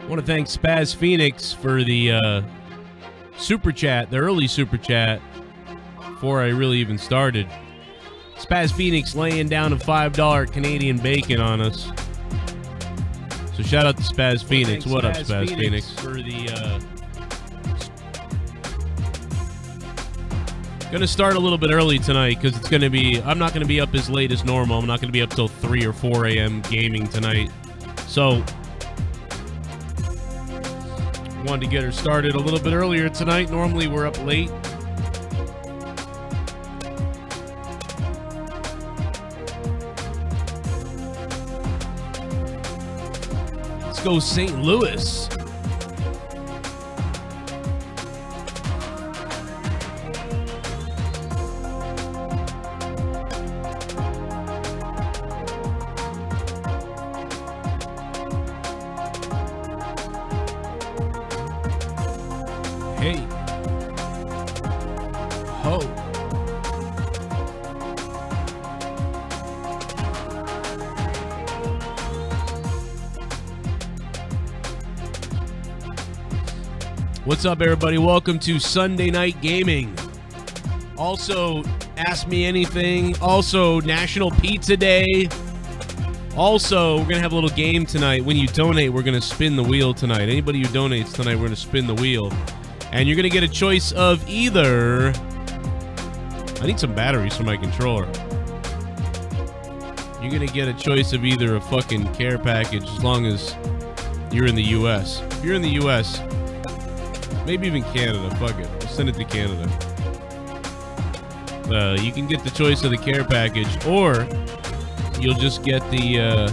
I want to thank Spaz Phoenix for the uh, super chat, the early super chat, before I really even started. Spaz Phoenix laying down a $5 Canadian bacon on us. So shout out to Spaz Phoenix. What up, Spaz Spaz Phoenix? Phoenix. For the uh, gonna start a little bit early tonight because it's gonna be. I'm not gonna be up as late as normal. I'm not gonna be up till three or four a.m. gaming tonight. So wanted to get her started a little bit earlier tonight. Normally we're up late. Let's go St. Louis. Up, everybody? Welcome to Sunday Night Gaming. Also, Ask Me Anything. Also, National Pizza Day. Also, we're going to have a little game tonight. When you donate, we're going to spin the wheel tonight. Anybody who donates tonight, we're going to spin the wheel. And you're going to get a choice of either. I need some batteries for my controller. You're going to get a choice of either a fucking care package as long as you're in the U.S. If you're in the U.S., maybe even Canada, fuck it. We'll send it to Canada. Uh, you can get the choice of the care package, or you'll just get the. Uh,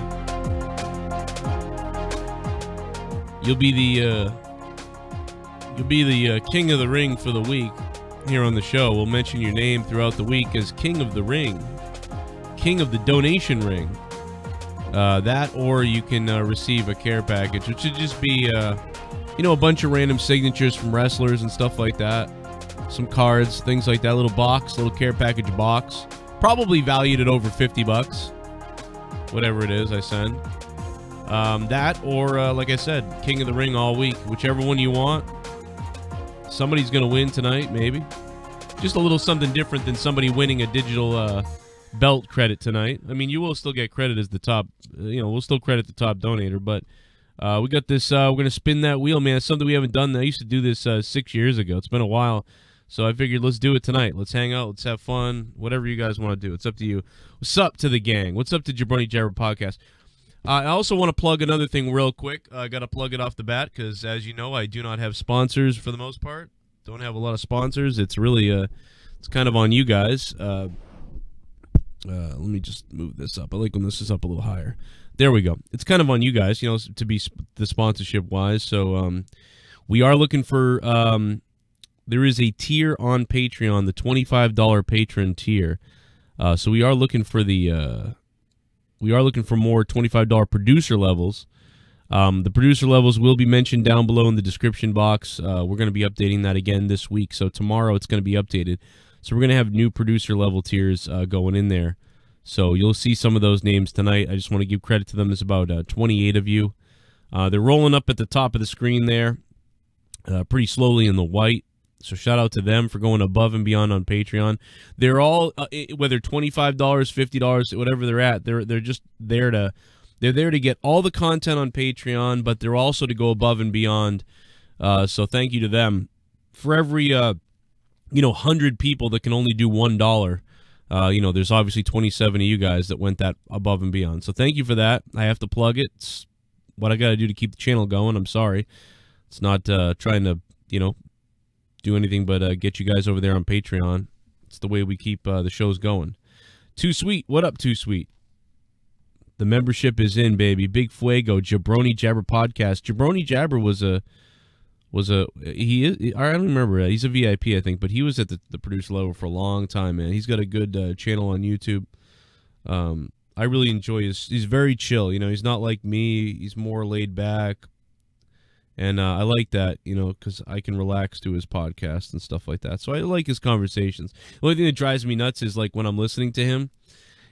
you'll be the. Uh, you'll be the uh, king of the ring for the week here on the show. We'll mention your name throughout the week as king of the ring, king of the donation ring. Uh, that, or you can uh, receive a care package, which would just be, you know, a bunch of random signatures from wrestlers and stuff like that. Some cards, things like that. Little box, little care package box. Probably valued at over 50 bucks. Whatever it is I send. Um, that, or uh, like I said, King of the Ring all week. Whichever one you want. Somebody's going to win tonight, maybe. Just a little something different than somebody winning a digital uh, belt credit tonight. I mean, you will still get credit as the top, uh, you know, we'll still credit the top donator, but uh, we got this, uh, we're going to spin that wheel, man. It's something we haven't done. I used to do this uh, six years ago. It's been a while. So I figured let's do it tonight. Let's hang out. Let's have fun. Whatever you guys want to do. It's up to you. What's up to the gang? What's up to Jabroni Jabber Podcast? Uh, I also want to plug another thing real quick. I got to plug it off the bat because, as you know, I do not have sponsors for the most part. Don't have a lot of sponsors. It's really, uh, it's kind of on you guys. Uh, uh, let me just move this up. I like when this is up a little higher. There we go. It's kind of on you guys, you know, to be the sponsorship wise. So um, we are looking for. Um, there is a tier on Patreon, the twenty-five dollar patron tier. Uh, so we are looking for the. Uh, we are looking for more twenty-five dollar producer levels. Um, the producer levels will be mentioned down below in the description box. Uh, we're going to be updating that again this week. So tomorrow it's going to be updated. So we're going to have new producer level tiers uh, going in there. So you'll see some of those names tonight. I just want to give credit to them. There's about uh, 28 of you. Uh, they're rolling up at the top of the screen there, uh, pretty slowly in the white. So shout out to them for going above and beyond on Patreon. They're all uh, whether twenty five dollars, fifty dollars, whatever they're at. They're they're just there to they're there to get all the content on Patreon, but they're also to go above and beyond. Uh, so thank you to them for every uh, you know hundred people that can only do one dollar. Uh, you know, there's obviously 27 of you guys that went that above and beyond. So thank you for that. I have to plug it. It's what I got to do to keep the channel going. I'm sorry. It's not uh, trying to, you know, do anything but uh, get you guys over there on Patreon. It's the way we keep uh, the shows going. Too sweet. What up, Too Sweet? The membership is in, baby. Big Fuego, Jabroni Jabber podcast. Jabroni Jabber was a was a he is I don't remember he's a VIP I think, but he was at the, the producer level for a long time, man. He's got a good uh, channel on YouTube. Um, I really enjoy his. He's very chill, you know. He's not like me. He's more laid back, and uh, I like that, you know, because I can relax to his podcast and stuff like that. So I like his conversations. The only thing that drives me nuts is like when I'm listening to him,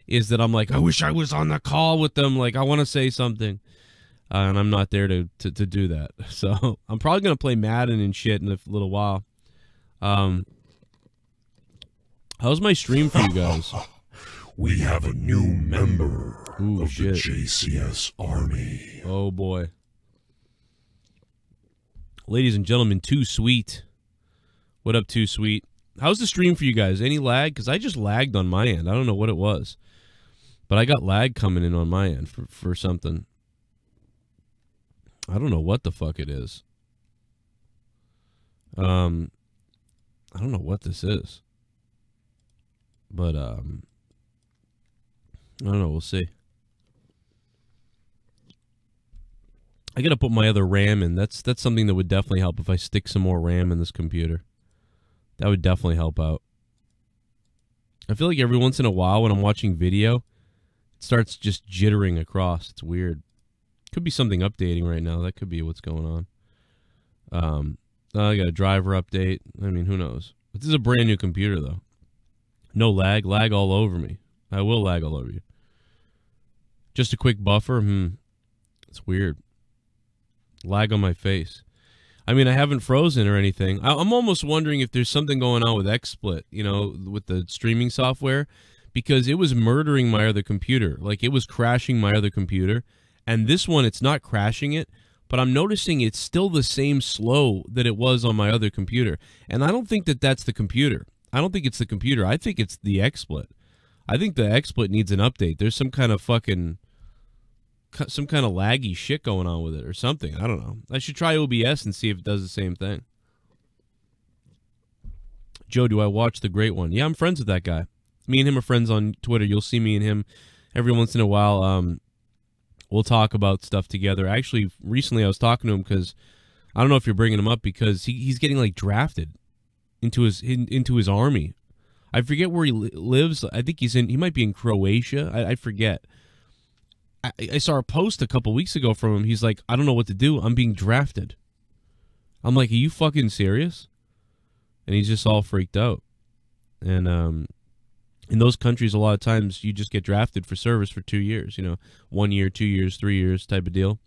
is that I'm like, I wish I was on the call with them. Like I want to say something. Uh, and I'm not there to, to to do that. So I'm probably gonna play Madden and shit in a little while. Um, how's my stream for you guys? We have a new member Ooh, of shit. the JCS Army. Oh boy. Ladies and gentlemen, too sweet. What up, too sweet? How's the stream for you guys? Any lag? Because I just lagged on my end. I don't know what it was, but I got lag coming in on my end for for something. I don't know what the fuck it is. Um, I don't know what this is, but um, I don't know. We'll see. I gotta put my other RAM in. That's that's something that would definitely help if I stick some more RAM in this computer. That would definitely help out. I feel like every once in a while when I'm watching video, it starts just jittering across. It's weird. Could be something updating right now. That could be what's going on. Um, I got a driver update. I mean, who knows? But this is a brand new computer though. No lag, lag all over me. I will lag all over you. Just a quick buffer. Hmm. It's weird lag on my face. I mean, I haven't frozen or anything. I, I'm almost wondering if there's something going on with XSplit, you know, with the streaming software, because it was murdering my other computer. Like it was crashing my other computer, and this one, it's not crashing it, but I'm noticing it's still the same slow that it was on my other computer. And I don't think that that's the computer. I don't think it's the computer. I think it's the XSplit. I think the XSplit needs an update. There's some kind of fucking some kind of laggy shit going on with it or something. I don't know. I should try OBS and see if it does the same thing. Joe, do I watch the great one? Yeah, I'm friends with that guy. Me and him are friends on Twitter. You'll see me and him every once in a while. Um, we'll talk about stuff together. Actually, recently I was talking to him because I don't know if you're bringing him up because he, he's getting like drafted into his in, into his army. I forget where he li- lives. I think he's in. He might be in Croatia. I, I forget. I, I saw a post a couple weeks ago from him. He's like, I don't know what to do. I'm being drafted. I'm like, are you fucking serious? And he's just all freaked out. And um, in those countries, a lot of times you just get drafted for service for two years. You know, one year, two years, three years type of deal.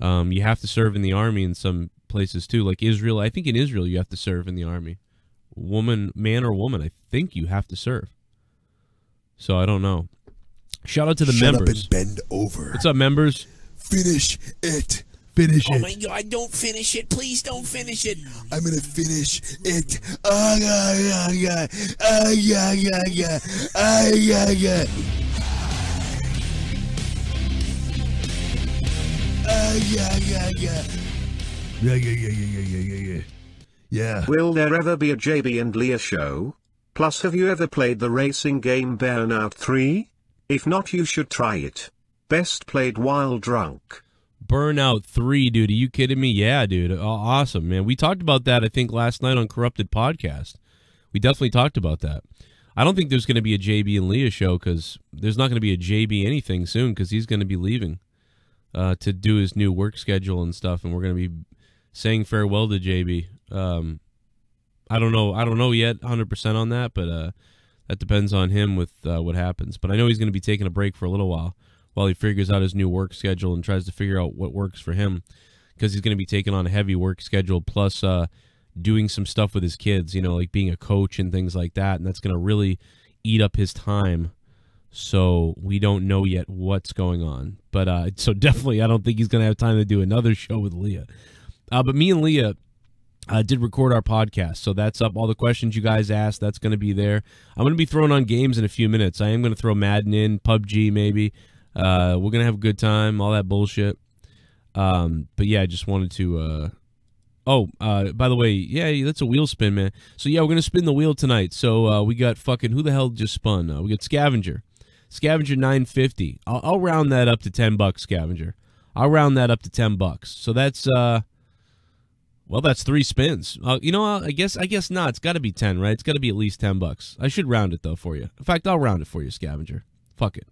Um, you have to serve in the army in some places too, like Israel. I think in Israel you have to serve in the army. Woman, man, or woman, I think you have to serve. So I don't know. Shout out to the Shut members. up and bend over. What's up, members? Finish it. Finish Oh my god, don't finish it. Please don't finish it. I'm gonna finish it. Ah, yeah, yeah, yeah. Ah, yeah, yeah, yeah. Ah, yeah, yeah. Ah, yeah, yeah, yeah. Yeah, yeah, yeah, yeah, yeah, yeah, yeah, yeah. Yeah. Will there ever be a JB and Leah show? Plus have you ever played the racing game Burnout 3? If not you should try it. Best played while drunk. Burnout 3, dude. Are you kidding me? Yeah, dude. Awesome, man. We talked about that, I think, last night on Corrupted Podcast. We definitely talked about that. I don't think there's going to be a JB and Leah show because there's not going to be a JB anything soon because he's going to be leaving uh, to do his new work schedule and stuff, and we're going to be saying farewell to JB. Um, I don't know. I don't know yet, 100% on that, but uh, that depends on him with uh, what happens. But I know he's going to be taking a break for a little while while he figures out his new work schedule and tries to figure out what works for him because he's going to be taking on a heavy work schedule plus uh, doing some stuff with his kids, you know, like being a coach and things like that. And that's going to really eat up his time. So we don't know yet what's going on. But uh, so definitely, I don't think he's going to have time to do another show with Leah. Uh, but me and Leah uh, did record our podcast. So that's up. All the questions you guys asked, that's going to be there. I'm going to be throwing on games in a few minutes. I am going to throw Madden in, PUBG maybe. Uh, we're to have a good time, all that bullshit. Um, but yeah, I just wanted to. Uh, oh, uh, by the way, yeah, that's a wheel spin, man. So yeah, we're to spin the wheel tonight. So uh, we got fucking. Who the hell just spun? Uh, we got Scavenger. Scavenger 950. I'll, I'll round that up to 10 bucks, Scavenger. I'll round that up to 10 bucks. So that's. uh well, that's three spins. Uh, you know, I guess I guess not. It's got to be ten, right? It's got to be at least ten bucks. I should round it though for you. In fact, I'll round it for you, Scavenger. Fuck it.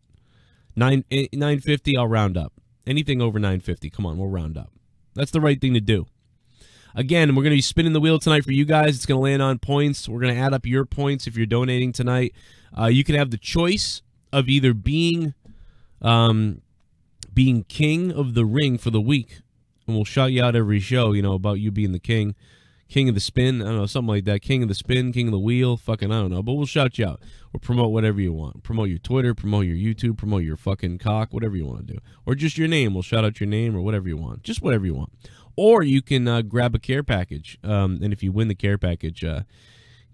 Nine eh, nine fifty. I'll round up. Anything over nine fifty. Come on, we'll round up. That's the right thing to do. Again, we're going to be spinning the wheel tonight for you guys. It's going to land on points. We're going to add up your points if you're donating tonight. Uh, you can have the choice of either being um, being king of the ring for the week. And we'll shout you out every show, you know, about you being the king. King of the spin, I don't know, something like that. King of the spin, king of the wheel, fucking, I don't know. But we'll shout you out. Or promote whatever you want. Promote your Twitter, promote your YouTube, promote your fucking cock, whatever you want to do. Or just your name. We'll shout out your name or whatever you want. Just whatever you want. Or you can uh, grab a care package. Um, and if you win the care package, uh,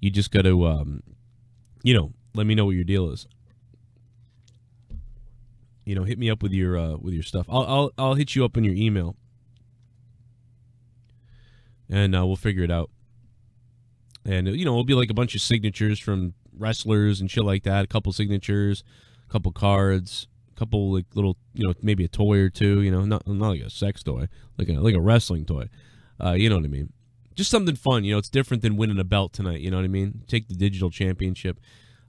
you just got to, um, you know, let me know what your deal is. You know, hit me up with your uh, with your stuff. I'll I'll I'll hit you up in your email, and uh, we'll figure it out. And you know, it'll be like a bunch of signatures from wrestlers and shit like that. A couple signatures, a couple cards, a couple like little, you know, maybe a toy or two. You know, not not like a sex toy, like a like a wrestling toy. Uh, you know what I mean? Just something fun. You know, it's different than winning a belt tonight. You know what I mean? Take the digital championship.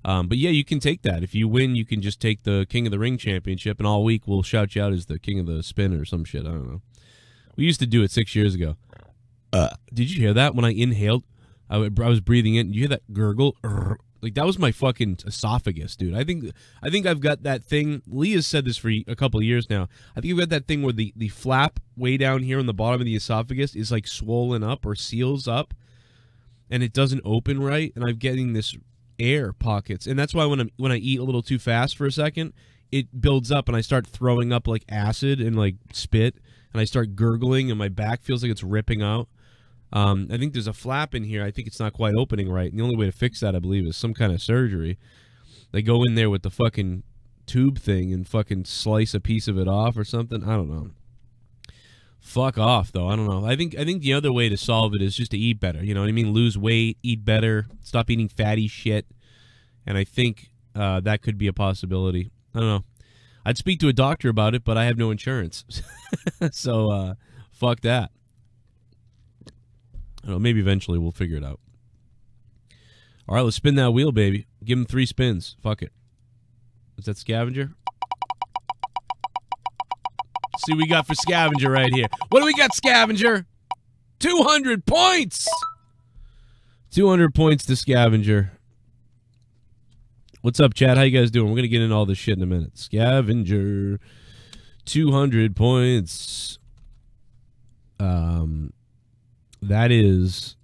Um, but yeah, you can take that. If you win, you can just take the King of the Ring championship, and all week we'll shout you out as the King of the Spin or some shit. I don't know. We used to do it six years ago. Uh, did you hear that when I inhaled? I, I was breathing in. You hear that gurgle? Like that was my fucking esophagus, dude. I think I think I've got that thing. Lee has said this for a couple years now. I think I've got that thing where the the flap way down here on the bottom of the esophagus is like swollen up or seals up, and it doesn't open right. And I'm getting this air pockets, and that's why when I when I eat a little too fast for a second, it builds up, and I start throwing up like acid and like spit, and I start gurgling, and my back feels like it's ripping out. Um, I think there's a flap in here. I think it's not quite opening right. And the only way to fix that, I believe, is some kind of surgery. They go in there with the fucking tube thing and fucking slice a piece of it off or something. I don't know. Fuck off, though. I don't know. I think I think the other way to solve it is just to eat better. You know what I mean? Lose weight, eat better, stop eating fatty shit. And I think uh, that could be a possibility. I don't know. I'd speak to a doctor about it, but I have no insurance. so uh, fuck that. I don't know, maybe eventually we'll figure it out. All right, let's spin that wheel, baby. Give him three spins. Fuck it. Is that scavenger? See we got for scavenger right here. What do we got, scavenger? 200 points. 200 points to scavenger. What's up, Chad? How you guys doing? We're gonna get into all this shit in a minute. Scavenger, 200 points. Um, that is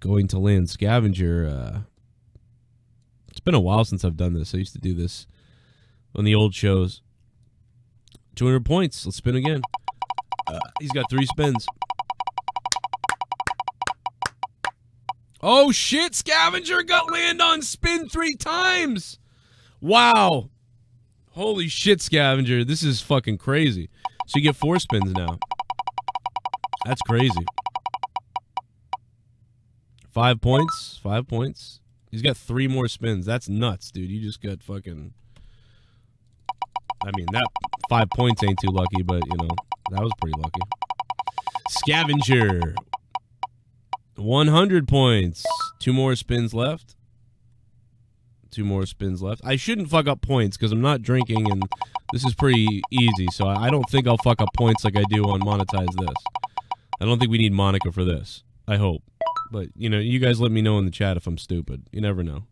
going to land scavenger. Uh, it's been a while since I've done this. I used to do this on the old shows. 200 points. Let's spin again. Uh, he's got three spins. Oh shit! Scavenger got land on spin three times. Wow. Holy shit, Scavenger. This is fucking crazy. So you get four spins now. That's crazy. Five points. Five points. He's got three more spins. That's nuts, dude. You just got fucking. I mean, that five points ain't too lucky, but, you know, that was pretty lucky. Scavenger. 100 points. Two more spins left. Two more spins left. I shouldn't fuck up points because I'm not drinking and this is pretty easy. So I I don't think I'll fuck up points like I do on Monetize This. I don't think we need Monica for this. I hope. But, you know, you guys let me know in the chat if I'm stupid. You never know.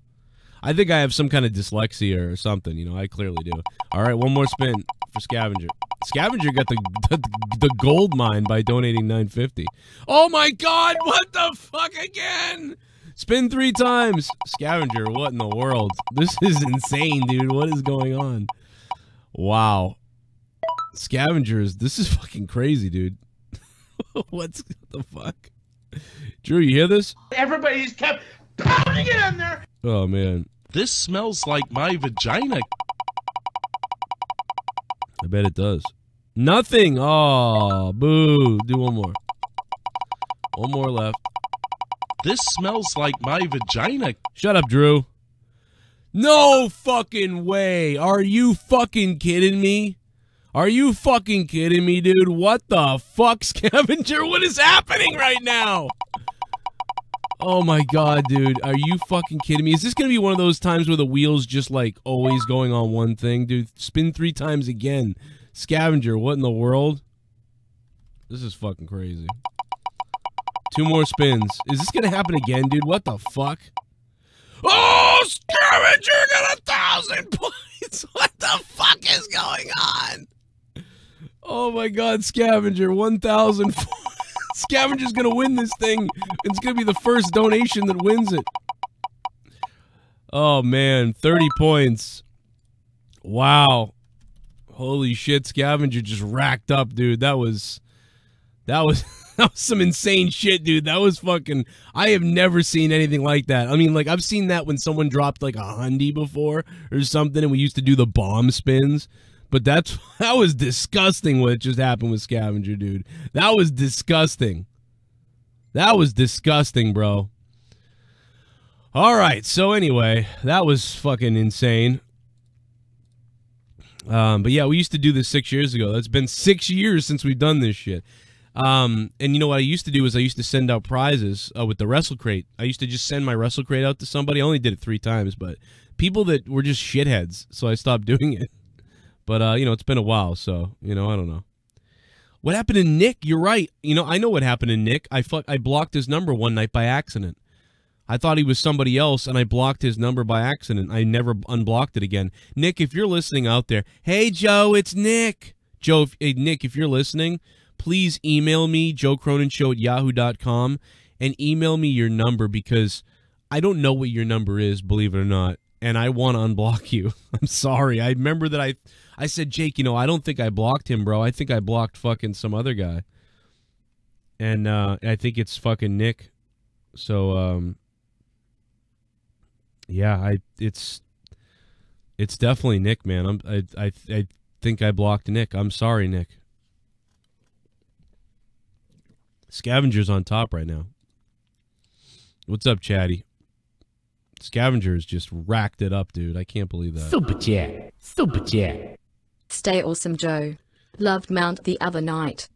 I think I have some kind of dyslexia or something. You know, I clearly do. All right, one more spin for Scavenger. Scavenger got the, the the gold mine by donating 950. Oh my god, what the fuck again? Spin 3 times. Scavenger, what in the world? This is insane, dude. What is going on? Wow. Scavengers, this is fucking crazy, dude. What's the fuck? Drew, you hear this? Everybody just kept pounding it on there. Oh man. This smells like my vagina. I bet it does. Nothing. Oh, boo. Do one more. One more left. This smells like my vagina. Shut up, Drew. No fucking way. Are you fucking kidding me? Are you fucking kidding me, dude? What the fuck, Scavenger? What is happening right now? Oh my god, dude. Are you fucking kidding me? Is this going to be one of those times where the wheel's just like always going on one thing, dude? Spin three times again. Scavenger, what in the world? This is fucking crazy. Two more spins. Is this going to happen again, dude? What the fuck? Oh, Scavenger got a thousand points. What the fuck is going on? Oh my God, Scavenger, one thousand. Scavenger's gonna win this thing. It's gonna be the first donation that wins it. Oh man, thirty points. Wow. Holy shit, Scavenger just racked up, dude. That was that was that was some insane shit, dude. That was fucking I have never seen anything like that. I mean, like I've seen that when someone dropped like a hundy before or something and we used to do the bomb spins. But that's that was disgusting what just happened with Scavenger, dude. That was disgusting. That was disgusting, bro. All right, so anyway, that was fucking insane. Um, but yeah, we used to do this six years ago. That's been six years since we've done this shit. Um, and you know what I used to do is I used to send out prizes uh, with the Wrestle Crate. I used to just send my Wrestle Crate out to somebody. I only did it three times, but people that were just shitheads, so I stopped doing it. But uh, you know, it's been a while, so you know, I don't know. What happened to Nick? You're right. You know, I know what happened to Nick. I fu- I blocked his number one night by accident. I thought he was somebody else, and I blocked his number by accident. I never unblocked it again. Nick, if you're listening out there, hey Joe, it's Nick. Joe, if, hey, Nick, if you're listening, please email me, Joe Cronin Show at yahoo.com, and email me your number because I don't know what your number is, believe it or not, and I want to unblock you. I'm sorry. I remember that I I said, Jake, you know, I don't think I blocked him, bro. I think I blocked fucking some other guy. And uh, I think it's fucking Nick. So, um, yeah, I it's it's definitely Nick, man. I'm I I I think I blocked Nick. I'm sorry, Nick. Scavenger's on top right now. What's up, Chatty? Scavenger's just racked it up, dude. I can't believe that. Super chat. Super chat. Stay awesome, Joe. Loved Mount the other night.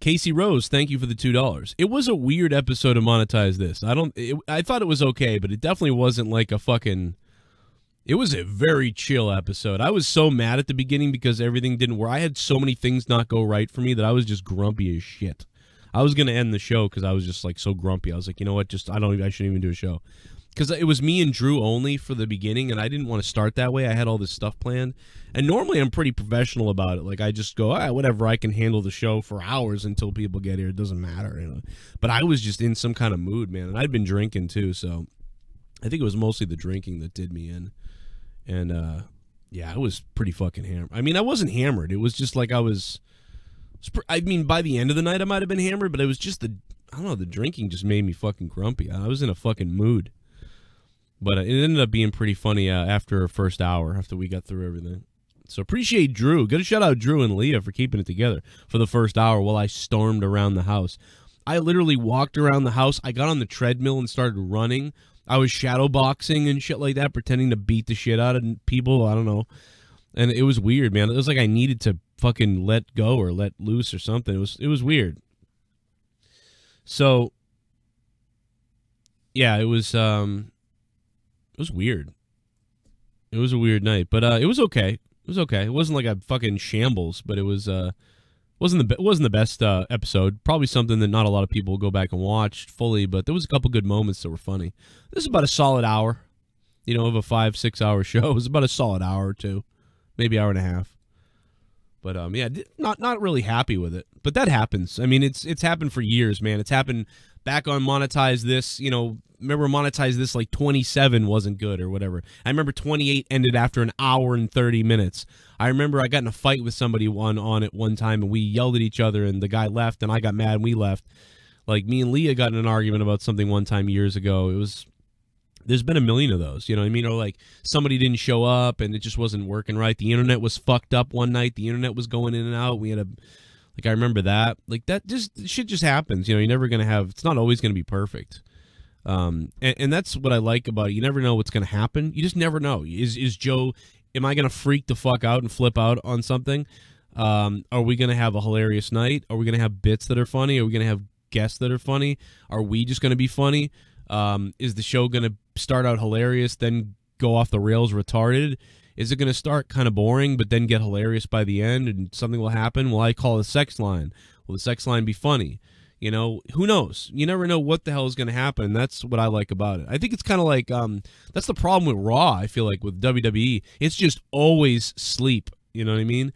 Casey Rose, thank you for the two dollars. It was a weird episode to monetize this. I don't. It, I thought it was okay, but it definitely wasn't like a fucking. It was a very chill episode. I was so mad at the beginning because everything didn't work. I had so many things not go right for me that I was just grumpy as shit. I was gonna end the show because I was just like so grumpy. I was like, you know what? Just I don't. Even, I shouldn't even do a show because it was me and Drew only for the beginning, and I didn't want to start that way. I had all this stuff planned, and normally I'm pretty professional about it. Like I just go, whatever, I can handle the show for hours until people get here. It doesn't matter, you know. But I was just in some kind of mood, man, and I'd been drinking too, so I think it was mostly the drinking that did me in, and uh, yeah, I was pretty fucking hammered. I mean, I wasn't hammered. It was just like I was. I mean, by the end of the night, I might have been hammered, but it was just the I don't know. The drinking just made me fucking grumpy. I was in a fucking mood. But uh, it ended up being pretty funny uh, after a first hour, after we got through everything. So appreciate Drew. Good shout out Drew and Leah for keeping it together for the first hour while I stormed around the house. I literally walked around the house. I got on the treadmill and started running. I was shadow boxing and shit like that, pretending to beat the shit out of people. I don't know. And it was weird, man. It was like I needed to fucking let go or let loose or something. It was it was weird. So yeah, it was um it was weird. It was a weird night, but uh, it was okay. It was okay. It wasn't like a fucking shambles, but it was uh, wasn't the wasn't the best uh, episode. Probably something that not a lot of people go back and watch fully, but there was a couple good moments that were funny. This is about a solid hour, you know, of a five six hour show. It was about a solid hour or two, maybe hour and a half. But um, yeah, not not really happy with it. But that happens. I mean, it's it's happened for years, man. It's happened back on monetize this. You know, remember monetize this like 27 wasn't good or whatever. I remember 28 ended after an hour and 30 minutes. I remember I got in a fight with somebody one on it one time and we yelled at each other and the guy left and I got mad and we left. Like me and Leah got in an argument about something one time years ago. It was there's been a million of those, you know what I mean? Or like somebody didn't show up and it just wasn't working right. The internet was fucked up one night. The internet was going in and out. We had a like I remember that. Like that just shit just happens. You know, you're never gonna have it's not always gonna be perfect. Um and, and that's what I like about it. You never know what's gonna happen. You just never know. Is is Joe am I gonna freak the fuck out and flip out on something? Um, are we gonna have a hilarious night? Are we gonna have bits that are funny? Are we gonna have guests that are funny? Are we just gonna be funny? Um, is the show gonna start out hilarious, then go off the rails retarded? Is it going to start kind of boring, but then get hilarious by the end and something will happen? Will I call a sex line? Will the sex line be funny? You know, who knows? You never know what the hell is going to happen. That's what I like about it. I think it's kind of like um, that's the problem with Raw. I feel like with WWE, it's just always sleep. You know what I mean?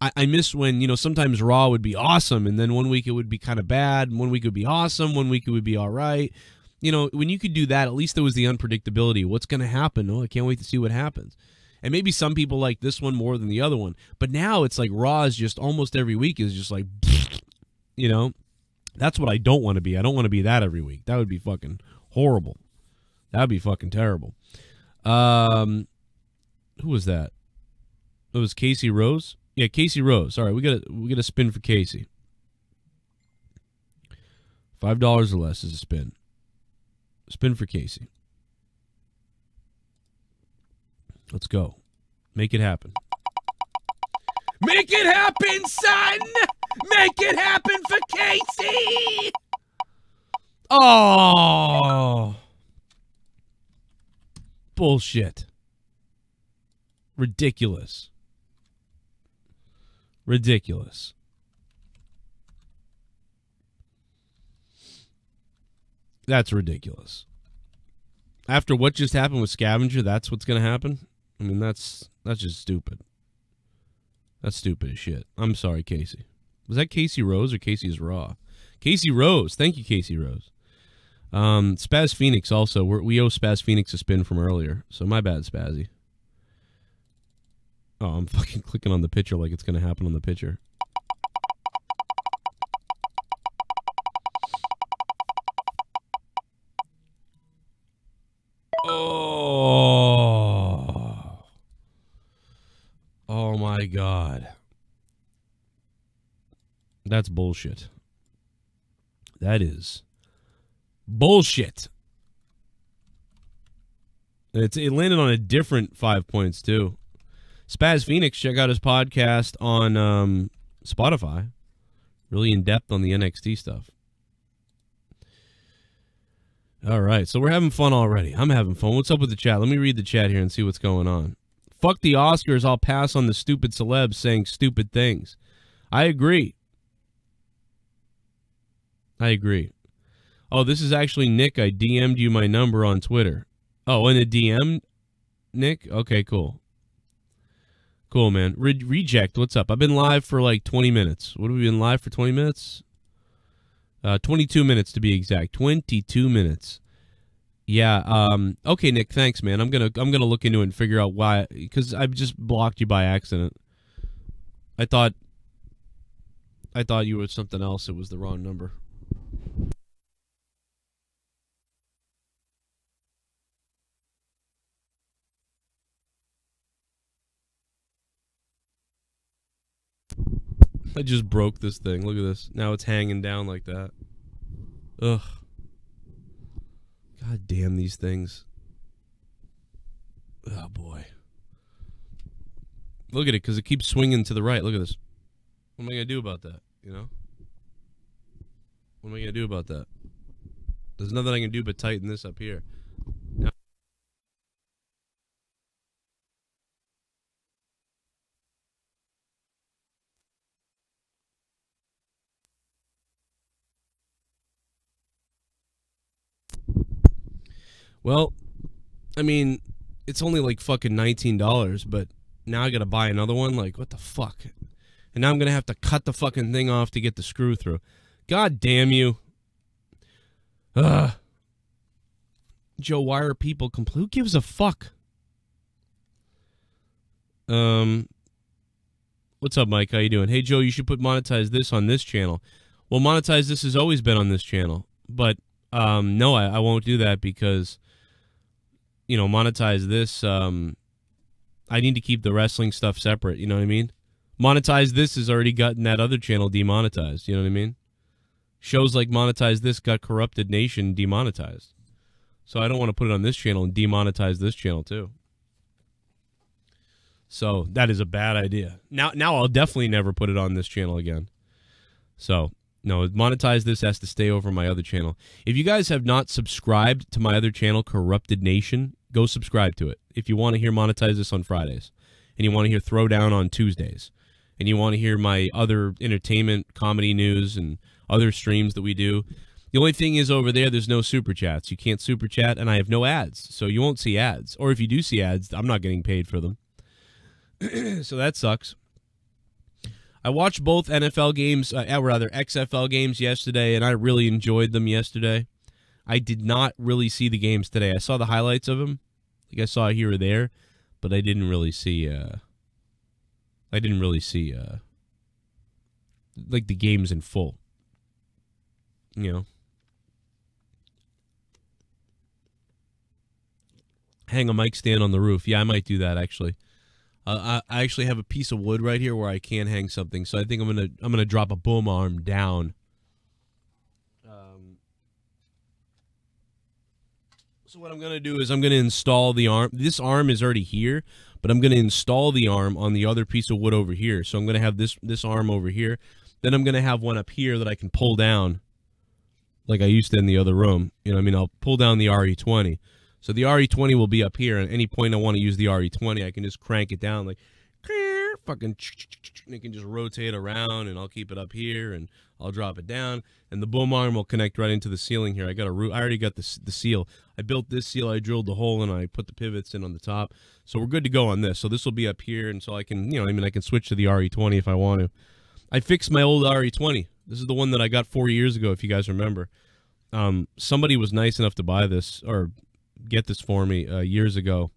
I, I miss when you know sometimes Raw would be awesome, and then one week it would be kind of bad, and one week it would be awesome, one week it would be all right. You know, when you could do that, at least there was the unpredictability. What's going to happen? Oh, I can't wait to see what happens. And maybe some people like this one more than the other one, but now it's like Raw is just almost every week is just like, you know, that's what I don't want to be. I don't want to be that every week. That would be fucking horrible. That would be fucking terrible. Um, who was that? It was Casey Rose. Yeah, Casey Rose. All right, we got a, we got a spin for Casey. Five dollars or less is a spin. Spin for Casey. Let's go. Make it happen. Make it happen, son! Make it happen for Casey! Oh. Bullshit. Ridiculous. Ridiculous. That's ridiculous. After what just happened with Scavenger, that's what's going to happen? I mean, that's that's just stupid. That's stupid as shit. I'm sorry, Casey. Was that Casey Rose or Casey's Raw? Casey Rose. Thank you, Casey Rose. Um, Spaz Phoenix also. We're, we owe Spaz Phoenix a spin from earlier. So my bad, Spazzy. Oh, I'm fucking clicking on the picture like it's going to happen on the picture. God. That's bullshit. That is bullshit. It's it landed on a different five points too. Spaz Phoenix, check out his podcast on um, Spotify. Really in depth on the NXT stuff. All right, so we're having fun already. I'm having fun. What's up with the chat? Let me read the chat here and see what's going on. Fuck the Oscars. I'll pass on the stupid celebs saying stupid things. I agree. I agree. Oh, this is actually Nick. I DM'd you my number on Twitter. Oh, in a DM, Nick? Okay, cool. Cool, man. Re- reject, what's up? I've been live for like 20 minutes. What have we been live for 20 minutes? Uh, 22 minutes to be exact. 22 minutes. Yeah. Um. Okay, Nick. Thanks, man. I'm gonna I'm gonna look into it and figure out why. Because I just blocked you by accident. I thought. I thought you were something else. It was the wrong number. I just broke this thing. Look at this. Now it's hanging down like that. Ugh. God damn these things. Oh boy. Look at it, because it keeps swinging to the right. Look at this. What am I gonna do about that? You know? What am I gonna do about that? There's nothing I can do but tighten this up here. Well, I mean, it's only like fucking nineteen dollars, but now I gotta buy another one. Like, what the fuck? And now I'm gonna have to cut the fucking thing off to get the screw through. God damn you! Ugh. Joe, why are people compl- Who gives a fuck? Um, what's up, Mike? How you doing? Hey, Joe, you should put monetize this on this channel. Well, monetize this has always been on this channel, but um, no, I, I won't do that because you know monetize this. Um, I need to keep the wrestling stuff separate. You know what I mean? Monetize this has already gotten that other channel demonetized. You know what I mean? Shows like monetize this got corrupted nation demonetized. So I don't want to put it on this channel and demonetize this channel too. So that is a bad idea. Now now I'll definitely never put it on this channel again. So no, monetize this has to stay over my other channel. If you guys have not subscribed to my other channel, Corrupted Nation, go subscribe to it. If you want to hear monetize this on Fridays, and you want to hear Throwdown on Tuesdays, and you want to hear my other entertainment, comedy news, and other streams that we do. The only thing is over there, there's no super chats. You can't super chat, and I have no ads, so you won't see ads. Or if you do see ads, I'm not getting paid for them. so that sucks. I watched both NFL games, uh, or rather XFL games yesterday, and I really enjoyed them yesterday. I did not really see the games today. I saw the highlights of them, like I saw here or there, but I didn't really see. Uh, I didn't really see uh, like the games in full. You know. Hang a mic stand on the roof. Yeah, I might do that actually. Uh, I, I actually have a piece of wood right here where I can hang something, so I think I'm gonna I'm gonna drop a boom arm down. So what I'm gonna do is I'm gonna install the arm. This arm is already here, but I'm gonna install the arm on the other piece of wood over here. So I'm gonna have this this arm over here. Then I'm gonna have one up here that I can pull down, like I used to in the other room. You know, I mean, I'll pull down the RE20. So the RE20 will be up here. At any point I want to use the RE20, I can just crank it down like fucking and it can just rotate around and I'll keep it up here and I'll drop it down and the boom arm will connect right into the ceiling here. I got a root. I already got the the seal. I built this seal. I drilled the hole and I put the pivots in on the top. So we're good to go on this. So this will be up here and so I can, you know, I mean I can switch to the RE20 if I want to. I fixed my old RE20. This is the one that I got 4 years ago if you guys remember. Um, somebody was nice enough to buy this or get this for me uh, years ago.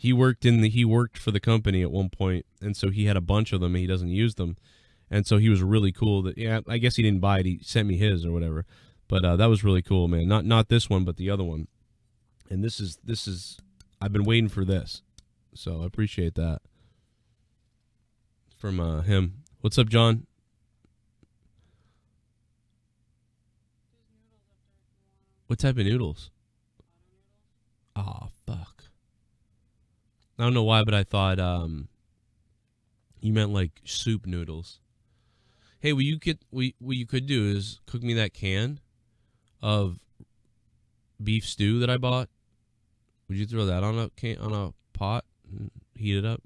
He worked in the he worked for the company at one point, and so he had a bunch of them. He doesn't use them, and so he was really cool. That yeah, I guess he didn't buy it. He sent me his or whatever. But uh, that was really cool, man. Not not this one, but the other one. And this is this is I've been waiting for this, so I appreciate that from uh, him. What's up, John? What type of noodles? Oh fuck. I don't know why, but I thought um you meant like soup noodles. Hey, what you could what, what you could do is cook me that can of beef stew that I bought. Would you throw that on a can on a pot and heat it up?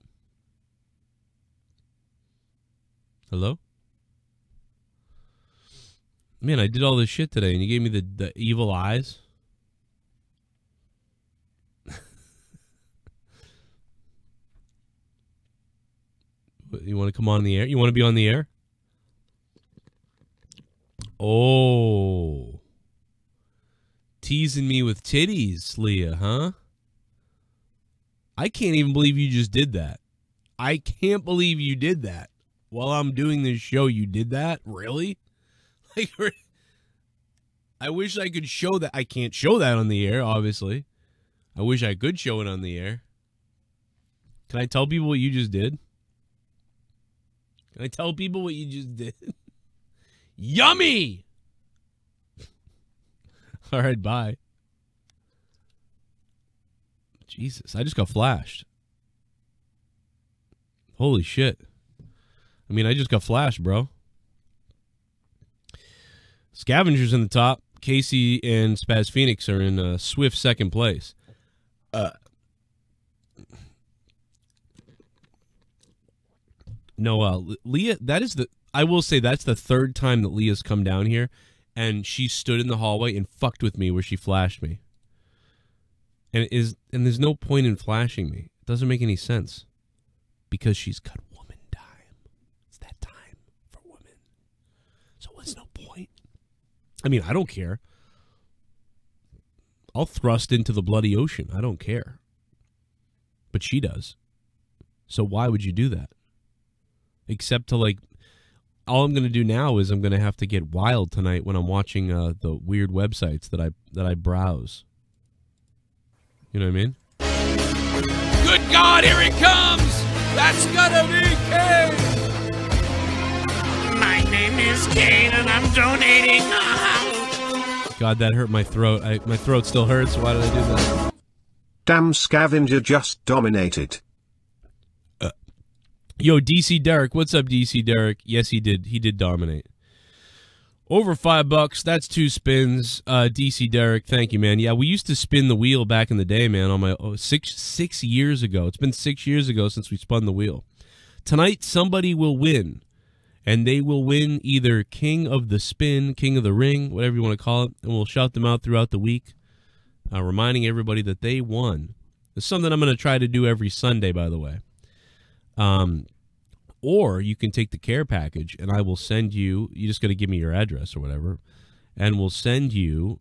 Hello? Man, I did all this shit today and you gave me the, the evil eyes. You want to come on the air? You want to be on the air? Oh. Teasing me with titties, Leah, huh? I can't even believe you just did that. I can't believe you did that. While I'm doing this show, you did that? Really? Like, I wish I could show that. I can't show that on the air, obviously. I wish I could show it on the air. Can I tell people what you just did? Can I tell people what you just did? Yummy! All right, bye. Jesus, I just got flashed. Holy shit. I mean, I just got flashed, bro. Scavengers in the top. Casey and Spaz Phoenix are in a swift second place. Uh, no, uh, Leah, that is the. I will say that's the third time that Leah's come down here, and she stood in the hallway and fucked with me where she flashed me. And is and there's no point in flashing me. It doesn't make any sense, because she's got woman time. It's that time for women. So what's no point? I mean, I don't care. I'll thrust into the bloody ocean. I don't care. But she does. So why would you do that? Except to like all I'm going to do now is I'm going to have to get wild tonight when I'm watching uh, the weird websites that I that I browse. You know what I mean? Good God, here it comes! That's gonna be Kane! My name is Kane and I'm donating. God, that hurt my throat. I, my throat still hurts. Why did I do that? Damn scavenger just dominated. Yo, DC Derek, what's up, DC Derek? Yes, he did. He did dominate. Over five bucks. That's two spins. Uh, DC Derek, thank you, man. Yeah, we used to spin the wheel back in the day, man. On my oh, six six years ago. It's been six years ago since we spun the wheel. Tonight, somebody will win, and they will win either King of the Spin, King of the Ring, whatever you want to call it, and we'll shout them out throughout the week, uh, reminding everybody that they won. It's something I'm going to try to do every Sunday, by the way. Um, Or you can take the care package, and I will send you. You just got to give me your address or whatever, and we'll send you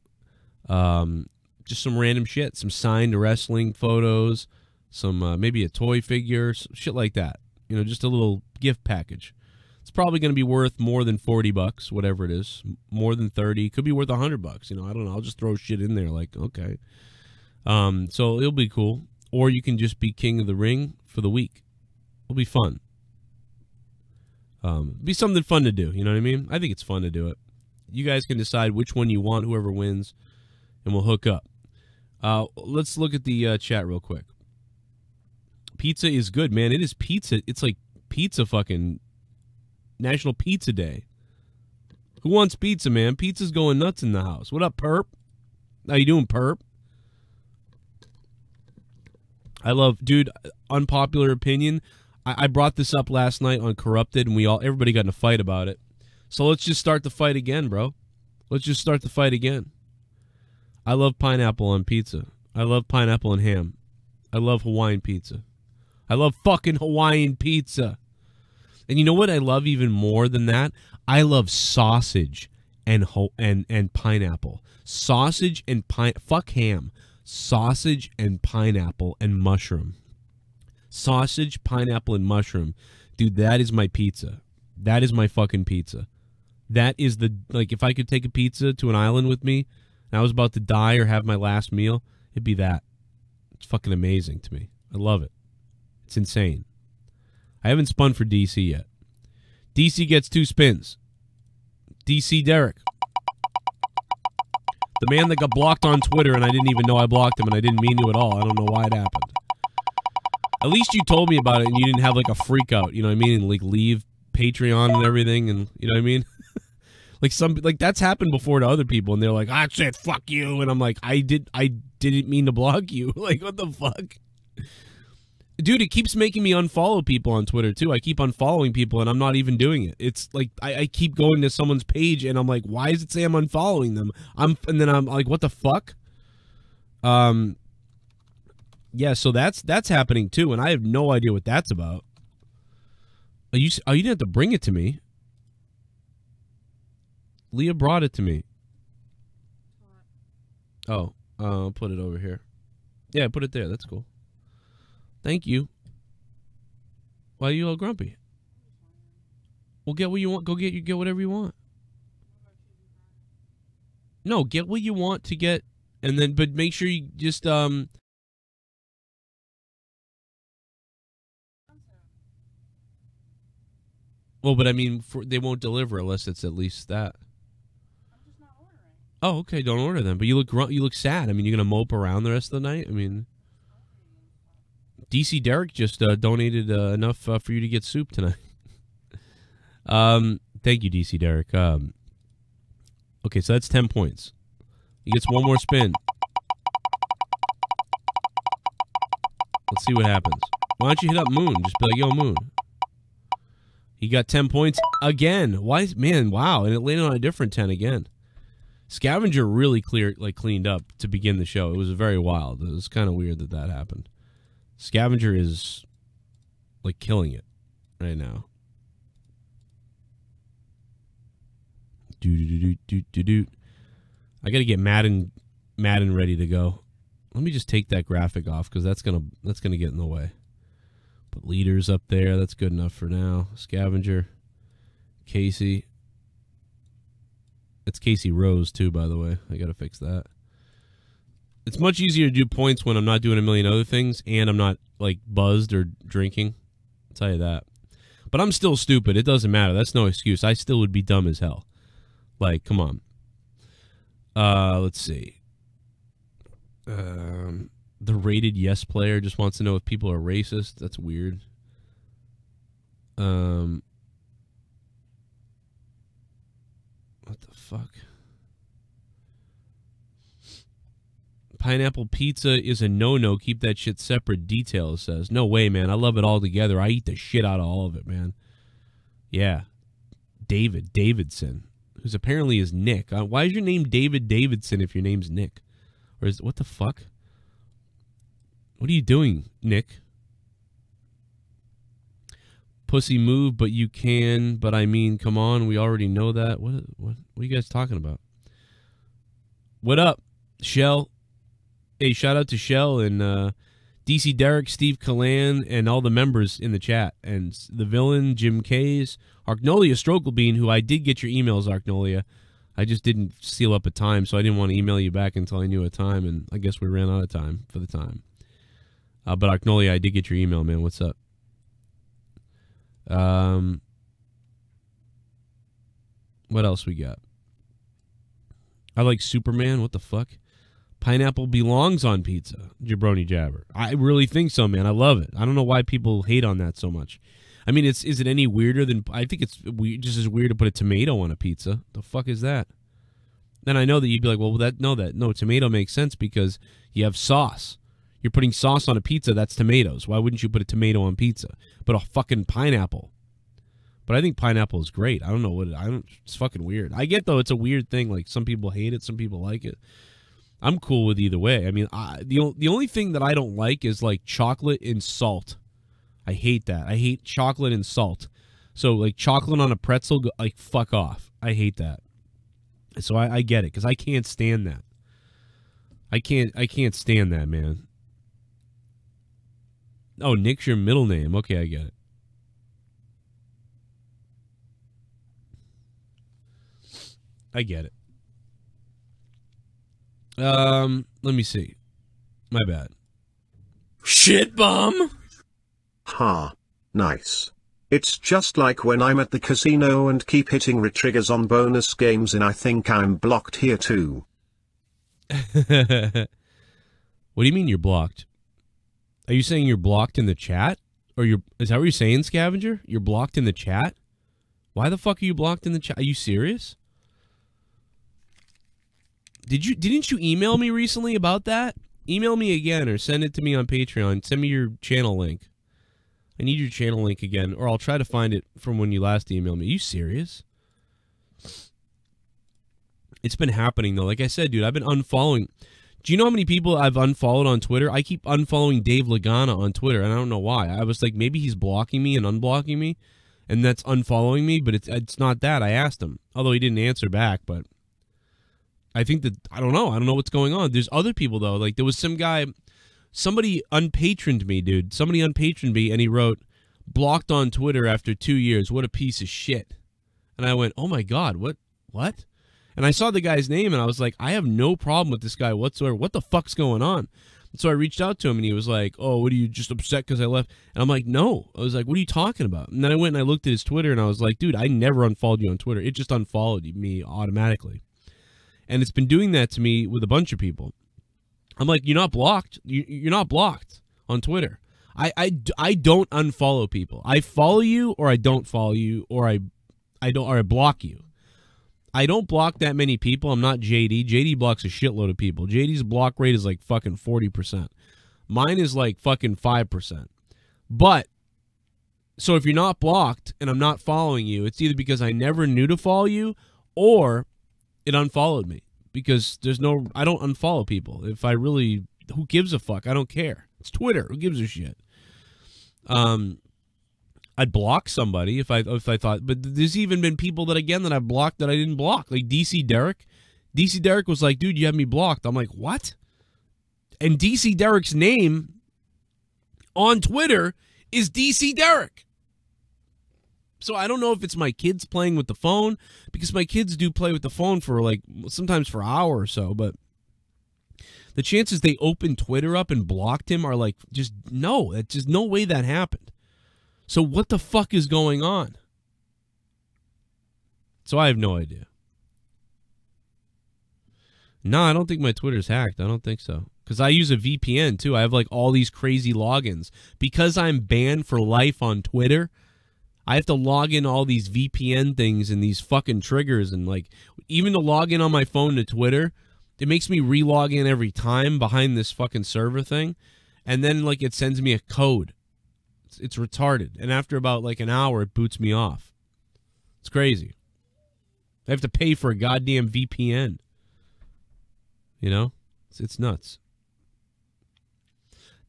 um, just some random shit, some signed wrestling photos, some uh, maybe a toy figure, shit like that. You know, just a little gift package. It's probably going to be worth more than forty bucks, whatever it is. More than thirty, could be worth a hundred bucks. You know, I don't know. I'll just throw shit in there, like okay. Um, so it'll be cool. Or you can just be king of the ring for the week. It'll be fun. Um, be something fun to do. You know what I mean? I think it's fun to do it. You guys can decide which one you want, whoever wins, and we'll hook up. Uh, let's look at the uh, chat real quick. Pizza is good, man. It is pizza. It's like pizza fucking National Pizza Day. Who wants pizza, man? Pizza's going nuts in the house. What up, Perp? How you doing, Perp? I love, dude. Unpopular opinion. I, I brought this up last night on Corrupted, and we all everybody got in a fight about it. So let's just start the fight again, bro. Let's just start the fight again. I love pineapple on pizza. I love pineapple and ham. I love Hawaiian pizza. I love fucking Hawaiian pizza. And you know what I love even more than that? I love sausage and ho- and and pineapple. Sausage and pine fuck ham. Sausage and pineapple and mushroom. Sausage, pineapple and mushroom. Dude, that is my pizza. That is my fucking pizza. That is the like if I could take a pizza to an island with me and I was about to die or have my last meal, it'd be that. It's fucking amazing to me. I love it. It's insane. I haven't spun for DC yet. DC gets two spins. DC Derek. The man that got blocked on Twitter and I didn't even know I blocked him and I didn't mean to at all. I don't know why it happened. At least you told me about it and you didn't have like a freak out, you know what I mean? And like leave Patreon and everything and you know what I mean? like some like that's happened before to other people and they're like, I said fuck you and I'm like, I did I didn't mean to block you. like what the fuck? dude, it keeps making me unfollow people on Twitter too. I keep unfollowing people and I'm not even doing it. It's like I, I, keep going to someone's page and I'm like, why does it say I'm unfollowing them? I'm and then I'm like, what the fuck? Um Yeah, so that's that's happening too, and I have no idea what that's about. Are you oh you didn't have to bring it to me. Leah brought it to me. Oh, uh, I'll put it over here. Yeah, put it there. That's cool. Thank you. Why are you all grumpy? Well, get what you want. Go get you get whatever you want. No, get what you want to get, and then but make sure you just um. Well, but I mean, for, they won't deliver unless it's at least that. Oh, okay. Don't order them. But you look gr- you look sad. I mean, you're gonna mope around the rest of the night. I mean. DC Derek just uh, donated uh, enough uh, for you to get soup tonight. um, thank you, DC Derek. Um, okay, so that's ten points. He gets one more spin. Let's see what happens. Why don't you hit up Moon? Just be like, "Yo, Moon." He got ten points again. Why, man? Wow, and it landed on a different ten again. Scavenger really clear, like cleaned up to begin the show. It was very wild. It was kind of weird that that happened. Scavenger is like killing it right now. Do do do do do do. I got to get Madden Madden ready to go. Let me just take that graphic off because that's gonna that's gonna get in the way. Put leaders up there. That's good enough for now. Scavenger, Casey. It's Casey Rose too, by the way. I gotta fix that it's much easier to do points when I'm not doing a million other things and I'm not like buzzed or drinking. I'll tell you that. But I'm still stupid. It doesn't matter. That's no excuse. I still would be dumb as hell. Like, come on. Uh, let's see. Um, the rated yes player just wants to know if people are racist. That's weird. Um, what the fuck? pineapple pizza is a no-no. Keep that shit separate. Details says, "No way, man. I love it all together. I eat the shit out of all of it, man." Yeah, David Davidson, who's apparently is Nick. Uh, why is your name David Davidson if your name's Nick? Or is what the fuck? What are you doing, Nick? pussy move, but you can. But I mean, come on, we already know that. What what what are you guys talking about? What up, Shell? Hey, shout out to Shell and uh, DC Derek, Steve Kalan, and all the members in the chat, and the villain Jim Kays, Arknolia Strokelbean, who I did get your emails, Arknolia. I just didn't seal up a time, so I didn't want to email you back until I knew a time, and I guess we ran out of time for the time. Uh, but Arknolia, I did get your email, man. What's up? Um, what else we got? I like Superman. What the fuck? Pineapple belongs on pizza. Jabroni Jabber. I really think so, man. I love it. I don't know why people hate on that so much. I mean, it's is it any weirder than I think it's we, just as weird to put a tomato on a pizza. The fuck is that? Then I know that you'd be like, well, that no, that no tomato makes sense because you have sauce. You're putting sauce on a pizza. That's tomatoes. Why wouldn't you put a tomato on pizza? But a fucking pineapple. But I think pineapple is great. I don't know what it, I don't. It's fucking weird. I get though. It's a weird thing. Like some people hate it, some people like it. I'm cool with either way. I mean, I, the the only thing that I don't like is like chocolate and salt. I hate that. I hate chocolate and salt. So like chocolate on a pretzel, like fuck off. I hate that. So I, I get it because I can't stand that. I can't. I can't stand that, man. Oh, Nick's your middle name. Okay, I get it. I get it. Um, let me see. My bad. Shit bum. Ha. Nice. It's just like when I'm at the casino and keep hitting retriggers on bonus games and I think I'm blocked here too. what do you mean you're blocked? Are you saying you're blocked in the chat? Or you're is that what you're saying, Scavenger? You're blocked in the chat? Why the fuck are you blocked in the chat? Are you serious? Did you didn't you email me recently about that? Email me again or send it to me on Patreon. Send me your channel link. I need your channel link again, or I'll try to find it from when you last emailed me. Are you serious? It's been happening though. Like I said, dude, I've been unfollowing. Do you know how many people I've unfollowed on Twitter? I keep unfollowing Dave Lagana on Twitter, and I don't know why. I was like, maybe he's blocking me and unblocking me, and that's unfollowing me. But it's it's not that. I asked him, although he didn't answer back. But I think that I don't know. I don't know what's going on. There's other people though. Like there was some guy, somebody unpatroned me, dude. Somebody unpatroned me, and he wrote, "Blocked on Twitter after two years. What a piece of shit." And I went, "Oh my god, what? What?" And I saw the guy's name, and I was like, "I have no problem with this guy whatsoever. What the fuck's going on?" So I reached out to him, and he was like, "Oh, what are you just upset because I left?" And I'm like, "No." I was like, "What are you talking about?" And then I went and I looked at his Twitter, and I was like, "Dude, I never unfollowed you on Twitter. It just unfollowed me automatically." and it's been doing that to me with a bunch of people. I'm like, you're not blocked. You, you're not blocked on Twitter. I, I, I don't unfollow people. I follow you, or I don't follow you, or I, I don't, or I block you. I don't block that many people. I'm not JD. JD blocks a shitload of people. JD's block rate is like fucking forty percent. Mine is like fucking five percent. But so if you're not blocked and I'm not following you, it's either because I never knew to follow you, or it unfollowed me because there's no I don't unfollow people. If I really who gives a fuck? I don't care. It's Twitter. Who gives a shit? Um I'd block somebody if I if I thought but there's even been people that again that I've blocked that I didn't block. Like DC Derek. DC Derek was like, dude, you have me blocked. I'm like, what? And DC Derek's name on Twitter is DC Derek. So I don't know if it's my kids playing with the phone because my kids do play with the phone for like sometimes for an hour or so, but the chances they opened Twitter up and blocked him are like just no, it's just no way that happened. So what the fuck is going on? So I have no idea. No, I don't think my Twitter's hacked. I don't think so. Because I use a VPN too. I have like all these crazy logins. Because I'm banned for life on Twitter, I have to log in all these VPN things and these fucking triggers and like even to log in on my phone to Twitter, it makes me re-log in every time behind this fucking server thing, and then like it sends me a code. It's, it's retarded, and after about like an hour, it boots me off. It's crazy. I have to pay for a goddamn VPN. You know, it's, it's nuts.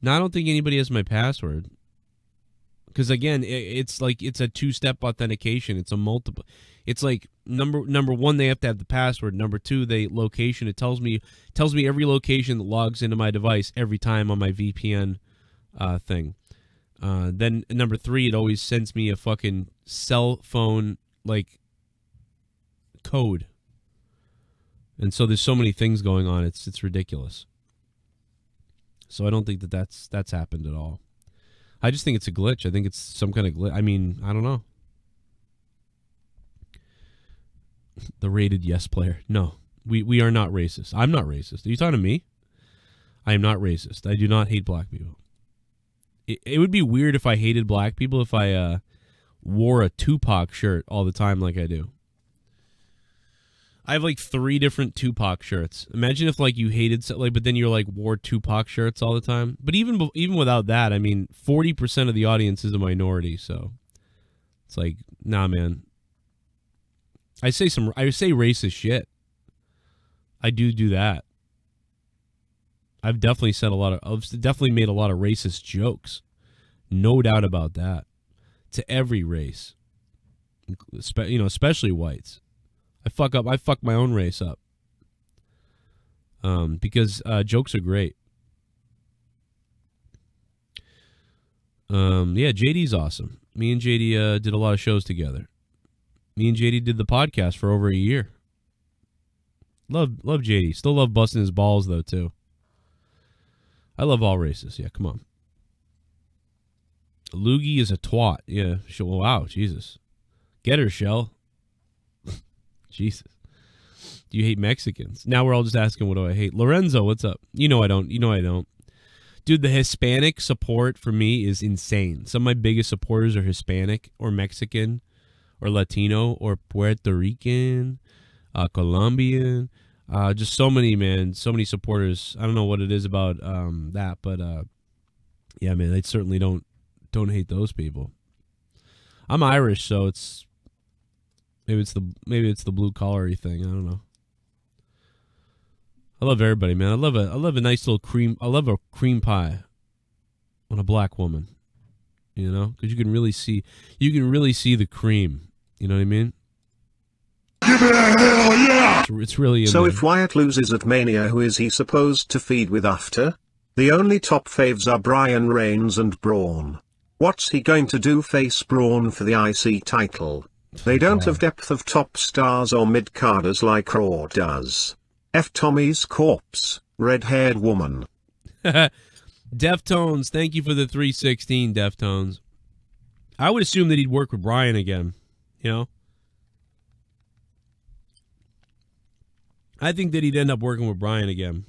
Now I don't think anybody has my password. because again, it, it's like it's a two-step authentication. It's a multiple. It's like number number one, they have to have the password. Number two, they location. It tells me tells me every location that logs into my device every time on my VPN uh, thing. Uh, then number three, it always sends me a fucking cell phone like code. And so there's so many things going on. It's it's ridiculous. So I don't think that that's that's happened at all. I just think it's a glitch. I think it's some kind of glitch. I mean, I don't know. The rated yes player. No, we we are not racist. I'm not racist. Are you talking to me? I am not racist. I do not hate black people. It, it would be weird if I hated black people if I uh, wore a Tupac shirt all the time like I do. I have like three different Tupac shirts. Imagine if like you hated like, but then you're like wore Tupac shirts all the time. But even even without that, I mean, forty percent of the audience is a minority, so it's like, nah, man. I say some, I say racist shit. I do do that. I've definitely said a lot of, I've definitely made a lot of racist jokes, no doubt about that, to every race, you know, especially whites. I fuck up. I fuck my own race up. Um, because uh, jokes are great. Um, yeah, JD's awesome. Me and JD uh, did a lot of shows together. Me and JD did the podcast for over a year. Love, love JD. Still love busting his balls though too. I love all races. Yeah, come on. Loogie is a twat. Yeah. Wow, Jesus. Get her, Shell. Jesus. Do you hate Mexicans? Now we're all just asking, what do I hate? Lorenzo, what's up? You know I don't. You know I don't. Dude, the Hispanic support for me is insane. Some of my biggest supporters are Hispanic or Mexican or Latino or Puerto Rican, uh, Colombian. Uh, just so many, man. So many supporters. I don't know what it is about um, that, but uh, yeah, man, I certainly don't don't hate those people. I'm Irish, so it's maybe it's the maybe it's the blue collary thing. I don't know. I love everybody, man. I love a I love a nice little cream. I love a cream pie on a black woman. You know, because you can really see you can really see the cream. You know what I mean? It's, it's really in So if Wyatt loses at Mania who is he supposed to feed with after? The only top faves are Bryan Reigns and Braun. What's he going to do face Braun for the IC title? They don't have depth of top stars or mid-carders like Raw does. F Tommy's corpse, red-haired woman. Deftones, thank you for the 316, Deftones. I would assume that he'd work with Bryan again, you know? I think that he'd end up working with Bryan again.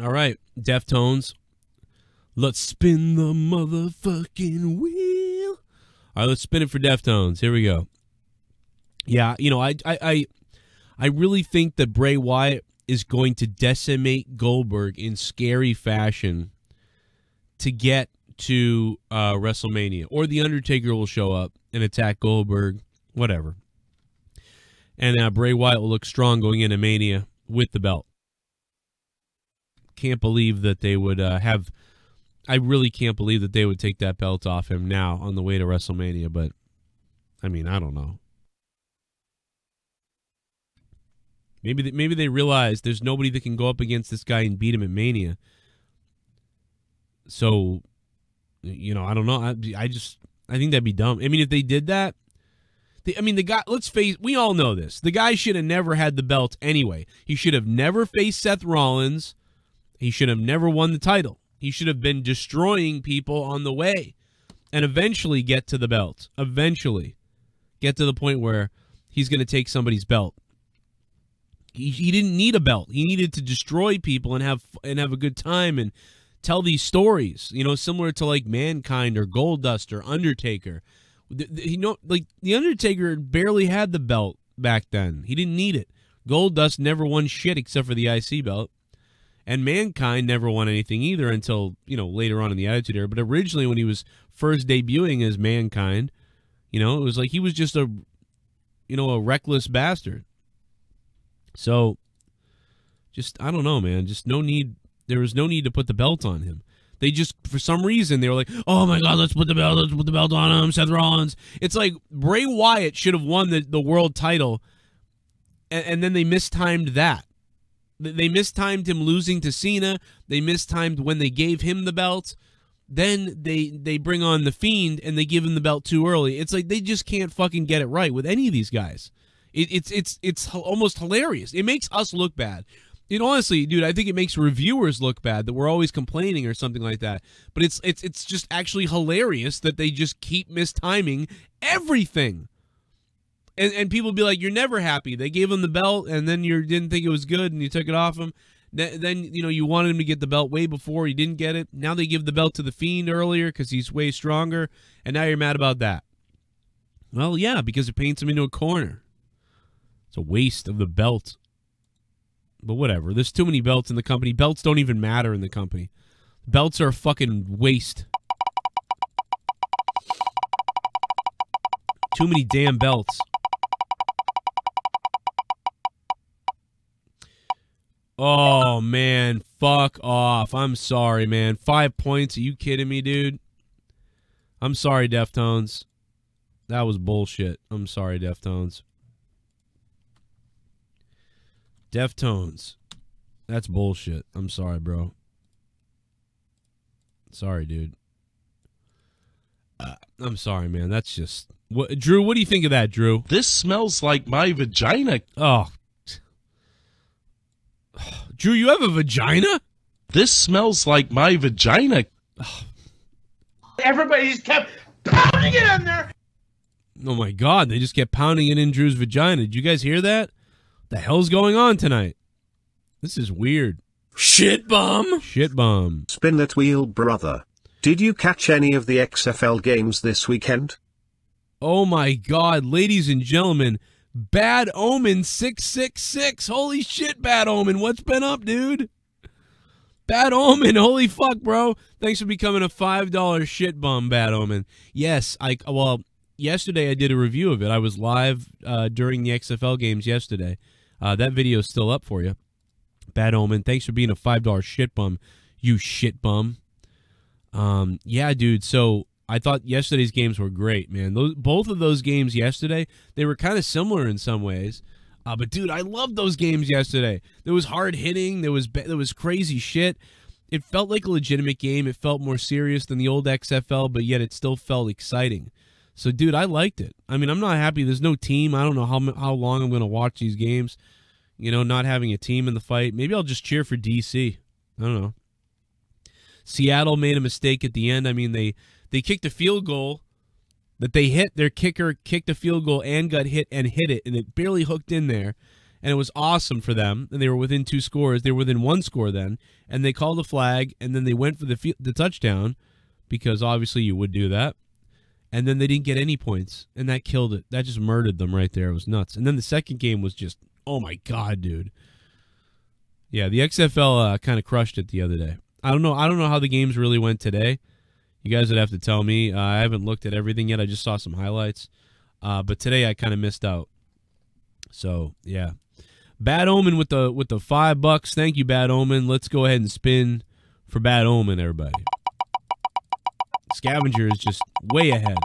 All right, Deftones. Let's spin the motherfucking wheel. All right, let's spin it for Deftones. Here we go. Yeah, you know, I, I, I, I really think that Bray Wyatt is going to decimate Goldberg in scary fashion to get to uh, WrestleMania, or the Undertaker will show up and attack Goldberg, whatever. And uh, Bray Wyatt will look strong going into Mania with the belt. Can't believe that they would uh, have. I really can't believe that they would take that belt off him now on the way to WrestleMania. But I mean, I don't know. Maybe they, maybe they realize there's nobody that can go up against this guy and beat him at Mania. So, you know, I don't know. I, I just I think that'd be dumb. I mean, if they did that, I mean, the guy. Let's face. We all know this. The guy should have never had the belt anyway. He should have never faced Seth Rollins. He should have never won the title. He should have been destroying people on the way, and eventually get to the belt. Eventually, get to the point where he's going to take somebody's belt. He, he didn't need a belt. He needed to destroy people and have and have a good time and tell these stories. You know, similar to like Mankind or Goldust or Undertaker. The- the- You know, like the Undertaker barely had the belt back then. He didn't need it. Goldust never won shit except for the IC belt. And Mankind never won anything either until, you know, later on in the Attitude Era. But originally, when he was first debuting as Mankind, you know, it was like he was just a, you know, a reckless bastard. So, just, I don't know, man. Just no need, there was no need to put the belt on him. They just, for some reason, they were like, "Oh my God, let's put the belt, let's put the belt on him." Seth Rollins. It's like Bray Wyatt should have won the, the world title, and, and then they mistimed that. They mistimed him losing to Cena. They mistimed when they gave him the belt. Then they they bring on the Fiend and they give him the belt too early. It's like they just can't fucking get it right with any of these guys. It, it's it's it's almost hilarious. It makes us look bad. It honestly, dude, I think it makes reviewers look bad that we're always complaining or something like that. But it's it's it's just actually hilarious that they just keep mistiming everything. And and people be like, "You're never happy." They gave him the belt, and then you didn't think it was good, and you took it off him. Then you know you wanted him to get the belt way before he didn't get it. Now they give the belt to the Fiend earlier because he's way stronger, and now you're mad about that. Well, yeah, because it paints him into a corner. It's a waste of the belt. But whatever. There's too many belts in the company. Belts don't even matter in the company. Belts are a fucking waste. Too many damn belts. Oh man, fuck off. I'm sorry, man. 5 points. Are you kidding me, dude? I'm sorry, Deftones. That was bullshit. I'm sorry, Deftones. Deftones. That's bullshit. I'm sorry, bro. Sorry, dude. Uh, I'm sorry, man. That's just what, Drew. What do you think of that, Drew? This smells like my vagina. Oh, Drew, you have a vagina? This smells like my vagina. Everybody just kept pounding it in there. Oh my God! They just kept pounding it in Drew's vagina. Did you guys hear that? The hell's going on tonight? This is weird. Shit bomb. Shit bomb. Spin that wheel, brother. Did you catch any of the XFL games this weekend? Oh my God, ladies and gentlemen, Bad Omen 666. Holy shit, Bad Omen. What's been up, dude? Bad Omen. Holy fuck, bro. Thanks for becoming a $5 shit bomb, Bad Omen. Yes, I, well, yesterday I did a review of it. I was live uh, during the XFL games yesterday. Uh, that video is still up for you. Bad Omen. Thanks for being a $5 shit bum, you shit bum. Um, yeah, dude. So I thought yesterday's games were great, man. Those both of those games yesterday, they were kind of similar in some ways. Uh, but dude, I loved those games yesterday. There was hard hitting. There was there was crazy shit. It felt like a legitimate game. It felt more serious than the old XFL, but yet it still felt exciting. So, dude, I liked it. I mean, I'm not happy. There's no team. I don't know how how long I'm going to watch these games. You know, not having a team in the fight. Maybe I'll just cheer for DC. I don't know. Seattle made a mistake at the end. I mean, they they kicked a field goal that they hit. Their kicker kicked a field goal and got hit and hit it, and it barely hooked in there. And it was awesome for them. And they were within two scores. They were within one score then, and they called a flag, and then they went for the the touchdown because obviously you would do that. And then they didn't get any points, and that killed it. That just murdered them right there. It was nuts. And then the second game was just, oh my god, dude. Yeah, the XFL uh, kind of crushed it the other day. I don't know. I don't know how the games really went today. You guys would have to tell me. Uh, I haven't looked at everything yet. I just saw some highlights. Uh, but today I kind of missed out. So yeah, Bad Omen with the with the five bucks. Thank you, Bad Omen. Let's go ahead and spin for Bad Omen, everybody. Scavenger is just way ahead.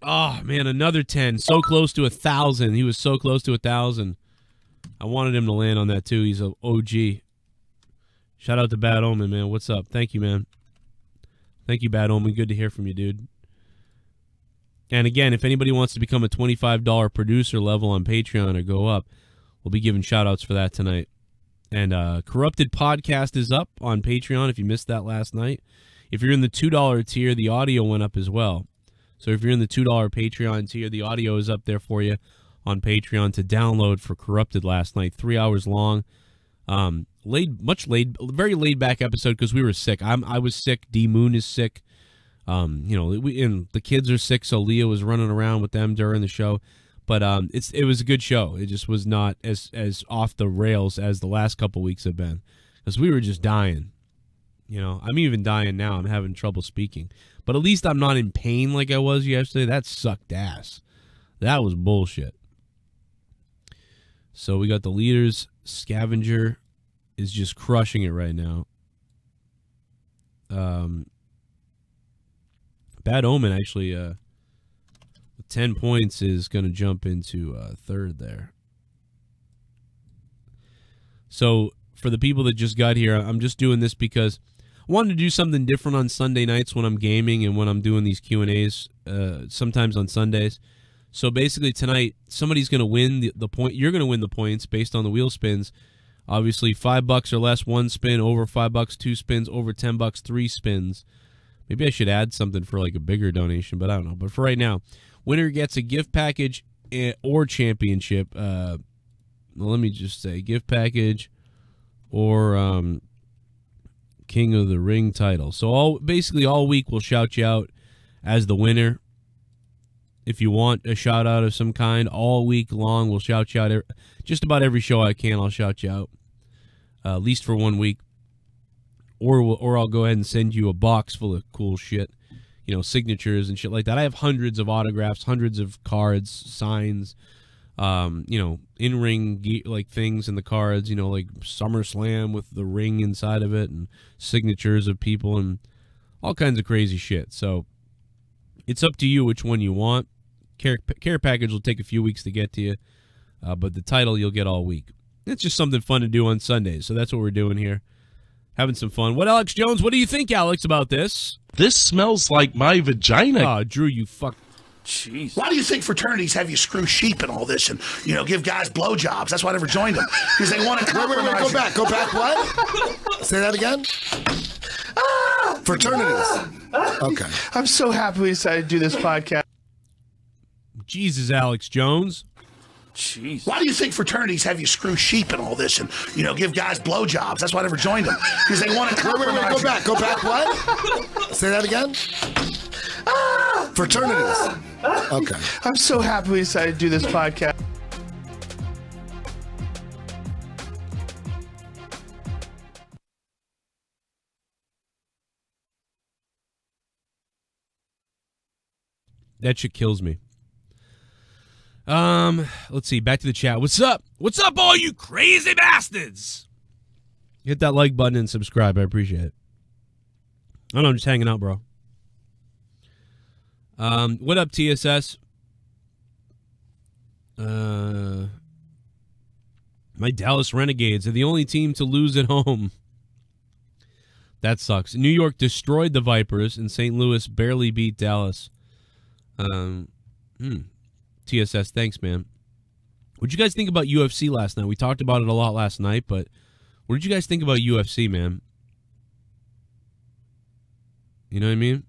Oh man, another ten. So close to a thousand. He was so close to a thousand. I wanted him to land on that too. He's a OG. Shout out to Bad Omen, man. What's up? Thank you, man. Thank you, Bad Omen. Good to hear from you, dude. And again, if anybody wants to become a $25 producer level on Patreon or go up, we'll be giving shout outs for that tonight. And uh, Corrupted Podcast is up on Patreon if you missed that last night. If you're in the $2 tier, the audio went up as well. So if you're in the $2 Patreon tier, the audio is up there for you on Patreon to download for Corrupted last night. Three hours long. Um, laid much laid, very laid back episode because we were sick. I'm I was sick. D Moon is sick. Um, you know, we and the kids are sick, so Leah was running around with them during the show. But um, it's it was a good show. It just was not as as off the rails as the last couple weeks have been, because we were just dying. You know, I'm even dying now. I'm having trouble speaking, but at least I'm not in pain like I was yesterday. That sucked ass. That was bullshit. So we got the leaders. Scavenger is just crushing it right now. Um, Bad Omen actually, uh, with ten points, is going to jump into uh, third there. So for the people that just got here, I'm just doing this because I wanted to do something different on Sunday nights when I'm gaming and when I'm doing these Q and A's. Uh, sometimes on Sundays. So basically tonight, somebody's going to win the, the point. You're going to win the points based on the wheel spins. Obviously, five bucks or less, one spin. Over five bucks, two spins. Over ten bucks, three spins. Maybe I should add something for like a bigger donation, but I don't know. But for right now, winner gets a gift package or championship. Uh, let me just say gift package or um, King of the Ring title. So all basically all week we'll shout you out as the winner. If you want a shout out of some kind, all week long we'll shout you out. Every, just about every show I can, I'll shout you out. Uh, at least for one week or or I'll go ahead and send you a box full of cool shit, you know, signatures and shit like that. I have hundreds of autographs, hundreds of cards, signs, um, you know, in ring like things in the cards, you know, like SummerSlam with the ring inside of it and signatures of people and all kinds of crazy shit. So it's up to you which one you want. Care, care package will take a few weeks to get to you, uh, but the title you'll get all week. It's just something fun to do on Sundays. So that's what we're doing here having some fun. What, Alex Jones? What do you think, Alex, about this? This smells like my vagina. Oh, Drew, you fuck. Jeez. Why do you think fraternities have you screw sheep and all this and, you know, give guys blowjobs? That's why I never joined them. Because they want to Wait, wait, wait, go back. Go back. What? Say that again. Ah! Fraternities. Ah! Okay. I'm so happy we decided to do this podcast. Jesus, Alex Jones. Jeez. Why do you think fraternities have you screw sheep and all this and, you know, give guys blowjobs? That's why I never joined them. Because they want to Wait, wait, wait, go back. Go back. What? Say that again. Ah! Fraternities. Ah! Okay. I'm so happy we decided to do this podcast. That shit kills me. Um, let's see. Back to the chat. What's up? What's up, all you crazy bastards? Hit that like button and subscribe. I appreciate it. I don't know. I'm just hanging out, bro. Um, what up, TSS? Uh, my Dallas Renegades are the only team to lose at home. That sucks. New York destroyed the Vipers, and St. Louis barely beat Dallas. Um, hmm. TSS, thanks, man. What did you guys think about UFC last night? We talked about it a lot last night, but what did you guys think about UFC, man? You know what I mean?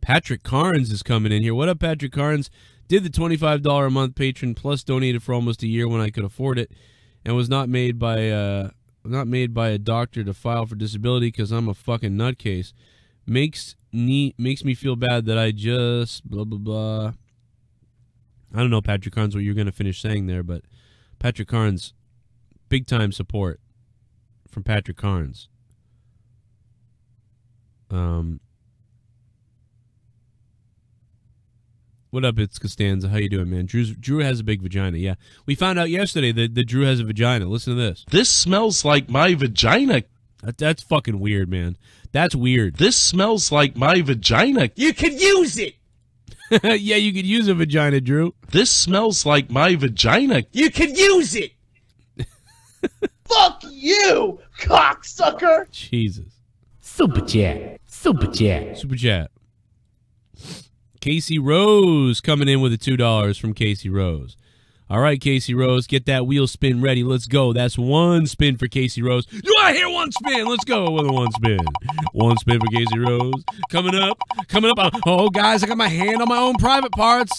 Patrick Carnes is coming in here. What up, Patrick Carnes? Did the $25 a month patron plus donated for almost a year when I could afford it and was not made by uh not made by a doctor to file for disability because I'm a fucking nutcase. Makes me makes me feel bad that I just blah blah blah. I don't know, Patrick Carnes, what you're going to finish saying there, but Patrick Carnes, big time support from Patrick Carnes. Um, what up? It's Costanza. How you doing, man? Drew's, Drew has a big vagina. Yeah, we found out yesterday that, that Drew has a vagina. Listen to this. This smells like my vagina. That, that's fucking weird, man. That's weird. This smells like my vagina. You can use it. yeah, you could use a vagina, Drew. This smells like my vagina. You could use it. Fuck you, cocksucker. Jesus. Super chat. Super chat. Super chat. Casey Rose coming in with the two dollars from Casey Rose. All right, Casey Rose, get that wheel spin ready. Let's go. That's one spin for Casey Rose. Do I hear one spin? Let's go with a one spin. One spin for Casey Rose. Coming up, coming up. Oh, guys, I got my hand on my own private parts.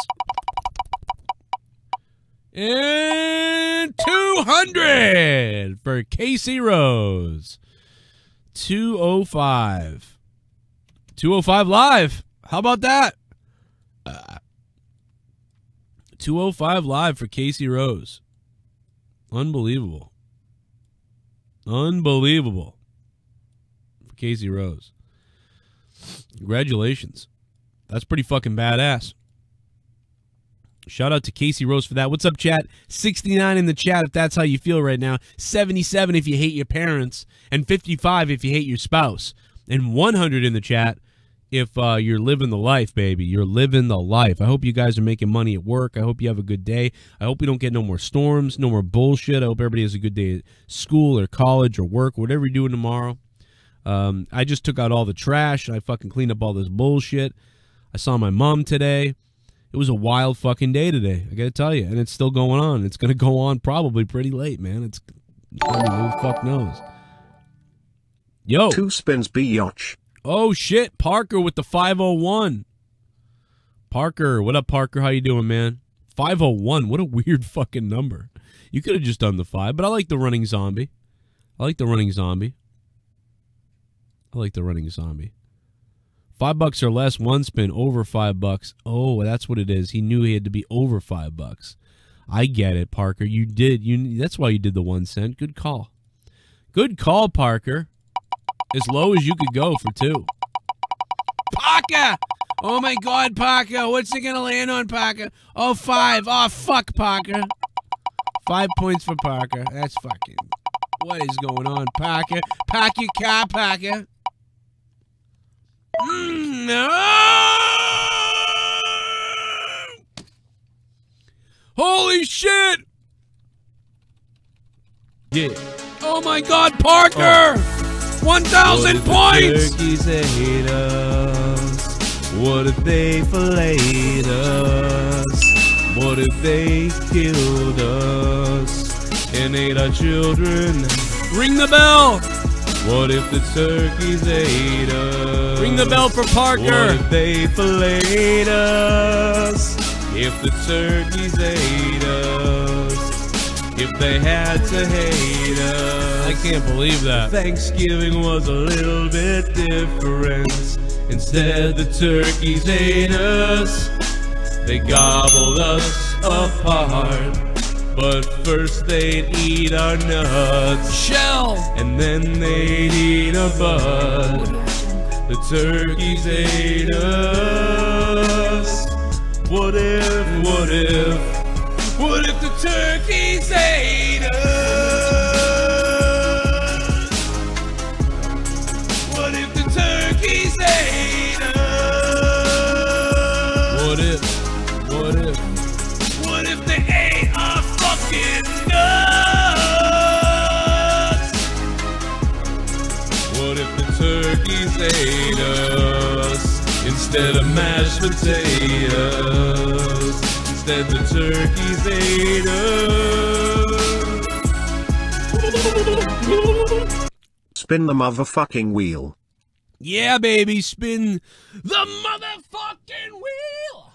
And 200 for Casey Rose. 205. 205 live. How about that? Uh, 205 live for Casey Rose. Unbelievable. Unbelievable. For Casey Rose. Congratulations. That's pretty fucking badass. Shout out to Casey Rose for that. What's up, chat? 69 in the chat if that's how you feel right now. 77 if you hate your parents. And 55 if you hate your spouse. And 100 in the chat if uh, you're living the life, baby. You're living the life. I hope you guys are making money at work. I hope you have a good day. I hope we don't get no more storms, no more bullshit. I hope everybody has a good day at school or college or work, whatever you're doing tomorrow. Um, I just took out all the trash. I fucking cleaned up all this bullshit. I saw my mom today. It was a wild fucking day today. I gotta tell you, and it's still going on. It's gonna go on probably pretty late, man. It's I mean, who the fuck knows? Yo, Two spins Biatch. Oh shit, Parker with the 501. Parker, what up, Parker? How you doing, man? 501. What a weird fucking number. You could have just done the five, but I like the running zombie. I like the running zombie. I like the running zombie. Five bucks or less, one spin over five bucks. Oh, that's what it is. He knew he had to be over five bucks. I get it, Parker. You did. You. That's why you did the one cent. Good call. Good call, Parker. As low as you could go for two. Parker! Oh my god, Parker. What's it gonna land on, Parker? Oh, five. Oh, fuck, Parker. Five points for Parker. That's fucking. What is going on, Parker? Park your car, Parker. Mm, no! Holy shit! Yeah. Oh my god, Parker! 1,000 points! Turkeys hate us? What if they filleted us? What if they killed us and ate our children? Ring the bell! What if the turkeys ate us? Ring the bell for Parker! What if they filleted us? If the turkeys ate us? If they had to hate us? I can't believe that. Thanksgiving was a little bit different. Instead, the turkeys ate us. They gobbled us apart. But first, they'd eat our nuts. Shell! And then they'd eat our butt. The turkeys ate us. What if, what if, what if the turkeys ate us? Us instead of mashed potatoes? Instead, the turkeys ate us. Spin the motherfucking wheel. Yeah, baby, spin the motherfucking wheel.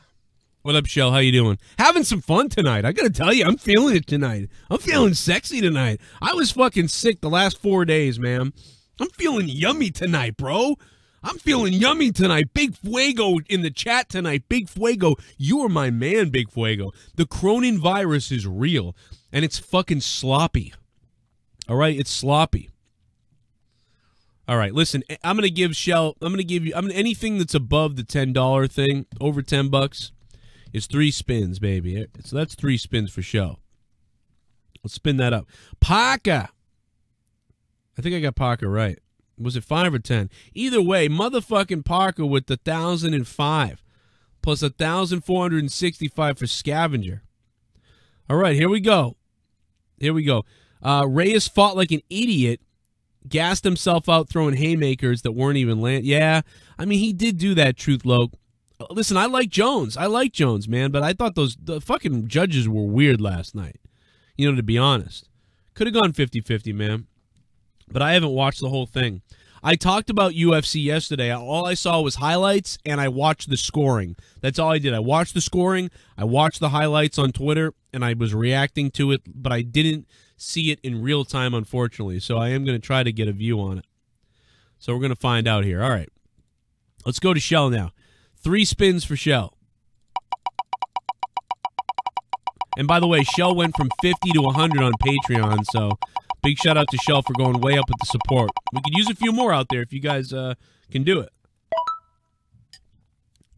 What up, Shell? How you doing? Having some fun tonight. I gotta tell you, I'm feeling it tonight. I'm feeling sexy tonight. I was fucking sick the last four days, man. I'm feeling yummy tonight, bro. I'm feeling yummy tonight. Big Fuego in the chat tonight. Big Fuego, you are my man, Big Fuego. The Cronin virus is real, and it's fucking sloppy. All right, it's sloppy. All right, listen. I'm gonna give Shell. I'm gonna give you. I'm anything that's above the ten dollar thing, over ten bucks, is three spins, baby. So that's three spins for Shell. Let's spin that up. Parker. I think I got Parker right. Was it five or ten? Either way, motherfucking Parker with the thousand and five, plus a thousand four hundred and sixty-five for Scavenger. All right, here we go. Here we go. Uh, Reyes fought like an idiot gassed himself out throwing haymakers that weren't even land. Yeah, I mean he did do that. Truth, Loke. Listen, I like Jones. I like Jones, man, but I thought those the fucking judges were weird last night. You know, to be honest, could have gone 50-50, man. But I haven't watched the whole thing. I talked about UFC yesterday. All I saw was highlights and I watched the scoring. That's all I did. I watched the scoring, I watched the highlights on Twitter, and I was reacting to it, but I didn't see it in real time, unfortunately. So I am going to try to get a view on it. So we're going to find out here. All right. Let's go to Shell now. Three spins for Shell. And by the way, Shell went from 50 to 100 on Patreon, so big shout out to Shell for going way up with the support. We could use a few more out there if you guys uh, can do it.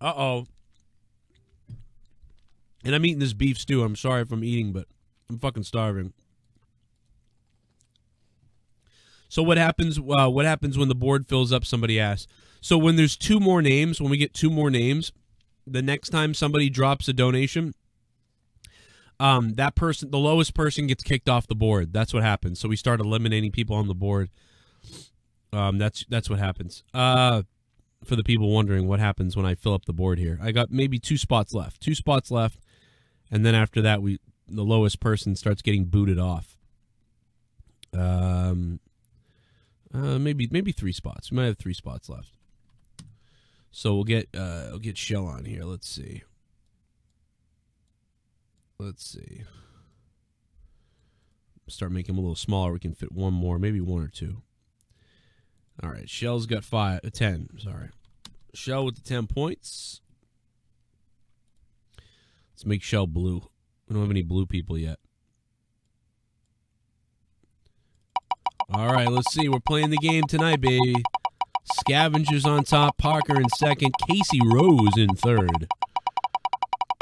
Uh oh. And I'm eating this beef stew. I'm sorry if I'm eating, but I'm fucking starving. So what happens? Uh, what happens when the board fills up? Somebody asks. So when there's two more names, when we get two more names, the next time somebody drops a donation, um, that person, the lowest person, gets kicked off the board. That's what happens. So we start eliminating people on the board. Um, that's that's what happens. Uh, for the people wondering what happens when I fill up the board here, I got maybe two spots left. Two spots left, and then after that, we the lowest person starts getting booted off. Um, uh, maybe maybe three spots. We might have three spots left. So we'll get uh, we'll get Shell on here. Let's see. Let's see. Start making them a little smaller. We can fit one more, maybe one or two. All right, Shell's got five, uh, ten. Sorry, Shell with the ten points. Let's make Shell blue. We don't have any blue people yet. All right, let's see. We're playing the game tonight, baby. Scavengers on top, Parker in second, Casey Rose in third.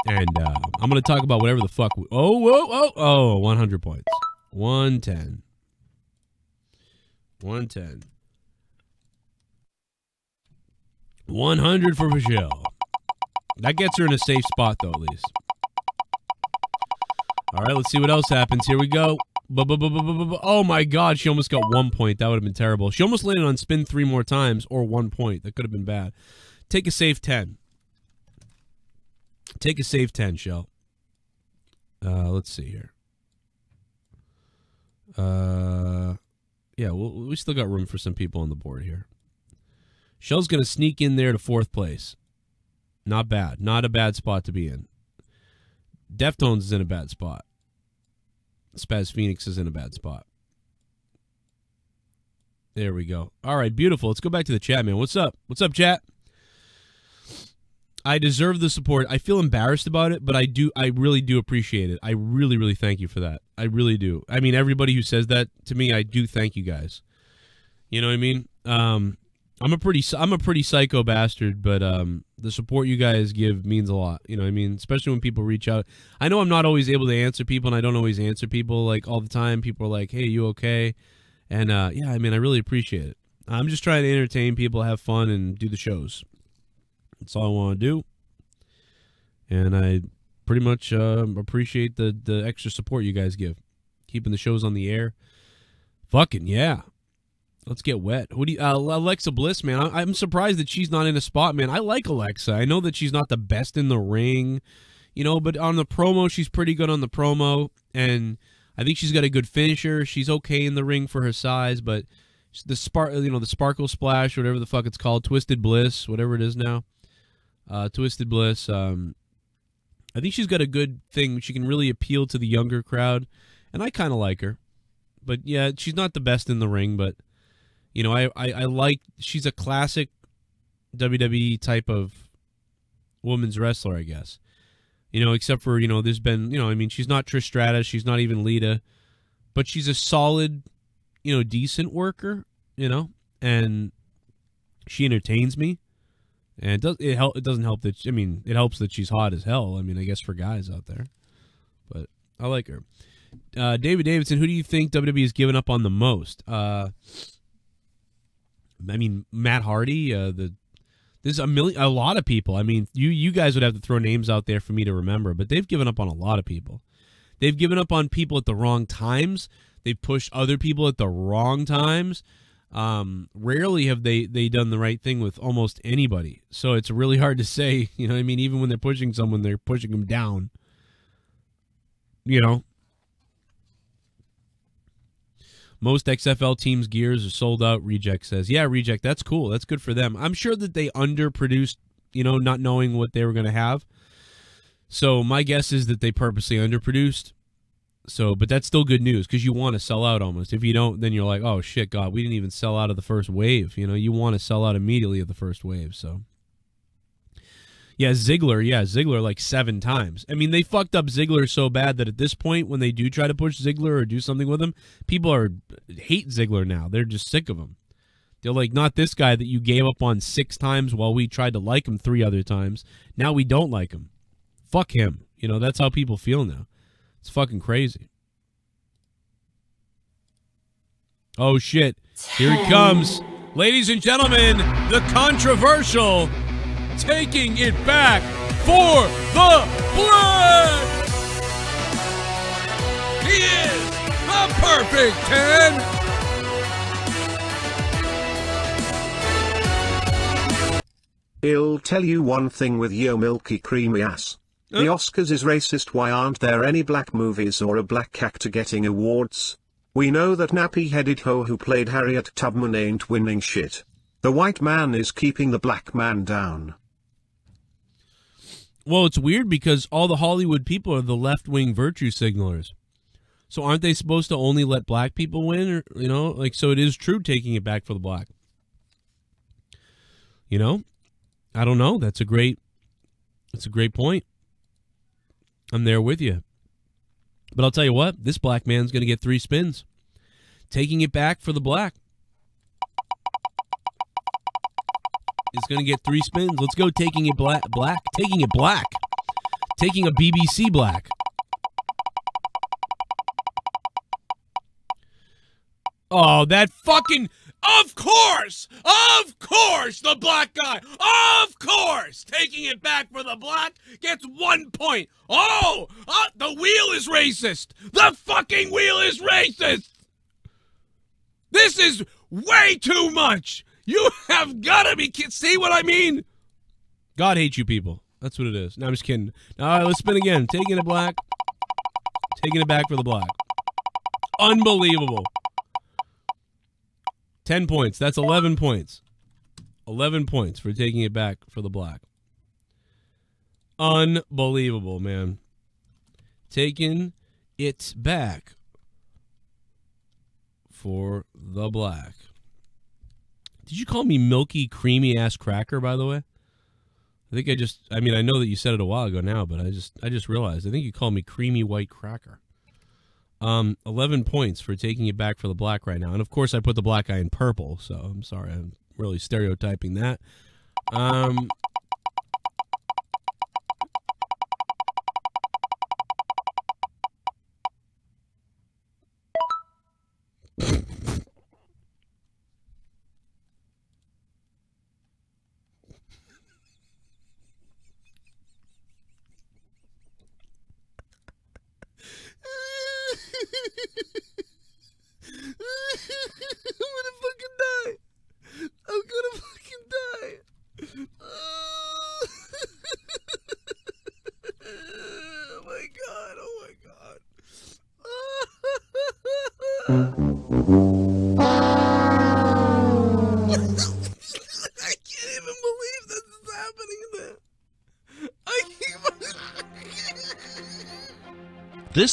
And uh, I'm going to talk about whatever the fuck. We, oh, whoa, oh, oh, 100 points. 110. 110. 100 for Michelle. That gets her in a safe spot, though, at least. All right, let's see what else happens. Here we go. Oh my god, she almost got one point. That would have been terrible. She almost landed on spin three more times or one point. That could have been bad. Take a safe 10. Take a safe 10, Shell. Uh, let's see here. Uh, yeah, we still got room for some people on the board here. Shell's going to sneak in there to fourth place. Not bad. Not a bad spot to be in. Deftones is in a bad spot. Spaz Phoenix is in a bad spot. There we go. All right, beautiful. Let's go back to the chat, man. What's up? What's up, chat? I deserve the support. I feel embarrassed about it, but I do I really do appreciate it. I really really thank you for that. I really do. I mean, everybody who says that to me, I do thank you guys. You know what I mean? Um I'm a pretty I'm a pretty psycho bastard, but um, the support you guys give means a lot. You know, what I mean, especially when people reach out. I know I'm not always able to answer people, and I don't always answer people like all the time. People are like, "Hey, you okay?" And uh, yeah, I mean, I really appreciate it. I'm just trying to entertain people, have fun, and do the shows. That's all I want to do, and I pretty much uh, appreciate the the extra support you guys give, keeping the shows on the air. Fucking yeah. Let's get wet. Who do you, uh, Alexa Bliss, man? I, am surprised that she's not in a spot, man. I like Alexa. I know that she's not the best in the ring, you know, but on the promo, she's pretty good on the promo, and I think she's got a good finisher. She's okay in the ring for her size, but the spark, you know, the sparkle splash, whatever the fuck it's called, Twisted Bliss, whatever it is now, uh, Twisted Bliss. Um, I think she's got a good thing. She can really appeal to the younger crowd, and I kind of like her. But yeah, she's not the best in the ring, but you know, I, I, I like she's a classic WWE type of woman's wrestler, I guess. You know, except for, you know, there's been, you know, I mean, she's not Trish Stratus, she's not even Lita, but she's a solid, you know, decent worker, you know, and she entertains me. And it does it help it doesn't help that I mean, it helps that she's hot as hell. I mean, I guess for guys out there. But I like her. Uh, David Davidson, who do you think WWE has given up on the most? Uh, I mean, Matt Hardy, uh, the there's a million, a lot of people. I mean, you you guys would have to throw names out there for me to remember, but they've given up on a lot of people. They've given up on people at the wrong times. They've pushed other people at the wrong times. Um, rarely have they they done the right thing with almost anybody. So it's really hard to say. You know, I mean, even when they're pushing someone, they're pushing them down. You know, Most XFL teams' gears are sold out, Reject says. Yeah, Reject, that's cool. That's good for them. I'm sure that they underproduced, you know, not knowing what they were going to have. So my guess is that they purposely underproduced. So, but that's still good news because you want to sell out almost. If you don't, then you're like, oh shit, God, we didn't even sell out of the first wave. You know, you want to sell out immediately of the first wave. So, Yeah, Ziggler. Yeah, Ziggler like seven times. I mean, they fucked up Ziggler so bad that at this point, when they do try to push Ziggler or do something with him, people are hate Ziggler now. They're just sick of him. They're like, not this guy that you gave up on six times while we tried to like him three other times. Now we don't like him. Fuck him. You know, that's how people feel now. It's fucking crazy. Oh shit. Here he comes. Ladies and gentlemen, the controversial taking it back for the Black. He is the perfect 10. I'll tell you one thing with your milky creamy ass. The Oscars is racist why aren't there any black movies or a black actor getting awards? We know that nappy-headed ho who played Harriet Tubman ain't winning shit. The white man is keeping the black man down. Well, it's weird because all the Hollywood people are the left wing virtue signalers. So aren't they supposed to only let black people win? Or you know, like so it is true taking it back for the black. You know? I don't know. That's a great that's a great point. I'm there with you. But I'll tell you what, this black man's gonna get three spins. Taking it back for the black. is going to get three spins. Let's go taking it black, black, taking it black, taking a BBC black. Oh, that fucking. Of course! Of course! The black guy! Of course! Taking it back for the black gets one point. Oh! Uh, the wheel is racist! The fucking wheel is racist! This is way too much! You have got to be kidding. See what I mean? God hates you people. That's what it is. No, I'm just kidding. All right, let's spin again. Taking it black. Taking it back for the black. Unbelievable. 10 points. That's 11 points. 11 points for taking it back for the black. Unbelievable, man. Taking it back for the black. Did you call me milky, creamy ass cracker, by the way? I think I just I mean I know that you said it a while ago now, but I just I just realized I think you called me creamy white cracker. Um, eleven points for taking it back for the black right now, and of course I put the black guy in purple. So I'm sorry, I'm really stereotyping that. Um,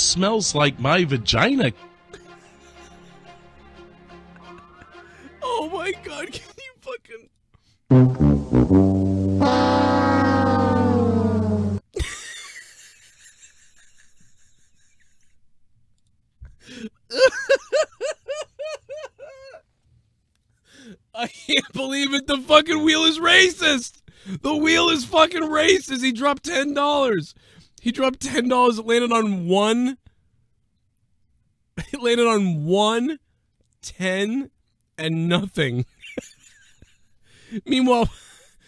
smells like my vagina. Oh my god! Can you fucking? I can't believe it. The fucking wheel is racist. The wheel is fucking racist. He dropped ten dollars. He dropped ten dollars. It landed on one. It landed on one, ten, and nothing. Meanwhile,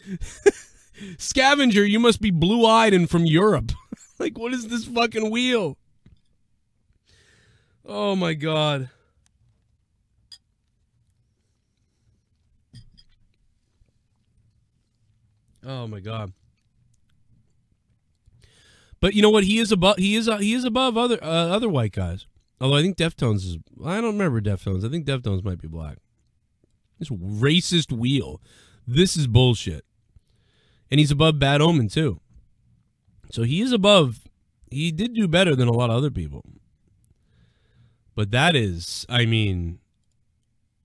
scavenger, you must be blue-eyed and from Europe. like, what is this fucking wheel? Oh my god. Oh my god. But you know what? He is above. He is. Uh, he is above other uh, other white guys. Although I think Deftones is. I don't remember Deftones. I think Deftones might be black. This racist wheel. This is bullshit. And he's above Bad Omen too. So he is above. He did do better than a lot of other people. But that is. I mean.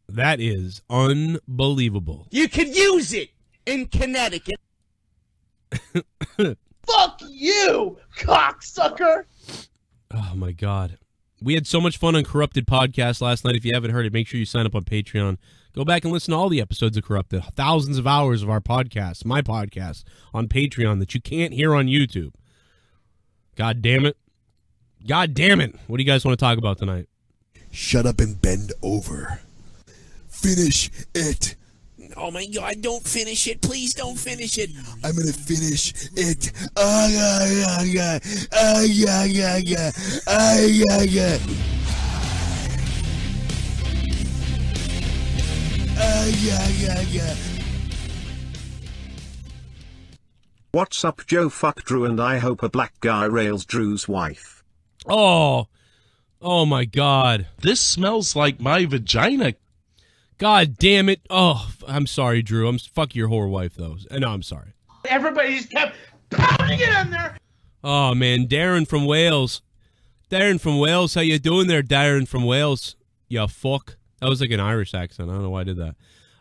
That is unbelievable. You could use it in Connecticut. Fuck you, cocksucker! Oh my god. We had so much fun on Corrupted Podcast last night. If you haven't heard it, make sure you sign up on Patreon. Go back and listen to all the episodes of Corrupted. Thousands of hours of our podcast, my podcast, on Patreon that you can't hear on YouTube. God damn it. God damn it. What do you guys want to talk about tonight? Shut up and bend over. Finish it. Oh my god, don't finish it. Please don't finish it. I'm gonna finish it. Ah, yeah, yeah, yeah. Ah, yeah, yeah, yeah. Ah, yeah, yeah. Ah, yeah, yeah, yeah. What's up, Joe? Fuck Drew, and I hope a black guy rails Drew's wife. Oh. Oh my god. This smells like my vagina. God damn it. Oh, I'm sorry, Drew. I'm fuck your whore wife though. No, I'm sorry. Everybody just kept pounding it on there. Oh man, Darren from Wales. Darren from Wales, how you doing there, Darren from Wales? Ya fuck. That was like an Irish accent. I don't know why I did that.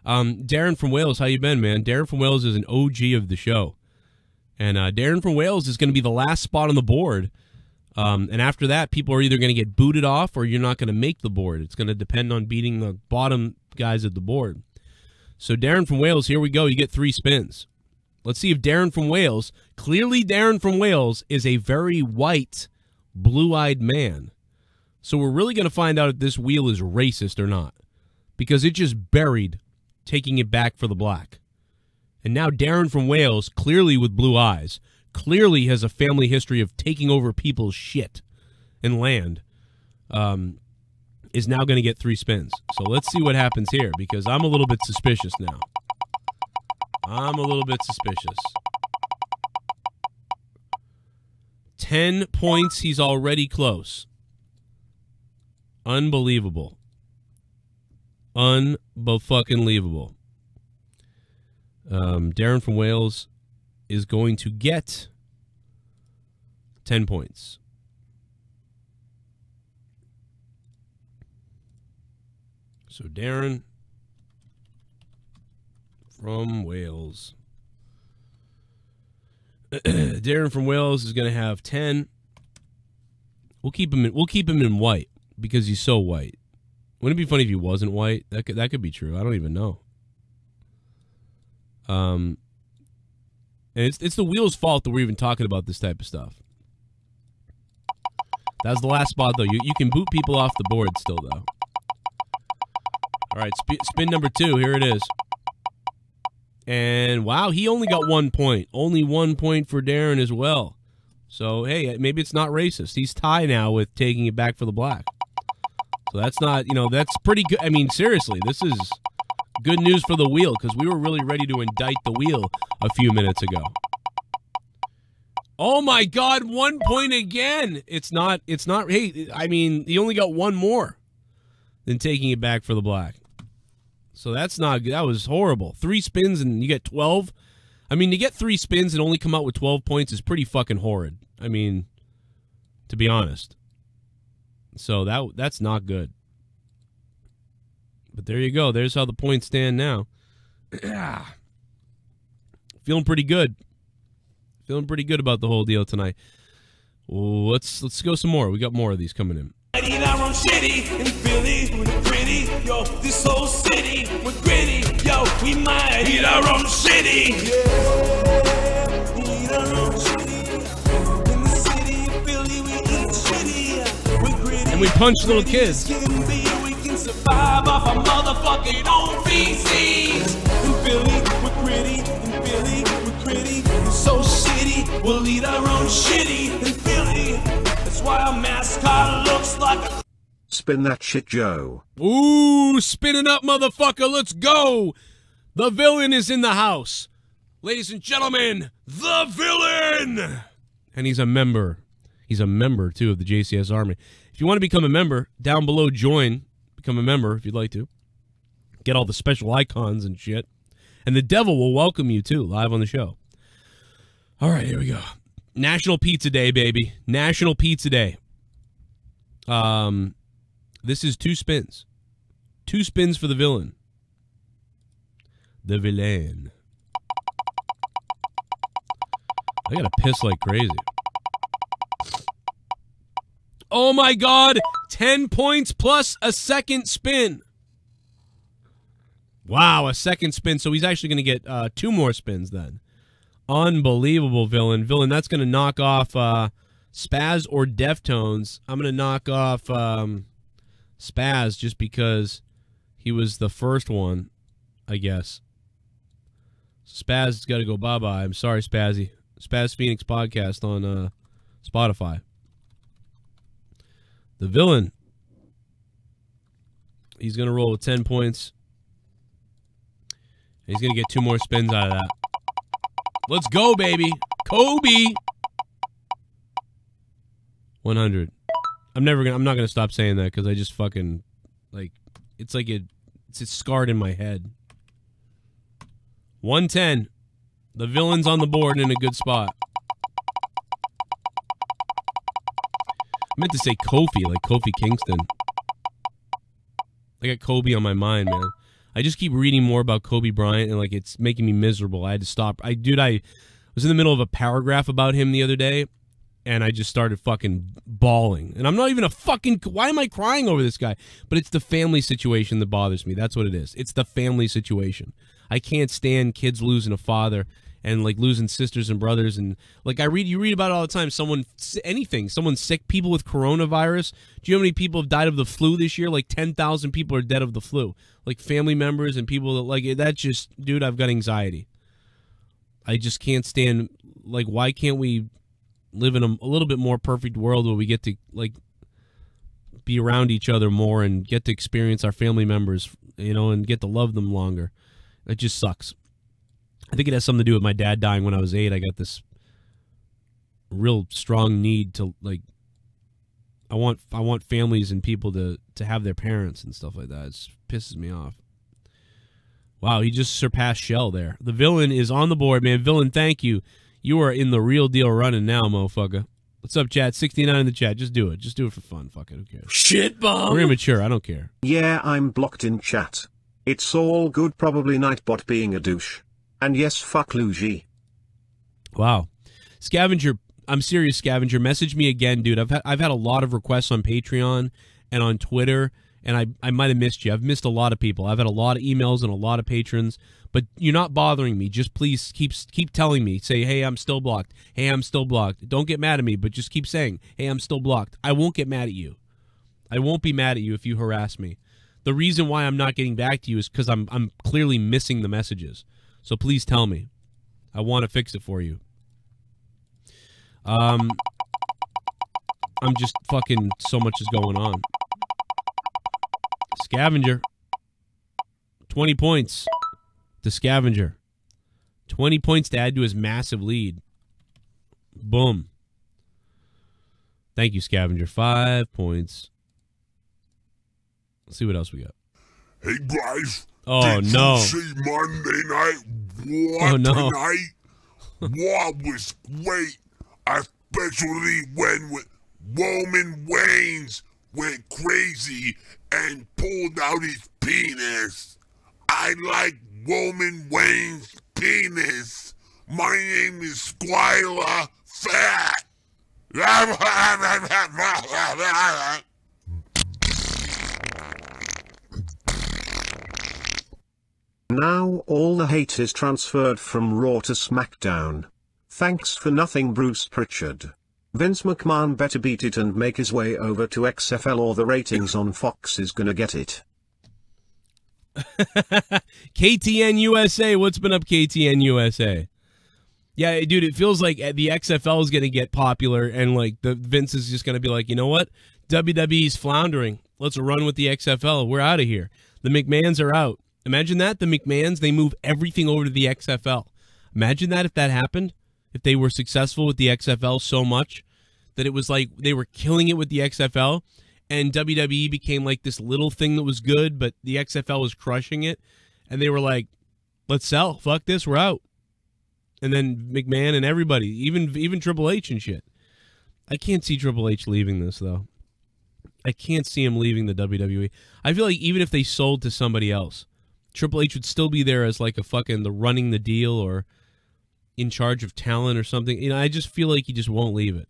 Um, Darren from Wales, how you been, man? Darren from Wales is an OG of the show, and uh, Darren from Wales is going to be the last spot on the board. Um, and after that, people are either going to get booted off or you're not going to make the board. It's going to depend on beating the bottom guys at the board. So Darren from Wales, here we go. You get three spins. Let's see if Darren from Wales, clearly Darren from Wales, is a very white, blue eyed man. So we're really going to find out if this wheel is racist or not. Because it just buried taking it back for the black. And now Darren from Wales, clearly with blue eyes, clearly has a family history of taking over people's shit and land, um, is now going to get three spins. So let's see what happens here because I'm a little bit suspicious now. I'm a little bit suspicious. 10 points. He's already close. Unbelievable. Unfucking-leavable. Um, Darren from Wales is going to get 10 points. So Darren from Wales. Darren from Wales is going to have 10. We'll keep him in, we'll keep him in white because he's so white. Wouldn't it be funny if he wasn't white? That could, that could be true. I don't even know. Um and it's it's the wheel's fault that we're even talking about this type of stuff. That's the last spot though. You you can boot people off the board still though. All right, sp- spin number 2. Here it is. And wow, he only got 1 point. Only 1 point for Darren as well. So, hey, maybe it's not racist. He's tied now with taking it back for the black. So that's not, you know, that's pretty good. I mean, seriously, this is good news for the wheel because we were really ready to indict the wheel a few minutes ago. Oh my God! One point again. It's not. It's not. Hey, I mean, he only got one more than taking it back for the black. So that's not. Good. That was horrible. Three spins and you get twelve. I mean, to get three spins and only come out with twelve points is pretty fucking horrid. I mean, to be honest. So that that's not good. But there you go. There's how the points stand now. Feeling pretty good. Feeling pretty good about the whole deal tonight. Let's let's go some more. We got more of these coming in. Eat our own shitty in Philly, with pretty, yo. This whole city, with gritty, yo. We might eat our own shitty. Yeah, eat our own shitty. In the city of Philly, we eat shitty. With gritty, And we punch little kids. We can survive off our motherfucking own feces. In Philly, with gritty, in Philly, with gritty. We're so shitty, we'll eat our own shitty in Philly. That's why our mascot looks like a Spin that shit, Joe. Ooh, spin it up, motherfucker. Let's go. The villain is in the house. Ladies and gentlemen, the villain. And he's a member. He's a member, too, of the JCS Army. If you want to become a member, down below, join. Become a member if you'd like to. Get all the special icons and shit. And the devil will welcome you, too, live on the show. All right, here we go. National Pizza Day, baby. National Pizza Day. Um, this is two spins. Two spins for the villain. The villain. I gotta piss like crazy. Oh my god! 10 points plus a second spin. Wow, a second spin. So he's actually going to get uh, two more spins then. Unbelievable, villain. Villain, that's going to knock off uh, Spaz or Deftones. I'm going to knock off um, Spaz just because he was the first one, I guess. Spaz has got to go bye bye. I'm sorry, Spazzy. Spaz Phoenix podcast on uh, Spotify. The villain. He's going to roll with 10 points. He's going to get two more spins out of that. Let's go, baby. Kobe. 100. I'm never to I'm not to stop saying that cuz I just fucking like it's like it it's, it's scarred in my head. 110. The villain's on the board in a good spot. I meant to say Kofi, like Kofi Kingston. I got Kobe on my mind, man. I just keep reading more about Kobe Bryant and like it's making me miserable. I had to stop. I dude, I was in the middle of a paragraph about him the other day and I just started fucking bawling. And I'm not even a fucking why am I crying over this guy? But it's the family situation that bothers me. That's what it is. It's the family situation. I can't stand kids losing a father and like losing sisters and brothers and like I read you read about it all the time. Someone anything. Someone sick people with coronavirus. Do you know how many people have died of the flu this year? Like 10,000 people are dead of the flu. Like family members and people that like that just dude I've got anxiety. I just can't stand like why can't we live in a, a little bit more perfect world where we get to like be around each other more and get to experience our family members you know and get to love them longer? It just sucks I think it has something to do with my dad dying when I was eight. I got this real strong need to like. I want I want families and people to to have their parents and stuff like that. It pisses me off. Wow, he just surpassed Shell there. The villain is on the board, man. Villain, thank you. You are in the real deal running now, motherfucker. What's up, chat? 69 in the chat. Just do it. Just do it for fun. Fuck it. Who cares? Shit bomb. We're immature. I don't care. Yeah, I'm blocked in chat. It's all good, probably Nightbot being a douche. And yes, fuck Luigi. Wow. Scavenger, I'm serious, Scavenger. Message me again, dude. I've had, I've had a lot of requests on Patreon and on Twitter, and I, I might have missed you. I've missed a lot of people. I've had a lot of emails and a lot of patrons, but you're not bothering me. Just please keep keep telling me. Say, hey, I'm still blocked. Hey, I'm still blocked. Don't get mad at me, but just keep saying, hey, I'm still blocked. I won't get mad at you. I won't be mad at you if you harass me. The reason why I'm not getting back to you is because I'm I'm clearly missing the messages. So please tell me. I want to fix it for you. Um, I'm just fucking so much is going on. Scavenger. 20 points to Scavenger. 20 points to add to his massive lead. Boom. Thank you, Scavenger. Five points. Let's see what else we got. Hey, guys. Oh, Did no. You see Monday Night War Oh, no. tonight? War was great, especially when with Roman Reigns went crazy and pulled out his penis. I like Roman Reigns' penis. My name is Squire Fat. Now all the hate is transferred from Raw to SmackDown. Thanks for nothing Bruce Pritchard. Vince McMahon better beat it and make his way over to XFL or the ratings on Fox is gonna get it. KTN USA. What's been up, KTN USA? Yeah, dude, it feels like eh, the XFL is to get popular, and like the Vince is just to be like, you know what? WWE's floundering. Let's run with the XFL. We're out of here. The McMahons are out. Imagine that. The McMahons, they move everything over to the XFL. Imagine that if that happened. If they were successful with the XFL so much that it was like they were killing it with the XFL and WWE became like this little thing that was good, but the XFL was crushing it. And they were like, let's sell. Fuck this. We're out. And then McMahon and everybody, even even Triple H and shit. I can't see Triple H leaving this though. I can't see him leaving the WWE. I feel like even if they sold to somebody else, Triple H would still be there as like a fucking the running the deal or in charge of talent or something. You know, I just feel like he just won't leave it.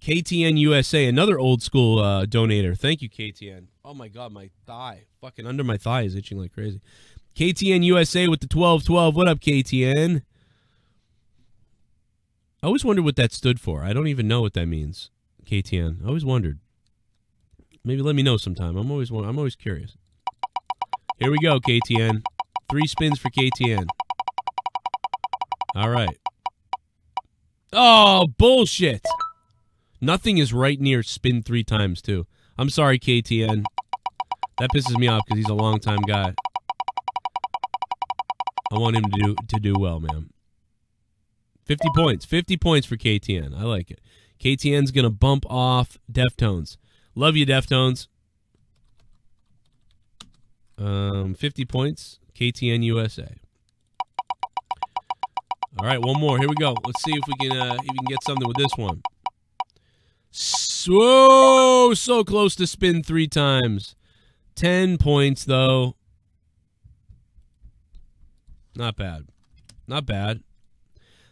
KTN USA, another old school uh, donator. Thank you, KTN. Oh my God, my thigh, fucking under my thigh is itching like crazy. KTN USA with the twelve twelve. What up, KTN? I always wondered what that stood for. I don't even know what that means. KTN. I always wondered. Maybe let me know sometime. I'm always wa- I'm always curious. Here we go, KTN. Three spins for KTN. All right. Oh, bullshit. Nothing is right near spin three times, too. I'm sorry, KTN. That pisses me off because he's a long time guy. I want him to do to do well, man. 50 points. 50 points for KTN. I like it. KTN's going to bump off Deftones. Love you, Deftones. Um, 50 points. KTN USA. All right, one more. Here we go. Let's see if we can uh, if we can get something with this one. So so close to spin three times. Ten points though. Not bad. Not bad.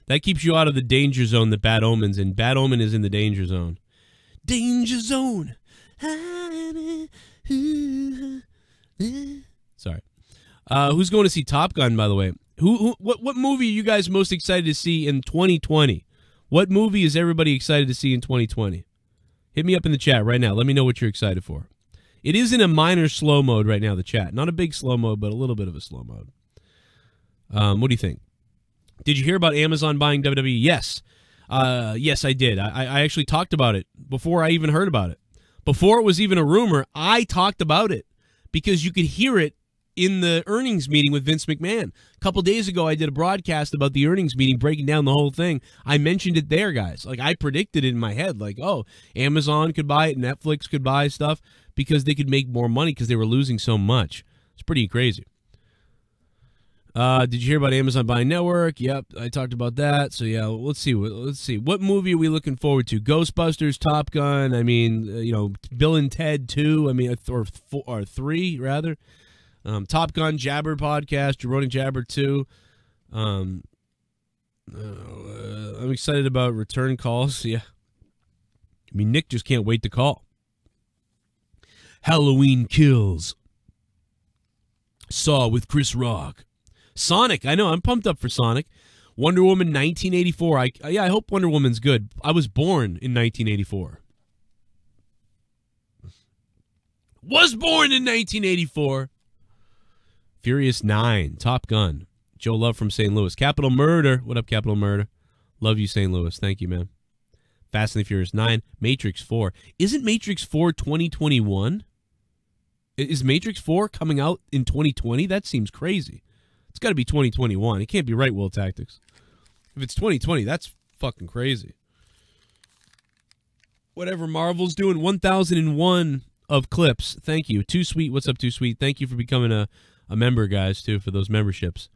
That keeps you out of the danger zone that Bad Omen's in. Bad Omen is in the danger zone. Danger zone. Sorry. Uh, who's going to see Top Gun, by the way? Who, who what what movie are you guys most excited to see in 2020? What movie is everybody excited to see in 2020? Hit me up in the chat right now. Let me know what you're excited for. It is in a minor slow mode right now, the chat. Not a big slow mode, but a little bit of a slow mode. Um, what do you think? Did you hear about Amazon buying WWE? Yes. Uh, yes, I did. I, I actually talked about it before I even heard about it. Before it was even a rumor, I talked about it because you could hear it in the earnings meeting with Vince McMahon. A couple days ago, I did a broadcast about the earnings meeting, breaking down the whole thing. I mentioned it there, guys. Like, I predicted it in my head, like, oh, Amazon could buy it, Netflix could buy stuff because they could make more money because they were losing so much. It's pretty crazy. Uh, did you hear about Amazon buying network? Yep, I talked about that. So yeah, let's see. Let's see. What movie are we looking forward to? Ghostbusters, Top Gun. I mean, uh, you know, Bill and Ted two. I mean, or four, or three rather. Um, Top Gun, Jabber podcast, Jeroni Jabber two. Um, uh, I'm excited about return calls. Yeah, I mean, Nick just can't wait to call. Halloween Kills. Saw with Chris Rock. Sonic, I know I'm pumped up for Sonic. Wonder Woman 1984. I yeah, I hope Wonder Woman's good. I was born in 1984. Was born in 1984. Furious 9, Top Gun. Joe Love from St. Louis. Capital Murder. What up, Capital Murder? Love you, St. Louis. Thank you, man. Fast and the Furious 9. Matrix 4. Isn't Matrix 4 2021? Is Matrix 4 coming out in 2020? That seems crazy. It's got to be 2021. It can't be right, Will Tactics. If it's 2020, that's fucking crazy. Whatever Marvel's doing, 1001 of clips. Thank you. Too sweet. What's up, Too Sweet? Thank you for becoming a, a member, guys, too, for those memberships.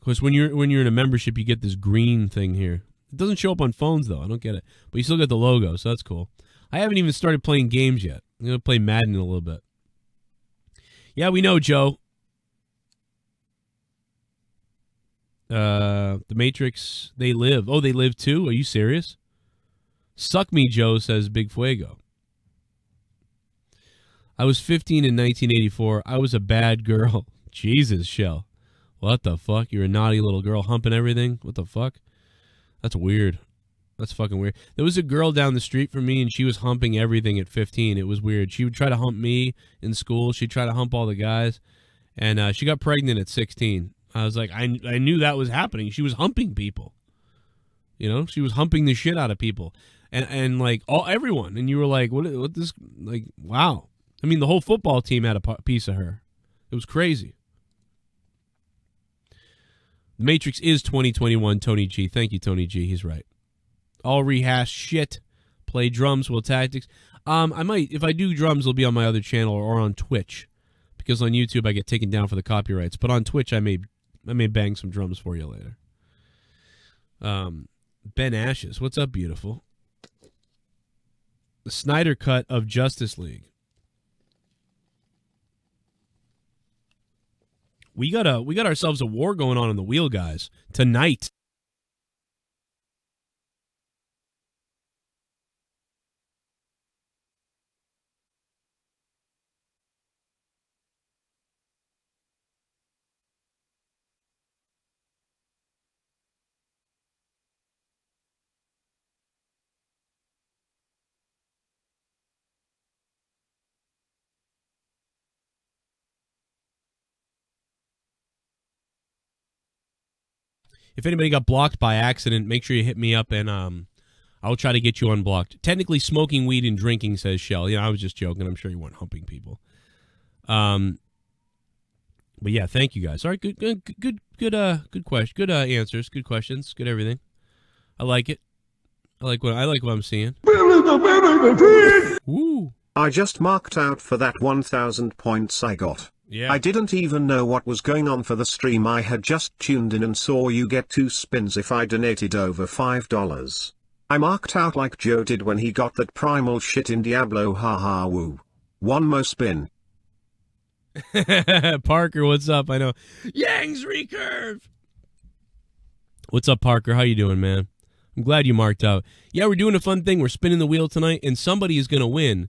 Of course, when you're when you're in a membership, you get this green thing here. It doesn't show up on phones though. I don't get it, but you still get the logo, so that's cool. I haven't even started playing games yet. I'm gonna play Madden a little bit. Yeah, we know, Joe. Uh, the Matrix, they live. Oh, they live too? Are you serious? Suck me, Joe, says Big Fuego. I was 15 in 1984. I was a bad girl. Jesus, Shell. What the fuck? You're a naughty little girl humping everything? What the fuck? That's weird. That's fucking weird. There was a girl down the street from me, and she was humping everything at 15. It was weird. She would try to hump me in school. She'd try to hump all the guys, and uh, she got pregnant at 16. I was like, I, I knew that was happening. She was humping people. You know, she was humping the shit out of people, and and like all everyone. And you were like, what? What this? Like, wow. I mean, the whole football team had a piece of her. It was crazy. The Matrix is 2021. Tony G. Thank you, Tony G. He's right. All rehash shit. Play drums, will tactics. Um, I might if I do drums, it'll be on my other channel or on Twitch, because on YouTube I get taken down for the copyrights. But on Twitch, I may I may bang some drums for you later. Um, Ben Ashes, what's up, beautiful? The Snyder cut of Justice League. We got a we got ourselves a war going on in the wheel, guys. Tonight. If anybody got blocked by accident, make sure you hit me up and um, I'll try to get you unblocked. Technically, smoking weed and drinking, says Shell. Yeah, I was just joking. I'm sure you weren't humping people. Um, but yeah, thank you guys. All right, good, good, good, good, uh, good question, good uh, answers, good questions, good everything. I like it. I like what I like what I'm seeing. Woo. I just marked out for that 1000 points I got. Yeah. I didn't even know what was going on for the stream. I had just tuned in and saw you get two spins if I donated over $5. I marked out like Joe did when he got that primal shit in Diablo haha woo. One more spin. Parker, what's up? I know. Yang's recurve. What's up, Parker? How you doing, man? I'm glad you marked out. Yeah, we're doing a fun thing. We're spinning the wheel tonight, and somebody is going to win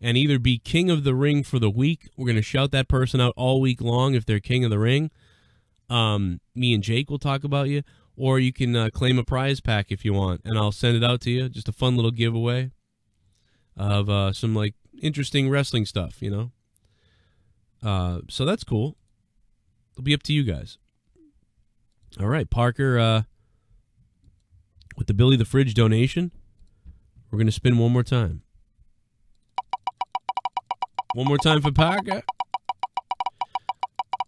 and either be king of the ring for the week. We're going to shout that person out all week long if they're king of the ring. Um, me and Jake will talk about you, or you can uh, claim a prize pack if you want, and I'll send it out to you. Just a fun little giveaway of uh, some like interesting wrestling stuff, you know. Uh, so that's cool. It'll be up to you guys. All right, Parker. Uh, with the Billy the Fridge donation, we're gonna spin one more time. One more time for Parker.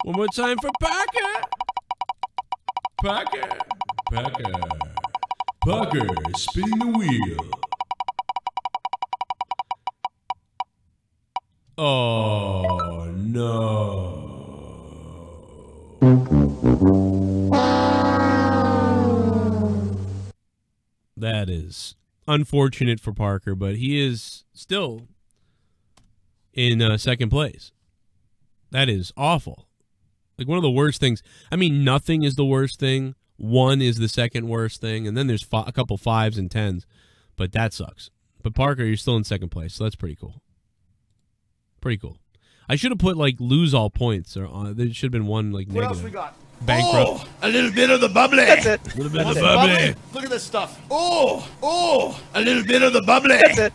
One more time for Parker. Parker. Parker. Parker spinning the wheel. Oh no. That is unfortunate for Parker, but he is still in uh, second place. That is awful. Like one of the worst things. I mean, nothing is the worst thing. One is the second worst thing, and then there's fi- a couple fives and tens, but that sucks. But Parker, you're still in second place, so that's pretty cool. Pretty cool. I should have put like lose all points, or uh, there should have been one like What negative. else we got? Bankrupt. Oh, a little bit of the bubbly. That's it. A little bit of the it. bubbly. Look at this stuff. Oh, oh, a little bit of the bubbly. That's it.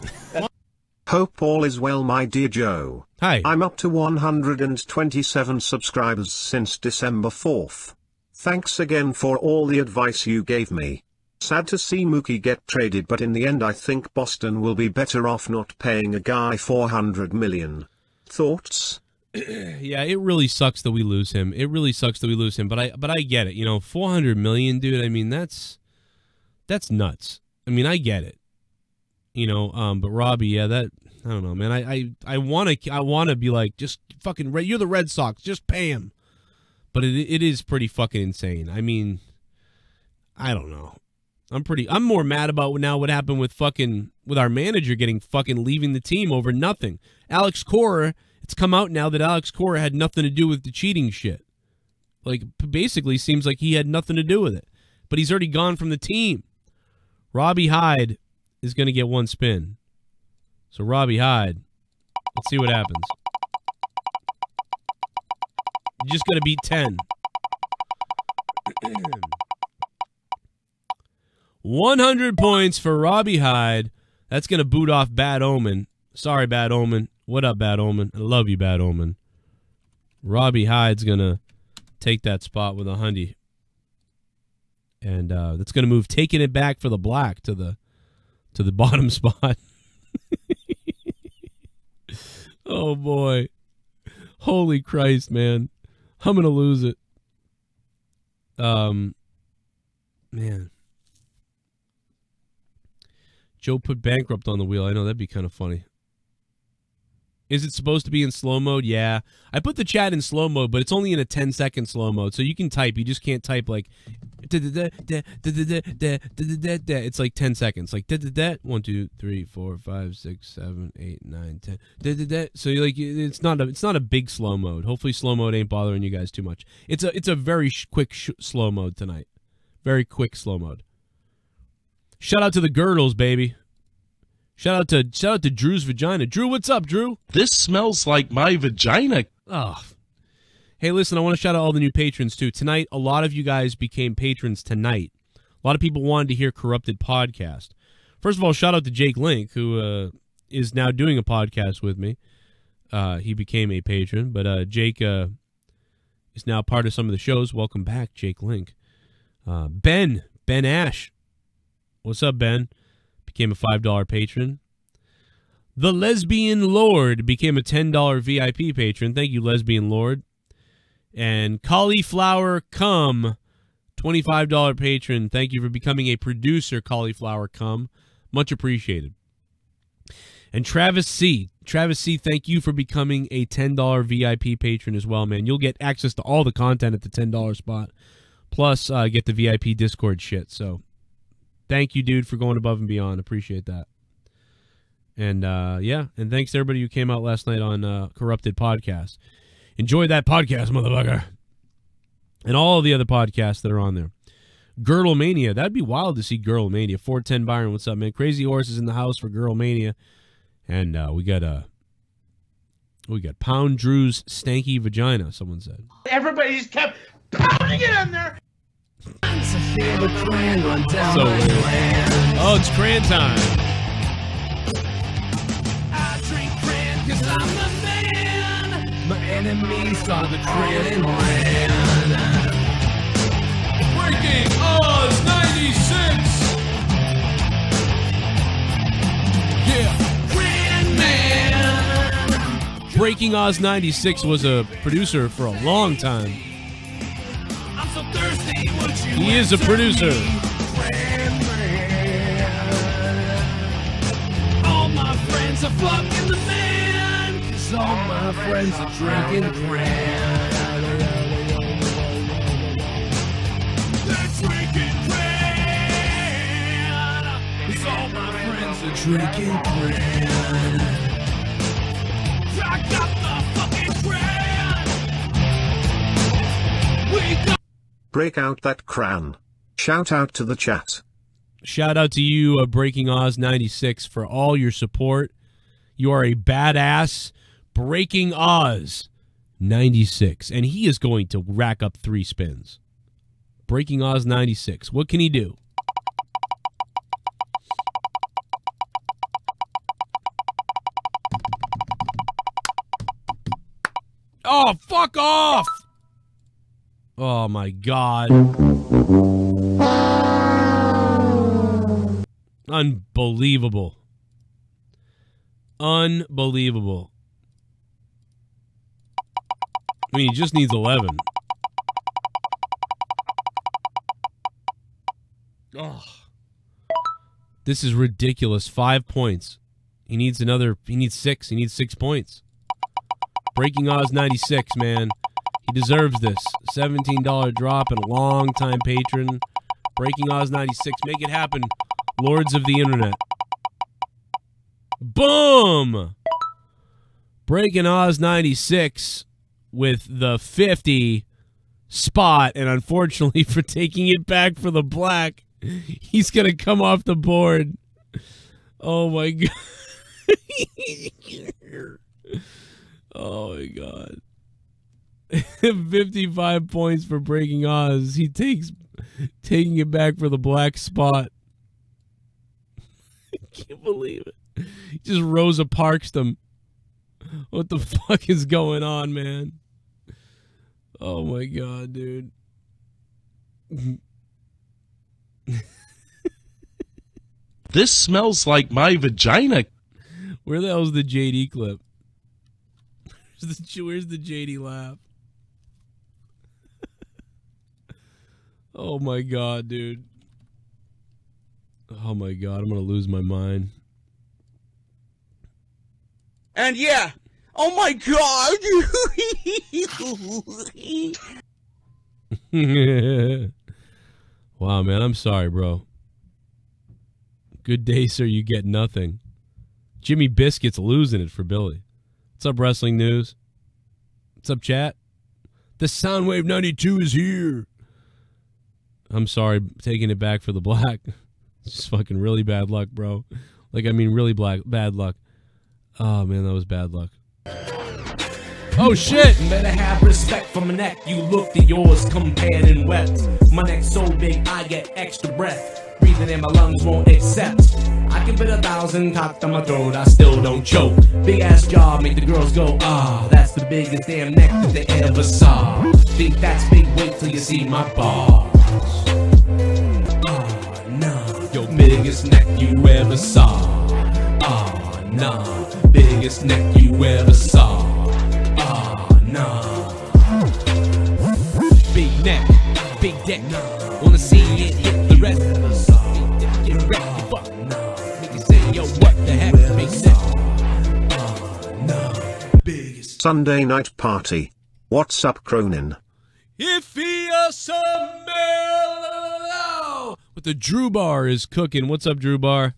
Hope all is well, my dear Joe. Hi. I'm up to 127 subscribers since December 4th. Thanks again for all the advice you gave me. Sad to see Mookie get traded, but in the end, I think Boston will be better off not paying a guy 400 million. Thoughts? yeah, it really sucks that we lose him. It really sucks that we lose him. But I but I get it. You know, four hundred million, dude. I mean, that's that's nuts. I mean, I get it. You know, um, but Robbie, yeah, that I don't know, man. I I I want to I want to be like just fucking. Red, you're the Red Sox, just pay him. But it it is pretty fucking insane. I mean, I don't know. I'm pretty. I'm more mad about now what happened with fucking with our manager getting fucking leaving the team over nothing. Alex Cora. It's come out now that Alex Cora had nothing to do with the cheating shit. Like basically seems like he had nothing to do with it. But he's already gone from the team. Robbie Hyde is going to get one spin. So Robbie Hyde, let's see what happens. You just going to beat 10. 100 points for Robbie Hyde. That's going to boot off Bad Omen. Sorry, Bad Omen. What up, Bad Omen? I love you, Bad Omen. Robbie Hyde's going to take that spot with a hundy. And uh, that's going to move taking it back for the black to the to the bottom spot. oh boy. Holy Christ, man. I'm going to lose it. Um man. Joe put bankrupt on the wheel. I know that'd be kind of funny. Is it supposed to be in slow mode? Yeah. I put the chat in slow mode, but it's only in a 10 second slow mode. So you can type. You just can't type like. It's like 10 seconds. Like 1, 2, 3, 4, 5, 6, 7, 8, 9, 10. So you're like it's not a it's not a big slow mode. Hopefully slow mode ain't bothering you guys too much. It's a it's a very quick slow mode tonight. Very quick slow mode. Shout out to the girdles, baby. Shout out to shout out to Drew's vagina. Drew, what's up, Drew? This smells like my vagina. Oh. Hey, listen, I want to shout out all the new patrons too. Tonight, a lot of you guys became patrons tonight. A lot of people wanted to hear Corrupted podcast. First of all, shout out to Jake Link, who uh, is now doing a podcast with me. Uh, he became a patron, but uh, Jake uh, is now part of some of the shows. Welcome back, Jake Link. Uh, ben, Ben Ash. What's up, Ben? Became a $5 patron. The Lesbian Lord became a $10 VIP patron. Thank you, Lesbian Lord. And Cauliflower Cum, $25 patron. Thank you for becoming a producer, Cauliflower Cum. Much appreciated. And Travis C. Travis C, thank you for becoming a $10 VIP patron as well, man. You'll get access to all the content at the $10 spot, plus uh, get the VIP Discord shit. So thank you, dude, for going above and beyond. Appreciate that. And uh, yeah, and thanks to everybody who came out last night on uh, Corrupted Podcast. Enjoy that podcast, motherfucker. And all the other podcasts that are on there. Girdle Mania. That'd be wild to see Girdle Mania. 410 Byron, what's up, man? Crazy Horses in the house for Girdle Mania. And uh, we got uh, we got Pound Drew's stanky vagina. Someone said. Everybody just kept pounding it in there. So weird. Oh, it's crayon time. I drink cran cause I'm the man. My enemies are the crayon land. Breaking Oz 96. Yeah. Cran man. Breaking Oz 96 was a producer for a long time. I'm so thirsty. He is a producer. All my friends are fucking the man. Cause all my friends are drinking. They're drinking cran. All my friends are drinking cran. I got the fucking cran. We got Break out that cran. Shout out to the chat. Shout out to you, uh, Breaking Oz 96, for all your support. You are a badass. Breaking Oz 96. And he is going to rack up three spins. Breaking Oz 96. What can he do? Oh, fuck off! Oh my god. Unbelievable. Unbelievable. I mean, he just needs 11. Oh. This is ridiculous. Five points. He needs another. He needs six. He needs six points. Breaking Oz 96, man. Deserves this. $17 drop and a long time patron. Breaking Oz 96. Make it happen, lords of the internet. Boom! Breaking Oz 96 with the 50 spot. And unfortunately, for taking it back for the black, he's going to come off the board. Oh my God. oh my God. 55 points for breaking Oz. He takes taking it back for the black spot. I can't believe it. He just Rosa Parks them. What the fuck is going on, man? Oh my god, dude. This smells like my vagina. Where the hell's the JD clip? Where's the, where's the JD laugh? Oh my god, dude. Oh my god, I'm gonna lose my mind. And yeah, oh my god. wow, man, I'm sorry, bro. Good day, sir. You get nothing. Jimmy Biscuit's losing it for Billy. What's up, wrestling news? What's up, chat? The Soundwave 92 is here. I'm sorry, taking it back for the black. Just fucking really bad luck, bro. Like, I mean, really black, bad luck. Oh, man, that was bad luck. Oh, shit! Better have respect for my neck. You looked at yours, compared and wept. My neck's so big, I get extra breath. Breathing in my lungs won't accept. I can fit a thousand cocked on my throat, I still don't choke. Big ass jaw make the girls go, ah, that's the biggest damn neck that they ever saw. Think that's big, wait till you see my balls. biggest neck you ever saw. Ah, nah, biggest neck you ever saw. Ah, nah. Big neck, big dick. Wanna see it hit the rest. Sunday night party. What's up, Cronin? If he a mellow. What the Drew Bar is cooking. What's up, Drew Bar?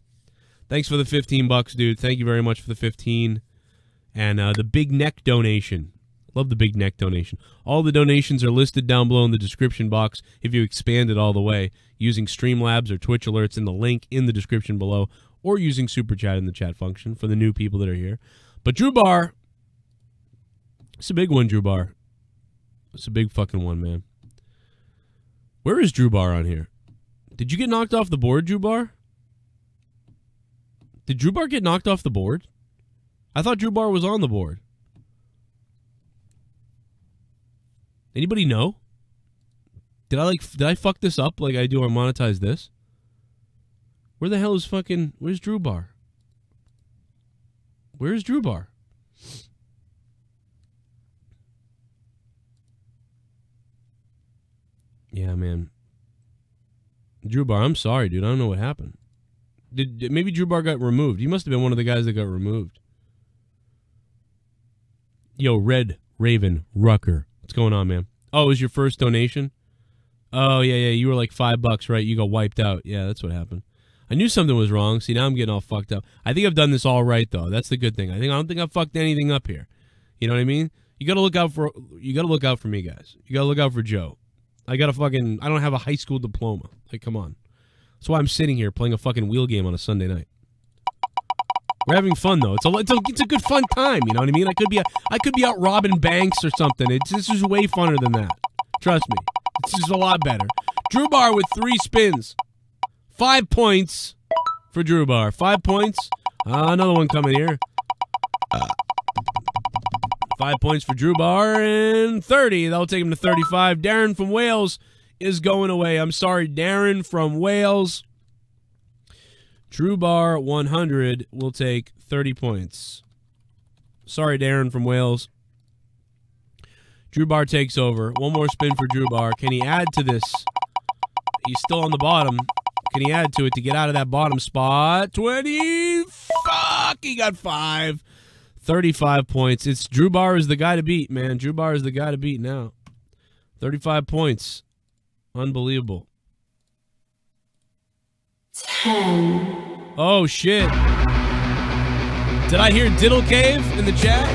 Thanks for the 15 bucks, dude. Thank you very much for the 15. And uh, the big neck donation. Love the big neck donation. All the donations are listed down below in the description box if you expand it all the way using Streamlabs or Twitch alerts in the link in the description below or using Super Chat in the chat function for the new people that are here. But Drew Bar, it's a big one, Drew Bar. It's a big fucking one, man. Where is Drew Bar on here? Did you get knocked off the board, Drew Bar? Did Drew Bar get knocked off the board? I thought Drew Bar was on the board. Anybody know? Did I like did I fuck this up like I do on monetize this? Where the hell is fucking where's Drew Bar? Where's Drew Bar? Yeah, man. Drew Bar, I'm sorry, dude. I don't know what happened. Did did- maybe Drew Bar got removed? He must have been one of the guys that got removed. Yo, Red Raven Rucker, what's going on, man? Oh, it was your first donation. Oh yeah, yeah. You were like five bucks, right? You got wiped out. Yeah, that's what happened. I knew something was wrong. See, now I'm getting all fucked up. I think I've done this all right, though. That's the good thing. I think I don't think I've fucked anything up here. You know what I mean? You got to look out for you got to look out for me, guys. You got to look out for Joe. I got a fucking I don't have a high school diploma. Like, come on. That's why I'm sitting here playing a fucking wheel game on a Sunday night. We're having fun though. It's a it's a, it's a good fun time. You know what I mean? I could be I could be out robbing banks or something. It's this is way funner than that. Trust me. This is a lot better. Drew Bar with three spins, five points for Drew Bar. Five points. Uh, another one coming here. Five points for Drew Bar and 30. That'll take him to 35. Darren from Wales is going away. I'm sorry, Darren from Wales. Drew Bar 100 will take 30 points. Sorry, Darren from Wales. Drew Bar takes over. One more spin for Drew Bar. Can he add to this? He's still on the bottom. Can he add to it to get out of that bottom spot? 20. Fuck. He got five. 35 points. It's Drew Bar is the guy to beat, man. Drew Bar is the guy to beat now. 35 points. Unbelievable. 10, Oh, shit. Did I hear Diddle Cave in the chat?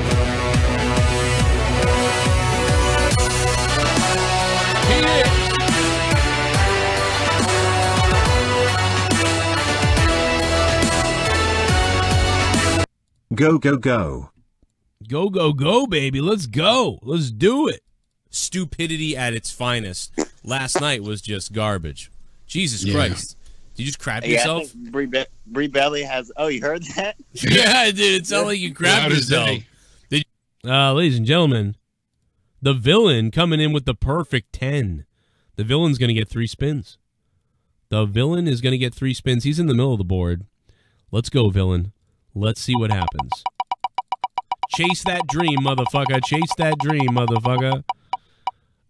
Go, go, go. Go, go, go, baby. Let's go. Let's do it. Stupidity at its finest. Last night was just garbage. Jesus Yeah. Christ. Did you just crap Yeah, yourself? think Brie, Be- Brie Belly has. Oh, you heard that? yeah, dude. It sounded like you crapped yourself. Did uh, ladies and gentlemen, the villain coming in with the perfect 10. The villain's going to get three spins. The villain is going to get three spins. He's in the middle of the board. Let's go, villain. Let's see what happens. Chase that dream, motherfucker. Chase that dream, motherfucker.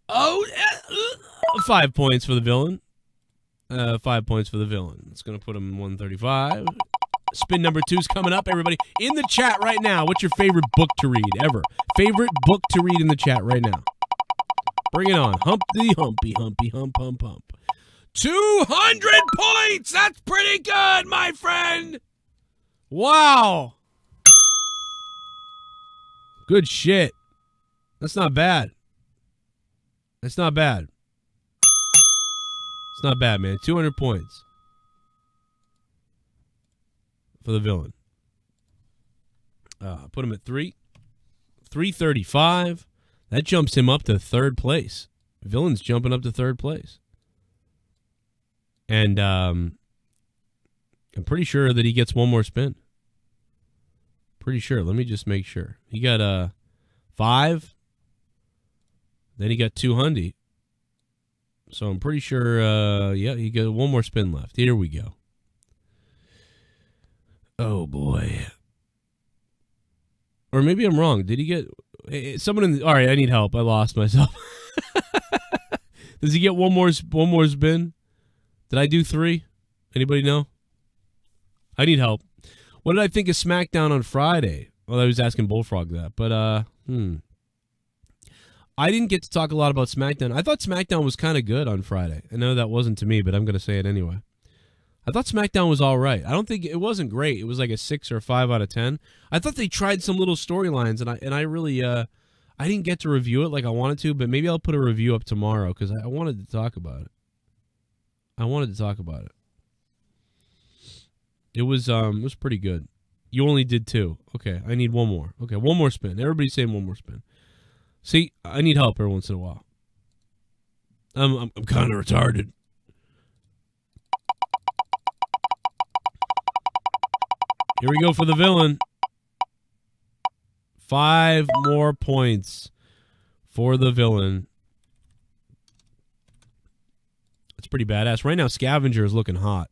Oh, five points for the villain. Uh, five points for the villain. It's going to put him in 135. Spin number two's coming up, everybody. In the chat right now, what's your favorite book to read ever? Favorite book to read in the chat right now. Bring it on. Humpty, humpy, humpy, hump, hump, hump. 200 points! That's pretty good, my friend! Wow! Good shit. That's not bad. That's not bad. It's not bad, man. 200 points for the villain. Uh, put him at three. 335. That jumps him up to third place. Villain's jumping up to third place. And um, I'm pretty sure that he gets one more spin. Pretty sure. Let me just make sure. He got a uh, five. Then he got two hundred. So I'm pretty sure. Uh, yeah, he got one more spin left. Here we go. Oh boy. Or maybe I'm wrong. Did he get eh, someone in the, All right, I need help. I lost myself. Does he get one more one more spin? Did I do 3? Anybody know? I need help. What did I think of SmackDown on Friday? Well, I was asking Bullfrog that, but uh, hmm. I didn't get to talk a lot about SmackDown. I thought SmackDown was kind of good on Friday. I know that wasn't to me, but I'm going to say it anyway. I thought SmackDown was all right. I don't think it wasn't great. It was like a six or a five out of ten. I thought they tried some little storylines, and I and I really uh, I didn't get to review it like I wanted to, but maybe I'll put a review up tomorrow because I, I wanted to talk about it. I wanted to talk about it. It was um it was pretty good. You only did two. Okay, I need one more. Okay, one more spin. Everybody's saying one more spin. See, I need help every once in a while. I'm I'm, I'm kind of retarded. Here we go for the villain. Five more points for the villain. It's pretty badass. Right now, Scavenger is looking hot.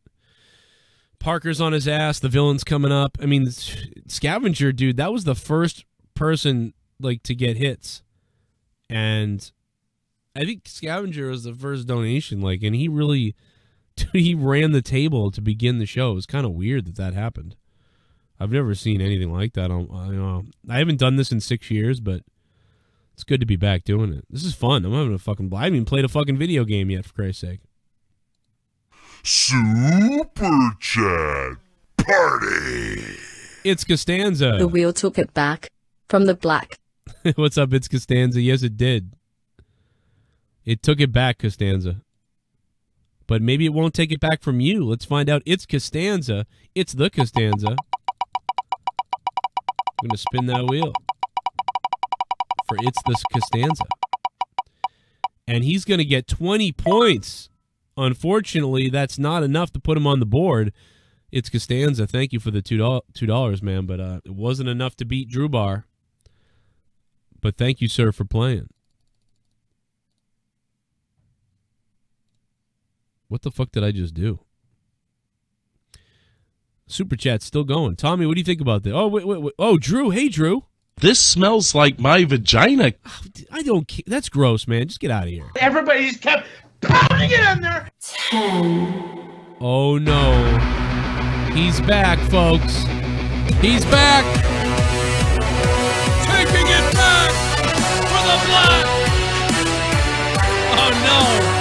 Parker's on his ass. The villain's coming up. I mean, Scavenger, dude, that was the first person like to get hits, and I think Scavenger was the first donation. Like, and he really, dude, he ran the table to begin the show. It was kind of weird that that happened. I've never seen anything like that. On, you know, I haven't done this in six years, but it's good to be back doing it. This is fun. I'm having a fucking. I haven't even played a fucking video game yet, for Christ's sake. Super Chat Party. It's Costanza. The wheel took it back from the black. What's up? It's Costanza. Yes, it did. It took it back, Costanza. But maybe it won't take it back from you. Let's find out. It's Costanza. It's the Costanza. I'm going to spin that wheel for It's the Costanza. And he's going to get 20 points. Unfortunately, that's not enough to put him on the board. It's Costanza. Thank you for the $2, $2 man, but uh, it wasn't enough to beat Drew Bar. But thank you, sir, for playing. What the fuck did I just do? Super chat's still going. Tommy, what do you think about this? Oh, wait, wait, wait. Oh, Drew. Hey, Drew. This smells like my vagina. I don't care. That's gross, man. Just get out of here. Everybody just kept pounding it on there. Oh, no. He's back, folks. He's back. Taking it back for the black. Oh, no.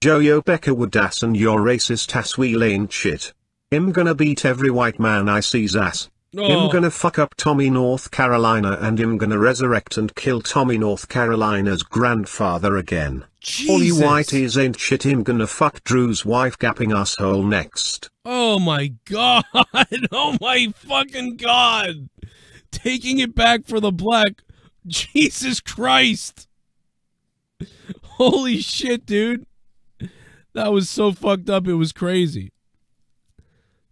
Joe Becker would ass and your racist ass wheel ain't shit. I'm gonna beat every white man I see's ass. Oh. I'm gonna fuck up Tommy North Carolina and I'm gonna resurrect and kill Tommy North Carolina's grandfather again. All you whiteys ain't shit. I'm gonna fuck Drew's wife gapping asshole next. Oh, my God. Oh, my fucking God. Taking it back for the black. Jesus Christ. Holy shit, dude. That was so fucked up. It was crazy.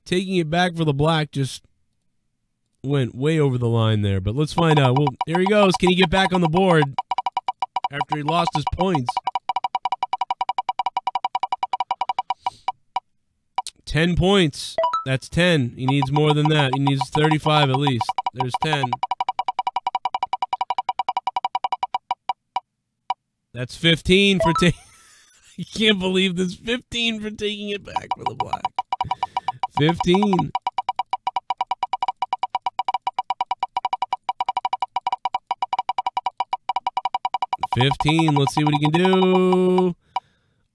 Taking it back for the black just went way over the line there. But let's find out. Well, there he goes. Can he get back on the board after he lost his points? 10 points. That's 10. He needs more than that. He needs 35 at least. There's 10. That's 15 for taking. I can't believe this. 15 for taking it back for the black. 15. Fifteen. Let's see what he can do.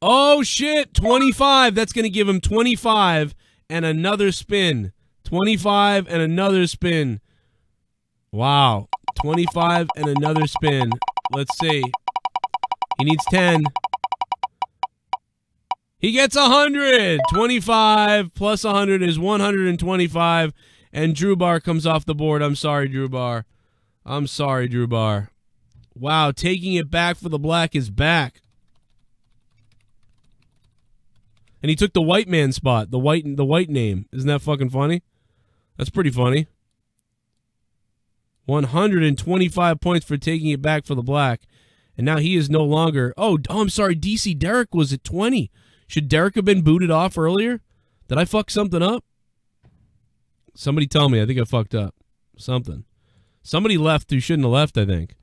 Oh shit! Twenty-five. That's going to give him twenty-five and another spin. Twenty-five and another spin. Wow. Twenty-five and another spin. Let's see. He needs ten. He gets 100. 25 plus 100 is 125. And Drew Bar comes off the board. I'm sorry, Drew Bar. I'm sorry, Drew Bar. Wow, taking it back for the black is back. And he took the white man spot, the white the white name. Isn't that fucking funny? That's pretty funny. 125 points for taking it back for the black. And now he is no longer Oh, oh I'm sorry, DC Derek was at 20. Should Derek have been booted off earlier? Did I fuck something up? Somebody tell me. I think I fucked up something. Somebody left who shouldn't have left. I think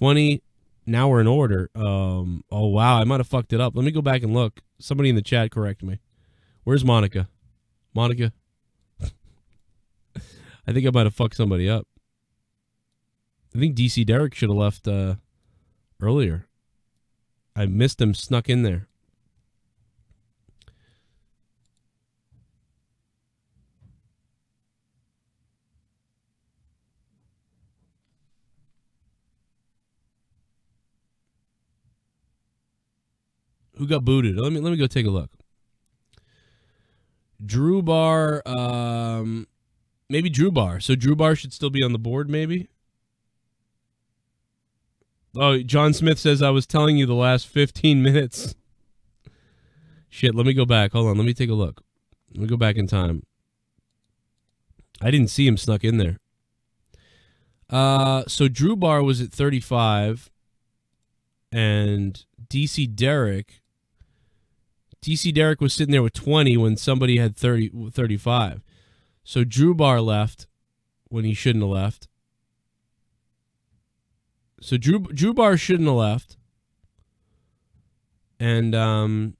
twenty. Now we're in order. Um. Oh wow, I might have fucked it up. Let me go back and look. Somebody in the chat correct me. Where's Monica? Monica. I think I might have fucked somebody up. I think DC Derek should have left uh, earlier. I missed him, snuck in there. Who got booted? Let me let me go take a look. Drew Bar, um, maybe Drew Bar. So Drew Bar should still be on the board, maybe. Oh, John Smith says I was telling you the last 15 minutes. Shit, let me go back. Hold on, let me take a look. Let me go back in time. I didn't see him snuck in there. Uh, so Drew Bar was at 35, and DC Derek. DC Derek was sitting there with 20 when somebody had 30, 35. So Drew Bar left when he shouldn't have left. So Drew Drew Bar shouldn't have left. And um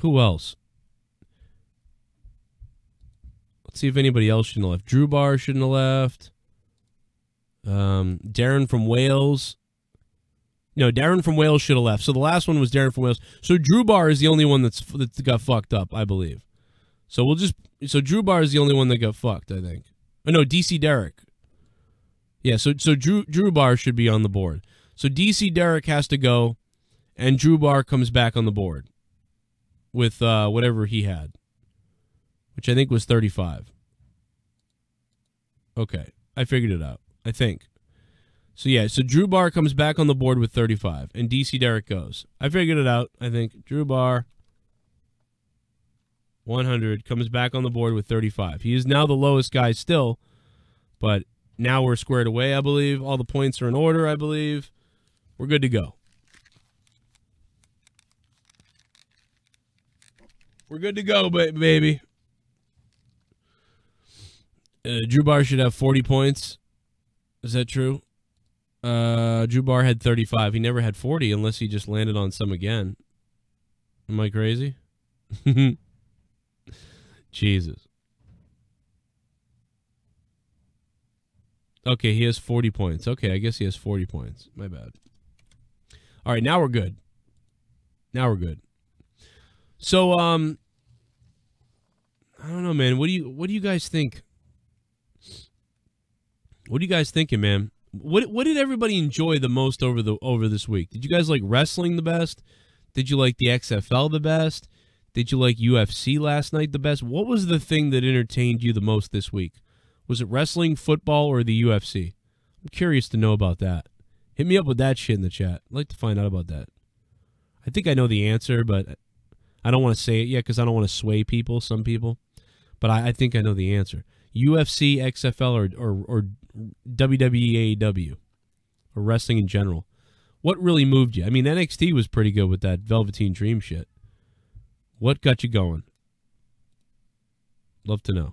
who else? Let's see if anybody else shouldn't have left. Drew Bar shouldn't have left. Um Darren from Wales. No, Darren from Wales should have left. So the last one was Darren from Wales. So Drew Bar is the only one that's that got fucked up, I believe. So we'll just so Drew Bar is the only one that got fucked, I think. Oh, no, DC Derek. Yeah, so so Drew Drew Bar should be on the board. So DC Derek has to go, and Drew Bar comes back on the board with uh, whatever he had, which I think was thirty five. Okay, I figured it out. I think. So yeah, so Drew Bar comes back on the board with thirty five, and DC Derek goes. I figured it out. I think Drew Bar. 100 comes back on the board with 35. He is now the lowest guy still, but now we're squared away, I believe. All the points are in order, I believe. We're good to go. We're good to go, ba- baby. Uh, Drew Bar should have 40 points. Is that true? Uh, Drew Bar had 35. He never had 40 unless he just landed on some again. Am I crazy? Jesus. Okay, he has 40 points. Okay, I guess he has 40 points. My bad. All right, now we're good. Now we're good. So um I don't know, man. What do you what do you guys think? What are you guys thinking, man? What what did everybody enjoy the most over the over this week? Did you guys like wrestling the best? Did you like the XFL the best? Did you like UFC last night the best? What was the thing that entertained you the most this week? Was it wrestling, football, or the UFC? I'm curious to know about that. Hit me up with that shit in the chat. I'd like to find out about that. I think I know the answer, but I don't want to say it yet because I don't want to sway people, some people. But I, I, think I know the answer. UFC, XFL, or, or, or WWE AEW, or wrestling in general. What really moved you? I mean, NXT was pretty good with that Velveteen Dream shit. What got you going? Love to know.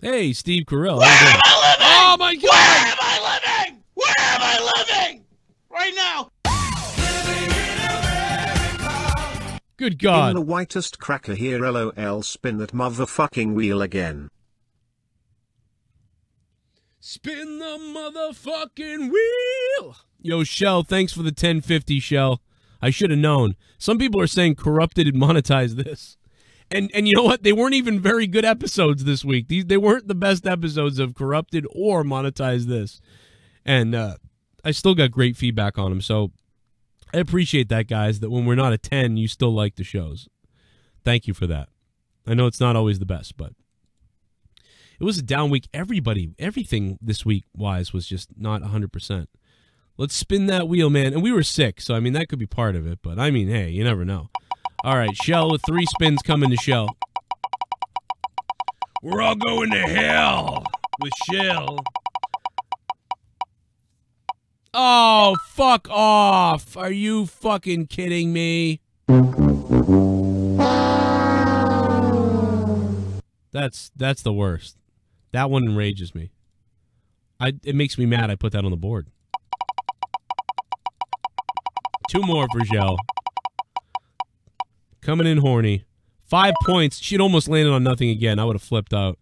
Hey, Steve Carell. Where am I living? Oh my God! Where am I living? Where am I living? Right now. Good God. In the whitest cracker here LOL spin that motherfucking wheel again. Spin the motherfucking wheel. Yo, Shell, thanks for the 1050, Shell. I should have known. Some people are saying corrupted and monetized this. And and you know what? They weren't even very good episodes this week. These they weren't the best episodes of corrupted or monetized this. And uh, I still got great feedback on them. So I appreciate that, guys. That when we're not a ten, you still like the shows. Thank you for that. I know it's not always the best, but it was a down week. Everybody, everything this week wise was just not hundred percent. Let's spin that wheel, man. And we were sick, so I mean that could be part of it. But I mean, hey, you never know. All right, Shell with three spins coming to Shell. We're all going to hell with Shell. Oh, fuck off. Are you fucking kidding me? That's that's the worst. That one enrages me. I it makes me mad I put that on the board. Two more for Shell. Coming in horny. Five points. She'd almost landed on nothing again. I would have flipped out.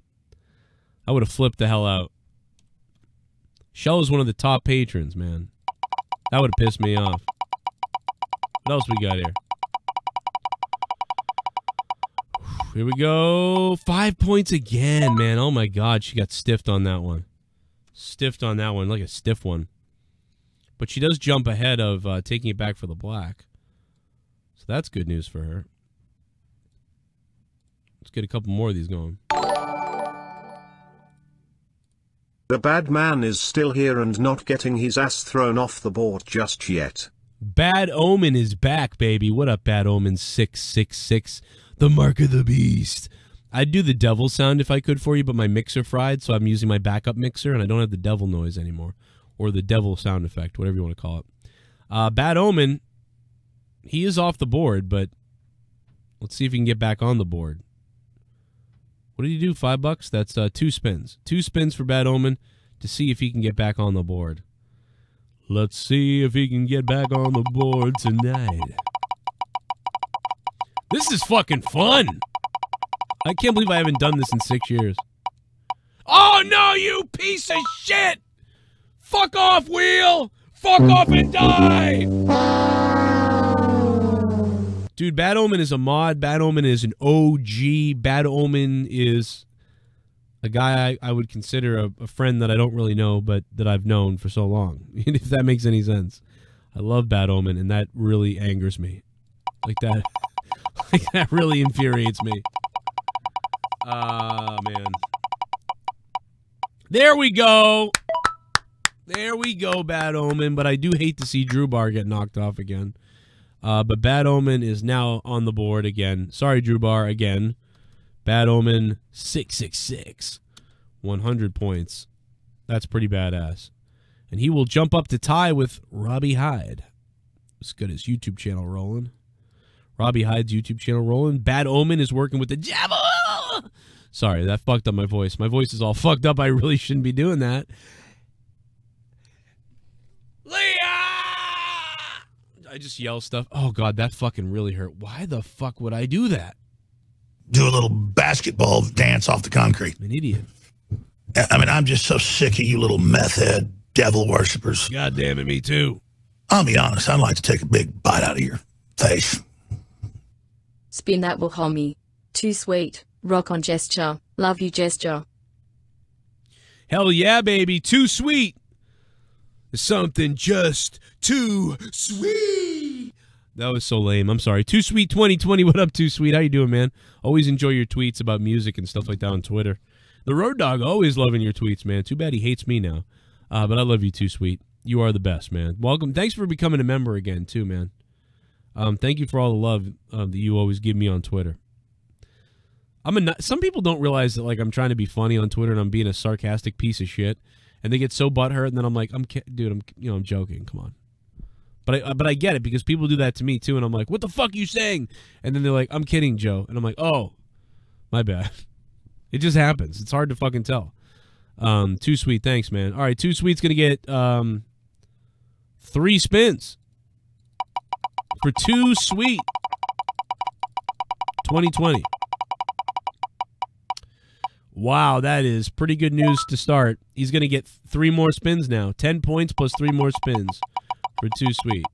I would have flipped the hell out. Shell is one of the top patrons, man. That would have pissed me off. What else we got here? Here we go. Five points again, man. Oh my god, she got stiffed on that one. Stiffed on that one, like a stiff one. But she does jump ahead of uh, taking it back for the black. So that's good news for her. Let's get a couple more of these going. The bad man is still here and not getting his ass thrown off the board just yet. Bad Omen is back, baby. What up, Bad Omen 666? The mark of the beast. I'd do the devil sound if I could for you, but my mixer fried, so I'm using my backup mixer and I don't have the devil noise anymore. Or the devil sound effect, whatever you want to call it. Uh, Bad Omen, he is off the board, but let's see if he can get back on the board. What did he do? Five bucks? That's uh, two spins. Two spins for Bad Omen to see if he can get back on the board. Let's see if he can get back on the board tonight. This is fucking fun. I can't believe I haven't done this in six years. Oh no, you piece of shit! Fuck off, wheel! Fuck off and die! Dude, Bad Omen is a mod. Bad Omen is an OG. Bad Omen is a guy I, I would consider a, a friend that I don't really know, but that I've known for so long. if that makes any sense. I love Bad Omen, and that really angers me. Like that. that really infuriates me. Ah, man. There we go. There we go, Bad Omen. But I do hate to see Drew Bar get knocked off again. Uh, but Bad Omen is now on the board again. Sorry, Drew Bar, again. Bad Omen 666. 100 points. That's pretty badass. And he will jump up to tie with Robbie Hyde. Let's get his YouTube channel rolling. Robbie Hyde's YouTube channel rolling. Bad Omen is working with the devil. Sorry, that fucked up my voice. My voice is all fucked up. I really shouldn't be doing that. Leah! I just yell stuff. Oh god, that fucking really hurt. Why the fuck would I do that? Do a little basketball dance off the concrete. I'm an idiot. I mean, I'm just so sick of you little meth head devil worshippers. God damn it, me too. I'll be honest, I'd like to take a big bite out of your face. Spin that will hold me. Too sweet. Rock on gesture. Love you gesture. Hell yeah, baby. Too sweet. Something just too sweet. That was so lame. I'm sorry. Too sweet 2020. What up, too sweet? How you doing, man? Always enjoy your tweets about music and stuff like that on Twitter. The Road Dog always loving your tweets, man. Too bad he hates me now. Uh, but I love you, too sweet. You are the best, man. Welcome. Thanks for becoming a member again, too, man. Um, thank you for all the love uh, that you always give me on Twitter. I'm a. Some people don't realize that like I'm trying to be funny on Twitter and I'm being a sarcastic piece of shit, and they get so butthurt, and then I'm like, I'm dude, I'm you know I'm joking. Come on. But I but I get it because people do that to me too, and I'm like, what the fuck you saying? And then they're like, I'm kidding, Joe, and I'm like, oh, my bad. It just happens. It's hard to fucking tell. Um, too sweet, thanks, man. All right, too sweet's gonna get um three spins for too sweet. 2020. Wow, that is pretty good news to start. He's going to get three more spins now. 10 points plus three more spins for too Sweet.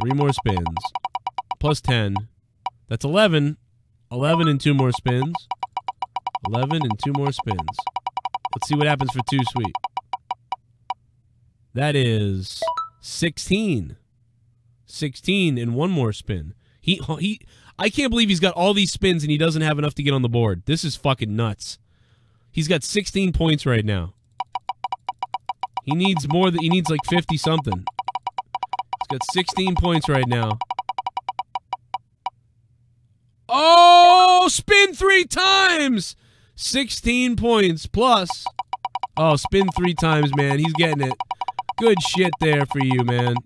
Three more spins plus 10. That's 11. 11 and two more spins. 11 and two more spins. Let's see what happens for too Sweet. That is 16. 16 and one more spin. He he I can't believe he's got all these spins and he doesn't have enough to get on the board. This is fucking nuts. He's got 16 points right now. He needs more than he needs like 50 something. He's got 16 points right now. Oh, spin three times. 16 points plus. Oh, spin three times, man. He's getting it. Good shit there for you, man.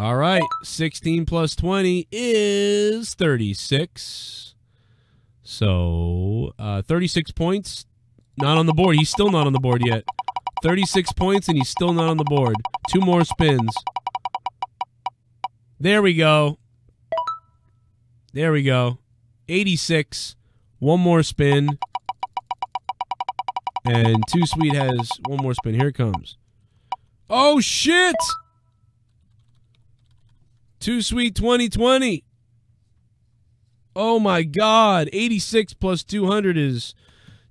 All right, 16 plus 20 is 36. So, uh, 36 points. Not on the board. He's still not on the board yet. 36 points, and he's still not on the board. Two more spins. There we go. There we go. 86. One more spin. And Too Sweet has one more spin. Here it comes. Oh, shit! Too Sweet 2020. Oh, my God. 86 plus 200 is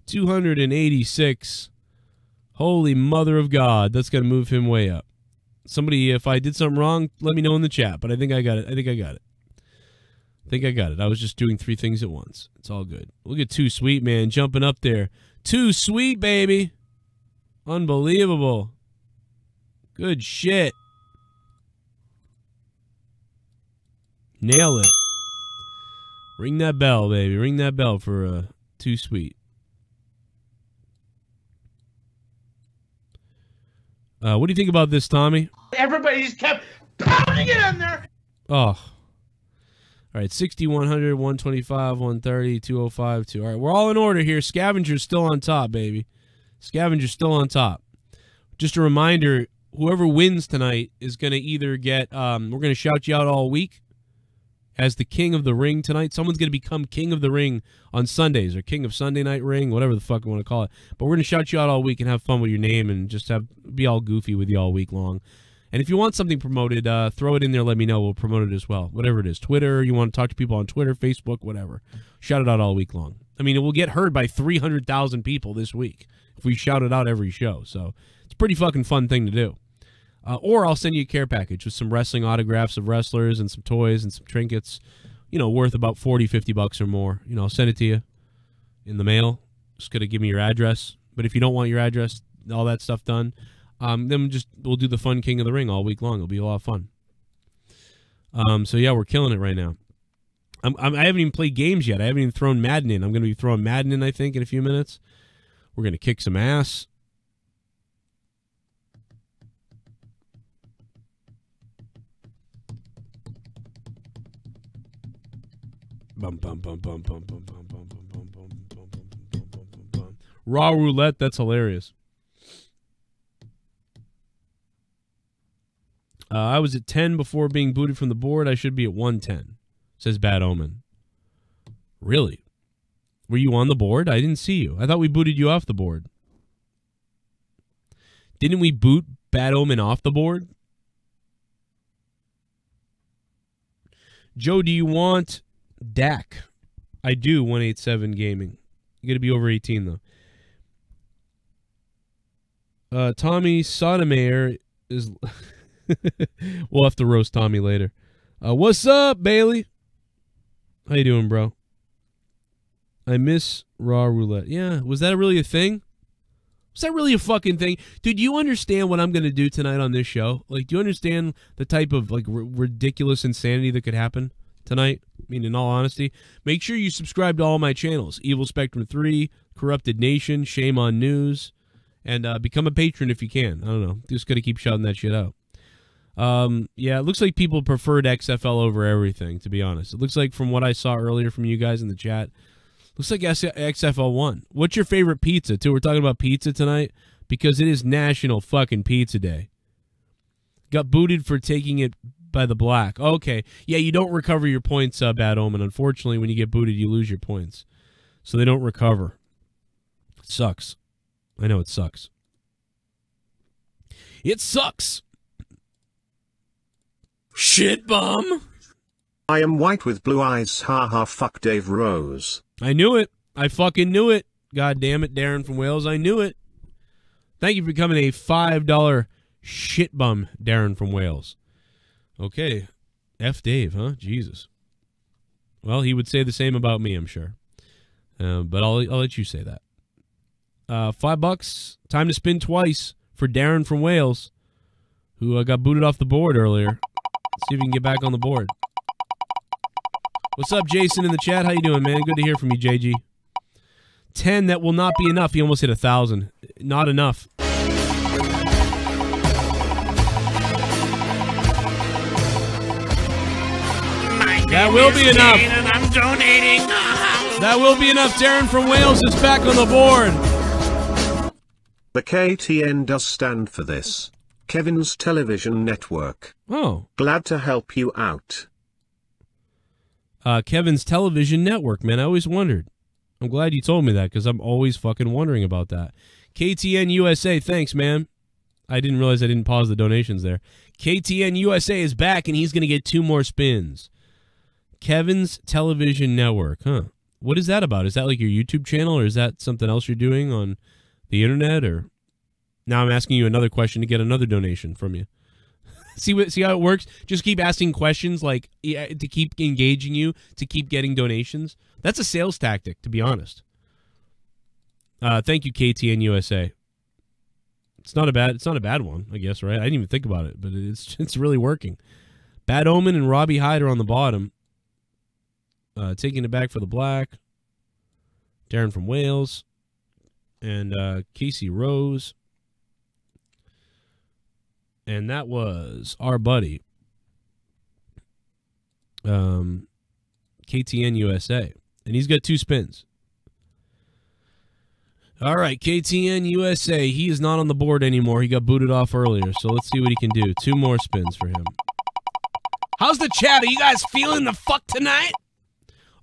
286. Holy mother of God. That's going to move him way up. Somebody, if I did something wrong, let me know in the chat. But I think I got it. I think I got it. I think I got it. I was just doing three things at once. It's all good. Look at Too Sweet, man, jumping up there. Too Sweet, baby. Unbelievable. Good shit. Nail it. Ring that bell, baby. Ring that bell for uh, Too Sweet. Uh, what do you think about this, Tommy? Everybody just kept pounding it in there. Oh. All right, 60, 100, 125, 130, 205, 2. All right, we're all in order here. Scavenger's still on top, baby. Scavenger's still on top. Just a reminder, whoever wins tonight is going to either get, um, we're going to shout you out all week as the king of the ring tonight. Someone's going to become king of the ring on Sundays or king of Sunday night ring, whatever the fuck you want to call it. But we're going to shout you out all week and have fun with your name and just have be all goofy with you all week long. And if you want something promoted, uh, throw it in there. Let me know. We'll promote it as well. Whatever it is, Twitter. You want to talk to people on Twitter, Facebook, whatever. Shout it out all week long. I mean, it will get heard by three hundred thousand people this week if we shout it out every show. So it's a pretty fucking fun thing to do. Uh, or I'll send you a care package with some wrestling autographs of wrestlers and some toys and some trinkets, you know, worth about 40, 50 bucks or more. You know, I'll send it to you in the mail. Just to give me your address. But if you don't want your address, all that stuff done, um, then just we'll do the fun King of the Ring all week long. It'll be a lot of fun. Um, so yeah, we're killing it right now. I'm, I'm, I haven't even played games yet. I haven't even thrown Madden in. I'm going to be throwing Madden in, I think, in a few minutes. We're going to kick some ass. Bum, bum, bum, bum, bum, bum, bum, bum, bum, bum, bum, bum, bum, bum, bum, bum. Raw roulette, that's hilarious. Uh, I was at 10 before being booted from the board. I should be at 110, says Bad Omen. Really? Were you on the board? I didn't see you. I thought we booted you off the board. Didn't we boot Bad Omen off the board? Joe, do you want DAC? I do, 187 Gaming. You got to be over 18, though. Uh, Tommy Sotomayor is. we'll have to roast Tommy later. Uh, what's up, Bailey? How you doing, bro? I miss Raw Roulette. Yeah, was that really a thing? Was that really a fucking thing? Dude, you understand what I'm to do tonight on this show? Like, do you understand the type of, like, ridiculous insanity that could happen tonight? I mean, in all honesty, make sure you subscribe to all my channels. Evil Spectrum 3, Corrupted Nation, Shame on News, and uh, become a patron if you can. I don't know. Just got to keep shouting that shit out. Um, yeah, it looks like people preferred XFL over everything, to be honest. It looks like from what I saw earlier from you guys in the chat, looks like XFL won. What's your favorite pizza, too? We're talking about pizza tonight because it is National fucking Pizza Day. Got booted for taking it by the black. Okay. Yeah, you don't recover your points, uh, Bad Omen. Unfortunately, when you get booted, you lose your points. So they don't recover. It sucks. I know it sucks. It sucks. Shit bum. I am white with blue eyes. Ha ha. Fuck Dave Rose. I knew it. I fucking knew it. God damn it, Darren from Wales. I knew it. Thank you for becoming a $5 shit bum, Darren from Wales. Okay. F Dave, huh? Jesus. Well, he would say the same about me, I'm sure. Uh, but I'll, I'll let you say that. Uh, five bucks. Time to spin twice for Darren from Wales, who uh, got booted off the board earlier. Let's see if we can get back on the board. What's up, Jason, in the chat? How you doing, man? Good to hear from you, JG. Ten, that will not be enough. He almost hit a thousand. Not enough. That will be enough. And I'm donating. That will be enough. Darren from Wales is back on the board. The KTN does stand for this. Kevin's Television Network. Oh. Glad to help you out. Uh, Kevin's television network, man. I always wondered. I'm glad you told me that because I'm always fucking wondering about that. KTN USA, thanks, man. I didn't realize I didn't pause the donations there. KTN USA is back and he's going to get two more spins. Kevin's Television Network, huh? What is that about? Is that like your YouTube channel or is that something else you're doing on the internet or now I'm asking you another question to get another donation from you. see what see how it works? Just keep asking questions like to keep engaging you, to keep getting donations. That's a sales tactic, to be honest. Uh, thank you, KTN USA. It's not a bad. It's not a bad one, I guess. Right? I didn't even think about it, but it's it's really working. Bad Omen and Robbie Hyde are on the bottom. Uh, taking it back for the black. Darren from Wales, and uh, Casey Rose, and that was our buddy, um, KTN USA, and he's got two spins. All right, KTN USA. He is not on the board anymore. He got booted off earlier, so let's see what he can do. Two more spins for him. How's the chat? Are you guys feeling the fuck tonight?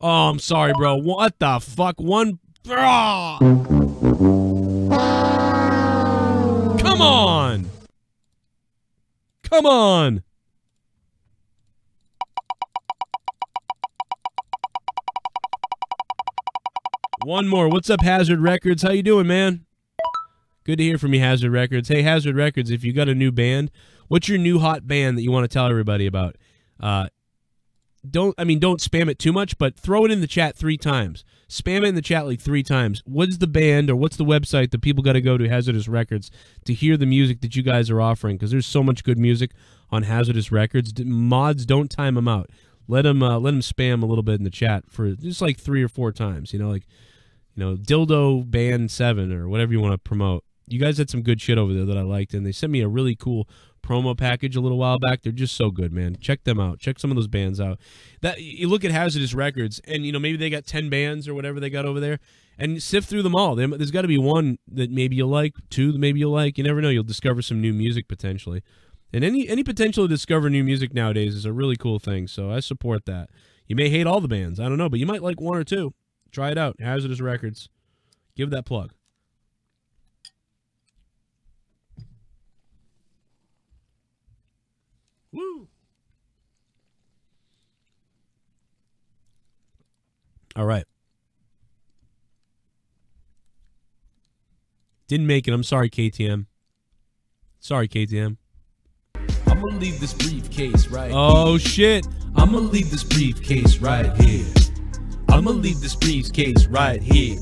Oh, I'm sorry, bro. What the fuck? One. Ah! Come on. Come on. One more. What's up, Hazard Records? How you doing, man? Good to hear from you, Hazard Records. Hey, Hazard Records, if you got a new band, what's your new hot band that you want to tell everybody about? Uh, don't I mean don't spam it too much, but throw it in the chat three times. Spam it in the chat like three times. What's the band or what's the website that people got to go to Hazardous Records to hear the music that you guys are offering? Because there's so much good music on Hazardous Records. Mods don't time them out. Let them uh, let them spam a little bit in the chat for just like three or four times. You know, like you know, Dildo Band Seven or whatever you want to promote. You guys had some good shit over there that I liked, and they sent me a really cool promo package a little while back. They're just so good, man. Check them out. Check some of those bands out. That you look at Hazardous Records, and you know maybe they got ten bands or whatever they got over there, and sift through them all. There- There's got to be one that maybe you'll like, two that maybe you'll like. You never know. You'll discover some new music potentially, and any any potential to discover new music nowadays is a really cool thing. So I support that. You may hate all the bands, I don't know, but you might like one or two. Try it out. Hazardous Records. Give that plug. Woo. All right. Didn't make it. I'm sorry, KTN. Sorry, KTN. I'm gonna leave this briefcase right Oh shit. I'm gonna leave this briefcase right here. Oh, I'm gonna leave this briefcase right here.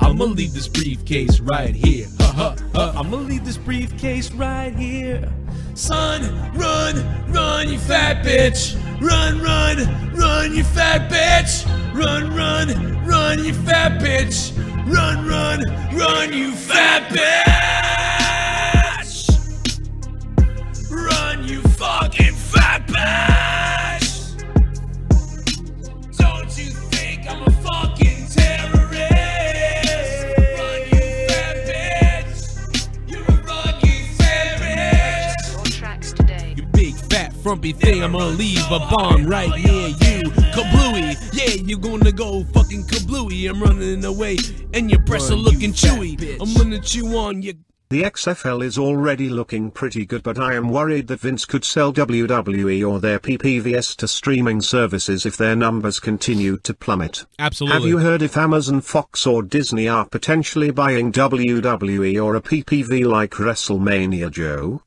I'm gonna leave this briefcase right here. Ha ha. I'm gonna leave this briefcase right here. Son, run, run, you fat bitch. Run, run, run, you fat bitch. Run, run, run, you fat bitch. Run, run, run, you fat bitch. Run, you fucking fat bitch. Don't you think I'm a fucking frumpy thing, I'ma leave a bomb right near you. Kablooey, yeah, you gonna go fucking kablooey. I'm running away, and your breasts are Run, looking you fat chewy. I'm gonna chew on your The XFL is already looking pretty good but I am worried that Vince could sell WWE or their PPVS to streaming services if their numbers continue to plummet. Absolutely. Have you heard if Amazon, Fox or Disney are potentially buying WWE or a PPV like WrestleMania Joe?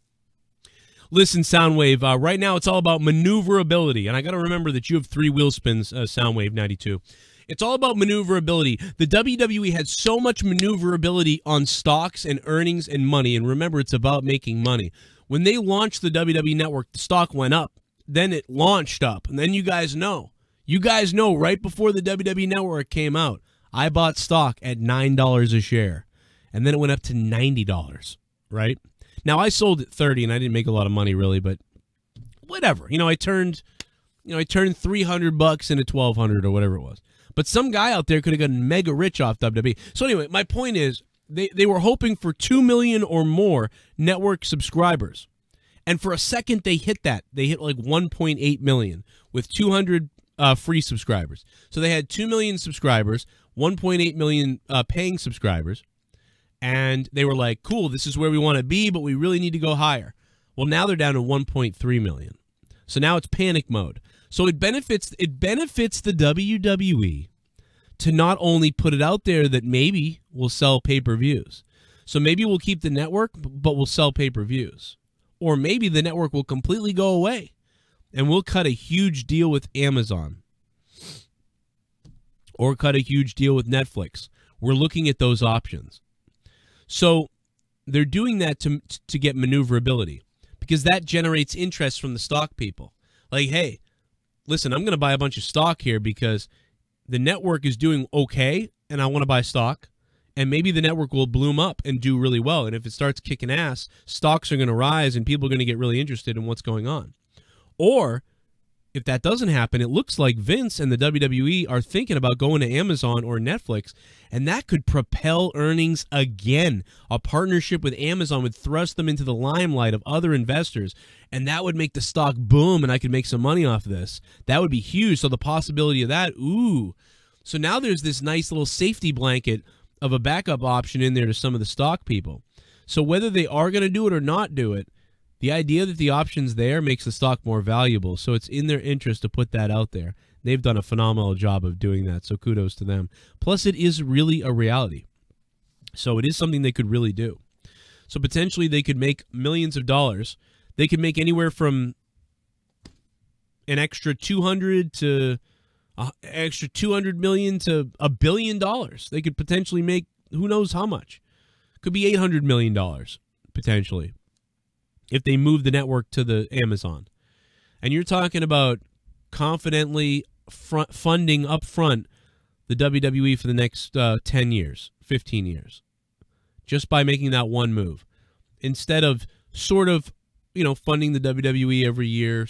Listen, Soundwave. Uh, right now, it's all about maneuverability, and I got to remember that you have three wheel spins. Uh, Soundwave ninety two. It's all about maneuverability. The WWE had so much maneuverability on stocks and earnings and money, and remember, it's about making money. When they launched the WWE Network, the stock went up. Then it launched up, and then you guys know. You guys know right before the WWE Network came out, I bought stock at nine dollars a share, and then it went up to ninety dollars. Right now, I sold at thirty, and I didn't make a lot of money really, but whatever. You know, I turned you know, I turned 300 bucks into 1200 or whatever it was. But some guy out there could have gotten mega rich off WWE. So anyway, my point is they, they were hoping for 2 million or more network subscribers. And for a second they hit that. They hit like 1.8 million with 200 uh, free subscribers. So they had 2 million subscribers, 1.8 million uh, paying subscribers. And they were like, cool, this is where we want to be, but we really need to go higher. Well, now they're down to 1.3 million. So now it's panic mode. So it benefits it benefits the WWE to not only put it out there that maybe we'll sell pay-per-views. So maybe we'll keep the network but we'll sell pay-per-views. Or maybe the network will completely go away and we'll cut a huge deal with Amazon. Or cut a huge deal with Netflix. We're looking at those options. So they're doing that to to get maneuverability because that generates interest from the stock people. Like, hey, listen, I'm going to buy a bunch of stock here because the network is doing okay and I want to buy stock. And maybe the network will bloom up and do really well. And if it starts kicking ass, stocks are going to rise and people are going to get really interested in what's going on. Or if that doesn't happen, it looks like Vince and the WWE are thinking about going to Amazon or Netflix, and that could propel earnings again. A partnership with Amazon would thrust them into the limelight of other investors, and that would make the stock boom, and I could make some money off this. That would be huge. So the possibility of that, ooh. So now there's this nice little safety blanket of a backup option in there to some of the stock people. So whether they are going to do it or not do it, the idea that the option's there makes the stock more valuable. So it's in their interest to put that out there. They've done a phenomenal job of doing that. So kudos to them. Plus, it is really a reality. So it is something they could really do. So potentially they could make millions of dollars. They could make anywhere from an extra 200 to uh, extra 200 million to a billion dollars. They could potentially make who knows how much. Could be 800 million dollars potentially if they move the network to the Amazon. And you're talking about confidently front funding up front the WWE for the next uh, 10 years, 15 years, just by making that one move. Instead of sort of, you know, funding the WWE every year,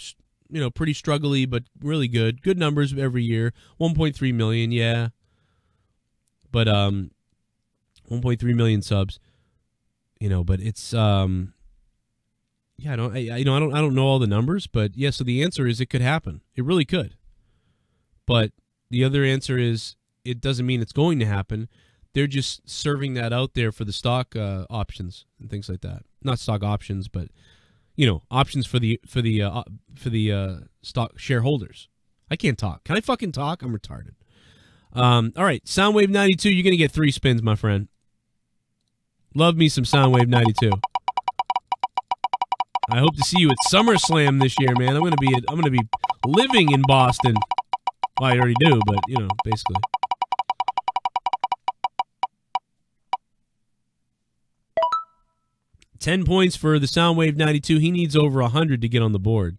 you know, pretty struggly, but really good. Good numbers every year. 1.3 million, yeah. But, um, 1.3 million subs, you know, but it's, um, yeah, I don't, I, you know, I don't, I don't know all the numbers, but yeah. So the answer is it could happen. It really could. But the other answer is it doesn't mean it's going to happen. They're just serving that out there for the stock uh, options and things like that. Not stock options, but you know, options for the for the uh, for the uh, stock shareholders. I can't talk. Can I fucking talk? I'm retarded. Um, all right, Soundwave 92. You're gonna get three spins, my friend. Love me some Soundwave 92. I hope to see you at SummerSlam this year, man. I'm gonna be I'm gonna be living in Boston. Well, I already do, but you know, basically. Ten points for the Soundwave 92. He needs over hundred to get on the board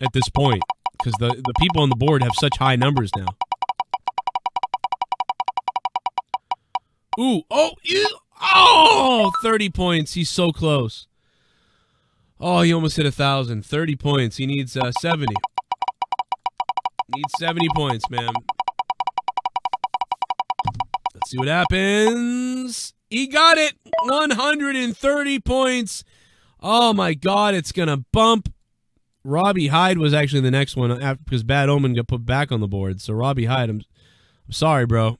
at this point because the the people on the board have such high numbers now. Ooh, oh, ew. Oh, 30 points. He's so close. Oh, he almost hit a 1,000. 30 points. He needs uh, 70. Needs 70 points, man. Let's see what happens. He got it. 130 points. Oh, my God. It's going to bump. Robbie Hyde was actually the next one after, because Bad Omen got put back on the board. So, Robbie Hyde, I'm, I'm sorry, bro.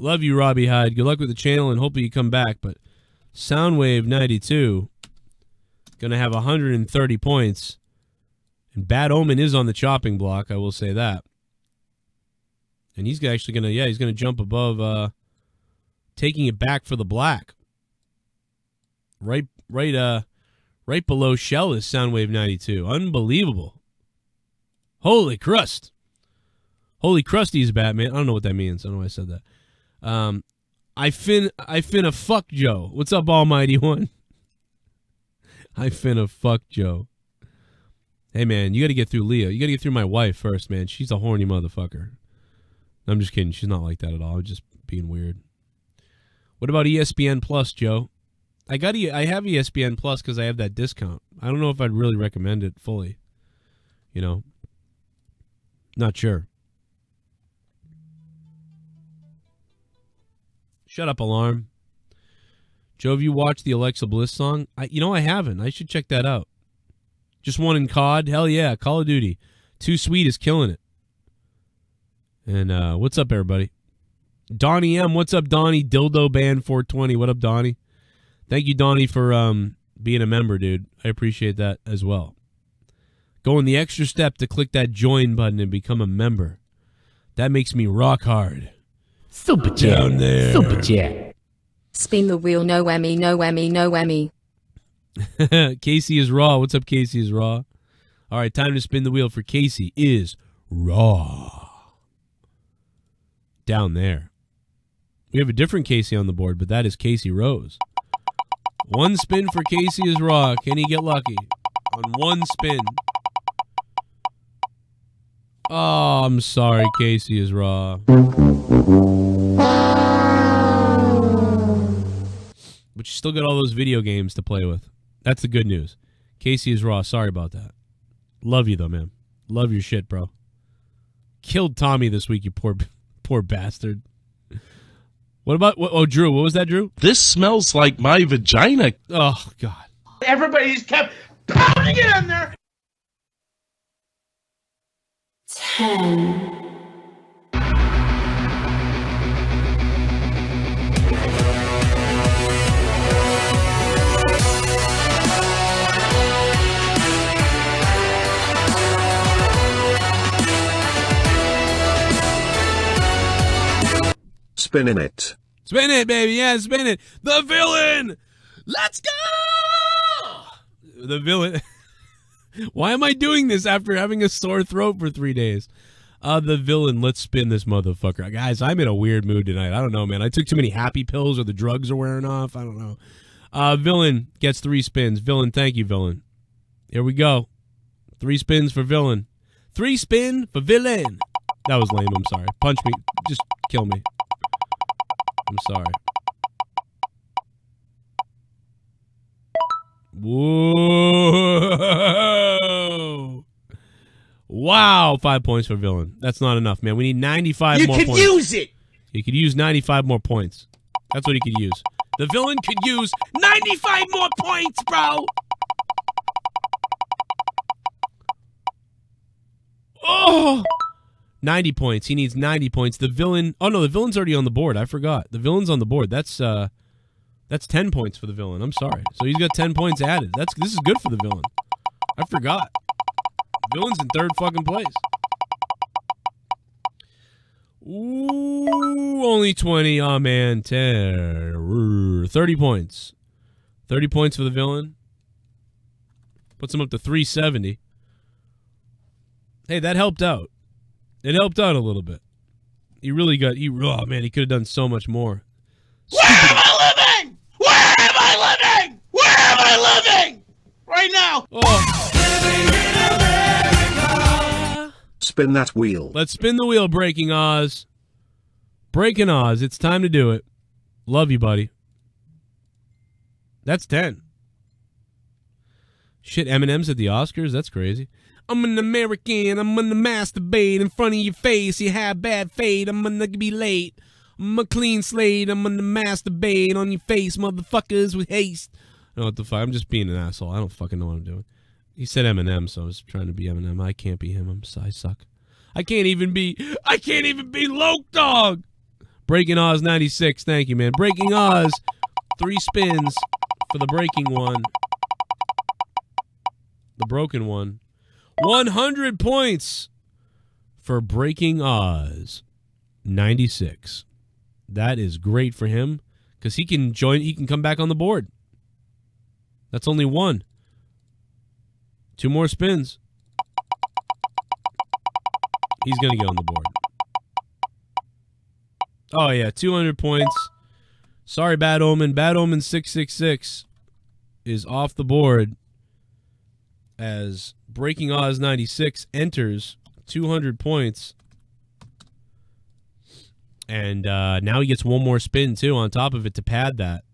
Love you, Robbie Hyde. Good luck with the channel, and hopefully you come back. But Soundwave 92 going to have 130 points. And Bad Omen is on the chopping block, I will say that. And he's actually going to, yeah, he's going to jump above, uh, taking it back for the black. Right, right, uh, right below Shell is Soundwave 92. Unbelievable. Holy crust. Holy Krusty's Batman. I don't know what that means. I don't know why I said that. Um, I fin I finna fuck Joe. What's up, Almighty One? I finna fuck Joe. Hey man, you got to get through Leah. You got to get through my wife first, man. She's a horny motherfucker. I'm just kidding. She's not like that at all. I'm just being weird. What about ESPN Plus, Joe? I got e- I have ESPN Plus because I have that discount. I don't know if I'd really recommend it fully. You know, not sure. Shut up, alarm. Joe, have you watched the Alexa Bliss song? I, you know, I haven't. I should check that out. Just one in COD. Hell yeah, Call of Duty. Too Sweet is killing it. And uh, what's up, everybody? Donnie M, what's up, Donnie? Dildo Band 420. What up, Donnie? Thank you, Donnie, for um, being a member, dude. I appreciate that as well. Going the extra step to click that join button and become a member. That makes me rock hard. Super Down there. Super chat. Spin the wheel, no whammy, no whammy, no whammy. Casey is raw. What's up, Casey is raw? All right, time to spin the wheel for Casey is raw. Down there. We have a different Casey on the board, but that is Casey Rose. One spin for Casey is raw. Can he get lucky? On one spin. Oh, I'm sorry, Casey is raw. But you still got all those video games to play with. That's the good news. Casey is raw. Sorry about that. Love you though, man. Love your shit, bro. Killed Tommy this week, you poor poor bastard. What about what, oh Drew? What was that, Drew? This smells like my vagina. Oh God. Everybody's kept pounding it in there. Ten. Spinning it. Spin it, baby. Yeah, spin it. The villain. Let's go. The villain. Why am I doing this after having a sore throat for three days? Uh, the villain. Let's spin this motherfucker, guys. I'm in a weird mood tonight. I don't know, man. I took too many happy pills, or the drugs are wearing off. I don't know. Uh, villain gets three spins. Villain, thank you, villain. Here we go. Three spins for villain. Three spin for villain. That was lame. I'm sorry. Punch me. Just kill me. I'm sorry. Whoa! Wow, five points for villain. That's not enough, man. We need 95 You more points. You could use it. He could use 95 more points. That's what he could use. The villain could use 95 more points, bro. Oh! 90 points. He needs 90 points. The villain Oh no, the villain's already on the board. I forgot. The villain's on the board. That's uh that's 10 points for the villain. I'm sorry. So he's got 10 points added. That's this is good for the villain. I forgot. Villain's in third fucking place. Ooh, only 20. Oh man, 10 30 points. 30 points for the villain. Puts him up to 370. Hey, that helped out. It helped out a little bit. He really got. He oh man, he could have done so much more. Where am I living? Where am I living? Where I living? Right now. Oh. Spin that wheel. Let's spin the wheel, Breaking Oz. Breaking Oz. It's time to do it. Love you, buddy. That's ten. Shit, Eminem's at the Oscars. That's crazy. I'm an American. I'm gonna masturbate in front of your face. You have bad fate. I'm gonna be late. I'm a clean slate. I'm gonna masturbate on your face, motherfuckers, with haste. Know what the fuck. I'm just being an asshole. I don't fucking know what I'm doing. He said Eminem, so I was trying to be Eminem. I can't be him. I'm I suck. I can't even be. I can't even be Loke Dog. Breaking Oz 96. Thank you, man. Breaking Oz. Three spins for the breaking one. The broken one. 100 points for Breaking Oz 96. That is great for him because he can join, he can come back on the board. That's only one. Two more spins. He's going to get on the board. Oh, yeah, 200 points. Sorry, Bad Omen. Bad Omen 666 is off the board as Breaking Oz 96 enters 200 points. And uh, now he gets one more spin, too, on top of it to pad that.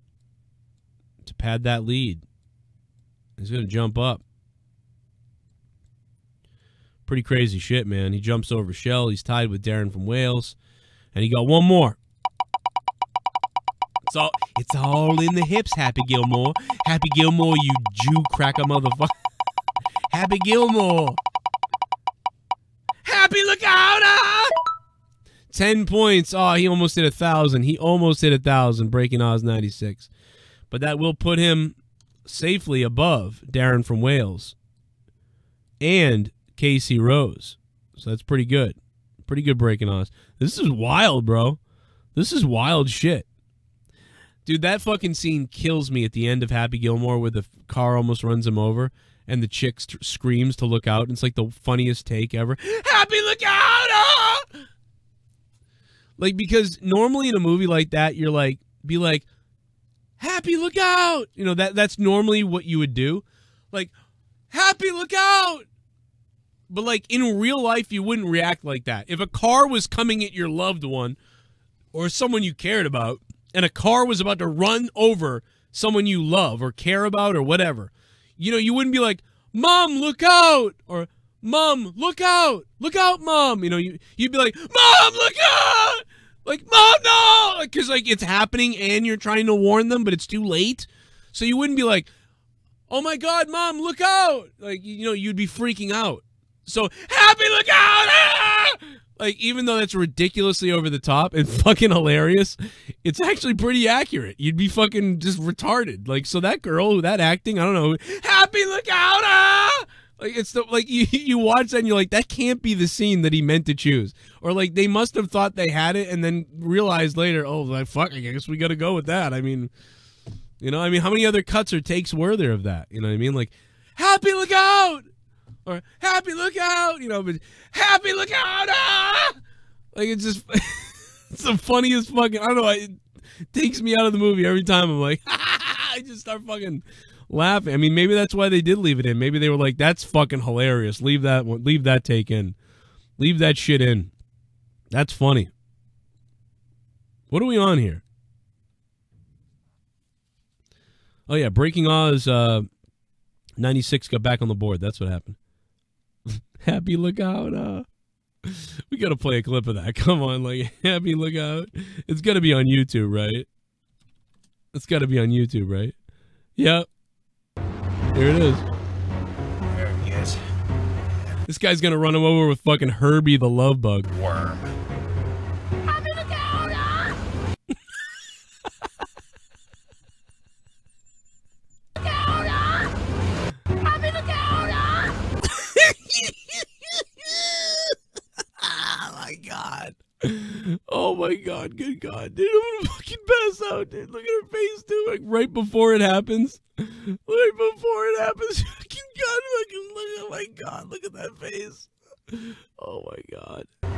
To pad that lead. He's going to jump up. Pretty crazy shit, man. He jumps over Shell. He's tied with Darren from Wales. And he got one more. It's all it's all in the hips, Happy Gilmore. Happy Gilmore, you Jew cracker motherfucker. Happy Gilmore. Happy look out! ah! Ten points. Oh, he almost hit a thousand. He almost hit a thousand, breaking Oz ninety six. But that will put him safely above Darren from Wales and Casey Rose. So that's pretty good. Pretty good breaking Oz. This is wild, bro. This is wild shit. Dude, that fucking scene kills me at the end of Happy Gilmore where the car almost runs him over and the chick screams to look out. And it's like the funniest take ever. Happy look out! Like, because normally in a movie like that, you're like, be like, Happy look out! You know, that that's normally what you would do. Like, Happy look out! But like in real life, you wouldn't react like that. If a car was coming at your loved one or someone you cared about, and a car was about to run over someone you love or care about or whatever, you know, you wouldn't be like, "Mom, look out!" or "Mom, look out! Look out, Mom!" You know, you you'd be like, "Mom, look out!" Like, "Mom, no!" Because like it's happening and you're trying to warn them, but it's too late. So you wouldn't be like, "Oh my God, Mom, look out!" Like you know, you'd be freaking out. So happy look out! Ah! Like even though that's ridiculously over the top and fucking hilarious, it's actually pretty accurate. You'd be fucking just retarded. Like so that girl, that acting, I don't know. Happy look out! Ah! Like it's the like you you watch that and you're like that can't be the scene that he meant to choose, or like they must have thought they had it and then realized later, oh like fuck, I guess we got to go with that. I mean, you know, I mean, how many other cuts or takes were there of that? You know what I mean? Like, happy look out, or happy look out, you know, but happy look out, ah! Like it's just it's the funniest fucking. I don't know. It takes me out of the movie every time. I'm like, I just start fucking laughing. I mean, maybe that's why they did leave it in. Maybe they were like, that's fucking hilarious. Leave that one. Leave that take in. Leave that shit in. That's funny. What are we on here? Oh yeah, Breaking Oz uh 96 got back on the board. That's what happened. Happy lookout. Uh we gotta play a clip of that. Come on, like happy lookout. It's gotta be on YouTube, right? It's gotta be on YouTube, right? Yep. Here it is. There he is. This guy's gonna run him over with fucking Herbie the love bug. Worm. Oh my god, good god, dude. I'm gonna fucking pass out, dude. Look at her face, dude. Like right before it happens. Right before it happens. Fucking god, fucking look oh my god, look at that face. Oh my god.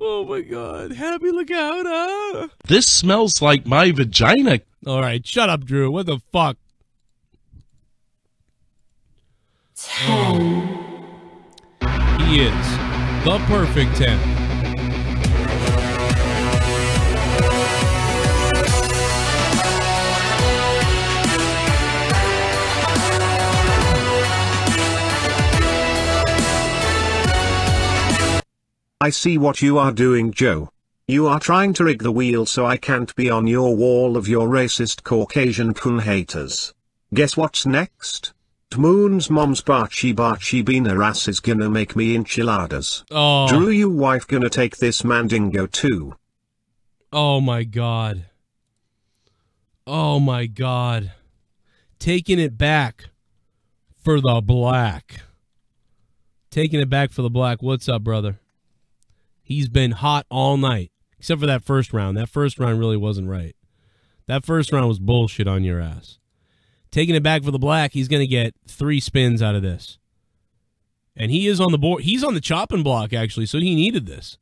Happy look out! Oh my god. Happy lookout, huh? This smells like my vagina. All right, shut up, Drew. What the fuck? Ten. He is the perfect 10. I see what you are doing, Joe. You are trying to rig the wheel so I can't be on your wall of your racist Caucasian kun haters. Guess what's next? Moon's mom's Bachi Bachi Beaner ass is gonna make me enchiladas. Oh. Drew, you wife gonna take this mandingo too. Oh my god. Oh my god. Taking it back for the black. Taking it back for the black. What's up, brother? He's been hot all night, except for that first round. That first round really wasn't right. That first round was bullshit on your ass. Taking it back for the black, he's going to get three spins out of this. And he is on the board. He's on the chopping block, actually, so he needed this.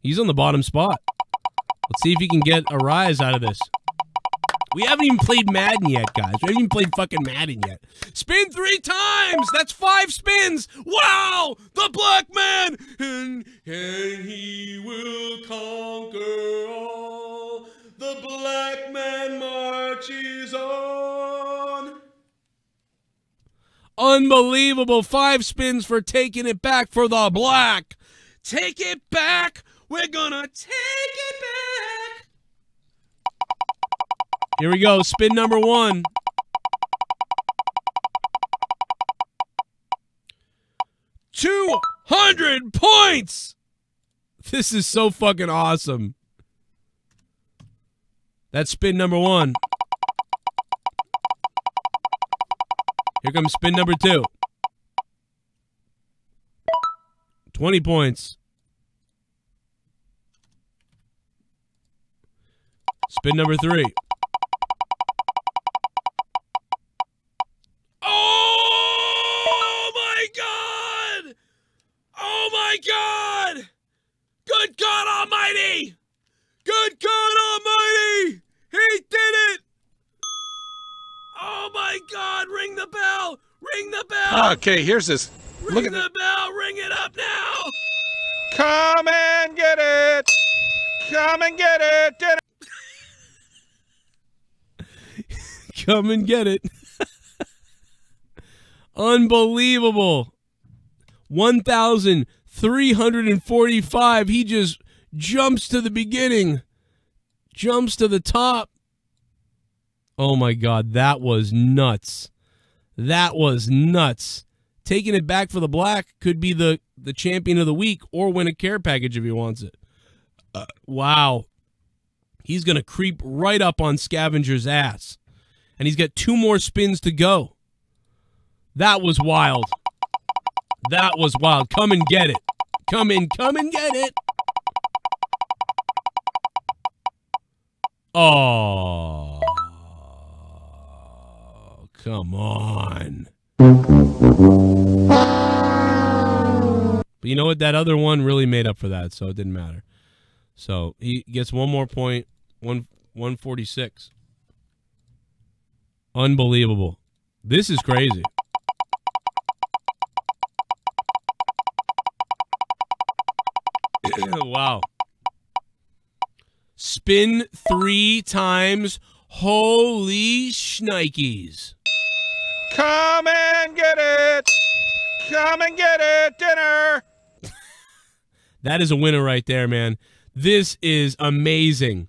He's on the bottom spot. Let's see if he can get a rise out of this. We haven't even played Madden yet, guys. We haven't even played fucking Madden yet. Spin three times. That's five spins. Wow, the black man, and, and he will conquer all. The black man marches on. Unbelievable. Five spins for taking it back for the black. Take it back. We're gonna take it back. Here we go. Spin number one. Two hundred points. This is so fucking awesome. That's spin number one. Here comes spin number two. 20 points. Spin number three. My god! Good God Almighty! Good God Almighty! He did it! Oh my God! Ring the bell! Ring the bell! Ah, okay, here's this. Ring Look at the bell! Ring it up now! Come and get it. Come and get it. Dinner. Come and get it. Unbelievable. 1,345. He just jumps to the beginning, jumps to the top. Oh my God, that was nuts. That was nuts. Taking it back for the black could be the, the champion of the week or win a care package if he wants it. Uh, wow. He's going to creep right up on Scavenger's ass. And he's got two more spins to go. That was wild. That was wild. Come and get it. Come in, come and get it. Oh. Come on. But you know what? That other one really made up for that, so it didn't matter. So he gets one more point, one one forty six. Unbelievable. This is crazy. wow. Spin three times. Holy shnikes. Come and get it. Come and get it. Dinner. That is a winner right there, man. This is amazing.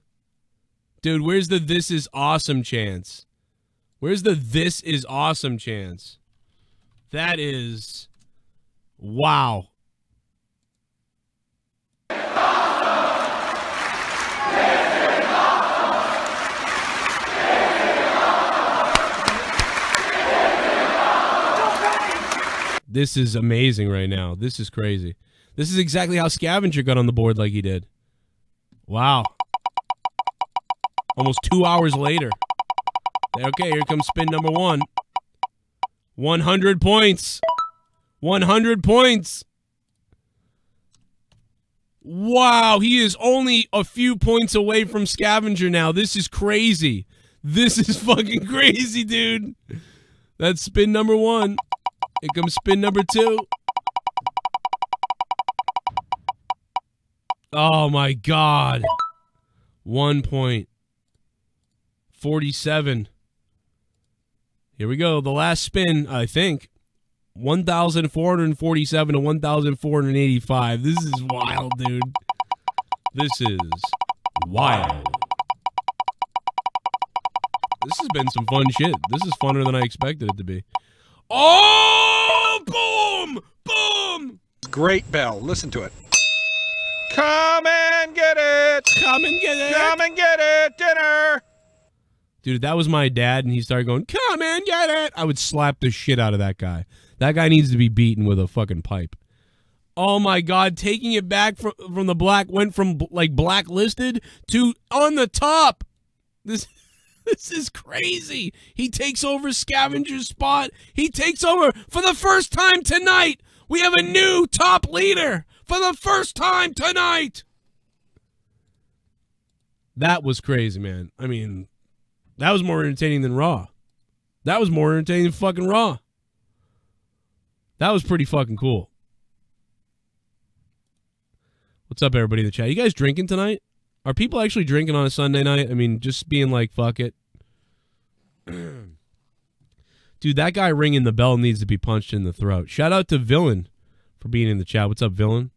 Dude, where's the this is awesome chance? Where's the this is awesome chance? That is wow. This is amazing right now. This is crazy. This is exactly how Scavenger got on the board like he did. Wow. Almost two hours later. Okay, here comes spin number one. 100 points. 100 points. Wow, he is only a few points away from Scavenger now. This is crazy. This is fucking crazy, dude. That's spin number one. Here comes spin number two. Oh my god. One point. 47. Here we go. The last spin, I think. 1,447 to 1,485. This is wild, dude. This is wild. This has been some fun shit. This is funner than I expected it to be. Oh, boom! Boom! Great bell. Listen to it. Come and get it. Come and get it. Come and get it. Dinner. Dude, that was my dad and he started going, come and get it, I would slap the shit out of that guy. That guy needs to be beaten with a fucking pipe. Oh my God, taking it back from, from the black went from like blacklisted to on the top. This this is crazy. He takes over Scavenger's spot. He takes over for the first time tonight. We have a new top leader for the first time tonight. That was crazy, man. I mean, That was more entertaining than Raw. That was more entertaining than fucking Raw. That was pretty fucking cool. What's up, everybody in the chat? You guys drinking tonight? Are people actually drinking on a Sunday night? I mean, just being like, fuck it. Dude, that guy ringing the bell needs to be punched in the throat. Shout out to Villain for being in the chat. What's up, Villain?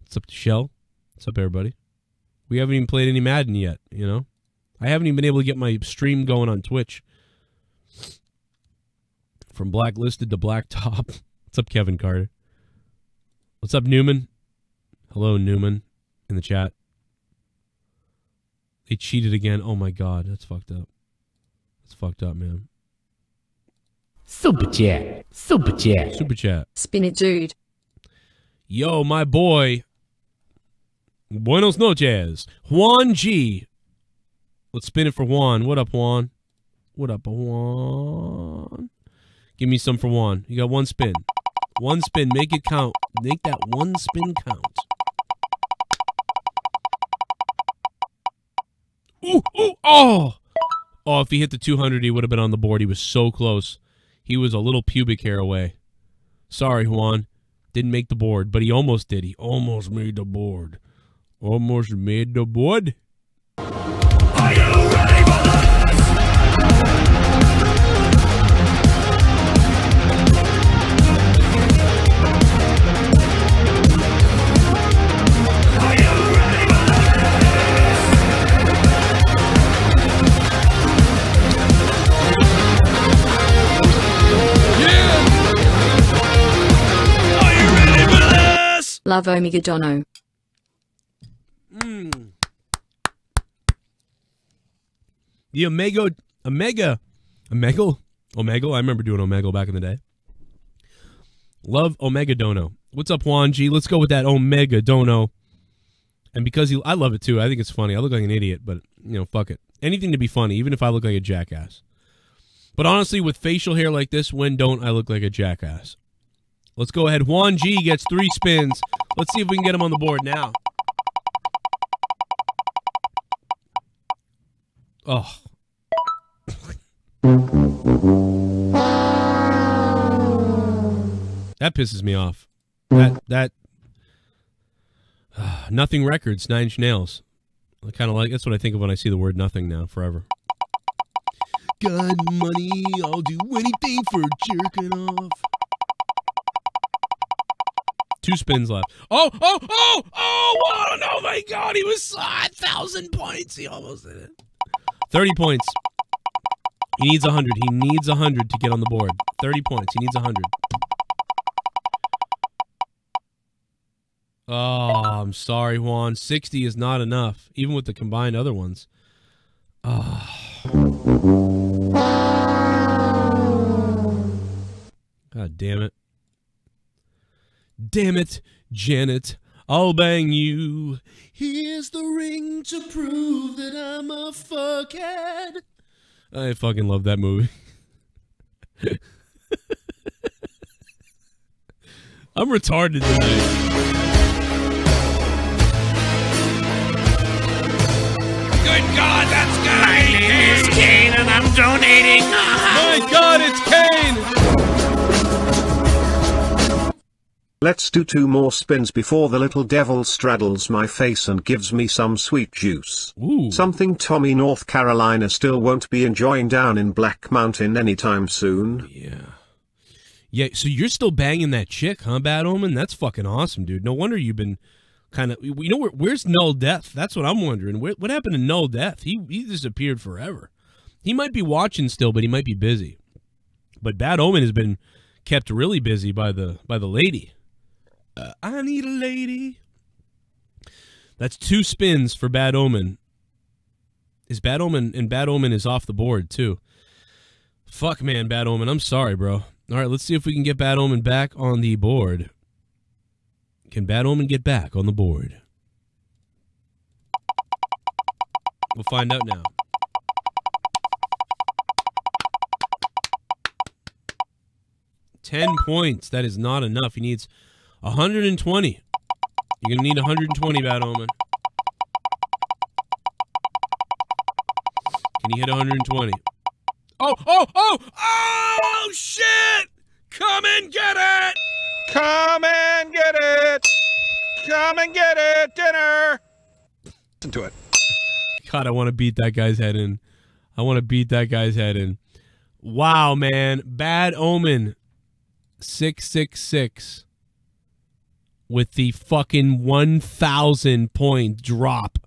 What's up to Shell? What's up, everybody? We haven't even played any Madden yet, you know? I haven't even been able to get my stream going on Twitch. From blacklisted to blacktop. What's up, Kevin Carter? What's up, Newman? Hello, Newman, in the chat. They cheated again. Oh my god, that's fucked up. That's fucked up, man. Super chat. Super chat. Super chat. Spin it, dude. Yo, my boy. Buenos noches. Juan G. Let's spin it for Juan. What up, Juan? What up, Juan? Give me some for Juan. You got one spin. One spin. Make it count. Make that one spin count. Ooh, ooh, oh! Oh, if he hit the 200, he would have been on the board. He was so close. He was a little pubic hair away. Sorry, Juan. Didn't make the board, but he almost did. He almost made the board. Almost made the board. Love Omega Dono. Mm. The Omega, Omega, Omega, Omega. I remember doing Omega back in the day. Love Omega Dono. What's up, Juan G? Let's go with that Omega Dono. And because he, I love it too. I think it's funny. I look like an idiot, but you know, fuck it. Anything to be funny, even if I look like a jackass. But honestly, with facial hair like this, when don't I look like a jackass? Let's go ahead. Juan G gets three spins. Let's see if we can get him on the board now. Oh. that pisses me off. That that uh, nothing records, nine inch nails. I kind of like that's what I think of when I see the word nothing now. Forever. Got money, I'll do anything for jerking off. Two spins left. Oh, oh, oh, oh, oh, no, my God. He was uh, a thousand points. He almost did it. 30 points. He needs 100. He needs 100 to get on the board. 30 points. He needs 100. Oh, I'm sorry, Juan. 60 is not enough, even with the combined other ones. Oh. God damn it. Damn it, Janet. I'll bang you. Here's the ring to prove that I'm a fuckhead. I fucking love that movie. I'm retarded tonight. Good God, that's good. My name is Kane and I'm donating. My God, it's Kane. Let's do two more spins before the little devil straddles my face and gives me some sweet juice. Ooh. Something Tommy North Carolina still won't be enjoying down in Black Mountain anytime soon. Yeah. Yeah, so you're still banging that chick, huh, Bad Omen? That's fucking awesome, dude. No wonder you've been kind of. You know, where, where's Null Death? That's what I'm wondering. Where, what happened to Null Death? He he disappeared forever. He might be watching still, but he might be busy. But Bad Omen has been kept really busy by the by the lady. Uh, I need a lady. That's two spins for Bad Omen. Is Bad Omen and Bad Omen is off the board too. Fuck man, Bad Omen. I'm sorry, bro. All right, let's see if we can get Bad Omen back on the board. Can Bad Omen get back on the board? We'll find out now. Ten points. That is not enough. He needs 120. You're going to need 120, Bad Omen. Can you hit 120? Oh, oh, oh, oh, shit! Come and get it! Come and get it. Come and get it. Dinner. Listen to it. God, I want to beat that guy's head in. I want to beat that guy's head in. Wow, man. Bad omen. 666 with the fucking 1,000 point drop.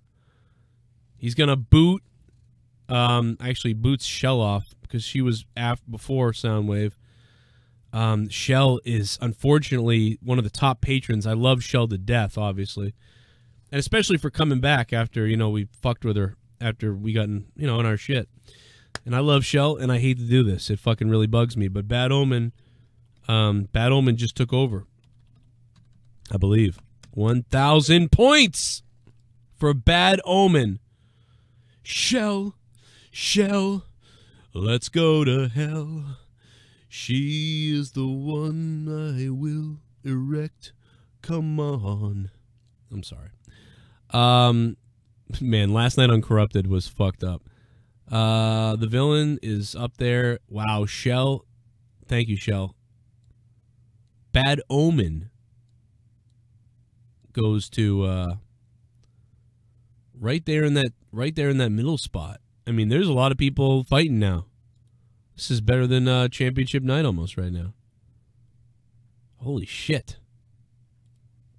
He's going to boot, um, actually boots Shell off because she was af- before Soundwave. Um, Shell is unfortunately one of the top patrons. I love Shell to death, obviously, and especially for coming back after you know we fucked with her after we gotten you know in our shit. And I love Shell, and I hate to do this. It fucking really bugs me. But Bad Omen, um, Bad Omen just took over. I believe one thousand points for Bad Omen. Shell, Shell, let's go to hell. She is the one I will erect. Come on. I'm sorry. Um, man, last night on Corrupted was fucked up. Uh, the villain is up there. Wow, Shell. Thank you, Shell. Bad Omen goes to uh, right there in that right there in that middle spot. I mean, there's a lot of people fighting now. This is better than uh, Championship Night almost right now. Holy shit.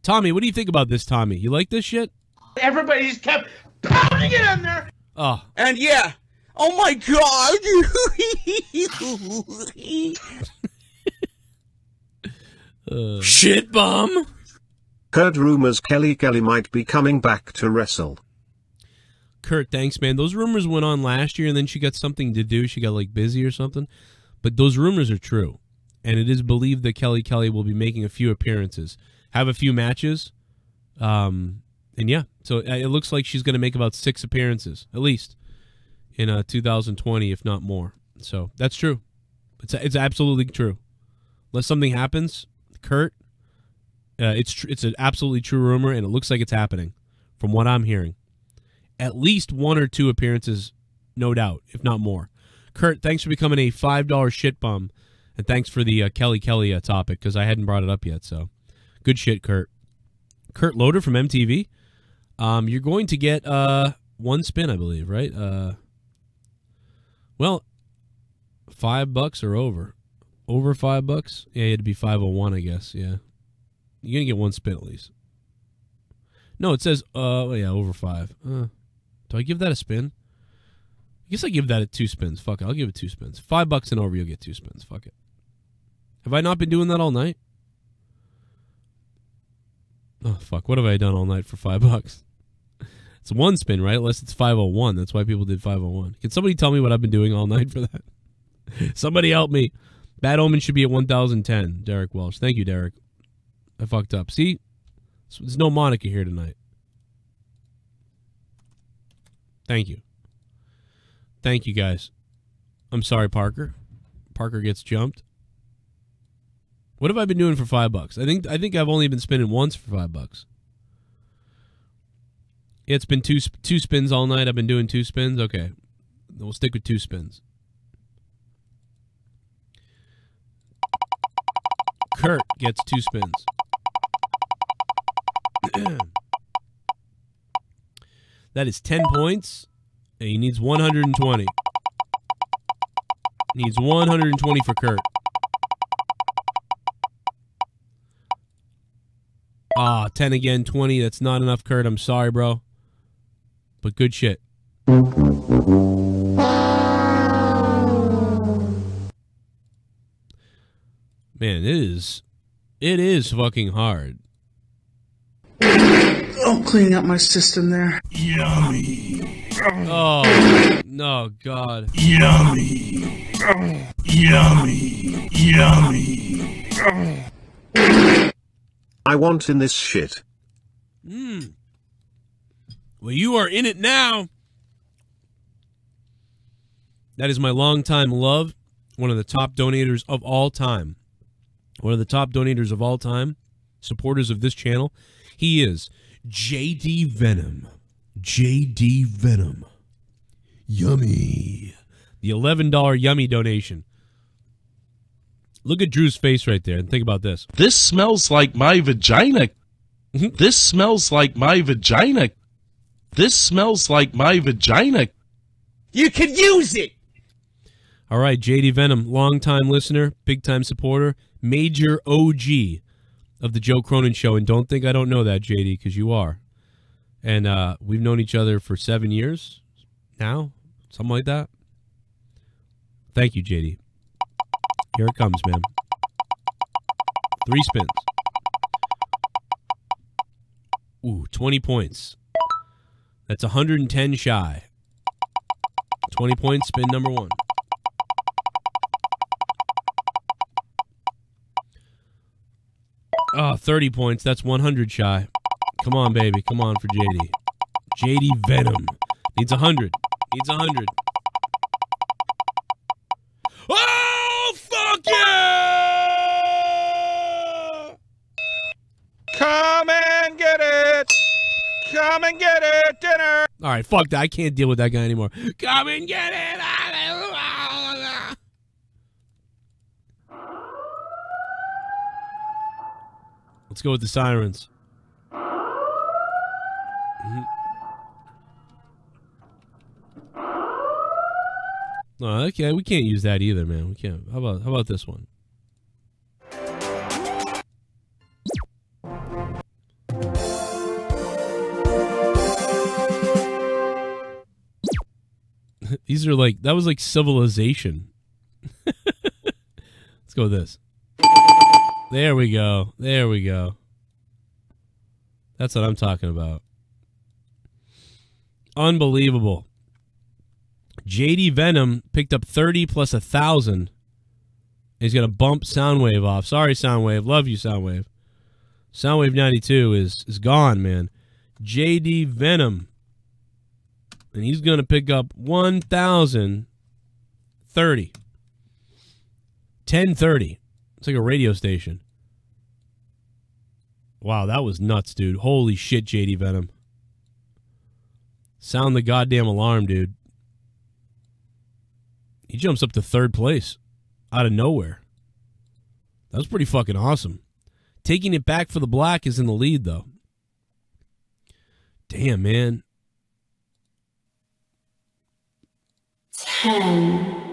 Tommy, what do you think about this, Tommy? You like this shit? Everybody just kept pounding it in there. Oh. And yeah. Oh my god. Shit bomb. Heard rumors Kelly Kelly might be coming back to wrestle. Kurt, thanks, man. Those rumors went on last year, and then she got something to do. She got like busy or something. But those rumors are true, and it is believed that Kelly Kelly will be making a few appearances, have a few matches, um, and yeah. So uh, it looks like she's going to make about six appearances at least in uh, 2020, if not more. So that's true. It's it's absolutely true. Unless something happens, Kurt, uh, it's tr- it's an absolutely true rumor, and it looks like it's happening, from what I'm hearing at least one or two appearances, no doubt, if not more. Kurt, thanks for becoming a five dollar shit bum, and thanks for the uh, Kelly Kelly uh, topic because I hadn't brought it up yet. So, good shit, Kurt. Kurt Loder from MTV. Um, you're going to get uh one spin, I believe, right? Uh, well, five bucks or over, over five bucks. Yeah, to be five oh one, I guess. Yeah, you're gonna get one spin at least. No, it says uh yeah, over five. Uh, do I give that a spin? I guess I give that a two spins. Fuck it, I'll give it two spins. Five bucks and over, you'll get two spins. Fuck it. Have I not been doing that all night? Oh fuck! What have I done all night for five bucks? It's one spin, right? Unless it's five oh one. That's why people did five oh one. Can somebody tell me what I've been doing all night for that? somebody help me. Bad Omen should be at one thousand ten. Derek Welsh. Thank you, Derek. I fucked up. See, there's no Monica here tonight. Thank you. Thank you, guys. I'm sorry, Parker. Parker gets jumped. What have I been doing for five bucks? I think I think I've only been spinning once for five bucks. It's been two two spins all night. I've been doing two spins. Okay, we'll stick with two spins. Kurt gets two spins. that is 10 points. And he needs 120. Needs 120 for Kurt. Ah, 10 again, 20. That's not enough, Kurt. I'm sorry, bro. But good shit. Man, it is it is fucking hard. Oh, cleaning up my system there. Yummy. Oh no, God. Yummy. Yummy. Yummy. I want in this shit. Mm. Well, you are in it now. That is my longtime love, one of the top donators of all time. One of the top donators of all time, supporters of this channel. He is JD Venom. JD Venom. Yummy. The $11 yummy donation. Look at Drew's face right there and think about this. This smells like my vagina. Mm-hmm. this smells like my vagina. This smells like my vagina. You can use it. All right, JD Venom, longtime listener, big time supporter, major OG of the Joe Cronin Show. And don't think I don't know that, JD, because you are. And uh, we've known each other for seven years now, something like that. Thank you, JD. Here it comes, man. Three spins. Ooh, 20 points. That's 110 shy. 20 points, spin number one. Oh, 30 points. That's 100 shy. Come on, baby. Come on for JD. JD Venom. Needs 100. Needs 100. Oh, fuck yeah! Come and get it. Come and get it. Dinner. All right, fuck that. I can't deal with that guy anymore. Come and get it. Let's go with the sirens. Mhm. Oh, okay, we can't use that either, man. We can't. How about how about this one? These are like that was like civilization. Let's go with this. There we go. There we go. That's what I'm talking about. Unbelievable. JD Venom picked up 30 plus a thousand. He's gonna bump Soundwave off. Sorry, Soundwave. Love you, Soundwave. Soundwave 92 is is gone, man. JD Venom. And he's gonna pick up 1,030. 1030. It's like a radio station. Wow, that was nuts, dude. Holy shit, JD Venom. Sound the goddamn alarm, dude. He jumps up to third place out of nowhere. That was pretty fucking awesome. Taking it back for the black is in the lead, though. Damn, man. ten,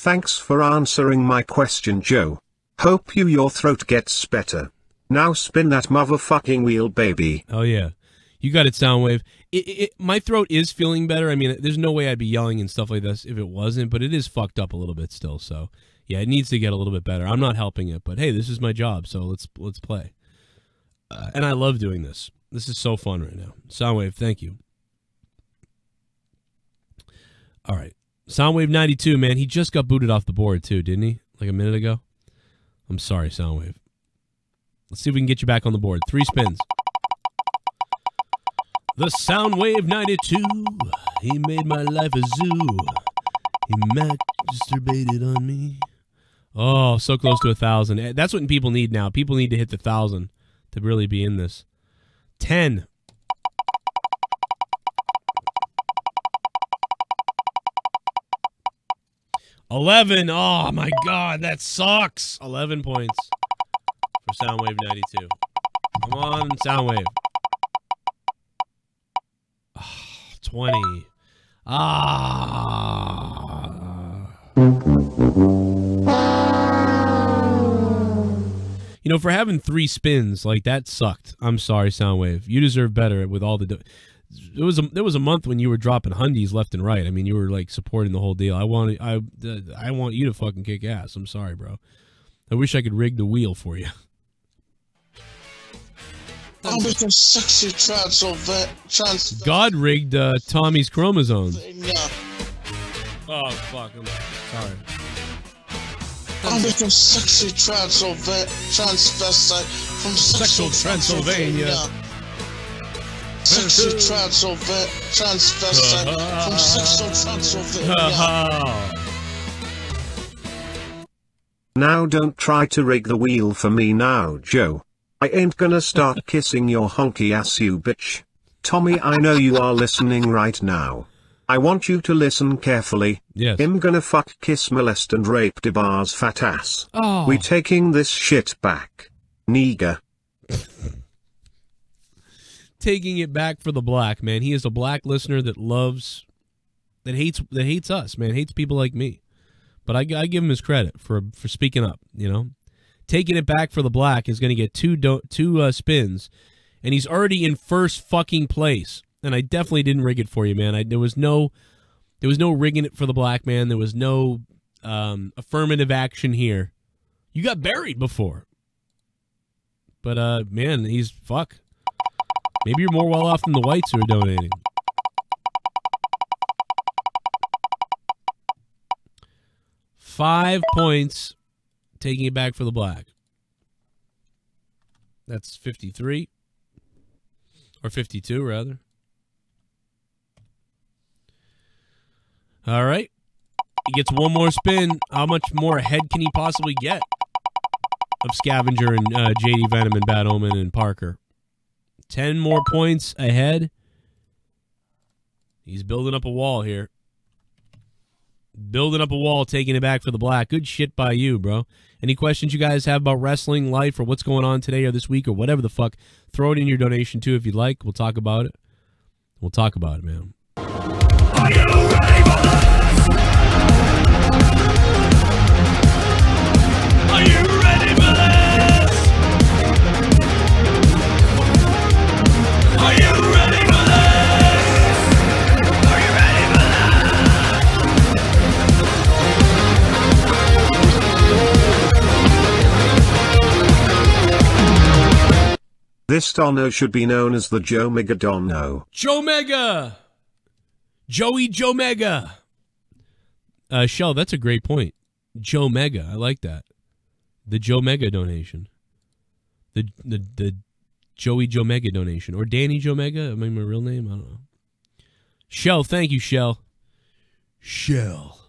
Thanks for answering my question, Joe. Hope you your throat gets better. Now spin that motherfucking wheel, baby. Oh yeah, you got it, Soundwave. It, it, my throat is feeling better. I mean, there's no way I'd be yelling and stuff like this if it wasn't, but it is fucked up a little bit still. So yeah, it needs to get a little bit better. I'm not helping it, but hey, this is my job, so let's let's play. Uh, and I love doing this. This is so fun right now. Soundwave, thank you. All right, Soundwave 92, man. He just got booted off the board too, didn't he? Like a minute ago. I'm sorry, Soundwave. Let's see if we can get you back on the board. Three spins. The Soundwave 92. He made my life a zoo. He masturbated on me. Oh, so close to a thousand. Eh, That's what people need now. People need to hit the thousand to really be in this. Ten. Eleven. Oh my god, that sucks. Eleven points for Soundwave 92. Come on, Soundwave. Ah, 20. Ah. You know, for having three spins, like that sucked. I'm sorry, Soundwave. You deserve better with all the. It was a there was a month when you were dropping hundies left and right. I mean, you were like supporting the whole deal. I want I I want you to fucking kick ass. I'm sorry, bro. I wish I could rig the wheel for you. I'm a sexy Transylvania. Trans- God rigged uh, Tommy's chromosome. yeah. Oh fuck! I'm sorry. I'm a sexy Transylvania. Transvestite from Sexual sexual Transylvania. Transylvania. Sexy transylvania, transvestite uh-huh. from sexy Transylvania. Uh-huh. Now don't try to rig the wheel for me now, Joe. I ain't gonna start kissing your honky ass, you bitch. Tommy, I know you are listening right now. I want you to listen carefully. Yes. Him gonna fuck, kiss, molest, and rape DeBar's fat ass. Oh. We taking this shit back. Nigga. Taking it back for the black man. He is a black listener that loves, that hates, that hates us, man. Hates people like me. But I, I give him his credit for for speaking up. You know, taking it back for the black is going to get two do, two uh, spins, and he's already in first fucking place. And I definitely didn't rig it for you, man. I, there was no there was no rigging it for the black man. There was no um, affirmative action here. You got buried before. But uh man, he's fuck. Maybe you're more well off than the whites who are donating. Five points, taking it back for the black. That's 53. Or 52, rather. All right. He gets one more spin. How much more ahead can he possibly get of Scavenger and uh, JD Venom and Bad Omen and Parker? 10 more points ahead. He's building up a wall here. Building up a wall, taking it back for the black. Good shit by you, bro. Any questions you guys have about wrestling, life, or what's going on today or this week or whatever the fuck, throw it in your donation too if you'd like. We'll talk about it. We'll talk about it, man. This Dono should be known as the Joe Mega Dono. Joe Mega. Joey Joe Mega. Uh, Shell, that's a great point. Joe Mega. I like that. The Joe Mega donation. The the the Joey Joe Mega donation. Or Danny Joe Mega. Am I my real name? I don't know. Shell, thank you, Shell. Shell.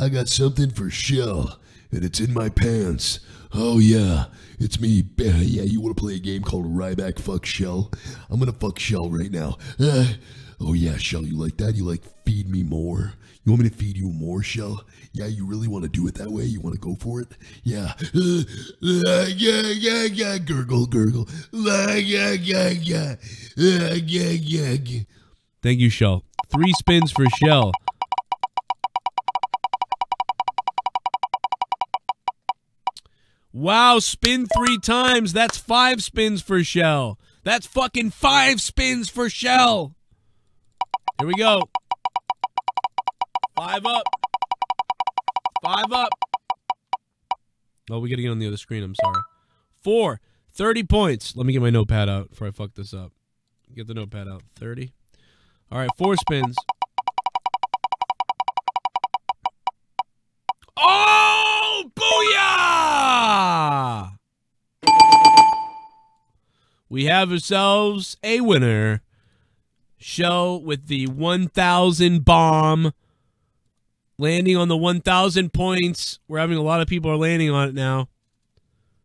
I got something for Shell, and it's in my pants. Oh yeah, it's me. Yeah, you want to play a game called Ryback Fuck Shell? I'm gonna fuck Shell right now. Uh, oh yeah, Shell, you like that? You like feed me more? You want me to feed you more, Shell? Yeah, you really want to do it that way? You want to go for it? Yeah. Uh, uh, yeah, yeah, yeah. Gurgle, gurgle. Uh, yeah, yeah, yeah. Uh, yeah, yeah, yeah. Thank you, Shell. Three spins for Shell. Wow, spin three times. That's five spins for Shell. That's fucking five spins for Shell. Here we go. Five up. Five up. Oh, we got to get on the other screen. I'm sorry. Four. 30 points. Let me get my notepad out before I fuck this up. Get the notepad out. 30. All right, four spins. Oh, booyah! We have ourselves a winner. Shell with the 1,000 bomb. Landing on the 1,000 points. We're having a lot of people are landing on it now.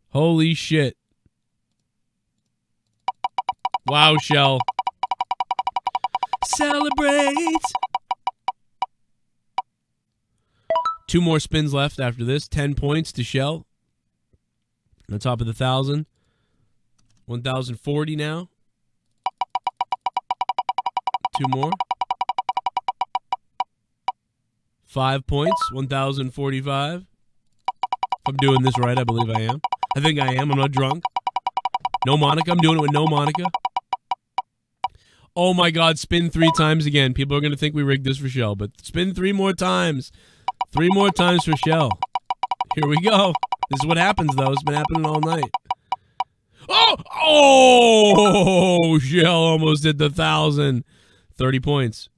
Holy shit. Wow, Shell. Celebrate. Two more spins left after this. 10 points to Shell. On top of the 1,000. 1,040 now. Two more. Five points. 1,045. If I'm doing this right, I believe I am. I think I am. I'm not drunk. No Monica. I'm doing it with no Monica. Oh my God, spin three times again. People are going to think we rigged this for Shell, but spin three more times. Three more times for Shell. Here we go. This is what happens, though. It's been happening all night. Oh! Oh! Shell almost did the thousand. 30 points.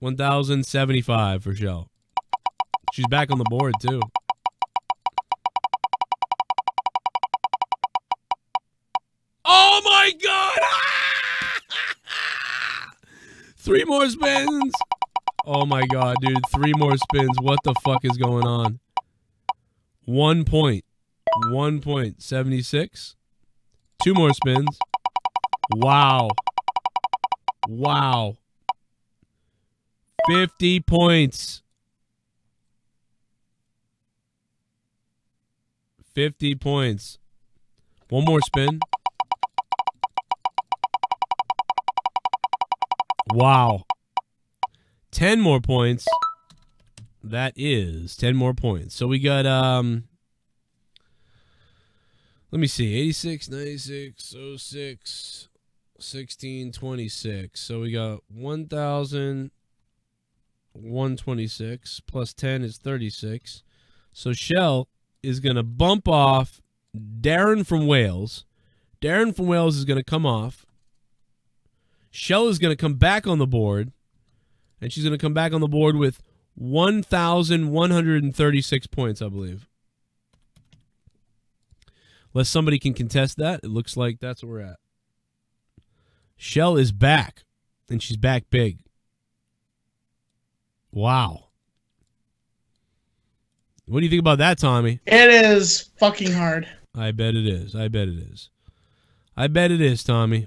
1,075 for Shell. She's back on the board, too. Oh my god! Three more spins. Oh my god, dude. Three more spins. What the fuck is going on? One point. One point. 76. Two more spins. Wow. Wow. 50 points. 50 points. One more spin. Wow. 10 more points. That is 10 more points. So we got um let me see. 86, 96, 06, 16, 26. So we got 1,126 plus 10 is 36. So Shell is going to bump off Darren from Wales. Darren from Wales is going to come off. Shell is going to come back on the board. And she's going to come back on the board with 1,136 points, I believe. Unless somebody can contest that, it looks like that's where we're at. Shell is back, and she's back big. Wow. What do you think about that, Tommy? It is fucking hard. I bet it is. I bet it is. I bet it is, Tommy.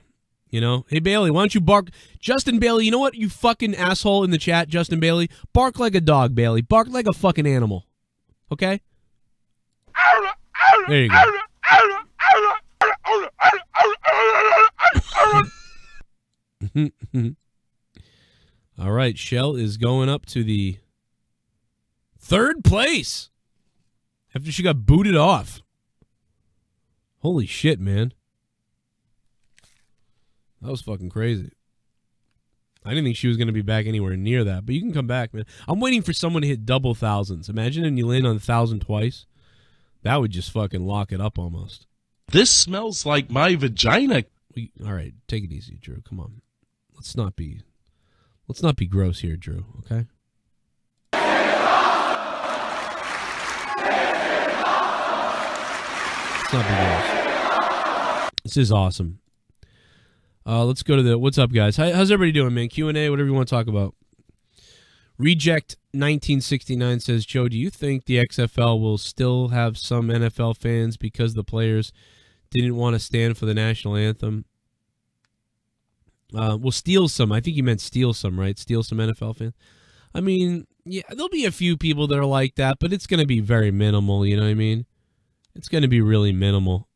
You know, hey Bailey, why don't you bark? Justin Bailey, you know what? You fucking asshole in the chat, Justin Bailey. Bark like a dog, Bailey. Bark like a fucking animal. Okay? There you go. All right, Shell is going up to the third place after she got booted off. Holy shit, man. That was fucking crazy. I didn't think she was going to be back anywhere near that, but you can come back, man. I'm waiting for someone to hit double thousands. Imagine and you land on a thousand twice. That would just fucking lock it up almost. This smells like my vagina. We, all right, take it easy, Drew. Come on. Let's not be let's not be gross here, Drew, okay? Let's not be gross. This is awesome. Uh, let's go to the what's up, guys. How, how's everybody doing, man? Q and A, whatever you want to talk about. Reject 1969 says, Joe, do you think the XFL will still have some NFL fans because the players didn't want to stand for the national anthem? Uh, will steal some. I think you meant steal some, right? Steal some NFL fans. I mean, yeah, there'll be a few people that are like that, but it's going to be very minimal. You know what I mean? It's going to be really minimal.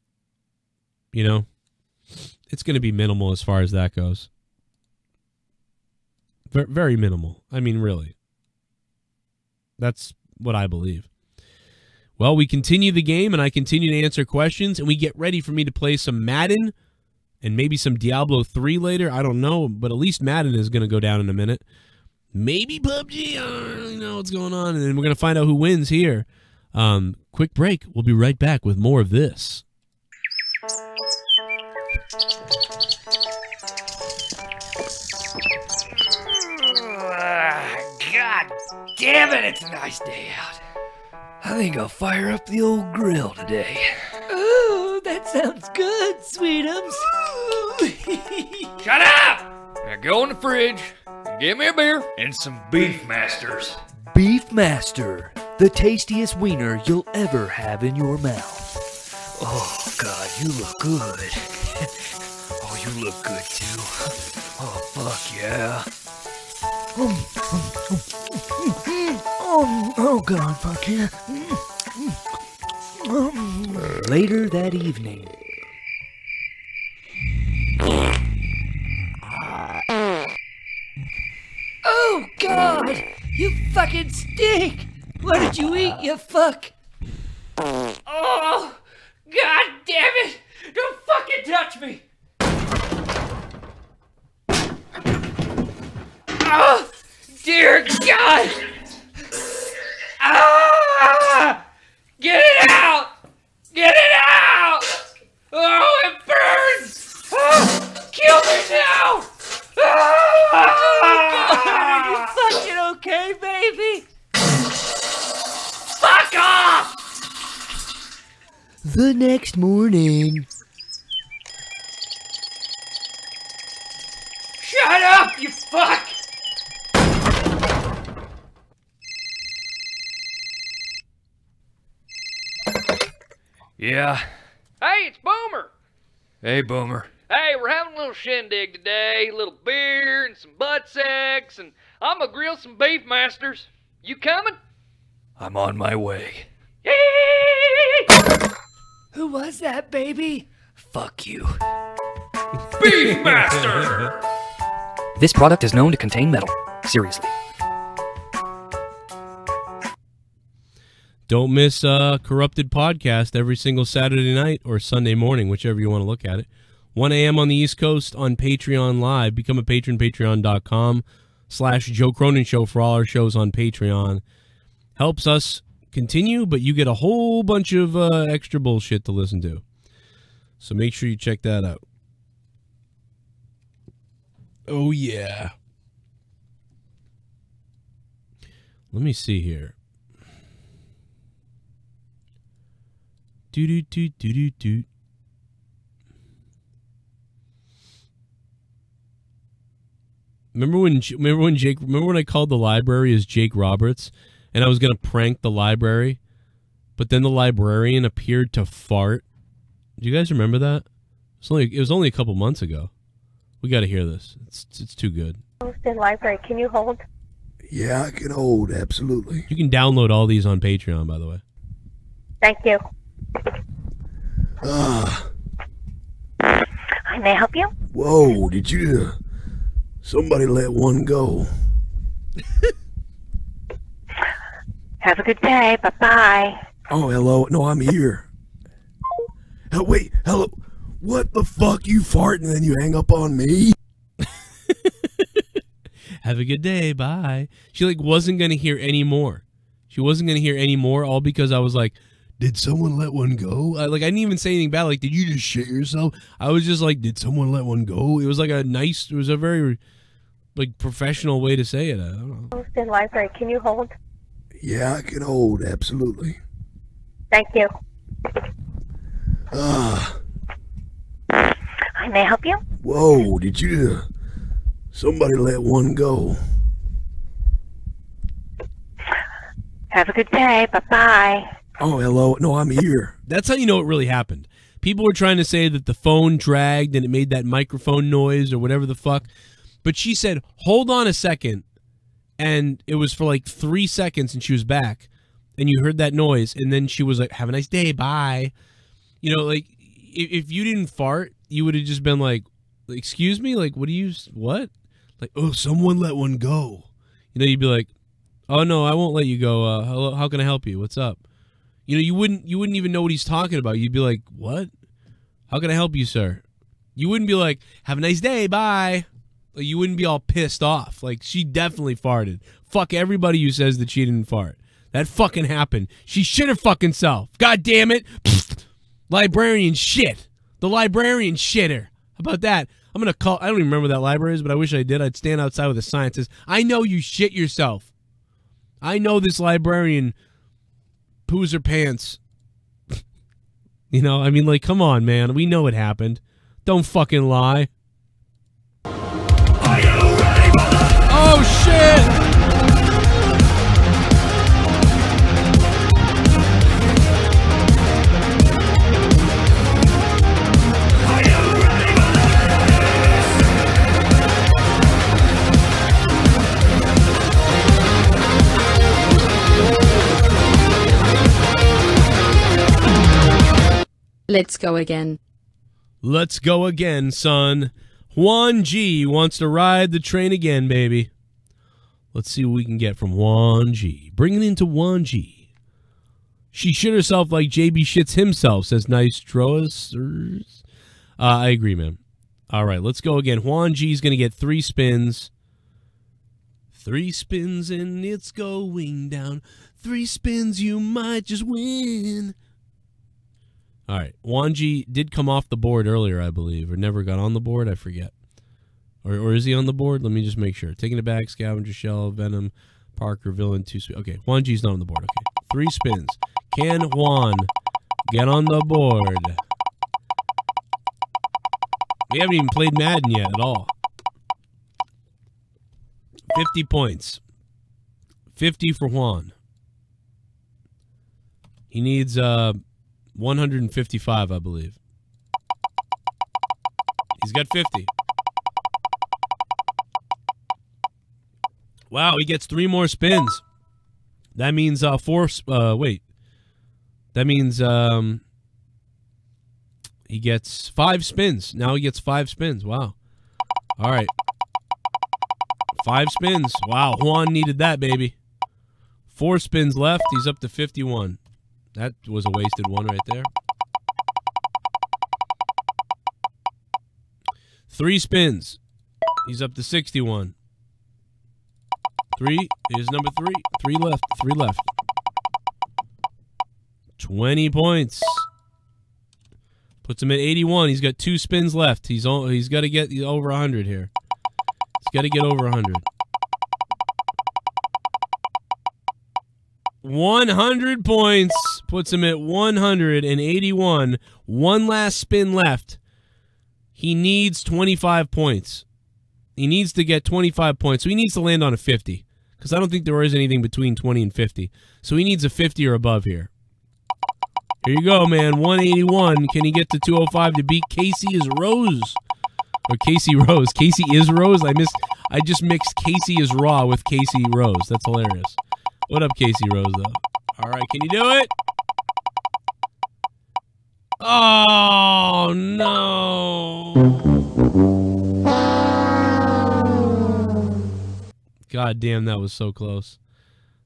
You know, it's going to be minimal as far as that goes. Very, very minimal. I mean, really. That's what I believe. Well, we continue the game, and I continue to answer questions, and we get ready for me to play some Madden and maybe some Diablo 3 later. I don't know, but at least Madden is going to go down in a minute. Maybe PUBG. I don't really know what's going on, and then we're going to find out who wins here. Um, quick break. We'll be right back with more of this. Damn it, it's a nice day out. I think I'll fire up the old grill today. Ooh, that sounds good, Sweetums. Shut up! Now go in the fridge and get me a beer and some Beef Masters. Beef Master, the tastiest wiener you'll ever have in your mouth. Oh, God, you look good. oh, you look good too. Oh, fuck yeah. Oh, oh God, fuck yeah. Later that evening. Oh, God! You fucking stink! What did you eat, you fuck? Oh! God damn it! Don't fucking touch me! Oh! Dear God! Ah! Get it out! Get it out! Oh, it burns! Ah! Kill me now! Ah! Are you fucking okay, baby? Fuck off! The next morning. Shut up, you fuck! Yeah. Hey, it's Boomer. Hey, Boomer. Hey, we're having a little shindig today. A little beer and some butt sex, and I'm gonna grill some beef masters. You coming? I'm on my way. Who was that, baby? Fuck you. Beefmaster! This product is known to contain metal. Seriously. Don't miss uh, Corrupted Podcast every single Saturday night or Sunday morning, whichever you want to look at it. 1 a.m. on the East Coast on Patreon Live. Become a patron, patreon.com slash Joe Cronin Show for all our shows on Patreon. Helps us continue, but you get a whole bunch of uh, extra bullshit to listen to. So make sure you check that out. Oh, yeah. Let me see here. Do do do do do do. Remember when remember when Jake remember when I called the library as Jake Roberts and I was gonna prank the library, but then the librarian appeared to fart. Do you guys remember that? It's only it was only a couple months ago. We got to hear this. It's it's too good. Houston Library, can you hold? Yeah, I can hold, absolutely. You can download all these on Patreon, by the way. Thank you. Ah, Hi, may I help you? whoa, did you? Somebody let one go. Have a good day. Bye bye. Oh, hello. No, I'm here. Oh, wait, hello. What the fuck? You fart and then you hang up on me? Have a good day. Bye. She like wasn't gonna hear any more. She wasn't gonna hear any more, all because I was like, Did someone let one go? I, like I didn't even say anything bad. Like, did you just shit yourself? I was just like, did someone let one go? It was like a nice. It was a very like professional way to say it. I don't know. Houston Library, can you hold? Yeah, I can hold, absolutely. Thank you. Ah, Hi, may help you? whoa, did you? Somebody let one go. Have a good day. Bye bye. Oh, hello. No, I'm here. That's how you know it really happened. People were trying to say that the phone dragged and it made that microphone noise or whatever the fuck. But she said, hold on a second. And it was for like three seconds and she was back. And you heard that noise. And then she was like, have a nice day. Bye. You know, like if, you didn't fart, you would have just been like, excuse me? Like, what do you, what? Like, oh, someone let one go. You know, you'd be like, oh, no, I won't let you go. Uh, hello, how can I help you? What's up? You know, you wouldn't you wouldn't even know what he's talking about. You'd be like, "What? How can I help you, sir?" You wouldn't be like, "Have a nice day, bye." Like, you wouldn't be all pissed off. Like she definitely farted. Fuck everybody who says that she didn't fart. That fucking happened. She shit her fucking self. God damn it. librarian shit. The librarian shitter. How about that? I'm gonna call. I don't even remember that library is, but I wish I did. I'd stand outside with a says, "I know you shit yourself." I know this librarian poos her pants. you know, I mean, like, come on, man. We know it happened. Don't fucking lie. Oh shit! Let's go again. Let's go again, son. Juan G wants to ride the train again, baby. Let's see what we can get from Juan G. Bring it into Juan G. She shit herself like JB shits himself, says Nice Troas. Uh, I agree, man. All right, let's go again. Juan G is going to get three spins. Three spins and it's going down. Three spins, you might just win. All right. Juan G did come off the board earlier, I believe, or never got on the board. I forget. Or, or is he on the board? Let me just make sure. Taking it back, Scavenger Shell, Venom, Parker, Villain, two. Sp- okay, Juan G's not on the board. Okay, three spins. Can Juan get on the board? We haven't even played Madden yet at all. 50 points. 50 for Juan. He needs uh 155, I believe. He's got 50. Wow, he gets three more spins. That means uh four uh wait. That means um he gets five spins. Now he gets five spins. Wow. All right. Five spins. Wow, Juan needed that, baby. Four spins left. He's up to 51. That was a wasted one right there. Three spins. He's up to 61. Three is number three. Three left. Three left. 20 points. Puts him at 81. He's got two spins left. He's he's got to get over 100 here. He's got to get over 100. 100 points puts him at 181. One last spin left. He needs 25 points. He needs to get 25 points. So he needs to land on a 50 because I don't think there is anything between 20 and 50. So he needs a 50 or above here. Here you go, man. 181. Can he get to 205 to beat Casey is Rose? Or Casey Rose. Casey is Rose? I missed I just mixed Casey is Raw with Casey Rose. That's hilarious. What up, Casey Rose though? Alright, can you do it? Oh no. God damn, that was so close.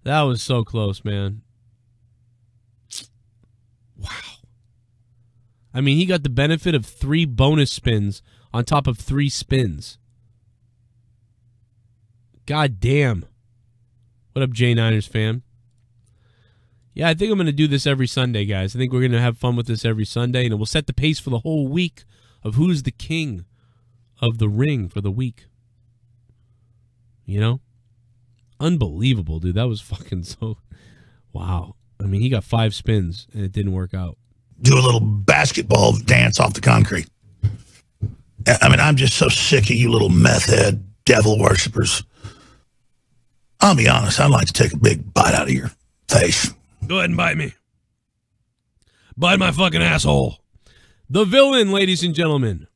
That was so close, man. Wow. I mean, he got the benefit of three bonus spins on top of three spins. God damn. What up, J Niners fam? Yeah, I think I'm going to do this every Sunday, guys. I think we're going to have fun with this every Sunday, and it will set the pace for the whole week of who's the king of the ring for the week. You know? Unbelievable, dude. That was fucking so. Wow. I mean, he got five spins, and it didn't work out. do a little basketball dance off the concrete. I mean, I'm just so sick of you little meth head devil worshippers. I'll be honest, I'd like to take a big bite out of your face. Go ahead and bite me. Bite my fucking asshole. The villain, ladies and gentlemen.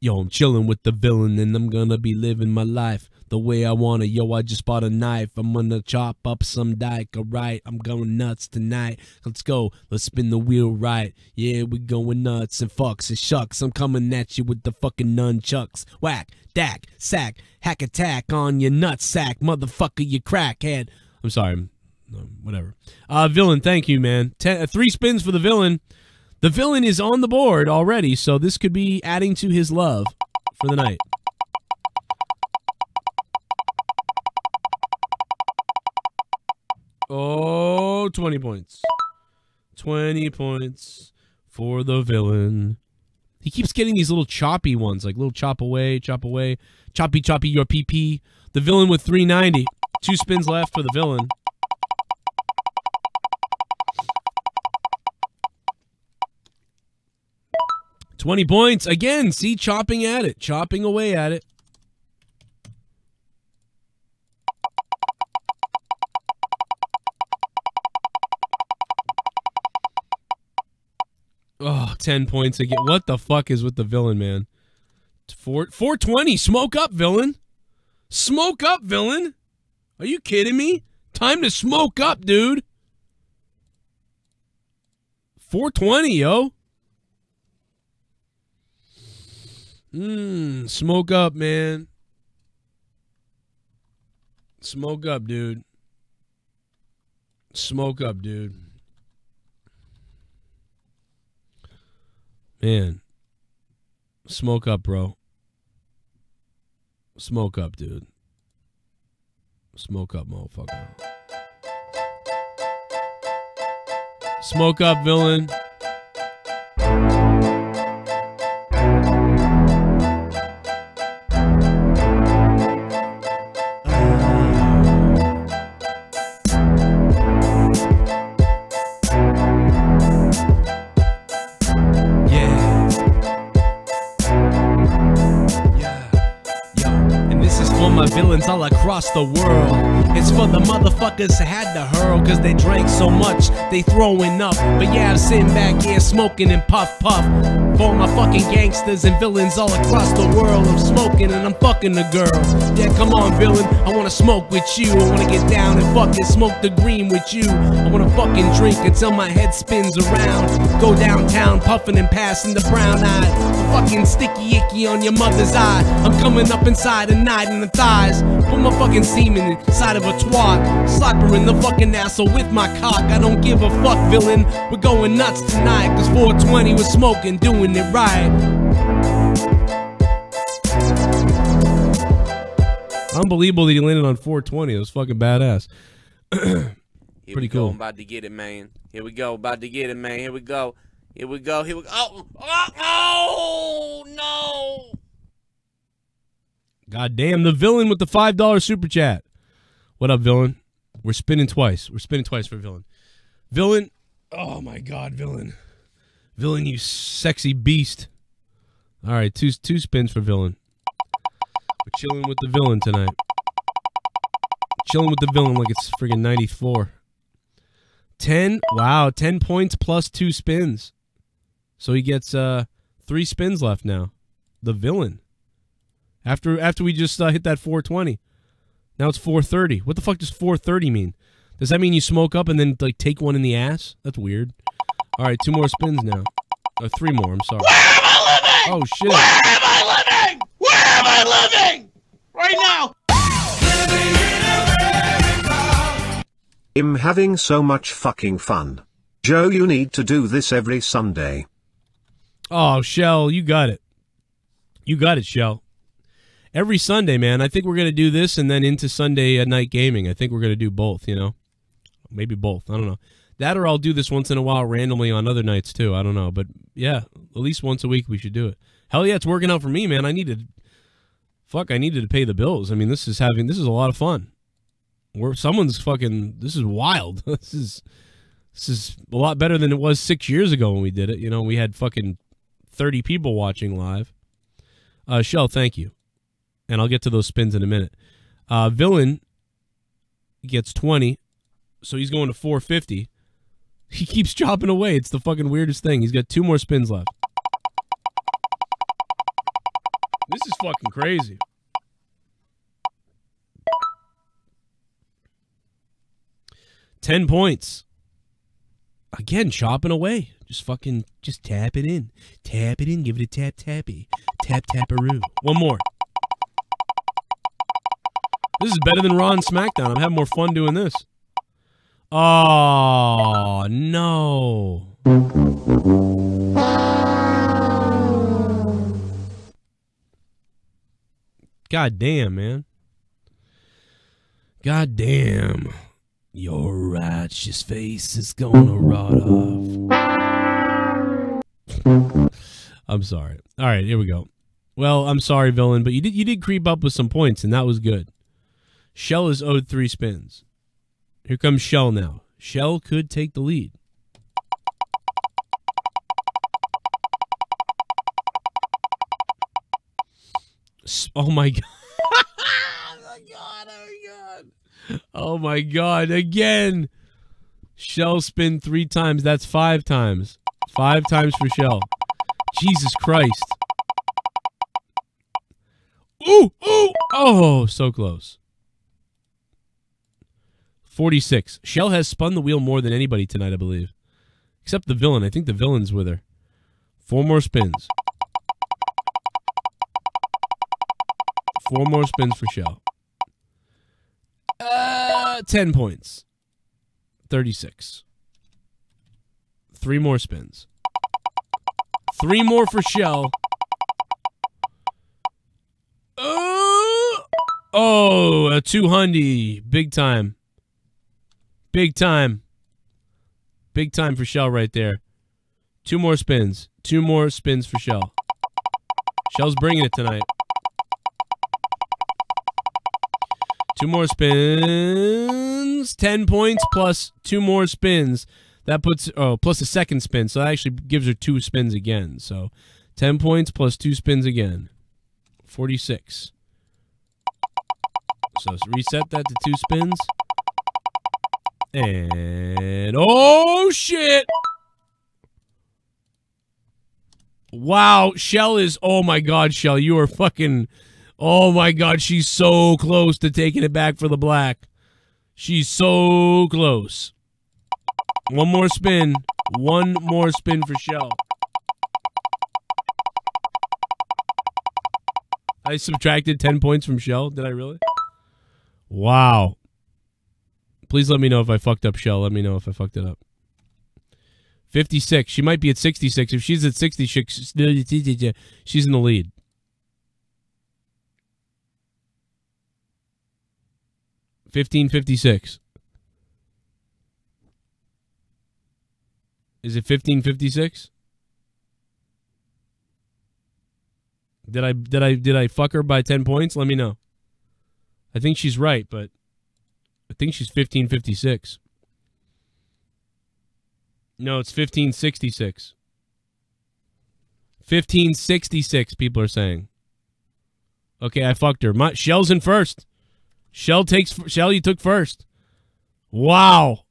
Yo, I'm chilling with the villain and I'm gonna be living my life the way I wanna. Yo, I just bought a knife. I'm gonna chop up some dyke. Alright, I'm going nuts tonight. Let's go. Let's spin the wheel right. Yeah, we going nuts and fucks and shucks. I'm coming at you with the fucking nunchucks. Whack, dack, sack, hack attack on your nutsack. Motherfucker, you crackhead. I'm sorry. Whatever. Uh, villain, thank you, man. Uh, three spins for the villain. The villain is on the board already, so this could be adding to his love for the night. Oh, 20 points. 20 points for the villain. He keeps getting these little choppy ones, like little chop away, chop away, choppy, choppy, your PP. The villain with 390. Two spins left for the villain. Twenty points again. See, chopping at it, chopping away at it. Oh, 10 points again. What the fuck is with the villain, man? Four, 420. Smoke up, villain. Smoke up, villain. Are you kidding me? Time to smoke up, dude. 420, yo. Mmm, smoke up, man. Smoke up, dude. Smoke up, dude. Man. Smoke up, bro. Smoke up, dude. Smoke up, motherfucker. Smoke up, villain. All across the world. It's for the motherfuckers that had to hurl, cause they drank so much, they throwing up. But yeah, I'm sitting back here smoking and puff puff. For my fucking gangsters and villains all across the world, I'm smoking and I'm fucking the girl. Yeah, come on, villain, I wanna smoke with you. I wanna get down and fucking smoke the green with you. I wanna fucking drink until my head spins around. Go downtown, puffing and passing the brown eye. Fucking sticky icky on your mother's eye. I'm coming up inside night in the thighs. Put my fucking semen inside of a twat. Slap her in the fucking asshole with my cock. I don't give a fuck, villain. We're going nuts tonight. Cause 420 was smoking, doing it right. Unbelievable that he landed on 420. It was fucking badass. Here Pretty we go. cool. I'm about to get it, man. Here we go. About to get it, man. Here we go. Here we go. Here we go. Oh, oh, oh no. God damn, the villain with the $5 super chat. What up, villain? We're spinning twice. We're spinning twice for villain. Villain. Oh my god, villain. Villain, you sexy beast. All right, two two spins for villain. We're chilling with the villain tonight. Chilling with the villain like it's friggin' 94. 10. Wow, 10 points plus 2 spins. So he gets uh 3 spins left now. The villain. After after we just uh, hit that 420. Now it's 430. What the fuck does 430 mean? Does that mean you smoke up and then like take one in the ass? That's weird. All right, two more spins now. Or three more, I'm sorry. Where am I living? Oh shit. Where am I living? Where am I living? Right now. I'm having so much fucking fun. Joe, you need to do this every Sunday. Oh, Shell, you got it. You got it, Shell. Every Sunday, man. I think we're gonna do this and then into Sunday uh, night gaming. I think we're gonna do both. You know, maybe both. I don't know. That or I'll do this once in a while randomly on other nights too. I don't know, but yeah, at least once a week we should do it. Hell yeah, it's working out for me, man. I needed, fuck, I needed to pay the bills. I mean, this is having this is a lot of fun. Where someone's fucking this is wild. this is this is a lot better than it was six years ago when we did it. You know, we had fucking thirty people watching live. Uh, Shell, thank you, and I'll get to those spins in a minute. Uh, Villain gets twenty, so he's going to four fifty. He keeps chopping away. It's the fucking weirdest thing. He's got two more spins left. This is fucking crazy. Ten points. Again, chopping away. Just fucking, just tap it in. Tap it in. Give it a tap tappy. Tap taparoo. One more. This is better than Raw and SmackDown. I'm having more fun doing this. Oh, no. God damn, man. God damn. Your righteous face is gonna rot off. I'm sorry. All right, here we go. Well, I'm sorry, villain, but you did you did creep up with some points, and that was good. Shell is owed three spins. Here comes Shell now. Shell could take the lead. S- Oh my god. Oh my god, again. Shell spin three times. That's five times. Five times for Shell. Jesus Christ. Ooh, ooh. Oh, so close. 46. Shell has spun the wheel more than anybody tonight, I believe. Except the villain. I think the villain's with her. Four more spins. Four more spins for Shell. Uh, 10 points. 36. Three more spins. Three more for Shell. Uh, oh, a 200. Big time. Big time. Big time for Shell right there. Two more spins. Two more spins for Shell. Shell's bringing it tonight. Two more spins. Ten points plus two more spins. That puts oh plus a second spin, so that actually gives her two spins again. So ten points plus two spins again. Forty-six. So reset that to two spins. And oh shit! Wow, Shell is oh my god, Shell, you are fucking oh my god, she's so close to taking it back for the black. She's so close. One more spin. One more spin for Shell. I subtracted 10 points from Shell. Did I really? Wow. Please let me know if I fucked up Shell. Let me know if I fucked it up. 56. She might be at 66. If she's at 66, she's in the lead. Fifteen fifty six. Is it fifteen fifty six? Did I did I did I fuck her by ten points? Let me know. I think she's right, but I think she's fifteen fifty six. No, it's fifteen sixty six. Fifteen sixty six. People are saying. Okay, I fucked her. My, Shell's in first. Shell takes Shell. You took first. Wow.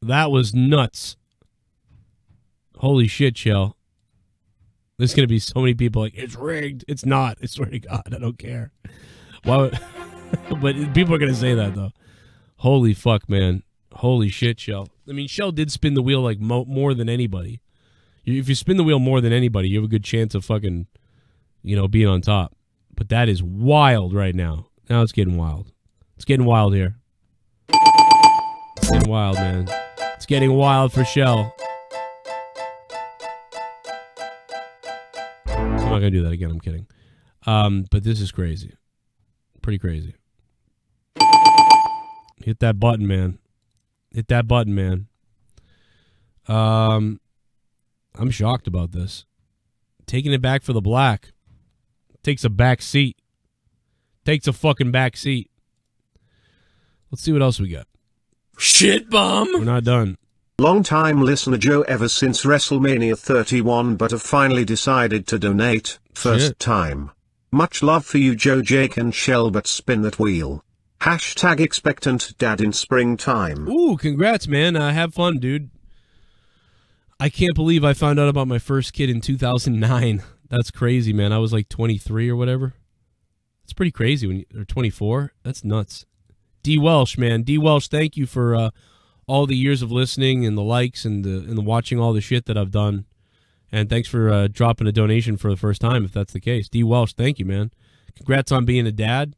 That was nuts. Holy shit, Shell. There's gonna be so many people like it's rigged. It's not. I swear to God, I don't care. Why? Would, but people are gonna say that though. Holy fuck, man. Holy shit, Shell. I mean, Shell did spin the wheel like mo- more than anybody. If you spin the wheel more than anybody, you have a good chance of fucking, you know, being on top. But that is wild right now. Now it's getting wild. It's getting wild here. It's getting wild, man. It's getting wild for Shell. I'm not gonna do that again. I'm kidding. Um, but this is crazy. Pretty crazy. Hit that button, man. Hit that button, man. Um, I'm shocked about this. Taking it back for the black. Takes a back seat. Takes a fucking back seat. Let's see what else we got. Shit bomb. We're not done. Long time listener Joe ever since WrestleMania 31 but have finally decided to donate, first Shit. time. Much love for you Joe Jake and Shell but spin that wheel. Hashtag expectant dad in springtime. Ooh, congrats, man. Uh, have fun, dude. I can't believe I found out about my first kid in 2009. That's crazy, man. I was like 23 or whatever. It's pretty crazy when you're 24. That's nuts. D Welsh, man. D Welsh, thank you for uh, all the years of listening and the likes and the and the watching all the shit that I've done. And thanks for uh, dropping a donation for the first time, if that's the case. D Welsh, thank you, man. Congrats on being a dad.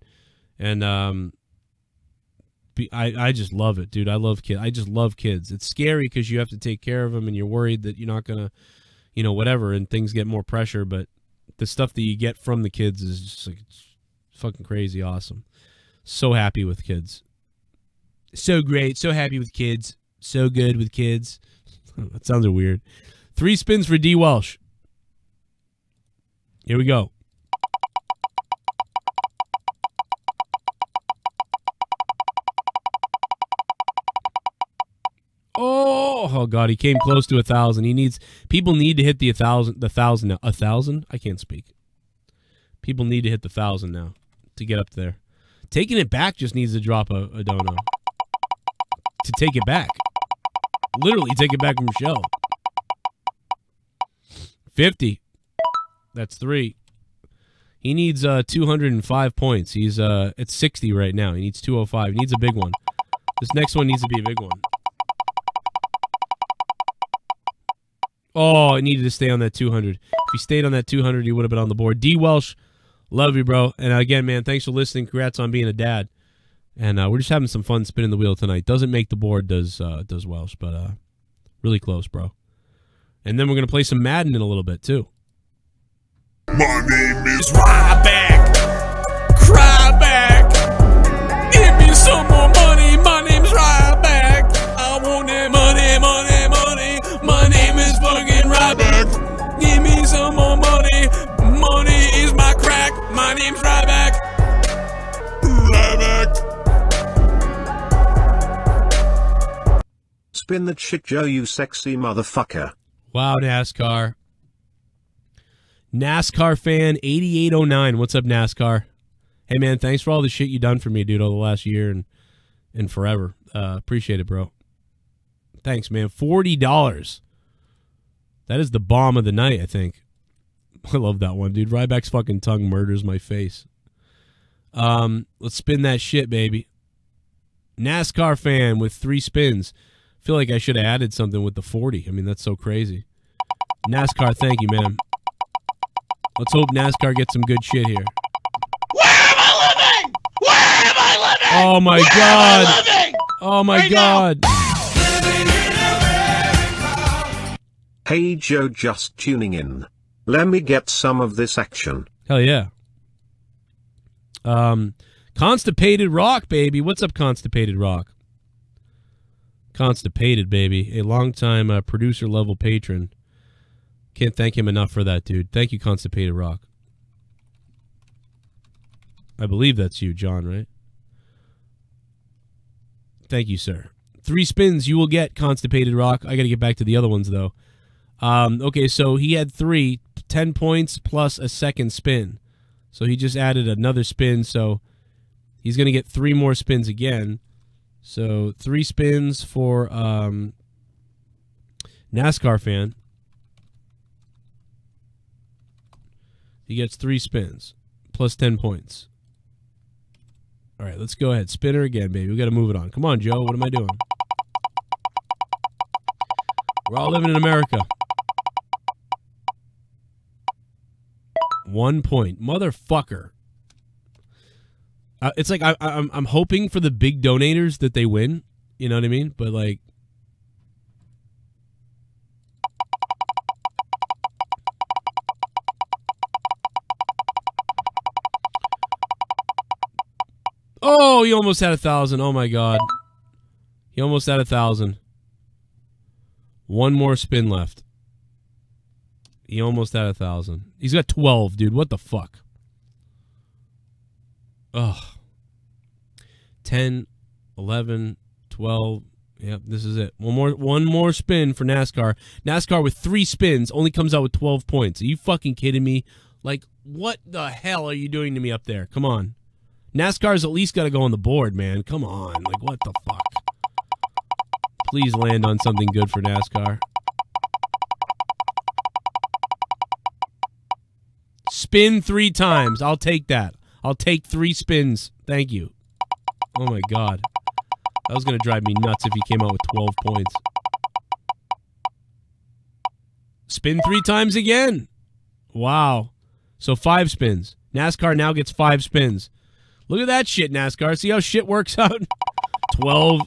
And um, I, I just love it, dude. I love kids. I just love kids. It's scary because you have to take care of them and you're worried that you're not going to, you know, whatever, and things get more pressure. But the stuff that you get from the kids is just like fucking crazy awesome. So happy with kids. So great. So happy with kids. So good with kids. that sounds weird. Three spins for D Welsh. Here we go. Oh, God, he came close to a thousand. He needs people need to hit the thousand the thousand now. A thousand? I can't speak. People need to hit the thousand now to get up there. Taking it back just needs to drop a, a dono. To take it back. Literally take it back from Shell. 50. That's three. He needs uh 205 points. He's uh at 60 right now. He needs 205. He needs a big one. This next one needs to be a big one. Oh, it needed to stay on that 200. If he stayed on that 200, he would have been on the board. D. Welsh, love you, bro. And again, man, thanks for listening. Congrats on being a dad. And uh, we're just having some fun spinning the wheel tonight. Doesn't make the board, does uh, does Welsh, but uh, really close, bro. And then we're gonna play some Madden in a little bit too. My name is Ryback. Spin that shit Joe you sexy motherfucker. Wow, NASCAR. NASCAR fan 8809. What's up, NASCAR? Hey man, thanks for all the shit you done for me, dude, over the last year and and forever. Uh, appreciate it, bro. Thanks, man. Forty dollars. That is the bomb of the night, I think. I love that one, dude. Ryback's fucking tongue murders my face. Um, let's spin that shit, baby. NASCAR fan with three spins. Feel like I should have added something with the 40. I mean, that's so crazy. NASCAR, thank you, man. Let's hope NASCAR gets some good shit here. Where am I living? Where am I living? Oh my Where am god. I living? Oh my Right now. god. Hey Joe just tuning in. Let me get some of this action. Hell yeah. Um, Constipated Rock, baby. What's up, Constipated Rock? Constipated, baby. A longtime uh, producer level patron. Can't thank him enough for that, dude. Thank you, Constipated Rock. I believe that's you, John, right? Thank you, sir. Three spins you will get, Constipated Rock. I got to get back to the other ones, though. Um, okay, so he had three, 10 points plus a second spin. So he just added another spin, so he's going to get three more spins again. So three spins for um, NASCAR fan. He gets three spins plus 10 points. All right, let's go ahead. Spinner again, baby. We got to move it on. Come on, Joe. What am I doing? We're all living in America. One point, motherfucker. Uh, it's like I, I'm I'm hoping for the big donators that they win. You know what I mean? But like, oh, he almost had a thousand. Oh my god, he almost had a thousand. One more spin left. He almost had a thousand. He's got 12, dude. What the fuck? Ugh. 10, 11, 12. Yep, this is it. One more one more spin for NASCAR. NASCAR with three spins only comes out with 12 points. Are you fucking kidding me? Like, what the hell are you doing to me up there? Come on. NASCAR's at least got to go on the board, man. Come on. Like, what the fuck? Please land on something good for NASCAR. Spin three times. I'll take that. I'll take three spins. Thank you. Oh my god. That was going to drive me nuts if he came out with 12 points. Spin three times again. Wow. So five spins. NASCAR now gets five spins. Look at that shit, NASCAR. See how shit works out? 12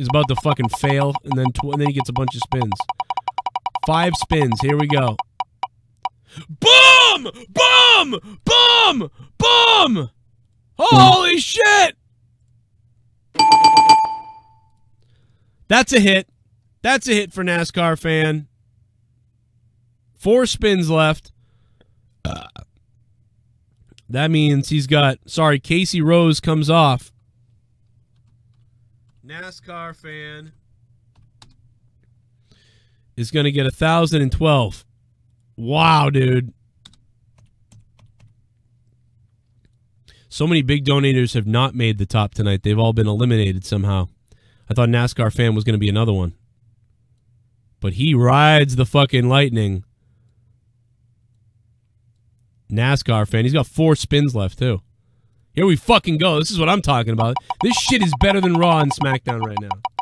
is about to fucking fail, and then, and then he gets a bunch of spins. Five spins. Here we go. Boom! Boom! Boom! Boom! Holy shit! That's a hit. That's a hit for NASCAR fan. Four spins left. That means he's got. Sorry, Casey Rose comes off. NASCAR fan is going to get a thousand and twelve. Wow, dude. So many big donators have not made the top tonight. They've all been eliminated somehow. I thought NASCAR fan was going to be another one. But he rides the fucking lightning. NASCAR fan. He's got four spins left, too. Here we fucking go. This is what I'm talking about. This shit is better than Raw and SmackDown right now.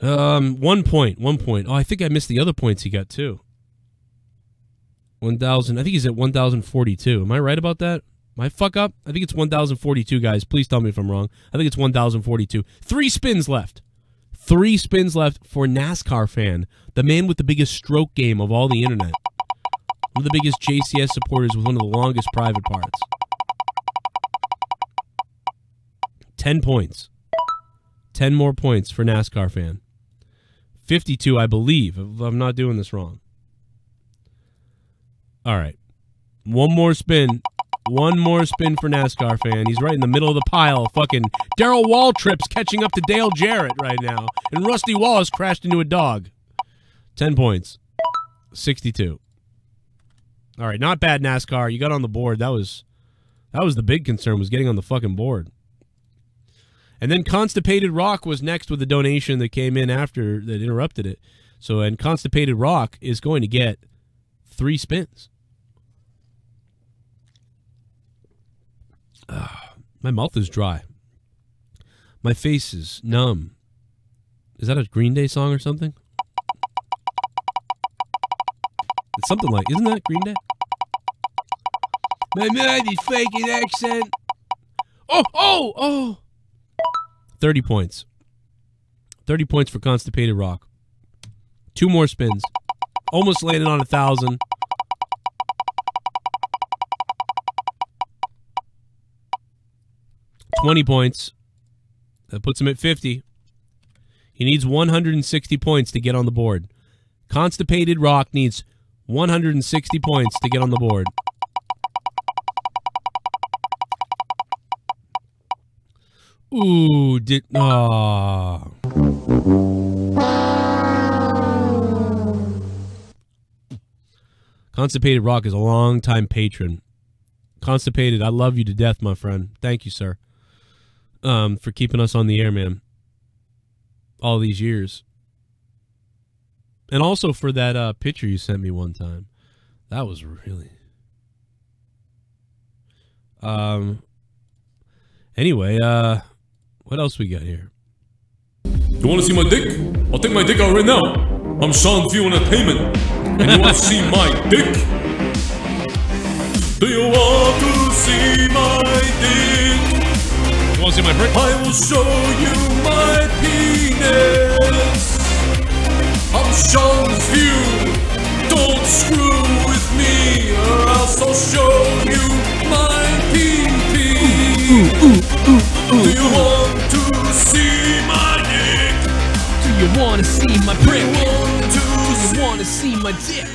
Um, one point, one point. Oh, I think I missed the other points he got too. One thousand. I think he's at one thousand forty-two. Am I right about that? My fuck up? I think it's one thousand forty-two, guys. Please tell me if I'm wrong. I think it's one thousand forty-two. Three spins left. Three spins left for NASCAR fan, the man with the biggest stroke game of all the internet. One of the biggest JCS supporters with one of the longest private parts. Ten points. Ten more points for NASCAR fan. 52, I believe, I'm not doing this wrong. All right. One more spin. One more spin for NASCAR fan. He's right in the middle of the pile. Fucking Darrell Waltrip's catching up to Dale Jarrett right now. And Rusty Wallace crashed into a dog. 10 points. 62. All right, not bad NASCAR. You got on the board. That was that was the big concern was getting on the fucking board. And then Constipated Rock was next with a donation that came in after that interrupted it. So and Constipated Rock is going to get 3 spins. Ah, my mouth is dry. My face is numb. Is that a Green Day song or something? It's something like, isn't that Green Day? My mind is faking accent. Oh, oh, oh. 30 points. 30 points for Constipated Rock. Two more spins. Almost landed on a thousand. Twenty points. That puts him at fifty. He needs 160 points to get on the board. Constipated Rock needs 160 points to get on the board. Ooh, did ah. Constipated Rock is a long-time patron. Constipated, I love you to death, my friend. Thank you, sir, um, for keeping us on the air, man. All these years, and also for that uh, picture you sent me one time. That was really. Um. Anyway, uh, what else we got here? You want to see my dick? I'll take my dick out right now. I'm Sean View Entertainment. And you want to see my dick? Do you want to see my dick? You want to see my brick? I will show you my penis. I'm Sean's View. Don't screw with me, or else I'll show you my pee-pee. Do you want to see my dick? Do you want to see my Do you want to Do you want to see my dick?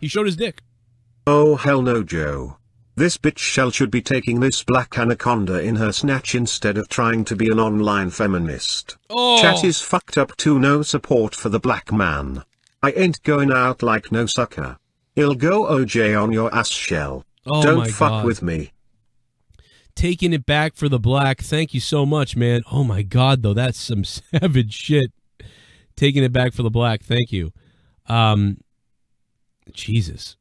He showed his dick. Oh hell no Joe. This bitch shell should be taking this black anaconda in her snatch instead of trying to be an online feminist. Oh. Chat is fucked up too no support for the black man. I ain't going out like no sucker. He'll go OJ on your ass shell. Oh Don't fuck God. with me. Taking it back for the black. Thank you so much, man. Oh my god, though, that's some savage shit. Taking it back for the black. Thank you. Um Jesus.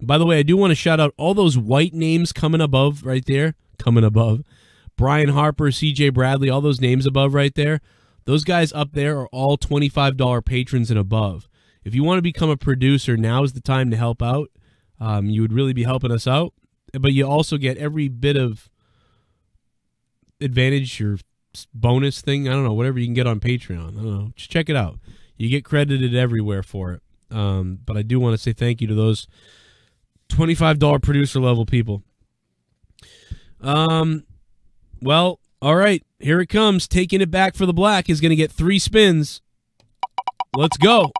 By the way, I do want to shout out all those white names coming above right there. Coming above. Brian Harper, CJ Bradley, all those names above right there. Those guys up there are all $25 patrons and above. If you want to become a producer, now is the time to help out. Um, you would really be helping us out. But you also get every bit of advantage or bonus thing. I don't know, whatever you can get on Patreon. I don't know. Just check it out. You get credited everywhere for it. Um, but I do want to say thank you to those $25 producer level people. Um, well, all right, here it comes. Taking it back for the black is going to get three spins. Let's go.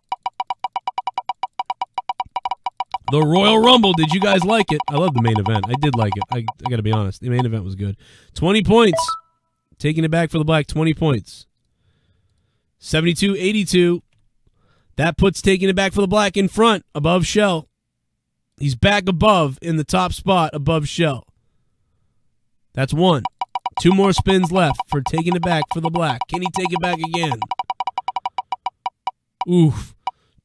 The Royal Rumble. Did you guys like it? I love the main event. I did like it. I, I got to be honest. The main event was good. 20 points. Taking it back for the black. 20 points. 72 82. That puts taking it back for the black in front above Shell. He's back above in the top spot above Shell. That's one. Two more spins left for taking it back for the black. Can he take it back again? Oof.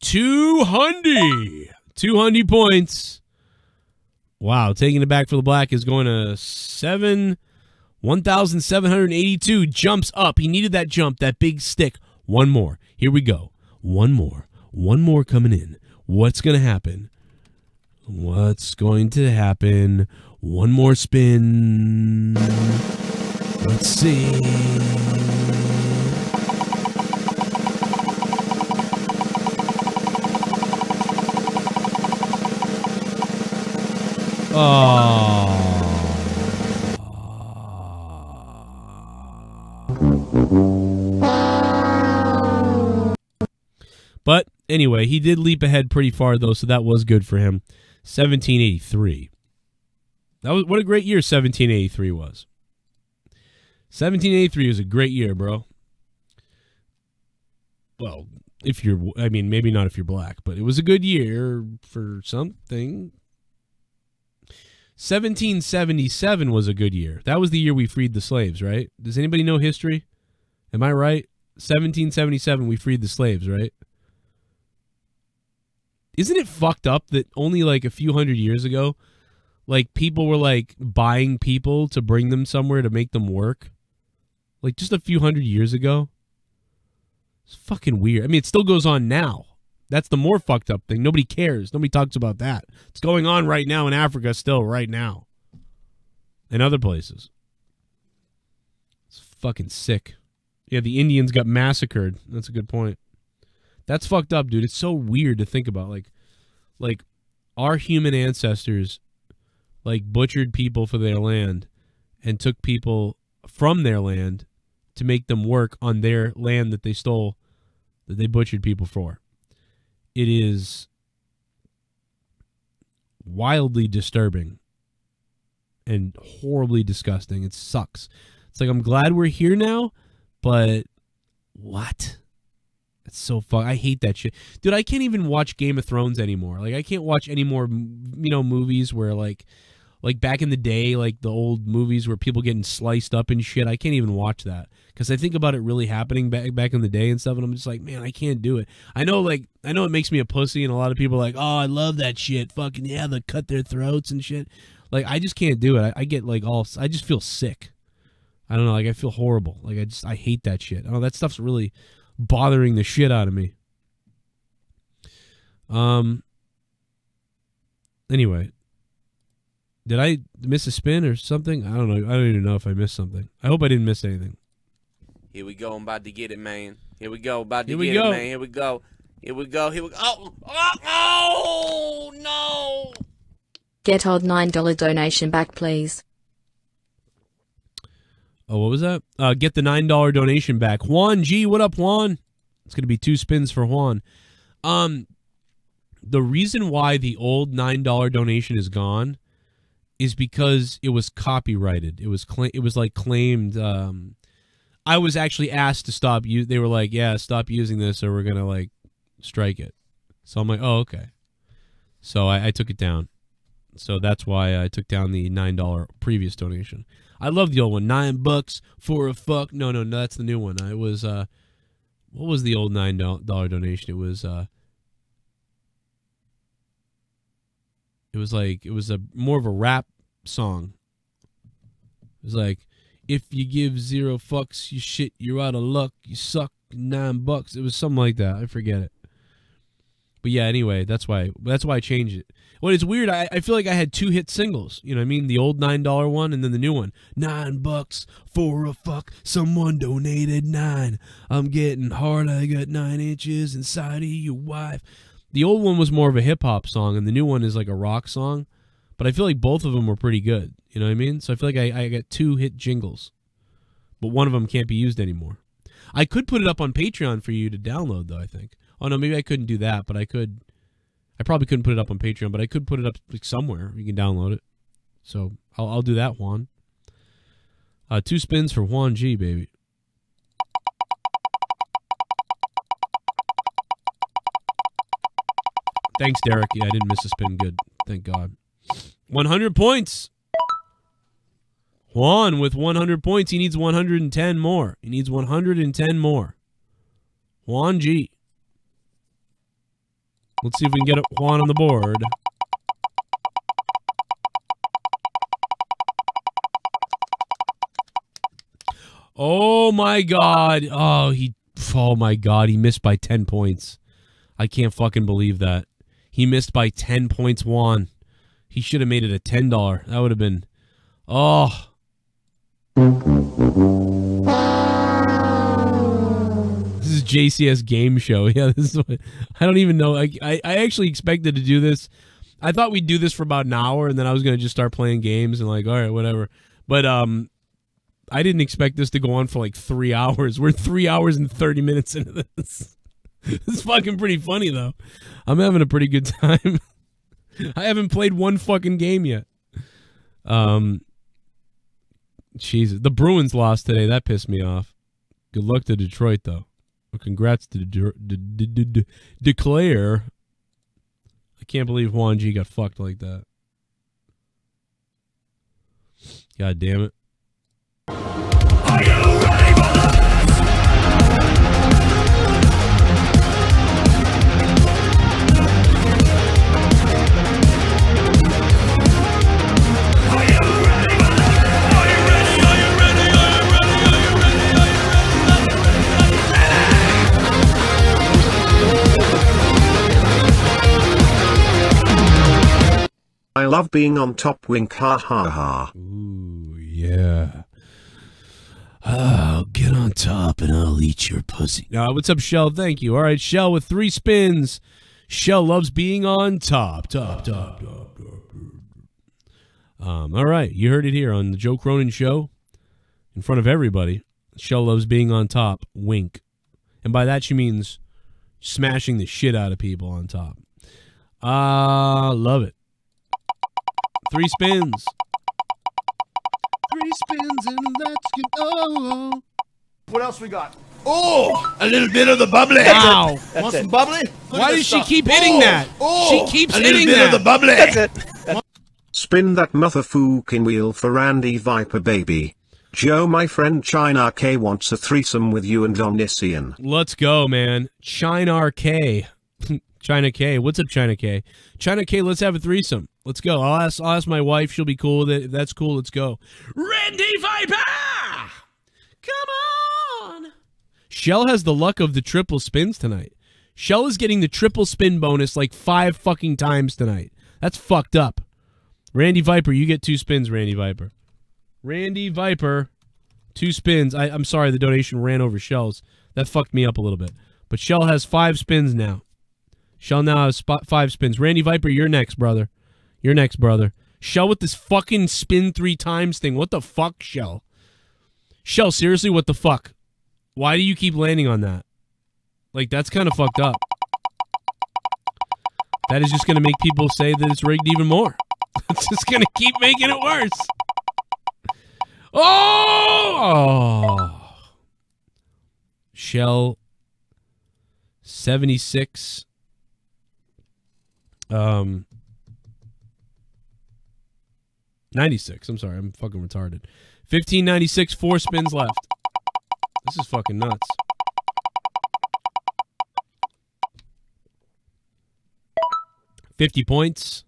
200. 200 points. Wow. Taking it back for the black is going to 7. 1,782 jumps up. He needed that jump, that big stick. One more. Here we go. One more. One more coming in. What's going to happen? What's going to happen? One more spin. Let's see. Oh. But anyway, he did leap ahead pretty far though, so that was good for him. 1783. That was what a great year 1783 was. 1783 was a great year, bro. Well, if you're, I mean, maybe not if you're black, but it was a good year for something. 1777 was a good year. That was the year we freed the slaves, right? Does anybody know history? Am I right? 1777 we freed the slaves, right? Isn't it fucked up that only like a few hundred years ago, like people were like buying people to bring them somewhere to make them work? Like just a few hundred years ago? It's fucking weird. I mean, it still goes on now. That's the more fucked up thing. Nobody cares. Nobody talks about that. It's going on right now in Africa, still, right now. And other places. It's fucking sick. Yeah, the Indians got massacred. That's a good point. That's fucked up, dude. It's so weird to think about. Like, like our human ancestors, like butchered people for their land, and took people from their land to make them work on their land that they stole, that they butchered people for. It is wildly disturbing and horribly disgusting. It sucks. It's like I'm glad we're here now, but what? It's so fuck. I hate that shit, dude. I can't even watch Game of Thrones anymore. Like I can't watch any more, you know, movies where like, like back in the day, like the old movies where people getting sliced up and shit. I can't even watch that because I think about it really happening back back in the day and stuff, and I'm just like, man, I can't do it. I know, like, I know it makes me a pussy, and a lot of people are like, oh, I love that shit. Fucking yeah, they cut their throats and shit. Like I just can't do it. I, I get like all. I just feel sick. I don't know. Like I feel horrible. Like I just I hate that shit. Oh, that stuff's really bothering the shit out of me. Um. Anyway, did I miss a spin or something? I don't know. I don't even know if I missed something. I hope I didn't miss anything. Here we go. I'm about to get it, man. Here we go. About to Here we get go. it, man. Here we go. Here we go. Here we go. Oh, oh, oh no. Get odd $9 donation back, please. Oh, what was that? Uh, get the nine dollar donation back. Juan G, what up, Juan? It's gonna be two spins for Juan. Um, the reason why the old nine dollar donation is gone is because it was copyrighted. It was it was like claimed. Um, I was actually asked to stop. You, they were like, "Yeah, stop using this, or we're gonna like strike it." So I'm like, "Oh, okay." So I, I took it down. So that's why I took down the nine dollar previous donation. I love the old one. Nine bucks for a fuck. No, no, no, that's the new one. It was uh, what was the old nine dollar donation? It was uh, it was like it was a more of a rap song. It was like, if you give zero fucks, you shit, you're out of luck, you suck. Nine bucks. It was something like that. I forget it. But yeah, anyway, that's why that's why I changed it. Well, it's weird. I, I feel like I had two hit singles. You know what I mean? The old nine dollar one and then the new one. Nine bucks for a fuck. Someone donated nine. I'm getting hard. I got nine inches inside of your wife. The old one was more of a hip hop song, and the new one is like a rock song. But I feel like both of them were pretty good. You know what I mean? So I feel like I, I got two hit jingles, but one of them can't be used anymore. I could put it up on Patreon for you to download, though. I think. Oh no, maybe I couldn't do that, but I could. I probably couldn't put it up on Patreon, but I could put it up somewhere. You can download it. So I'll, I'll do that, Juan. Uh, two spins for Juan G, baby. Thanks, Derek. Yeah, I didn't miss a spin. Good. Thank God. 100 points. Juan with 100 points. He needs 110 more. He needs 110 more. Juan G. Let's see if we can get Juan on the board. Oh my god. Oh, he Oh my god, he missed by 10 points. I can't fucking believe that. He missed by 10 points Juan. He should have made it a $10. That would have been Oh. This is JCS game show. Yeah, this is what I don't even know. I, I, I actually expected to do this. I thought we'd do this for about an hour and then I was gonna just start playing games and like, all right, whatever. But um I didn't expect this to go on for like three hours. We're three hours and thirty minutes into this. it's fucking pretty funny though. I'm having a pretty good time. I haven't played one fucking game yet. Um, Jesus, the Bruins lost today. That pissed me off. Good luck to Detroit, though. Well, congrats to De- De- De- De- De- Declare. I can't believe Juan G got fucked like that. God damn it. I love being on top wink ha ha ha. Ooh, Yeah. I'll get on top and I'll eat your pussy. Uh, what's up, Shell? Thank you. All right, Shell with three spins. Shell loves being on top, top, top, top, top. Um, all right, you heard it here on the Joe Cronin Show, in front of everybody. Shell loves being on top. Wink, and by that she means smashing the shit out of people on top. Ah, love it. Three spins. Three spins and let's get oh. What else we got? Oh, a little bit of the bubbly. Wow. Want That's some it. bubbly? Look Why does she stuff. keep hitting Oh, that? Oh, She keeps a little hitting bit that. of the bubbly. That's it. Spin that motherfucking wheel for Randy Viper baby. Joe, my friend China K wants a threesome with you and Onision. Let's go, man. China K. China K. What's up, China K? China K, let's have a threesome. Let's go. I'll ask I'll ask my wife. She'll be cool with it. That's cool, let's go. Randy Viper! Come on! Shell has the luck of the triple spins tonight. Shell is getting the triple spin bonus like five fucking times tonight. That's fucked up. Randy Viper, you get two spins, Randy Viper. Randy Viper, two spins. I, I'm sorry the donation ran over Shell's. That fucked me up a little bit. But Shell has five spins now. Shell now has five spins. Randy Viper, you're next, brother. You're next, brother. Shell with this fucking spin three times thing. What the fuck, Shell? Shell, seriously, what the fuck? Why do you keep landing on that? Like, that's kind of fucked up. That is just going to make people say that it's rigged even more. it's just going to keep making it worse. Oh! Shell 76 um 96. I'm sorry. I'm fucking retarded. 1596 four spins left. This is fucking nuts. Fifty points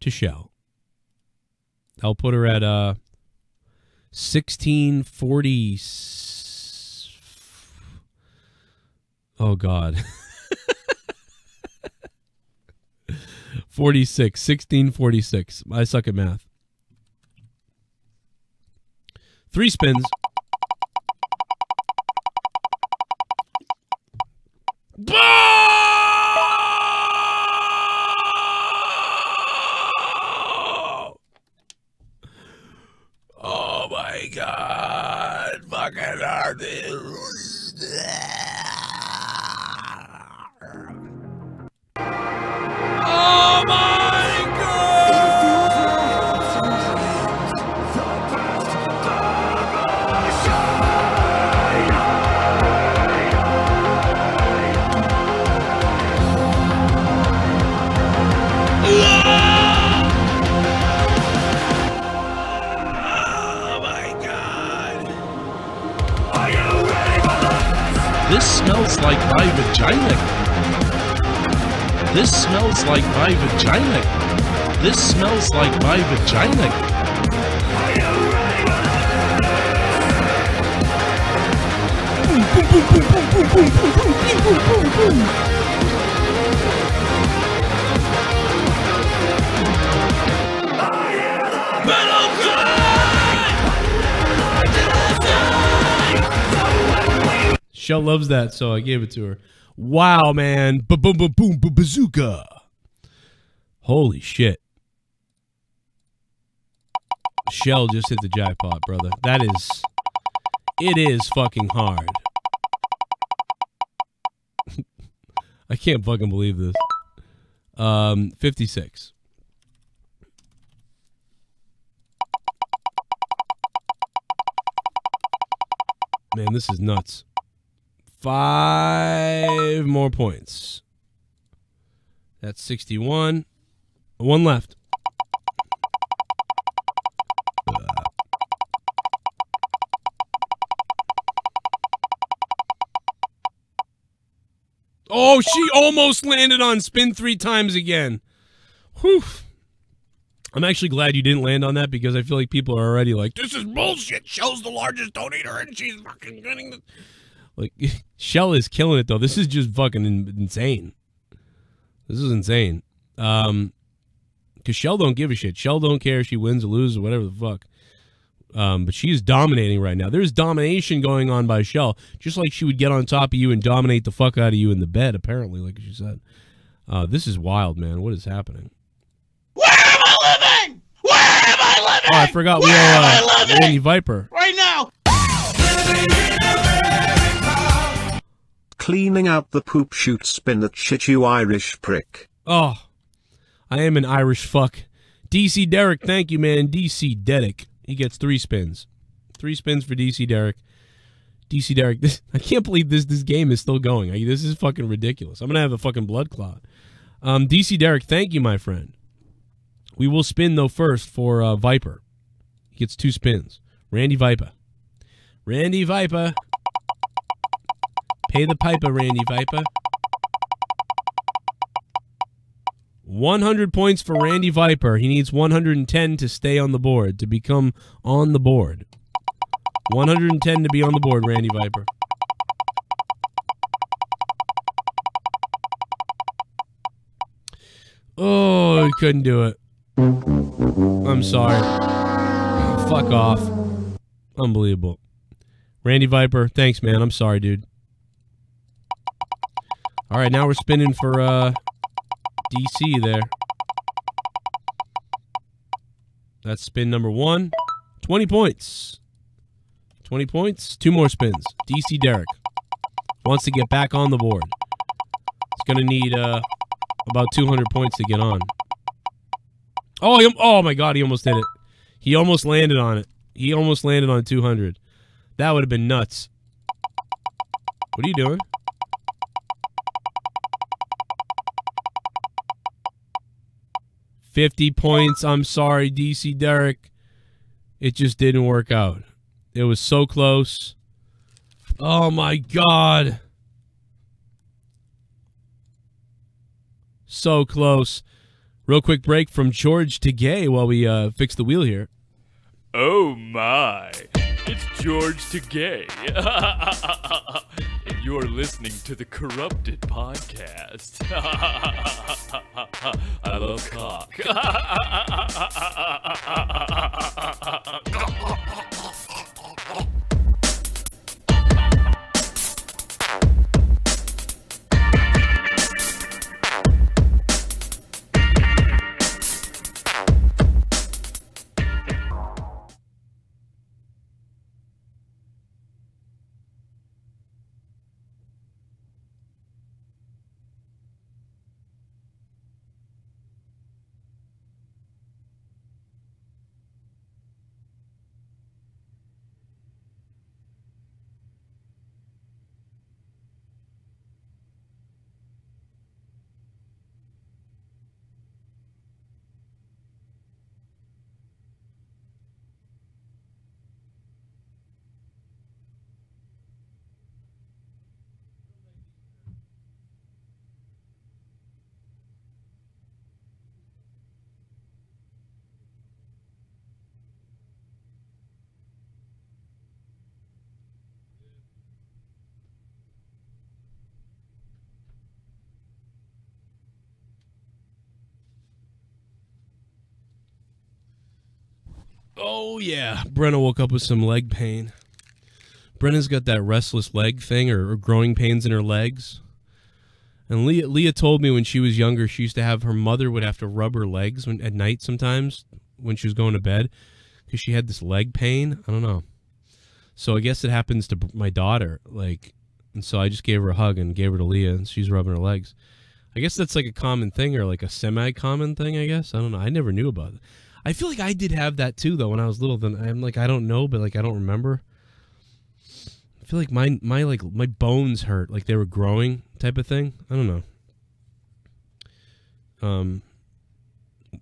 to Shell. I'll put her at uh sixteen forty. Oh God. 46, 1646. I suck at math. Three spins. Oh my god. Fucking Oh smells like my vagina. This smells like my vagina. This smells like my vagina. Shell loves that, so I gave it to her. Wow, man. Boom, boom, boom, boom, bazooka. Holy shit. Shell just hit the jackpot, brother. That is. It is fucking hard. I can't fucking believe this. Um, 56. Man, this is nuts. Five more points. That's 61. One left. Oh, she almost landed on spin three times again. Whew. I'm actually glad you didn't land on that because I feel like people are already like, this is bullshit. Shell's the largest donator and she's fucking getting the. Like, Shell is killing it though. This is just fucking insane. This is insane. Um, because Shell don't give a shit. Shell don't care if she wins or loses or whatever the fuck. Um, but she's dominating right now. There's domination going on by Shell, just like she would get on top of you and dominate the fuck out of you in the bed. Apparently, like she said. Uh, this is wild, man. What is happening? Where am I living? Where am I living? Oh, I forgot Where am are I uh, living? Randy Viper. Right now. Cleaning out the poop shoot spin that shit you Irish prick. Oh, I am an Irish fuck. DC Derek, thank you, man. DC Derek. He gets three spins. Three spins for DC Derek. DC Derek, this, I can't believe this this game is still going. I, this is fucking ridiculous. I'm gonna have a fucking blood clot. Um, DC Derek, thank you, my friend. We will spin though first for uh, Viper. He gets two spins. Randy Viper. Randy Viper. Pay the piper, Randy Viper. 100 points for Randy Viper. He needs 110 to stay on the board, to become on the board. 110 to be on the board, Randy Viper. Oh, couldn't do it. I'm sorry. Fuck off. Unbelievable. Randy Viper, thanks, man. I'm sorry, dude. All right, now we're spinning for uh DC there. That's spin number one. 20 points. 20 points. Two more spins. DC Derek wants to get back on the board. He's going to need uh, about 200 points to get on. Oh, he, oh my God, he almost did it. He almost landed on it. He almost landed on 200. That would have been nuts. What are you doing? Fifty points. I'm sorry, DC Derek. It just didn't work out. It was so close. Oh my god. So close. Real quick break from George to Gay while we uh, fix the wheel here. Oh my, it's George Tagay. and you're listening to the Corrupted Podcast. I love cock. Oh yeah, Brenna woke up with some leg pain. Brenna's got that restless leg thing or, or growing pains in her legs. And Leah, Leah told me when she was younger, she used to have her mother would have to rub her legs when, at night sometimes when she was going to bed because she had this leg pain. I don't know. So I guess it happens to my daughter. Like, and so I just gave her a hug and gave her to Leah, and she's rubbing her legs. I guess that's like a common thing or like a semi-common thing. I guess I don't know. I never knew about it. I feel like I did have that too though when I was little. Then I'm like I don't know, but like I don't remember. I feel like my my like my bones hurt, like they were growing, type of thing. I don't know. Um,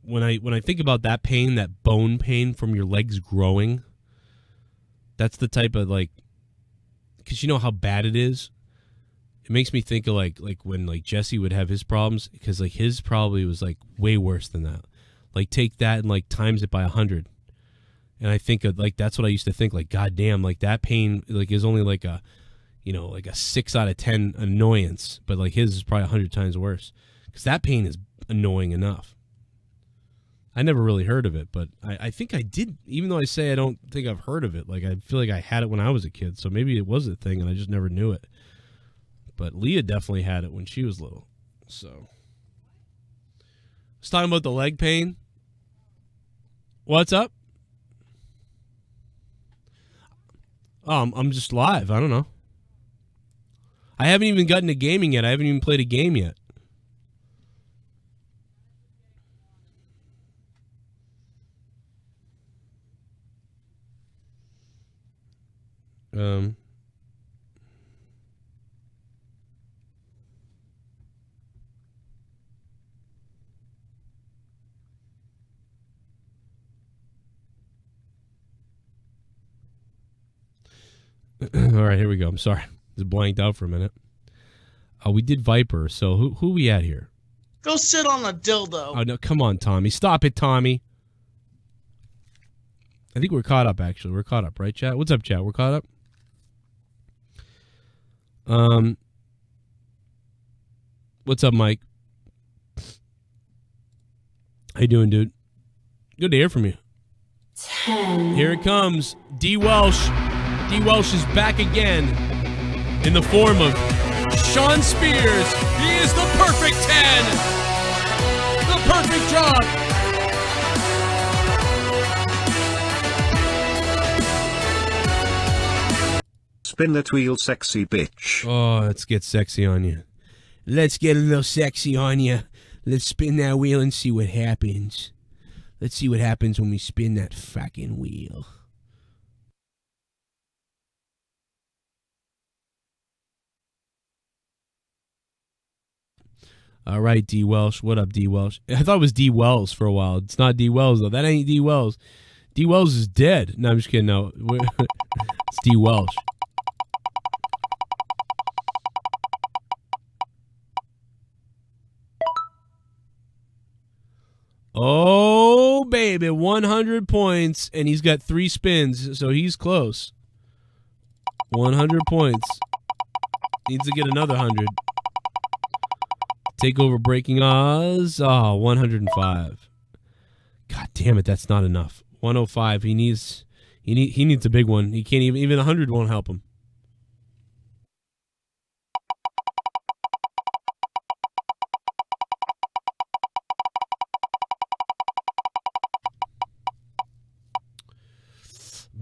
when I when I think about that pain, that bone pain from your legs growing, that's the type of like, because you know how bad it is. It makes me think of like like when like Jesse would have his problems because like his probably was like way worse than that. Like take that and like times it by a hundred, and I think of like that's what I used to think like God damn like that pain like is only like a, you know like a six out of ten annoyance, but like his is probably a hundred times worse because that pain is annoying enough. I never really heard of it, but I, I think I did. Even though I say I don't think I've heard of it, like I feel like I had it when I was a kid, so maybe it was a thing and I just never knew it. But Leah definitely had it when she was little. So, I was talking about the leg pain. What's up? Um, I'm just live. I don't know. I haven't even gotten to gaming yet. I haven't even played a game yet. Um, all right, here we go. I'm sorry, just blanked out for a minute. Uh, we did Viper, so who who we at here? Go sit on a dildo. Oh no, come on, Tommy, stop it, Tommy. I think we're caught up. Actually, we're caught up, right, chat? What's up, chat? We're caught up. Um, what's up, Mike? How you doing, dude? Good to hear from you. Ten. Here it comes. D. Welsh. D. Welsh is back again in the form of Sean Spears. He is the perfect 10. The perfect drop. Spin that wheel, sexy bitch. Oh, let's get sexy on you. Let's get a little sexy on you. Let's spin that wheel and see what happens. Let's see what happens when we spin that fucking wheel. All right, D Welsh. What up, D Welsh? I thought it was D Wells for a while. It's not D Wells though. That ain't D Wells. D Wells is dead. No, I'm just kidding. No, it's D Welsh. Oh, baby, 100 points, and he's got three spins, so he's close. 100 points. Needs to get another 100. Take over Breaking Oz. Oh, ah, 105. God damn it, that's not enough. 105. He needs he need he needs a big one. He can't even even 100 won't help him.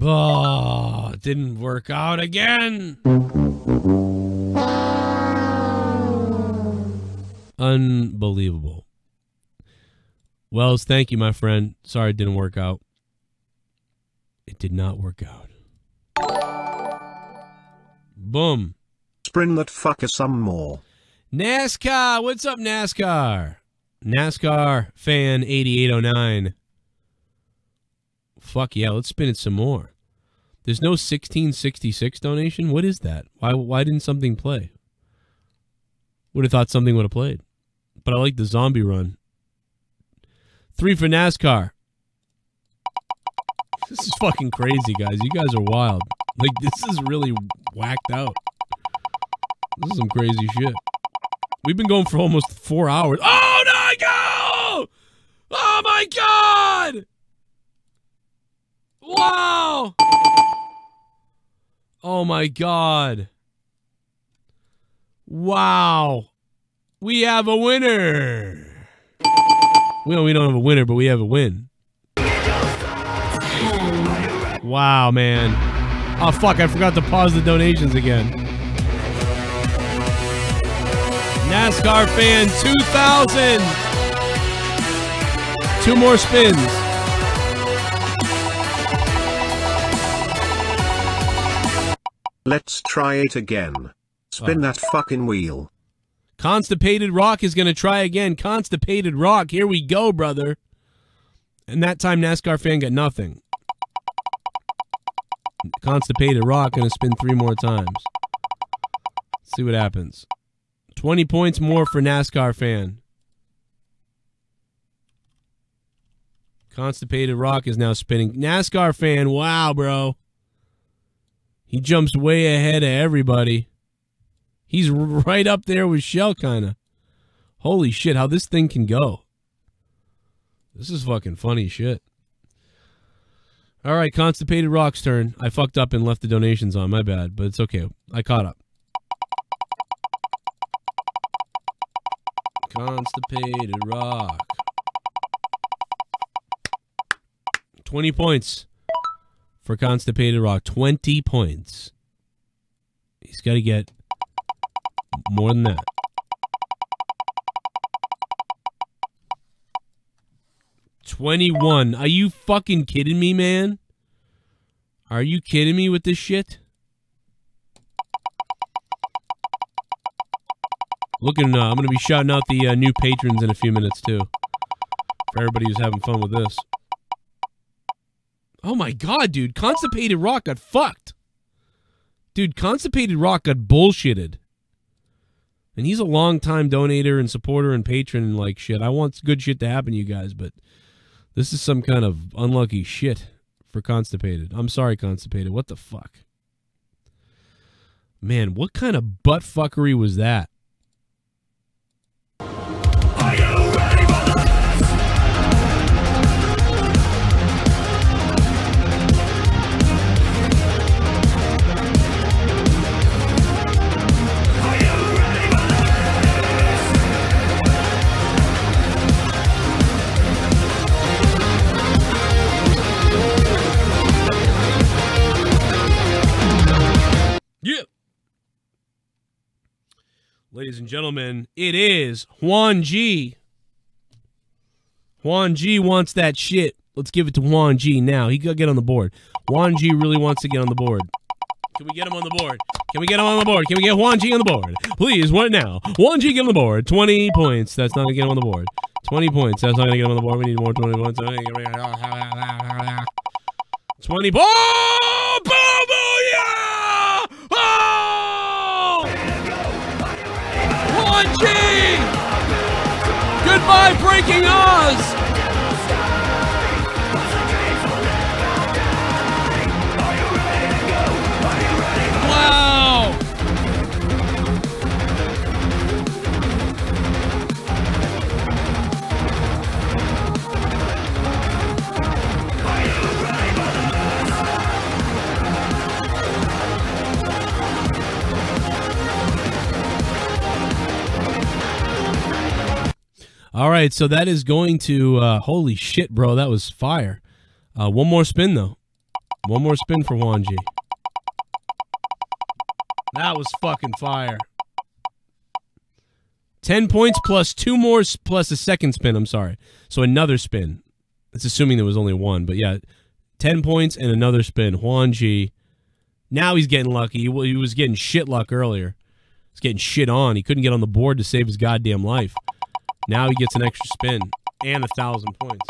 Oh, it didn't work out again. Unbelievable. Wells, thank you, my friend. Sorry it didn't work out. It did not work out. Boom. Spin that fucker some more. NASCAR. What's up, NASCAR? NASCAR fan 8809. Fuck yeah, let's spin it some more. There's no 1666 donation. What is that? Why why didn't something play? Would have thought something would have played. But I like the zombie run. Three for NASCAR. This is fucking crazy, guys. You guys are wild. Like this is really whacked out. This is some crazy shit. We've been going for almost four hours. Oh my god! Oh my god! Wow! Oh my god. Wow. We have a winner. Well, we don't have a winner, but we have a win. Wow, man. Oh, fuck. I forgot to pause the donations again. NASCAR fan 2000. Two more spins. Let's try it again. Spin that fucking wheel. Constipated Rock is going to try again. Constipated Rock. Here we go, brother. And that time, NASCAR fan got nothing. Constipated Rock going to spin three more times. see what happens. 20 points more for NASCAR fan. Constipated Rock is now spinning. NASCAR fan, wow, bro. He jumps way ahead of everybody. He's right up there with Shell, kind of. Holy shit, how this thing can go. This is fucking funny shit. All right, Constipated Rock's turn. I fucked up and left the donations on. My bad, but it's okay. I caught up. Constipated Rock. 20 points for Constipated Rock. 20 points. He's got to get more than that. Twenty-one. Are you fucking kidding me, man? Are you kidding me with this shit? Looking, uh, I'm gonna be shouting out the uh, new patrons in a few minutes too, for everybody who's having fun with this. Oh my god, dude! Constipated Rock got fucked. Dude, Constipated Rock got bullshitted. And he's a long time donator and supporter and patron and like shit. I want good shit to happen to you guys, but this is some kind of unlucky shit for Constipated. I'm sorry, Constipated. What the fuck? Man, what kind of butt fuckery was that? Yeah. Ladies and gentlemen, it is Juan G. Juan G wants that shit. Let's give it to Juan G now. He got get on the board. Juan G really wants to get on the board. Can we get him on the board? Can we get him on the board? Can we get Juan G on the board? Please, what now? Juan G get on the board. 20 points. That's not going to get him on the board. 20 points. That's not going to get him on the board. We need more 20 points. 20 points. Oh, boom, boom, yeah! Oh! Juan Goodbye, Breaking Oz! Wow! All right, so that is going to uh, holy shit, bro, that was fire. Uh, one more spin though. One more spin for G. That was fucking fire. 10 points plus two more plus a second spin, I'm sorry. So another spin. It's assuming there was only one, but yeah. 10 points and another spin. G. Now he's getting lucky. He was getting shit luck earlier. He's getting shit on. He couldn't get on the board to save his goddamn life. Now he gets an extra spin and a thousand points.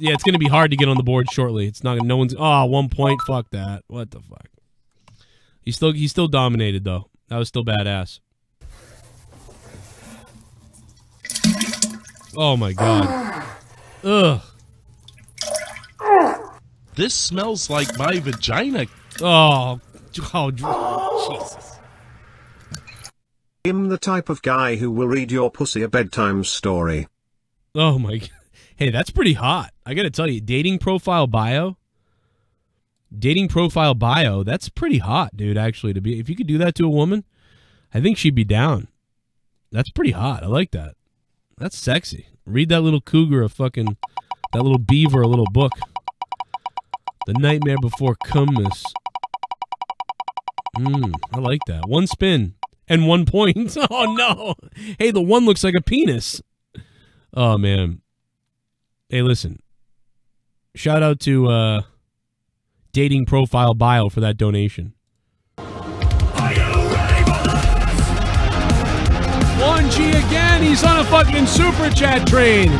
Yeah, it's gonna be hard to get on the board shortly. It's not. No one's. Oh, one point. Fuck that. What the fuck? He still. He still dominated though. That was still badass. Oh my god. Ugh. This smells like my vagina. Oh. Oh. Jesus. I'm the type of guy who will read your pussy a bedtime story. Oh my. Hey, that's pretty hot. I gotta tell you, dating profile bio. Dating profile bio. That's pretty hot, dude. Actually, to be if you could do that to a woman, I think she'd be down. That's pretty hot. I like that. That's sexy. Read that little cougar a fucking that little beaver a little book. The Nightmare Before Cumness. Hmm, I like that. One spin and one point. Oh no! Hey, the one looks like a penis. Oh man. Hey, listen. Shout out to uh, dating profile bio for that donation. Juan G again. He's on a fucking super chat train.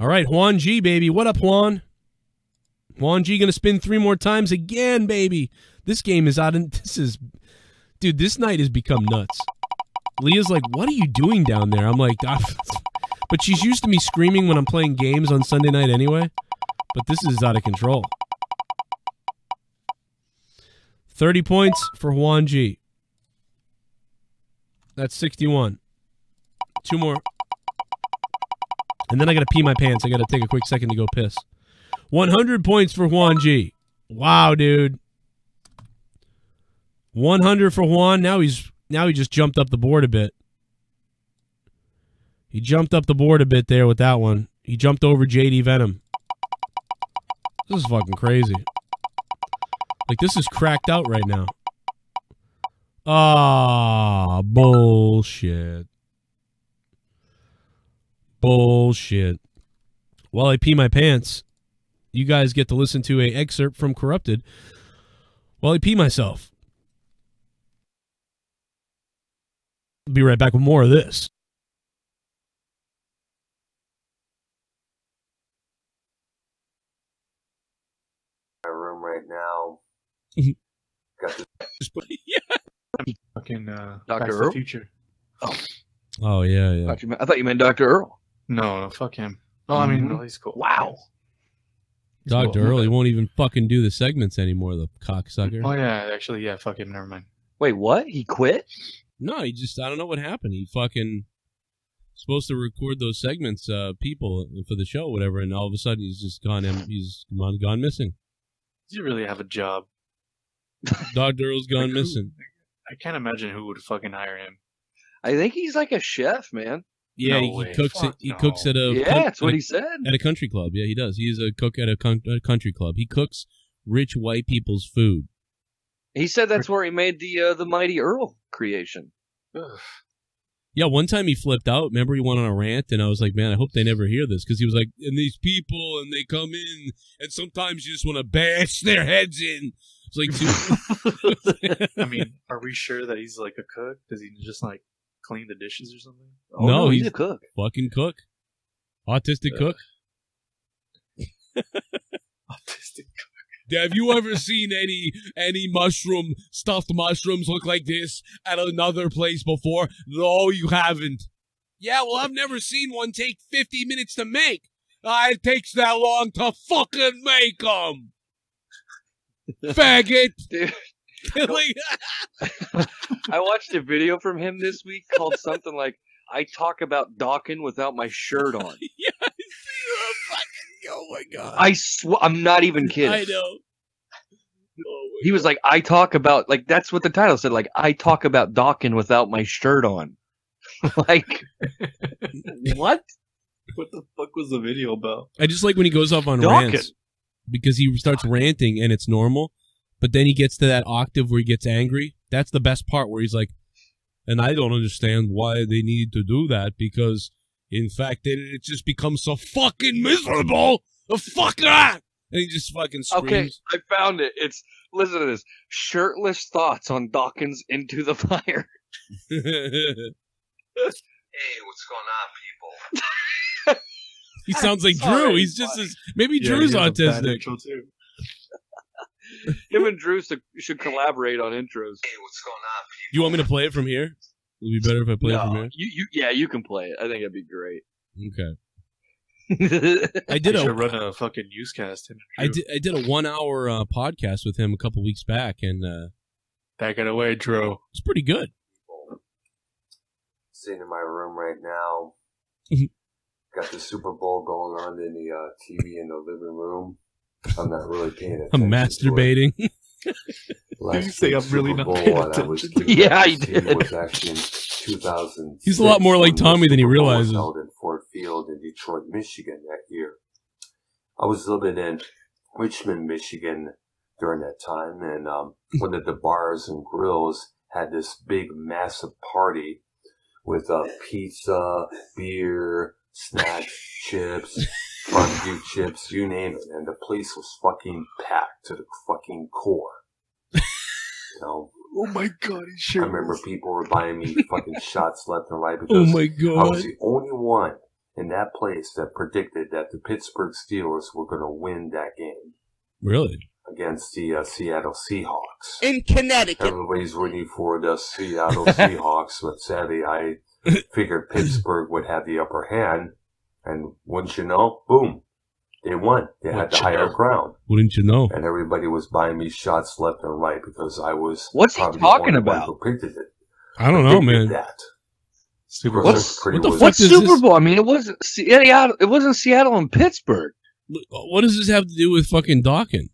All right, Juan G, baby. What up, Juan? Juan G gonna spin three more times again, baby. This game is out of this is dude, this night has become nuts. Leah's like, what are you doing down there? I'm like, but she's used to me screaming when I'm playing games on Sunday night anyway. But this is out of control. 30 points for Juan G. That's 61. Two more. And then I got to pee my pants. I got to take a quick second to go piss. 100 points for Juan G. Wow, dude. 100 for Juan. Now he's now he just jumped up the board a bit. He jumped up the board a bit there with that one. He jumped over JD Venom. This is fucking crazy. Like this is cracked out right now. Ah, bullshit. Bullshit. While I pee my pants, you guys get to listen to a excerpt from Corrupted while I pee myself. Be right back with more of this. my room right now. Got this. Fucking uh, Dr. Earl? the Future. Oh Oh yeah, yeah. Thought you meant- I thought you meant Dr. Earl. No, no, fuck him. No, I mean, no, he's cool. Wow. Dr. Earl, he won't even fucking do the segments anymore, the cocksucker. Oh yeah, actually, yeah. Fuck him. Never mind. Wait, what? He quit? No, he just I don't know what happened. He fucking supposed to record those segments, uh, people for the show, whatever, and all of a sudden he's just gone. em- He's gone, gone missing. Does he really have a job? Dr. Earl's gone Like, who- missing. I can't imagine who would fucking hire him. I think he's like a chef, man. Yeah, No he, he way. cooks. It, he no. cooks at a Yeah, coun- that's what at a- he said. at a country club. Yeah, he does. He's a cook at a, coun- a country club. He cooks rich white people's food. He said that's where he made the uh, the Mighty Earl creation. Yeah, one time he flipped out. Remember, he went on a rant, and I was like, "Man, I hope they never hear this," because he was like, "And these people, and they come in, and sometimes you just want to bash their heads in." It's like, I mean, are we sure that he's like a cook? Does he just like clean the dishes or something? Oh, no, no, he's, he's a cook. Fucking cook, autistic cook. Autistic. Cook. Have you ever seen any any mushroom stuffed mushrooms look like this at another place before? No, you haven't. Yeah, well, I've never seen one take 50 minutes to make. Uh, it takes that long to fucking make them. Faggot. Dude. Like- I watched a video from him this week called something like "I talk about Dokken without my shirt on." yeah, I see fucking. Oh my god. I sw- I'm not even kidding. I know. Oh he was like, "I talk about like that's what the title said. Like I talk about Dokken without my shirt on." like what? What the fuck was the video about? I just like when he goes off on Dokken's. rants because he starts ranting and it's normal, but then he gets to that octave where he gets angry. That's the best part where he's like, and I don't understand why they need to do that because, in fact, then it just becomes so fucking miserable. The fuck that! And he just fucking screams. Okay, I found it. It's listen to this. Shirtless thoughts on Dokken's into the fire. Hey, what's going on, people? he sounds like Sorry, Drew. He's just as maybe Yeah, Drew's he has a bad autistic. Intro, too. Him and Drew should, should collaborate on intros. Hey, what's going on, Do you want me to play it from here? It'll be better if I play it from here. you, you, yeah, you can play it. I think it'd be great. Okay. I did You a should run a fucking newscast. him I did I did a one hour uh, podcast with him a couple weeks back, and uh, Back it away, Drew. it's pretty good. Sitting in my room right now. Got the Super Bowl going on in the uh, TV in the living room. I'm not really paying attention. I'm to it. masturbating. Last you say I'm really Super not Bowl paying that I was attention? Yeah, out he to see did. Was actually in 2000. He's a lot more like Tommy than he realizes. Held in Ford Field in Detroit, Michigan that year. I was living in Richmond, Michigan during that time, and um, one of the bars and grills had this big, massive party with uh, pizza, beer, snacks, chips, barbecue chips, you name it, and the place was fucking packed to the fucking core. You know, Oh my god, he I remember was. people were buying me fucking shots left and right Oh because my I was the only one in that place that predicted that the Pittsburgh Steelers were going to win that game Really? against the uh, Seattle Seahawks. In Connecticut. Everybody's rooting for the Seattle Seahawks, but sadly, I figured Pittsburgh would have the upper hand, and wouldn't you know, boom, they won. They had the higher know? ground, Wouldn't you know? and everybody was buying me shots left and right because I was. What's he talking about? Who predicted it. I don't know, man. That. Super Of course, What's- what the fuck What's Super this- Bowl? I mean, it wasn't Seattle. It wasn't Seattle and Pittsburgh. What does this have to do with fucking Dokken's?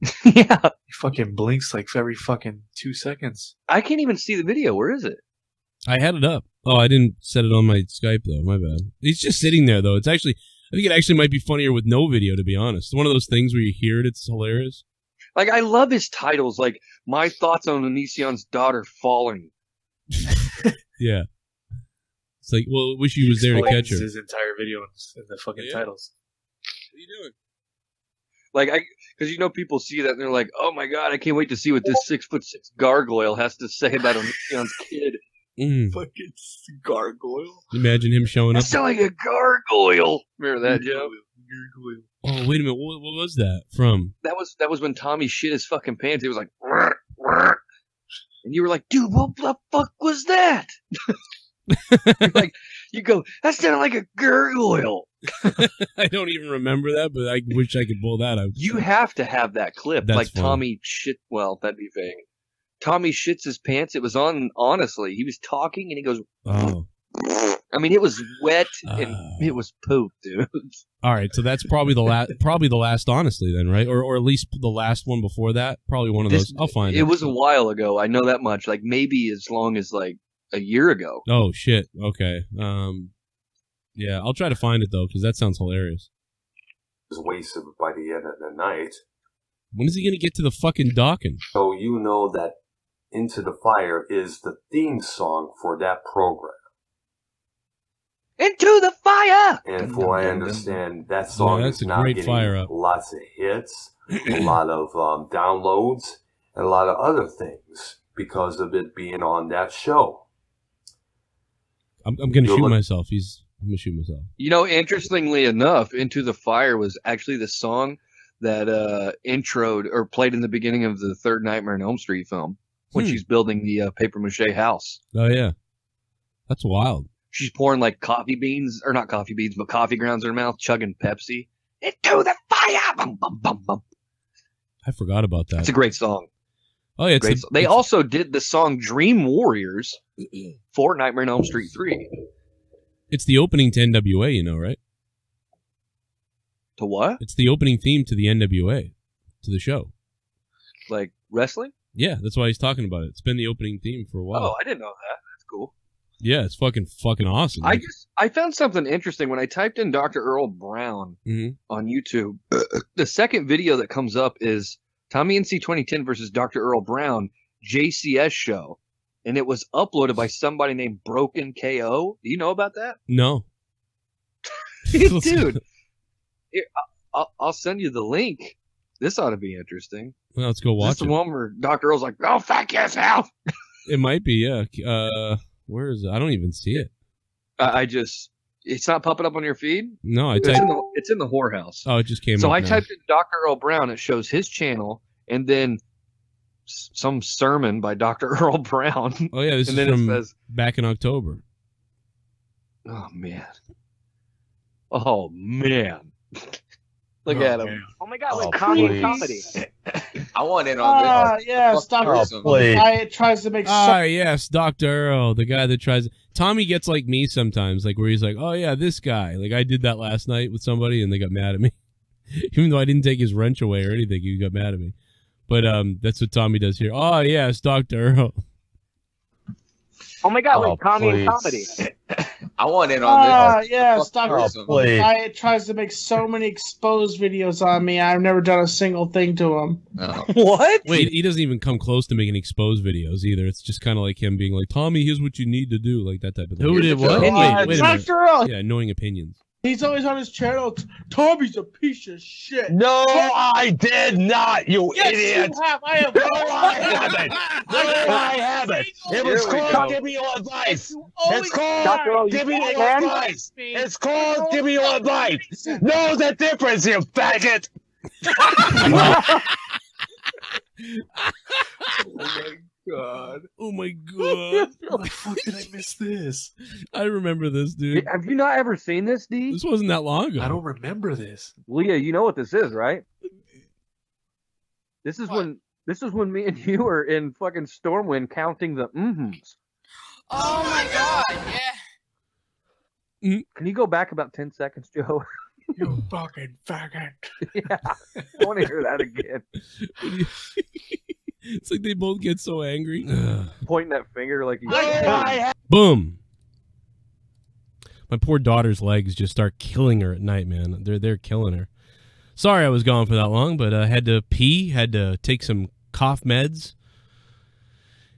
yeah, He fucking blinks like every fucking two seconds. I can't even see the video. Where is it? I had it up. Oh, I didn't set it on my Skype though. My bad. He's just sitting there though. It's actually, I think it actually might be funnier with no video. To be honest, it's one of those things where you hear it, it's hilarious. Like I love his titles, like "My Thoughts on Onision's Daughter Falling." Yeah. It's like, well, wish he was there to catch her. His entire video in, in the fucking Yeah. titles. What are you doing? Like I, because you know people see that and they're like, "Oh my god, I can't wait to see what this six foot six gargoyle has to say about Onision's kid." Mm. Fucking gargoyle. Imagine him showing That up. sound like a gargoyle. Remember that, Joe? Oh, wait a minute. What, what was that from? That was that was when Tommy shit his fucking pants. He was like, "Rrr, rrr." and you were like, "Dude, what the fuck was that?" Like, you go, "That sounded like a gargoyle." I don't even remember that, but I wish I could pull that out. You have to have that clip, That's like funny. Tommy shit. Well, that'd be vague. Tommy shits his pants. It was on. Honestly, he was talking and he goes. Oh. I mean, it was wet and Ah. it was poop, dude. All right, so that's probably the last, probably the last, honestly, then, right? Or, or at least the last one before that. Probably one of This- those. I'll find it. It was a while ago. I know that much. Like maybe as long as like a year ago. Oh shit. Okay. Um. Yeah, I'll try to find it though, because that sounds hilarious. was wasted by the end of the night. When is he gonna get to the fucking Dokken? So you know that Into the Fire is the theme song for that program. Into the fire. And for I understand, that song Yeah, is a not getting fire up. lots of hits, a lot of um, downloads, and a lot of other things because of it being on that show. I'm, I'm gonna shoot look- myself. He's. I'm gonna shoot myself. You know, interestingly enough, Into the Fire was actually the song that uh introed or played in the beginning of the third Nightmare on Elm Street film when Hmm. she's building the uh, paper mache house. Oh yeah. That's wild. She's pouring like coffee beans, or not coffee beans, but coffee grounds in her mouth, chugging Pepsi. Into the fire! Bum, bum, bum, bum. I forgot about that. It's a great song. oh yeah. It's Great the- song. They also did the song Dream Warriors for Nightmare on Elm Street 3. It's the opening to NWA, you know, right? To what? It's the opening theme to the NWA, to the show. Like wrestling? Yeah, that's why he's talking about it. It's been the opening theme for a while. Oh, I didn't know that. That's cool. Yeah, it's fucking fucking awesome. I just I found something interesting when I typed in Dr. Earl Brown Mhm. on YouTube. the second video that comes up is Tommy NC 2010 versus Dr. Earl Brown JCS show, and it was uploaded by somebody named Broken KO. Do you know about that, no. dude? Here, I'll, I'll send you the link. This ought to be interesting. Well, let's go Is this watch the it. one where Dr. Earl's like, "Oh, fuck yourself." It might be, yeah. Uh, where is it? I don't even see it. I, I just, it's not popping up on your feed. No, I It's typed. in the, it's in the whorehouse. Oh, it just came so I now. typed in Dr. Earl Brown. It shows his channel, and then some sermon by Dr. Earl Brown. Oh yeah, this and is from it says, back in October. "Oh man, oh man, look Oh, at him." Oh my god, Oh, with comedy please. comedy. I want in on Ah, this. yes, Doctor. Oh, the please. guy tries to make. Ah, yes, Doctor Earl, the guy that tries. Tommy gets like me sometimes, like where he's like, "Oh yeah, this guy." Like I did that last night with somebody, and they got mad at me, even though I didn't take his wrench away or anything. He got mad at me. But um, that's what Tommy does here. Oh yes, Doctor Earl. Oh my god, Oh, wait, Tommy and comedy. I want in on Ah, this. yeah, Fuck Stock awesome. Guy tries to make so many exposed videos on me. I've never done a single thing to him. What? Wait, he doesn't even come close to making exposed videos either. It's just kind of like him being like, "Tommy, here's what you need to do," like that type of thing. Who did what? Wait, Uh, wait a minute. Yeah, annoying opinions. He's always on his channel. Tommy's a piece of shit. No, I did not, you yes, idiot. you have. I have. No, I haven't. No, I haven't. It was called go. Give Me Your Advice. always It's called Dr. Earl, you Give Me Your? Advice. It's called Give Me Your Advice. Know the difference, you faggot. Oh God. Oh my god! How the fuck did I miss this? I remember this, dude. Have you not ever seen this, D? This wasn't that long ago. I don't remember this. Leah, you know what this is, right? This is when this is when me and you were in fucking Stormwind counting the mm-hms. Oh my god, yeah. Mm. Can you go back about ten seconds, Joe? You fucking faggot. yeah, I want to hear that again. it's like they both get so angry. Pointing that finger like he's. Boom. My poor daughter's legs just start killing her at night, man. They're they're killing her. Sorry I was gone for that long, but I had to pee, had to take some cough meds,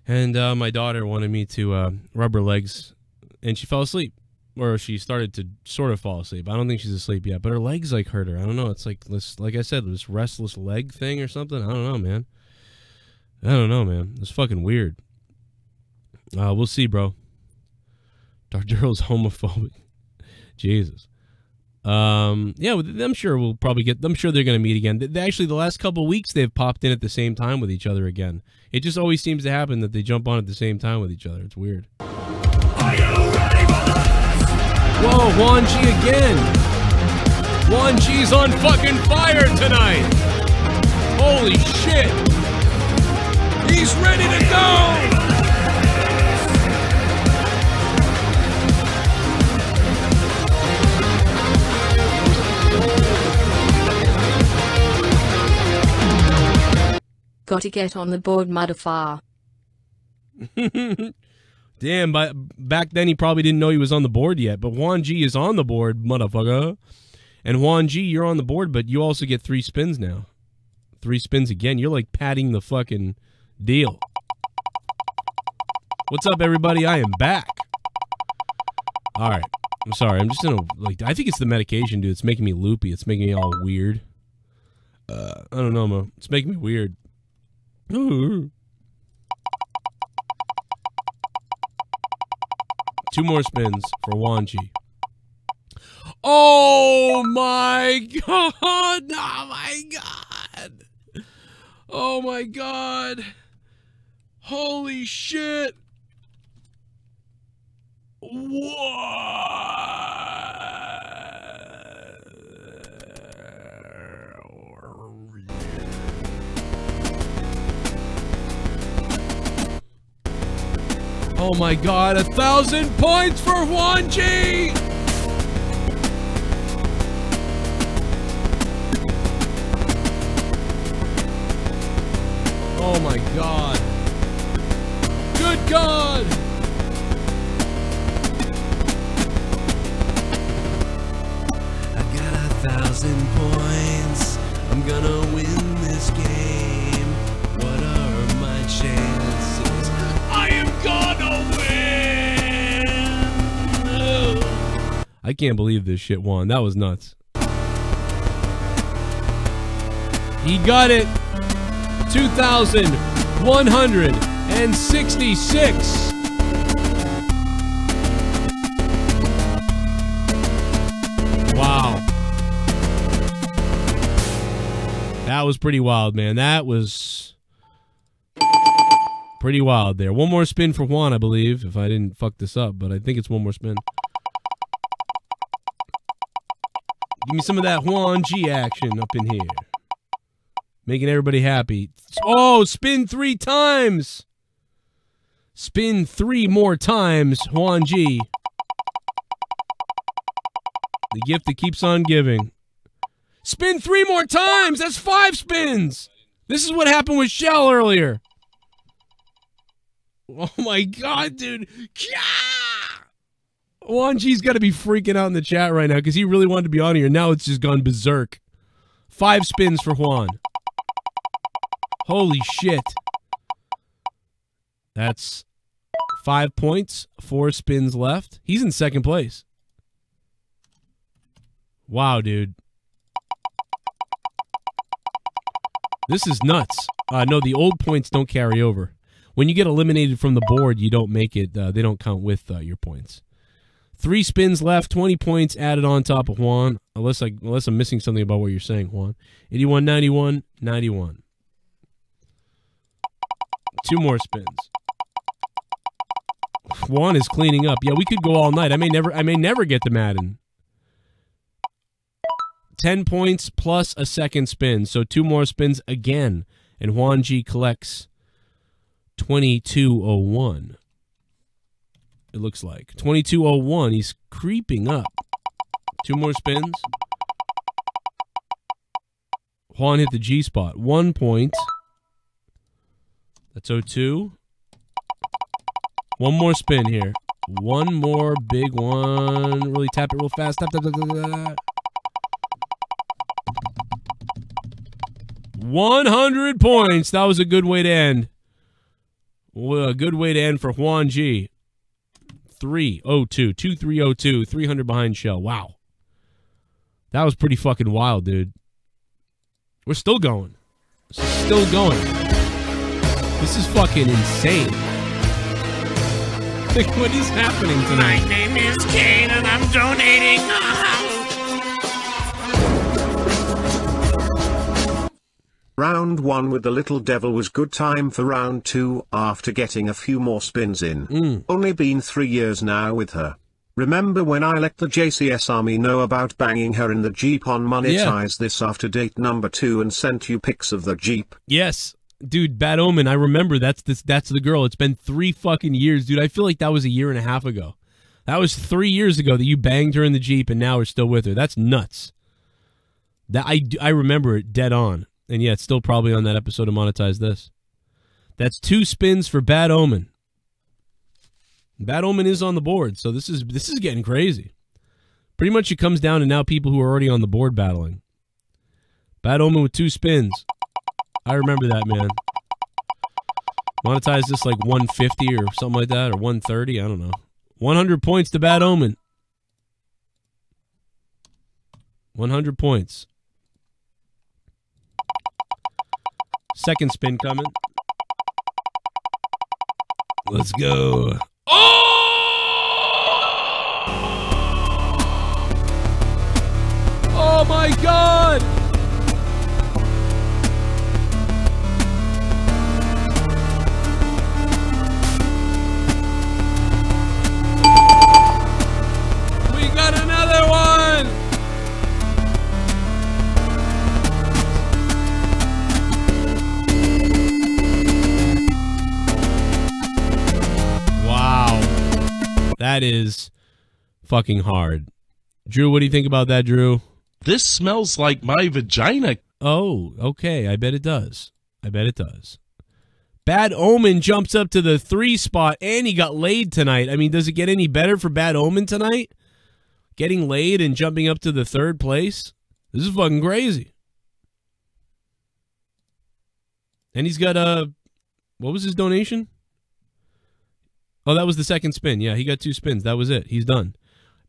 and uh, my daughter wanted me to uh, rub her legs, and she fell asleep, or she started to sort of fall asleep. I don't think she's asleep yet, but her legs like hurt her. I don't know. It's like this, like I said, this restless leg thing or something. I don't know, man. I don't know, man. It's fucking weird. Uh, we'll see, bro. Dr. Earl's homophobic. Jesus. Um, yeah, I'm sure we'll probably get. I'm sure they're going to meet again. They- Actually, the last couple weeks they've popped in at the same time with each other again. It just always seems to happen that they jump on at the same time with each other. It's weird. Whoa, Juan G again. Juan G's on fucking fire tonight. Holy shit. He's ready to go. Gotta get on the board, motherfucker. Damn, but back then he probably didn't know he was on the board yet. But Juan G is on the board, motherfucker. And Juan G, you're on the board, but you also get three spins now. Three spins again. You're like padding the fucking deal. What's up, everybody? I am back. All right. I'm sorry. I'm just in a like. I think it's the medication, dude. It's making me loopy. It's making me all weird. Uh, I don't know. It's making me weird. Two more spins for Juan G. Oh my god! Oh my god! Oh my god! Holy shit! What? Oh my god, a thousand points for Juan G! Oh my god. Good god! I got a thousand points. I'm gonna win this game. What are my chances? I am gonna win. I can't believe this shit won. That was nuts. He got it. 2,166. Wow. That was pretty wild, man. That was pretty wild there. One more spin for Juan, I believe, if I didn't fuck this up, but I think it's one more spin. Give me some of that Juan G action up in here. Making everybody happy. Oh, spin three times. Spin three more times, Juan G. The gift that keeps on giving. Spin three more times. That's five spins. This is what happened with Shell earlier. Oh my god, dude. Juan G's got to be freaking out in the chat right now because he really wanted to be on here. Now it's just gone berserk. Five spins for Juan. Holy shit. That's five points, four spins left. He's in second place. Wow, dude. This is nuts. Uh, no, the old points don't carry over. When you get eliminated from the board, you don't make it. Uh, they don't count with uh, your points. Three spins left, 20 points added on top of Juan. Unless, I, unless I'm missing something about what you're saying, Juan. 81, 91, 91. Two more spins. Juan is cleaning up. Yeah, we could go all night. I may never I may never get to Madden. 10 points plus a second spin. So two more spins again. And Juan G collects 2201. It looks like. 2201. He's creeping up. Two more spins. Juan hit the G spot. One point. That's 02. One more spin here. One more big one. Really tap it real fast. Tap, tap, tap, tap, tap. 100 points. That was a good way to end. Well, a good way to end for Juan G. 302, 2302, 300 behind Shell. Wow. That was pretty fucking wild, dude. We're still going. Still going. This is fucking insane. Like, what is happening tonight? My name is Kane and I'm donating a house. Round 1 with the little devil was good time for round 2 after getting a few more spins in. Hmm. Only been 3 years now with her. Remember when I let the JCS army know about banging her in the Jeep on monetize this after date number 2 and sent you pics of the Jeep? Yes. Dude, Bad Omen, I remember that's this that's the girl. It's been three fucking years, dude. I feel like that was a year and a half ago. That was three years ago that you banged her in the Jeep and now we're still with her. That's nuts. That I, I remember it dead on. And yeah, it's still probably on that episode of Monetize This. That's two spins for Bad Omen. Bad Omen is on the board, so this is this is getting crazy. Pretty much it comes down to now people who are already on the board battling. Bad Omen with two spins. I remember that, man. Monetize this like 150 or something like that, or 130, I don't know. 100 points to Bad Omen. 100 points. Second spin coming. Let's go. Oh, oh my god! That is fucking hard. Drew, what do you think about that, Drew? This smells like my vagina. Oh, okay. I bet it does. I bet it does. Bad Omen jumps up to the three spot and he got laid tonight. I mean, does it get any better for Bad Omen tonight? Getting laid and jumping up to the third place? This is fucking crazy. And he's got a. What was his donation? Oh, that was the second spin. Yeah, he got two spins. That was it. He's done.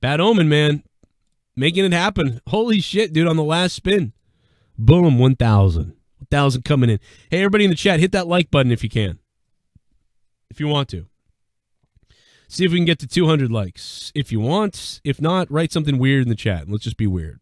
Bad Omen, man. Making it happen. Holy shit, dude, on the last spin. Boom, 1,000. 1,000 coming in. Hey, everybody in the chat, hit that like button if you can. If you want to. See if we can get to 200 likes. If you want. If not, write something weird in the chat. Let's just be weird.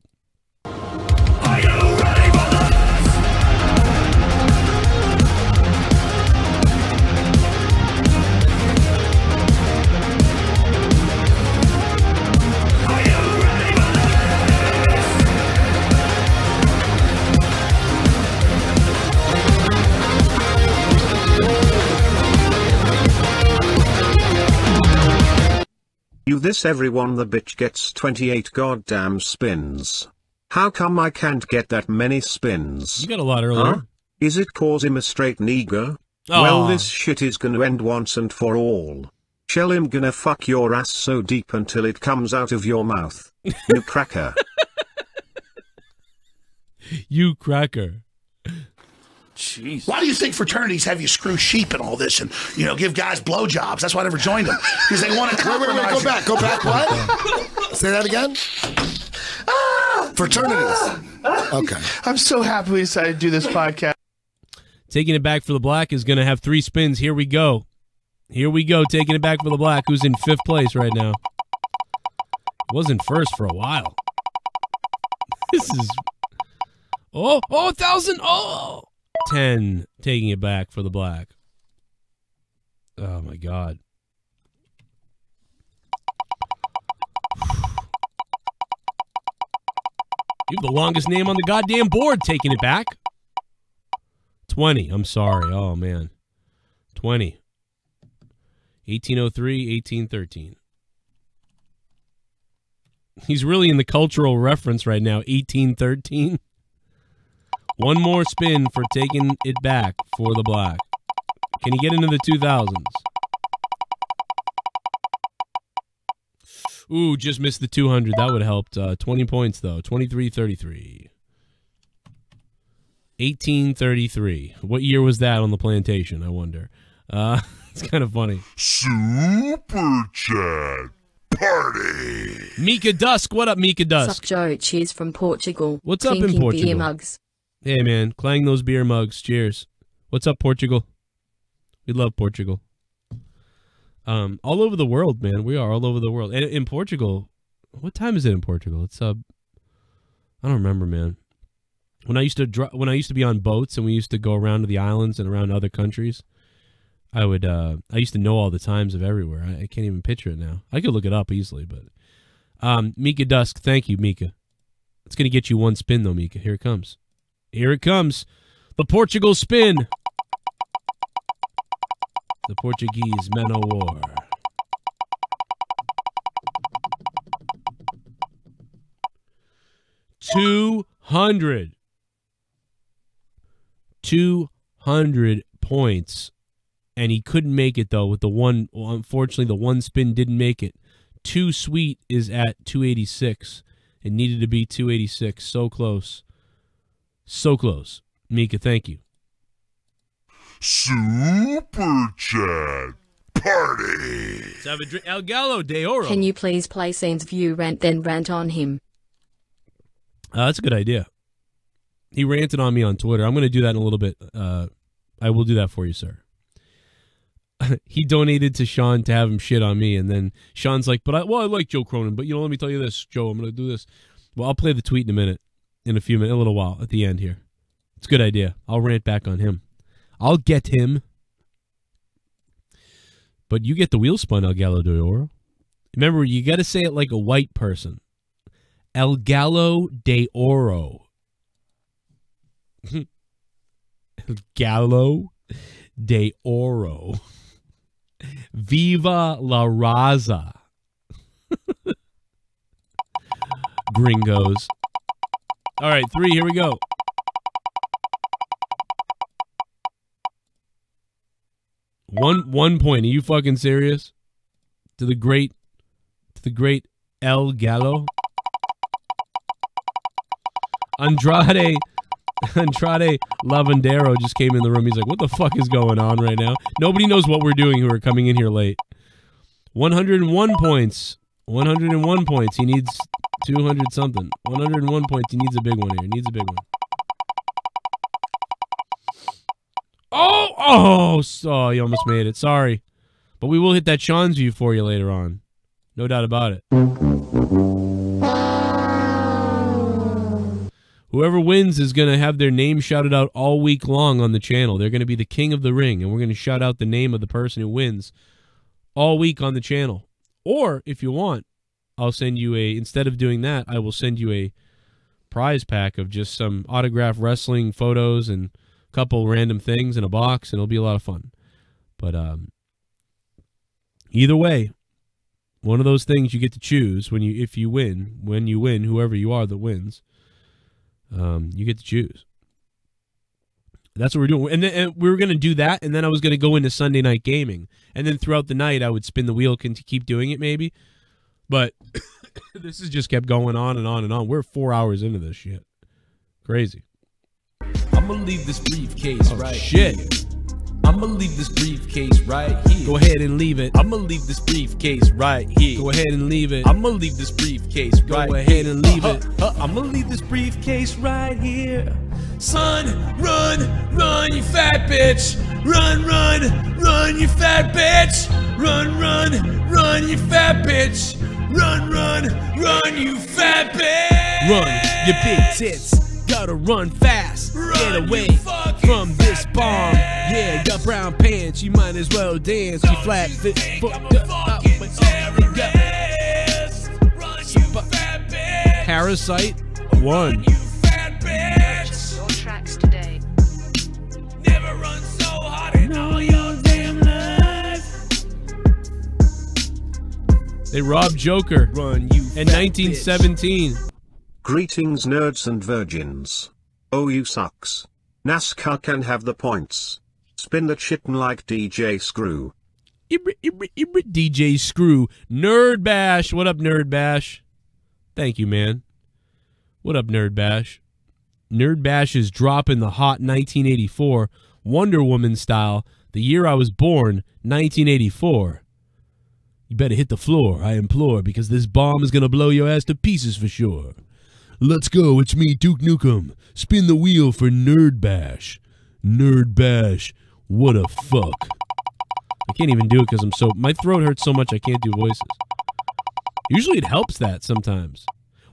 You this everyone the bitch gets 28 goddamn spins. How come I can't get that many spins? You got a lot earlier. Huh? Is it cause him a straight nigger? Ah. Well this shit is gonna end once and for all. Shell him gonna fuck your ass so deep until it comes out of your mouth. You cracker. You cracker. Jeez. Why do you think fraternities have you screw sheep and all this and, you know, give guys blowjobs? That's why I never joined them. Because they want to Wait, wait, wait, go back, go back, what? Say that again? Ah! Fraternities. Ah! Okay. I'm so happy we decided to do this podcast. Taking it back for the black is going to have three spins. Here we go. Here we go. Taking it back for the black, who's in fifth place right now. Wasn't first for a while. This is. Oh, oh, a thousand. Oh, 10. Taking it back for the black. Oh, my God. You have the longest name on the goddamn board taking it back. 20. I'm sorry. Oh, man. 20. 1803, 1813. He's really in the cultural reference right now. 1813. One more spin for taking it back for the black. Can he get into the 2000s? Ooh, just missed the 200. That would have helped. Uh, 20 points, though. 23 33. 1833. What year was that on the plantation, I wonder? Uh, it's kind of funny. Super Chat Party. Mika Dusk. What up, Mika Dusk? Sup, Joe? Cheers from Portugal. What's up in Clinking Portugal? Beer mugs. Hey, man. Clang those beer mugs. Cheers. What's up, Portugal? We love Portugal. Um, all over the world, man. We are all over the world. And in Portugal, what time is it in Portugal? It's uh, I don't remember, man. When I used to dri- when I used to be on boats and we used to go around to the islands and around other countries, I would uh, I used to know all the times of everywhere. I, I can't even picture it now. I could look it up easily, but um, Mika Dusk, thank you, Mika. It's gonna get you one spin though, Mika. Here it comes. Here it comes. The Portugal spin. The Portuguese men o' war. Two hundred. Two hundred points. And he couldn't make it though with the one unfortunately the one spin didn't make it. Too sweet is at 286. It needed to be 286. So close. So close. Mika, thank you. Super Chat Party. Let's have a drink. El Gallo de Oro. Can you please play Sean's View rant then rant on him? Uh, that's a good idea. He ranted on me on Twitter. I'm going to do that in a little bit. Uh, I will do that for you, sir. he donated to Sean to have him shit on me, and then Sean's like, "But I, well, I like Joe Cronin, but you know, let me tell you this, Joe. I'm going to do this. Well, I'll play the tweet in a minute, in a few minutes, a little while at the end here. It's a good idea. I'll rant back on him. I'll get him. But you get the wheel spun, El Gallo de Oro. Remember, you got to say it like a white person. El Gallo de Oro. El Gallo de Oro. Viva la Raza. Gringos. All right, three, here we go. One one point. Are you fucking serious? To the great to the great El Gallo. Andrade Andrade Lavandero just came in the room. He's like, "What the fuck is going on right now?" Nobody knows what we're doing who are coming in here late. 101 points. 101 points. He needs 200 something. 101 points. He needs a big one here. He needs a big one. Oh, oh, so oh, you almost made it. Sorry. But we will hit that Sean's view for you later on. No doubt about it. Whoever wins is going to have their name shouted out all week long on the channel. They're going to be the king of the ring, and we're going to shout out the name of the person who wins all week on the channel. Or if you want, I'll send you a, instead of doing that, I will send you a prize pack of just some autograph wrestling photos and a couple random things in a box, and it'll be a lot of fun. But um, either way, one of those things you get to choose when you if you win, when you win, whoever you are that wins, um, you get to choose. That's what we're doing. And, then, and we were going to do that, and then I was going to go into Sunday night gaming. And then throughout the night, I would spin the wheel, can keep doing it maybe. But this has just kept going on and on and on. We're four hours into this shit. Crazy. I'm gonna leave this briefcase Oh, right shit. here. I'm gonna leave this briefcase right here. Go ahead and leave it. I'm gonna leave this briefcase right here. Go ahead and leave it. I'm gonna leave this briefcase Go right ahead and leave Uh, it. uh, uh, I'm gonna leave this briefcase right here. Son, run, run, you fat bitch. Run, run, run, you fat bitch. Run, run, run, you fat bitch. Run, run, run, you fat bitch. Run, your big tits. Gotta run fast. Get away from this bomb. Yeah, got brown pants. You might as well dance. You flat fit. fucked up, you got- Parasite one. Your tracks today. Never run so hard in all your damn life. They robbed Joker Run, you in fat 1917. Greetings, nerds and virgins. Oh, you sucks. NASCAR can have the points. Spin the chitin like DJ Screw. Ibra, Ibra, Ibra, DJ Screw. Nerd Bash. What up, Nerd Bash? Thank you, man. What up, Nerd Bash? Nerd Bash is dropping the hot 1984 Wonder Woman style. The year I was born, 1984. You better hit the floor, I implore, because this bomb is gonna blow your ass to pieces for sure. Let's go, it's me, Duke Nukem. Spin the wheel for Nerd Bash. Nerd Bash. What a fuck. I can't even do it because I'm so my throat hurts so much I can't do voices. Usually it helps that sometimes.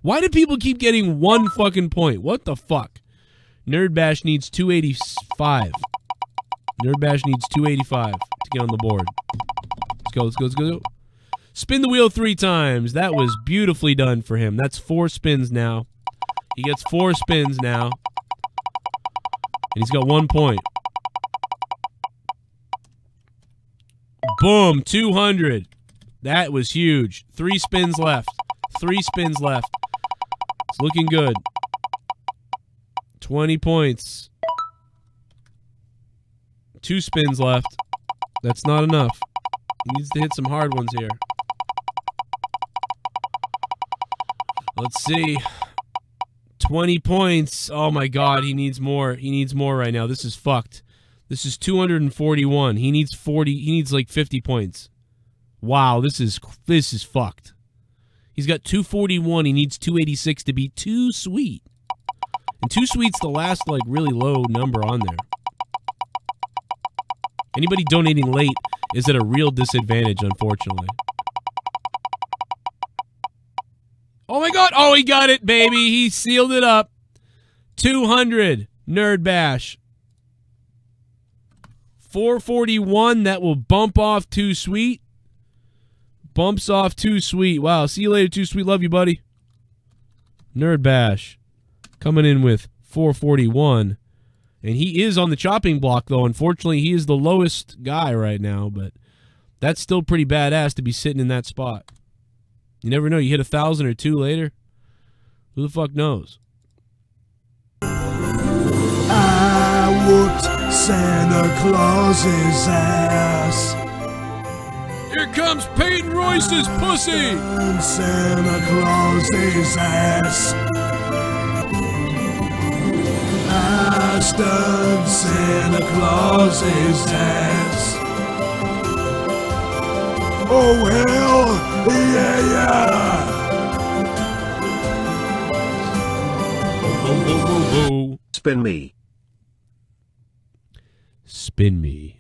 Why do people keep getting one fucking point? What the fuck? Nerd Bash needs 285. Nerd Bash needs 285 to get on the board. Let's go, let's go, let's go. Spin the wheel three times. That was beautifully done for him. That's four spins now. He gets four spins now. And he's got one point. Boom, 200. That was huge. Three spins left. Three spins left. It's looking good. 20 points. Two spins left. That's not enough. He needs to hit some hard ones here. Let's see. 20 points. Oh my god, he needs more. He needs more right now. This is fucked. This is 241. He needs 40. He needs like 50 points. Wow, this is this is fucked. He's got 241. He needs 286 to be too sweet. And too sweet's the last like really low number on there. Anybody donating late is at a real disadvantage, unfortunately. Oh my god! Oh, he got it, baby! He sealed it up. 200 Nerd Bash. 441, that will bump off Too Sweet. Bumps off Too Sweet. Wow, see you later, Too Sweet. Love you, buddy. Nerd Bash coming in with 441. And he is on the chopping block, though. Unfortunately, he is the lowest guy right now, but that's still pretty badass to be sitting in that spot. You never know. You hit a thousand or two later. Who the fuck knows? I whooped Santa Claus's ass. Here comes Peyton Royce's pussy. And Santa Claus's ass. I stunned Santa Claus's ass. Oh hell, yeah, yeah. Spin me. Spin me.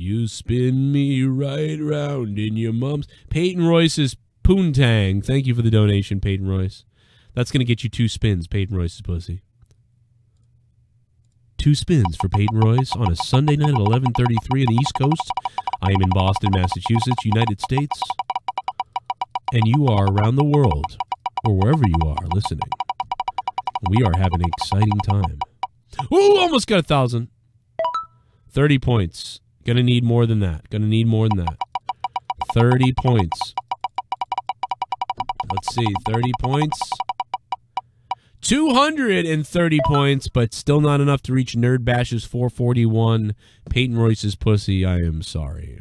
You spin me right round in your mum's. Peyton Royce's Poontang. Thank you for the donation, Peyton Royce. That's going to get you two spins, Peyton Royce's pussy. Two spins for Peyton Royce on a Sunday night at 11:33 on the East Coast. I am in Boston, Massachusetts, United States. And you are around the world, or wherever you are listening. We are having an exciting time. Ooh, almost got a thousand. 30 points. Gonna need more than that. Gonna need more than that. 30 points. Let's see. 30 points. 230 points, but still not enough to reach Nerd Bash's 441. Peyton Royce's pussy. I am sorry.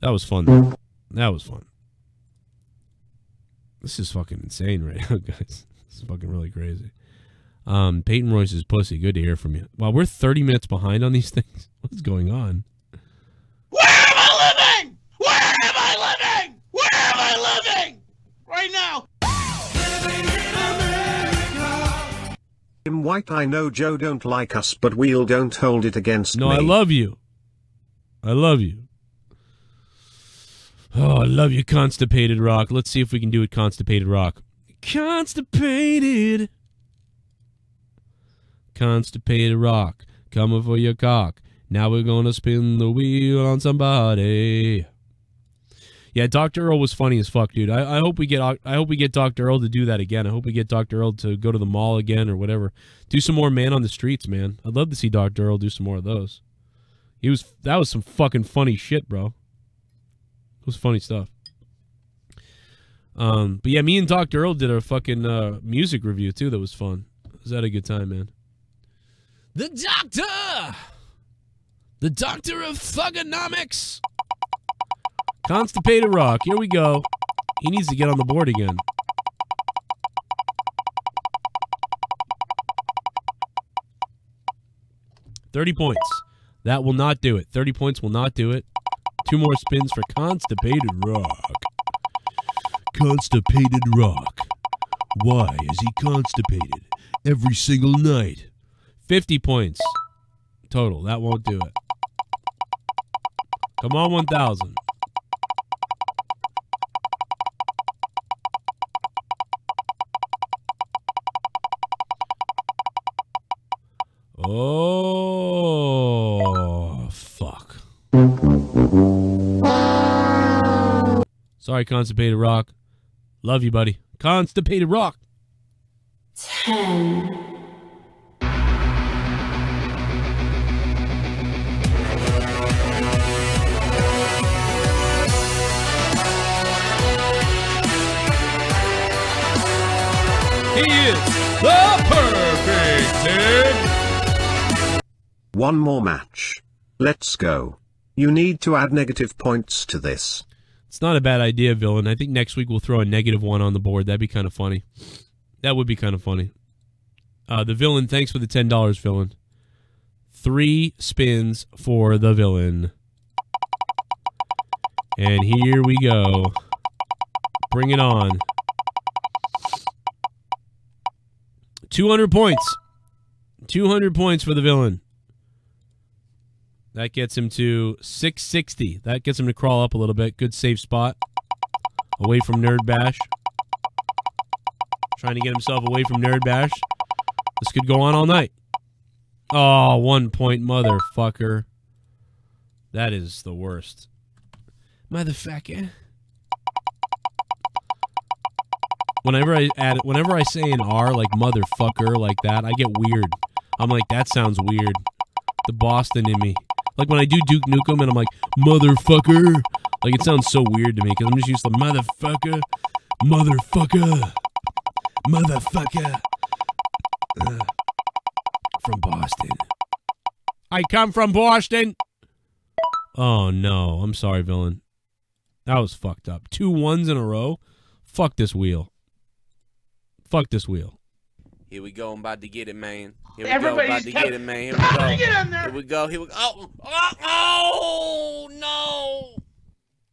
That was fun. That was fun. This is fucking insane right now, guys. This is fucking really crazy. Um, Peyton Royce's pussy. Good to hear from you. Wow, we're 30 minutes behind on these things. What's going on? Where am I living? Where am I living? Where am I living? Right now. Jim White, I know Joe don't like us, but we'll don't hold it against No, me. I love you. I love you. Oh, I love you, Constipated Rock. Let's see if we can do it, Constipated Rock. Constipated. Constipated Rock. Coming for your cock. Now we're gonna spin the wheel on somebody. Yeah, Dr. Earl was funny as fuck, dude. I, I hope we get I hope we get Dr. Earl to do that again. I hope we get Dr. Earl to go to the mall again or whatever. Do some more man on the streets, man. I'd love to see Dr. Earl do some more of those. He was that was some fucking funny shit, bro. It was funny stuff. Um, but yeah, me and Dr. Earl did a fucking uh, music review too. That was fun. Was that a good time, man? The Doctor, the Doctor of Thuganomics, Constipated Rock. Here we go. He needs to get on the board again. Thirty points. That will not do it. Thirty points will not do it. Two more spins for Constipated Rock. Constipated Rock. Why is he constipated every single night? 50 points total. That won't do it. Come on, 1,000. Oh, fuck. Sorry, Constipated Rock. Love you, buddy. Constipated Rock. 10. The perfect ten. One more match. Let's go. You need to add negative points to this. It's not a bad idea, villain. I think next week we'll throw a negative one on the board. That'd be kind of funny. That would be kind of funny. Uh, the villain, thanks for the ten dollars, villain. Three spins for the villain. And here we go. Bring it on. 200 points. 200 points for the villain. That gets him to 660. That gets him to crawl up a little bit. Good safe spot. Away from Nerd Bash. Trying to get himself away from Nerd Bash. This could go on all night. Oh, one point, motherfucker. That is the worst. Motherfucker. Whenever I add, whenever I say an R like motherfucker like that, I get weird. I'm like, that sounds weird. The Boston in me. Like when I do Duke Nukem and I'm like, motherfucker. Like it sounds so weird to me because I'm just used to motherfucker, motherfucker, motherfucker. Uh, from Boston. I come from Boston. Oh no, I'm sorry, villain. That was fucked up. Two ones in a row. Fuck this wheel. Fuck this wheel. Here we go. I'm about to get it, man. Here we Everybody's go. About to get it, man. Here we go. to get in there. Here we go. Here we go. Oh, oh, oh, no.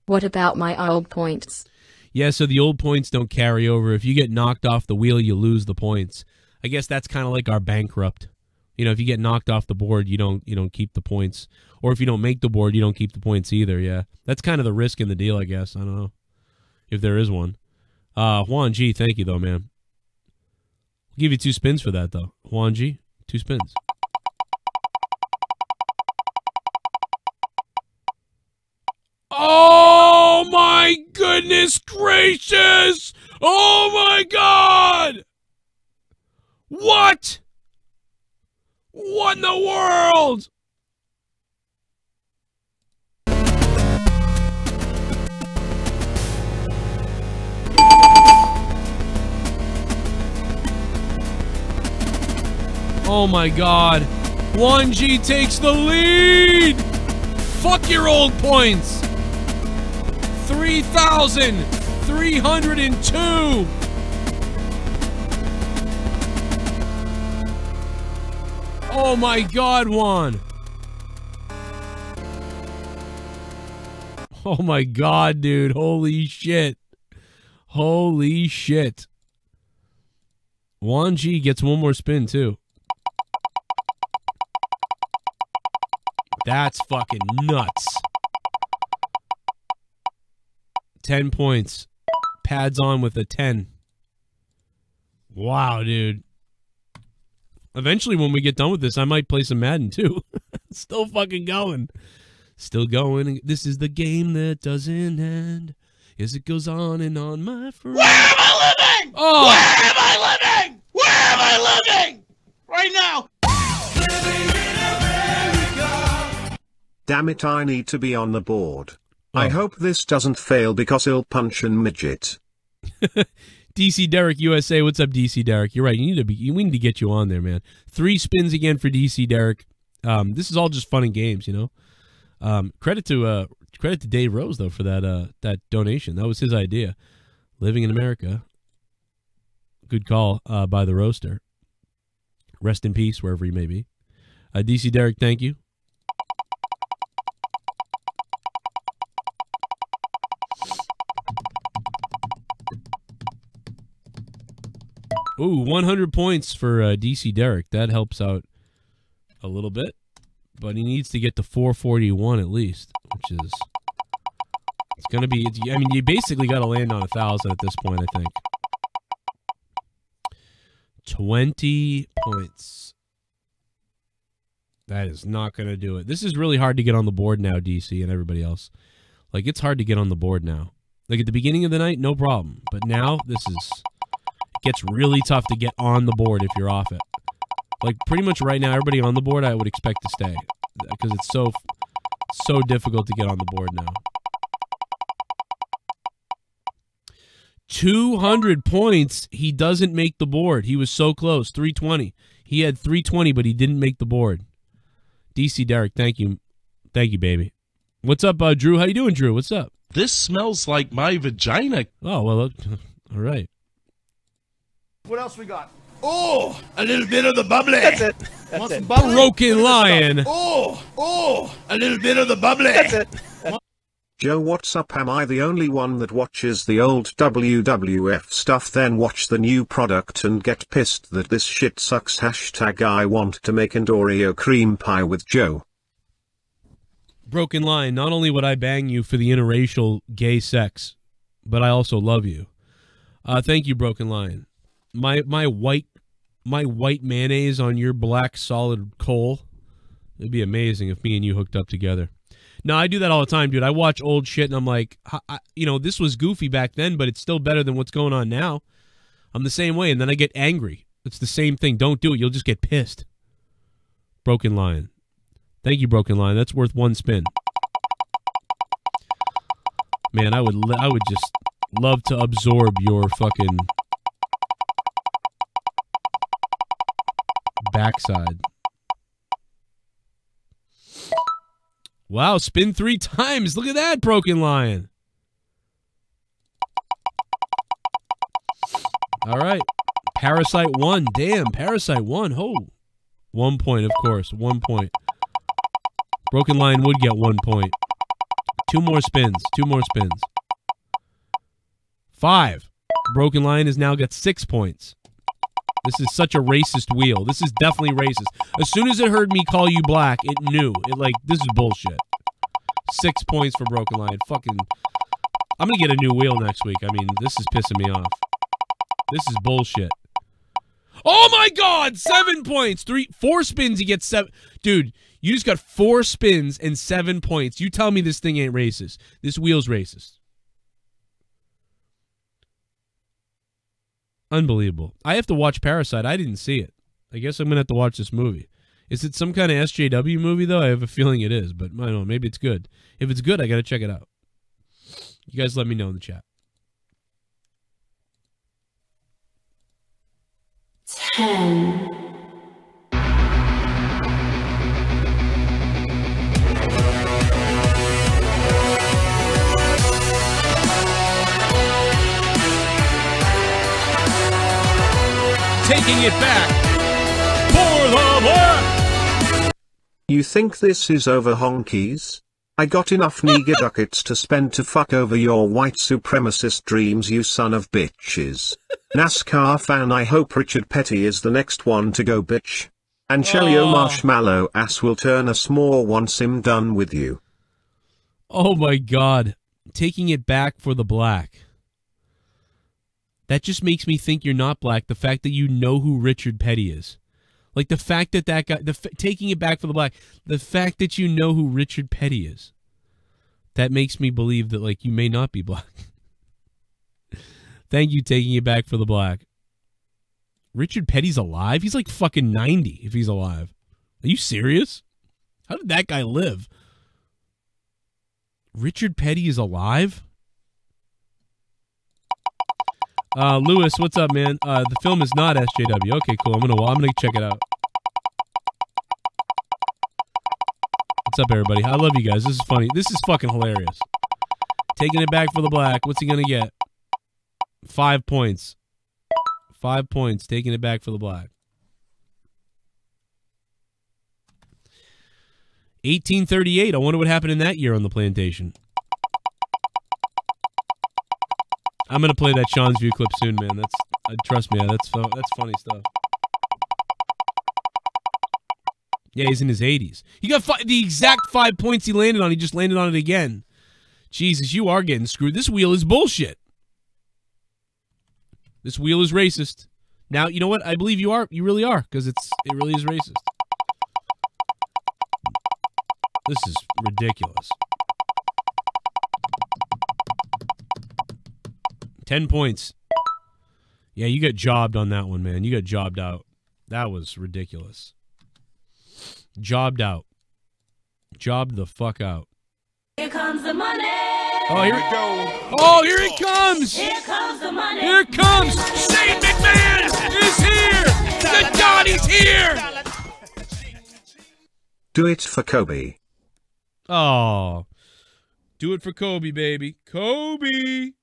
What about my old points? Yeah, so the old points don't carry over. If you get knocked off the wheel, you lose the points. I guess that's kind of like our bankrupt. You know, if you get knocked off the board, you don't you don't keep the points. Or if you don't make the board, you don't keep the points either. Yeah, that's kind of the risk in the deal, I guess. I don't know if there is one. Uh, Juan G, thank you though, man. Give you two spins for that though. Juan G, two spins. Oh my goodness gracious! Oh my god! What? What in the world? Oh my god. Juan G takes the lead! Fuck your old points! 3,302! Oh my god, Juan! Oh my god, dude. Holy shit. Holy shit. Juan G gets one more spin, too. That's fucking nuts. 10 points. Pads on with a 10. Wow, dude. Eventually, when we get done with this, I might play some Madden, too. Still fucking going. Still going. This is the game that doesn't end. As it goes on and on, my friend. Where am I living? Oh. Where am I living? Where am I living? Right now. Damn it, I need to be on the board. I hope this doesn't fail because he'll punch and midget. DC Derek USA, what's up, DC Derek? You're right. You need to be. We need to get you on there, man. Three spins again for DC Derek. Um, this is all just fun and games, you know. Um, credit to uh, credit to Dave Rose though for that uh, that donation. That was his idea. Living in America. Good call uh, by the roaster. Rest in peace wherever you may be. Uh, DC Derek, thank you. Ooh, 100 points for uh, DC Derek. That helps out a little bit, but he needs to get to 441 at least, which is it's going to be. I mean, you basically got to land on a thousand at this point. I think 20 points. That is not going to do it. This is really hard to get on the board now, DC and everybody else. Like it's hard to get on the board now. Like at the beginning of the night, no problem, but now this is gets really tough to get on the board if you're off it. Like pretty much right now, everybody on the board, I would expect to stay because it's so so difficult to get on the board now. 200 points. He doesn't make the board. He was so close. 320. He had 320, but he didn't make the board. DC Derek, thank you. Thank you, baby. What's up, uh, Drew? How you doing, Drew? What's up? This smells like my vagina. Oh, well, all right. What else we got? Oh, a little bit of the bubbly. That's it. That's Want it. bubbly? Broken Lion. Oh, oh, a little bit of the bubbly. That's it. Joe, what's up? Am I the only one that watches the old WWF stuff, then watch the new product and get pissed that this shit sucks? Hashtag I want to make an Oreo cream pie with Joe. Broken Lion. Not only would I bang you for the interracial gay sex, but I also love you. Uh, thank you, Broken Lion. My my white my white mayonnaise on your black solid coal. It'd be amazing if me and you hooked up together. No, I do that all the time, dude. I watch old shit and I'm like, I, you know, this was goofy back then, but it's still better than what's going on now. I'm the same way, and then I get angry. It's the same thing. Don't do it. You'll just get pissed. Broken Lion. Thank you, Broken Lion. That's worth one spin. Man, I would I would just love to absorb your fucking backside. Wow, spin three times. Look at that, Broken Lion. All right. Parasite one. Damn, Parasite one. Ho. One point, of course. One point. Broken Lion would get one point. Two more spins. Two more spins. Five. Broken Lion has now got six points. This is such a racist wheel. This is definitely racist. As soon as it heard me call you black, it knew. It like this is bullshit. Six points for Broken Lion. Fucking I'm gonna get a new wheel next week. I mean, this is pissing me off. This is bullshit. Oh my god! Seven points. Three four spins, you get seven dude, you just got four spins and seven points. You tell me this thing ain't racist. This wheel's racist. Unbelievable. I have to watch Parasite. I didn't see it. I guess I'm gonna have to watch this movie. Is it some kind of SJW movie though? I have a feeling it is, but I don't know. Maybe it's good. If it's good, I gotta check it out. You guys let me know in the chat. Ten, taking it back for the black. You think this is over honkies? I got enough nigger ducats to spend to fuck over your white supremacist dreams you son of bitches. NASCAR fan I hope Richard Petty is the next one to go bitch. And Chelio Oh. Marshmallow ass will turn a small once I'm done with you. Oh my god. Taking it back for the black. That just makes me think you're not black. The fact that you know who Richard Petty is. Like the fact that that guy, the taking it back for the black, the fact that you know who Richard Petty is. That makes me believe that like you may not be black. Thank you taking it back for the black. Richard Petty's alive? He's like fucking 90 if he's alive. Are you serious? How did that guy live? Richard Petty is alive? Uh, Lewis, what's up, man? Uh, the film is not SJW. Okay, cool. I'm gonna I'm gonna check it out. What's up, everybody? I love you guys. This is funny. This is fucking hilarious. Taking it back for the black. What's he gonna get? Five points. Five points. Taking it back for the black. 1838. I wonder what happened in that year on the plantation. I'm gonna play that Sean's View clip soon, man. That's uh, trust me, that's fu- that's funny stuff. Yeah, he's in his 80s. He got fi- the exact five points he landed on. He just landed on it again. Jesus, you are getting screwed. This wheel is bullshit. This wheel is racist. Now you know what? I believe you are. You really are, because it's it really is racist. This is ridiculous. Ten points. Yeah, you got jobbed on that one, man. You got jobbed out. That was ridiculous. Jobbed out. Jobbed the fuck out. Here comes the money. Oh, here we go. Oh, here it comes. Here comes the money. Here it comes. Shane McMahon is here. The Donnie's here. Do it for Kobe. Oh, do it for Kobe, baby. Kobe.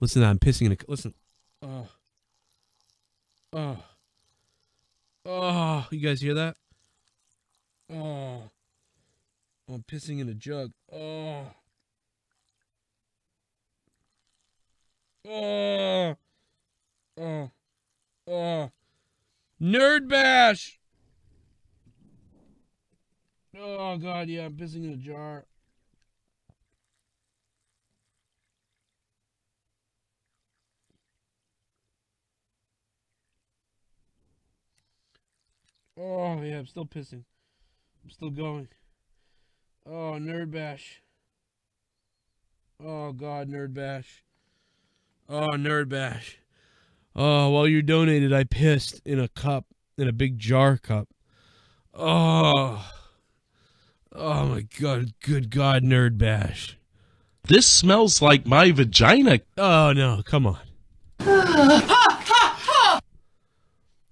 Listen, I'm pissing in a. Listen. Oh. Oh. Oh, you guys hear that? Oh. I'm pissing in a jug. Oh. Oh. Oh. Oh. Nerd bash. Oh god, yeah, I'm pissing in a jar. Oh yeah, I'm still pissing. I'm still going. Oh, nerd bash. Oh god, nerd bash. Oh, nerd bash. Oh, while you donated, I pissed in a cup, in a big jar cup. Oh. Oh my god, good god, nerd bash. This smells like my vagina. Oh no, come on.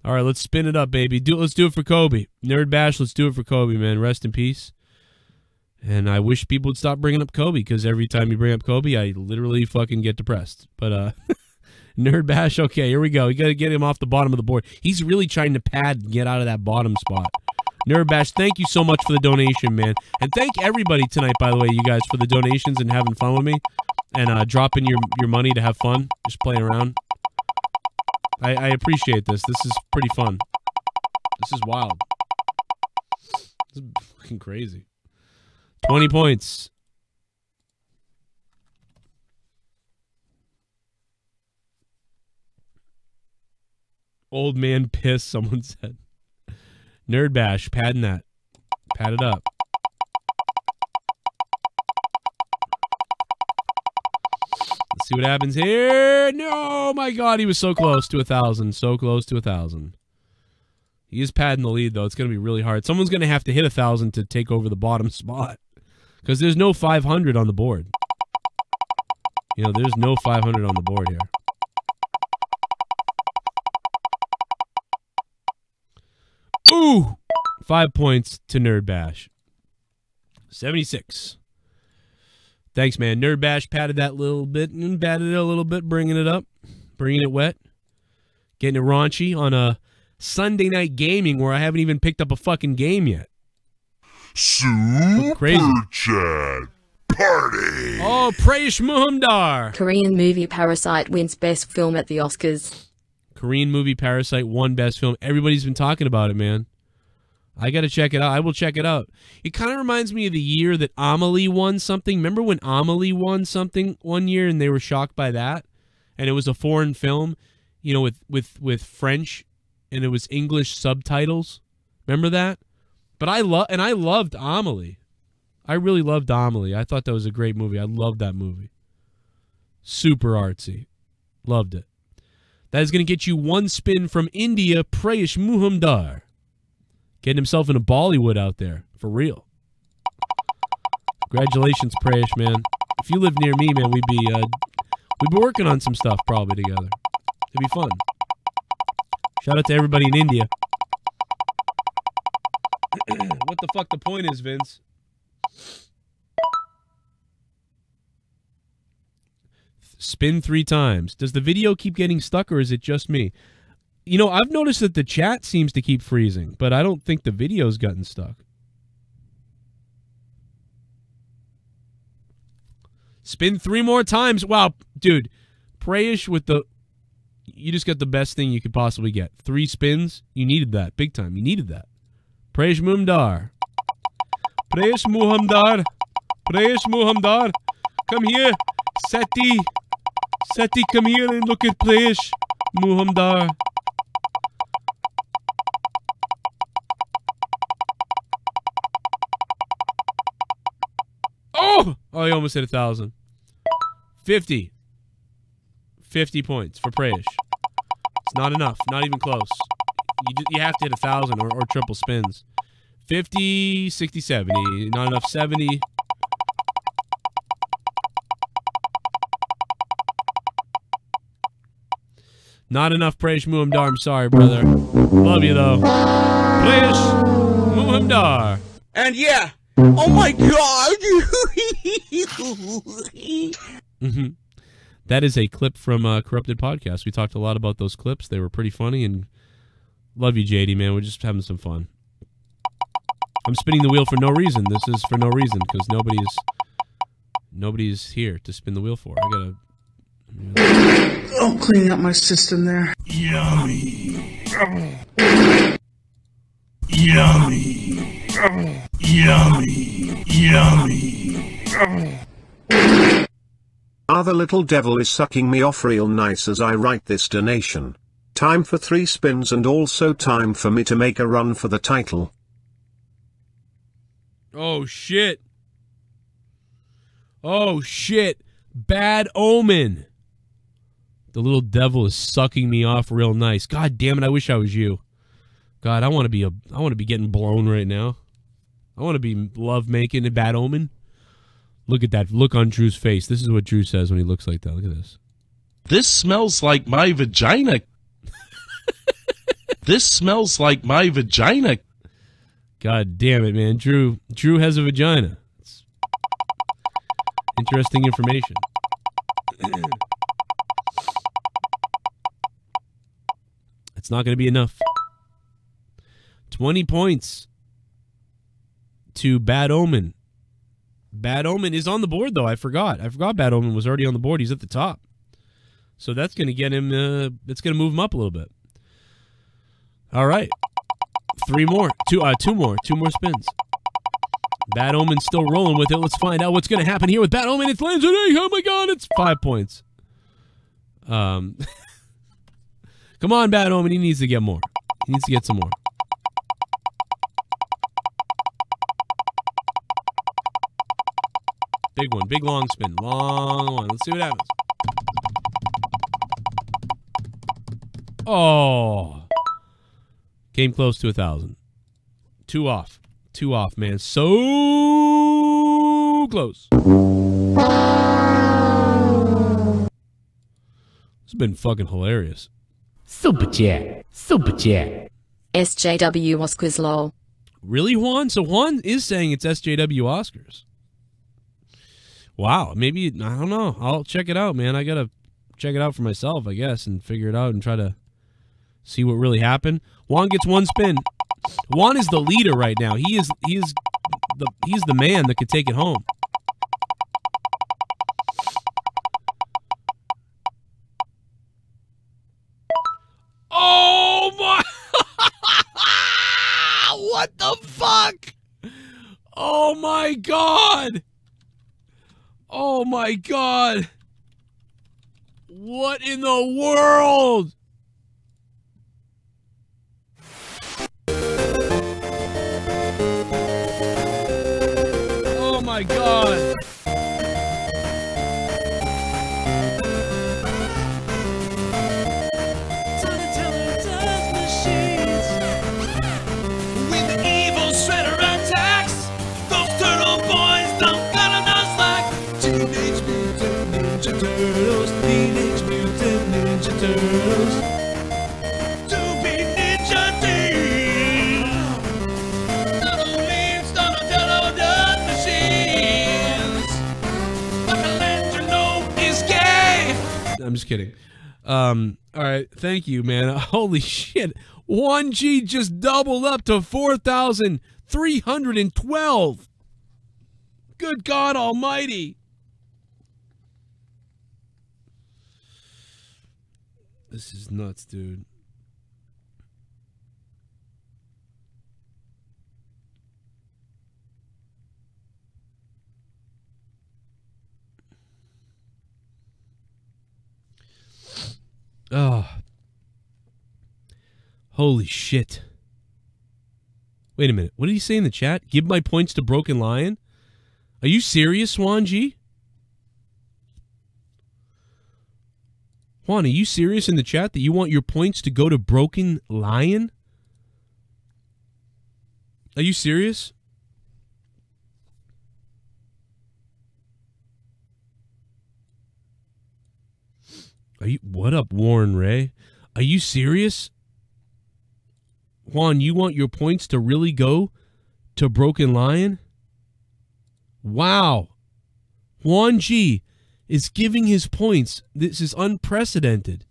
All right, let's spin it up, baby. Do let's do it for Kobe. Nerd bash, let's do it for Kobe, man. Rest in peace. And I wish people would stop bringing up Kobe because every time you bring up Kobe, I literally fucking get depressed. But uh Nerd bash, okay, here we go. You got to get him off the bottom of the board. He's really trying to pad and get out of that bottom spot. Nerd bash, thank you so much for the donation, man. And thank everybody tonight, by the way, you guys, for the donations and having fun with me and uh, dropping your your money to have fun, just playing around. I, I appreciate this. This is pretty fun. This is wild. This is fucking crazy. 20 points. Old man piss, someone said. Nerd bash, padding that. Pad it up. See what happens here. No, my God, he was so close to a thousand. So close to a thousand. He is padding the lead, though. It's going to be really hard. Someone's going to have to hit a thousand to take over the bottom spot because there's no 500 on the board. You know, there's no 500 on the board here. Ooh, five points to Nerd Bash. 76. Thanks, man. Nerd Bash patted that little bit and batted it a little bit, bringing it up, bringing it wet. Getting it raunchy on a Sunday night gaming where I haven't even picked up a fucking game yet. Super crazy. chat party. Oh, Prayesh Muhamdar. Korean movie Parasite wins Best Film at the Oscars. Korean movie Parasite won best film. Everybody's been talking about it, man. I got to check it out. I will check it out. It kind of reminds me of the year that Amelie won something. Remember when Amelie won something one year and they were shocked by that? And it was a foreign film, you know, with with with French and it was English subtitles. Remember that? But I love and I loved Amelie. I really loved Amelie. I thought that was a great movie. I loved that movie. Super artsy. Loved it. That is going to get you one spin from India, Prayesh Muhamdar. Getting himself in a Bollywood out there. For real. Congratulations, Prayesh, man. If you live near me, man, we'd be uh, we'd be working on some stuff probably together. It'd be fun. Shout out to everybody in India. what the fuck the point is, Vince? Spin three times. Does the video keep getting stuck or is it just me? You know, I've noticed that the chat seems to keep freezing, but I don't think the video's gotten stuck. Spin three more times. Wow, dude. Prayesh with the you just got the best thing you could possibly get. Three spins. You needed that. Big time. You needed that. Prayesh Mumdar. Prayesh Muhamdar. Prayesh Muhamdar. Come here. Seti. Seti, come here and look at Prayesh Muhamdar. Oh! He almost hit a thousand. 50. 50 points for Prayesh. It's not enough. Not even close. You, you have to hit a thousand or, or triple spins. 50, 60, 70. Not enough 70. Not enough Prayesh Muhamdar. I'm sorry, brother. Love you, though. Prayesh Muhamdar. And yeah, oh my god! hmm That is a clip from uh, Corrupted Podcast. We talked a lot about those clips. They were pretty funny, and love you, JD, man. We're just having some fun. I'm spinning the wheel for no reason. This is for no reason because nobody's nobody's here to spin the wheel for. I gotta. Oh, cleaning up my system there. Yummy. Yummy. Yummy. Yummy. Ah, the little devil is sucking me off real nice as I write this donation. Time for three spins and also time for me to make a run for the title. Oh shit! Oh shit! Bad omen. The little devil is sucking me off real nice. God damn it! I wish I was you. God, I want to be a. I want to be getting blown right now. I want to be love making a bad omen. Look at that look on Drew's face. This is what Drew says when he looks like that. Look at this. This smells like my vagina. this smells like my vagina. God damn it, man. Drew Drew has a vagina. It's interesting information. it's not going to be enough. 20 points to Bad Omen. Bad Omen is on the board, though. I forgot. I forgot Bad Omen was already on the board. He's at the top. So that's going to get him, uh, it's going to move him up a little bit. All right. Three more. Two, uh, two more. Two more spins. Bad Omen still rolling with it. Let's find out what's going to happen here with Bad Omen. It's Lanzarote. Oh my God, it's five points. Um, come on, Bad Omen. He needs to get more. He needs to get some more. Big one. Big long spin. Long one. Let's see what happens. Oh. Came close to a thousand. Two off. Two off, man. So close. This has been fucking hilarious. Super chat. Super chat. SJW Oscars lol. Really, Juan? So Juan is saying it's SJW Oscars. Wow. Maybe, I don't know. I'll check it out, man. I got to check it out for myself, I guess, and figure it out and try to See what really happened? Juan gets one spin. Juan is the leader right now. He is he is the he's the man that could take it home. Oh my What the fuck? Oh my god. Oh my god. What in the world? Oh my god. To be Ninja Team. Donald Donatello does machines. Michelangelo is gay. I'm just kidding. Um, all right, thank you, man. Holy shit. 1G just doubled up to 4,312. Good God Almighty. This is nuts, dude. Oh. Holy shit. Wait a minute. What did he say in the chat? Give my points to Broken Lion? Are you serious, Juan G? Juan, are you serious in the chat that you want your points to go to Broken Lion? Are you serious? Are you what up, Warren Ray? Are you serious? Juan, you want your points to really go to Broken Lion? Wow. Juan G is giving his points. This is unprecedented.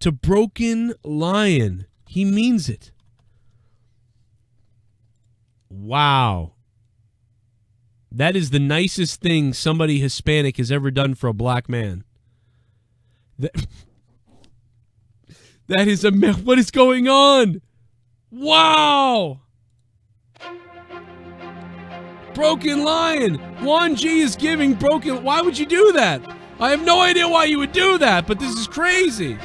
To Broken Lion. He means it. Wow. That is the nicest thing somebody Hispanic has ever done for a black man. That, that is a what is going on? Wow! Broken Lion. Juan G is giving Broken. Why would you do that? I have no idea why you would do that, but this is crazy.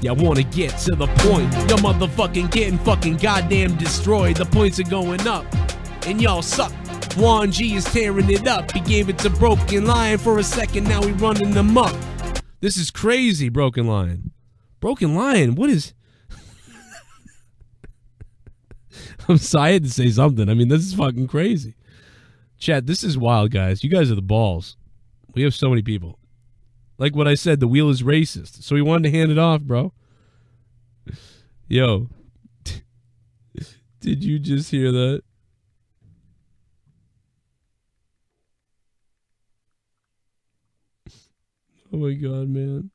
Yeah, I wanna get to the point. Your motherfucking getting fucking goddamn destroyed. The points are going up, and y'all suck. Juan G is tearing it up. He gave it to Broken Lion for a second. Now he running them up. This is crazy, Broken Lion. Broken Lion, what is? I'm sorry I had to say something. I mean, this is fucking crazy. Chad, this is wild, guys. You guys are the balls. We have so many people. Like what I said, the wheel is racist. So he wanted to hand it off, bro. Yo. Did you just hear that? Oh my god, man.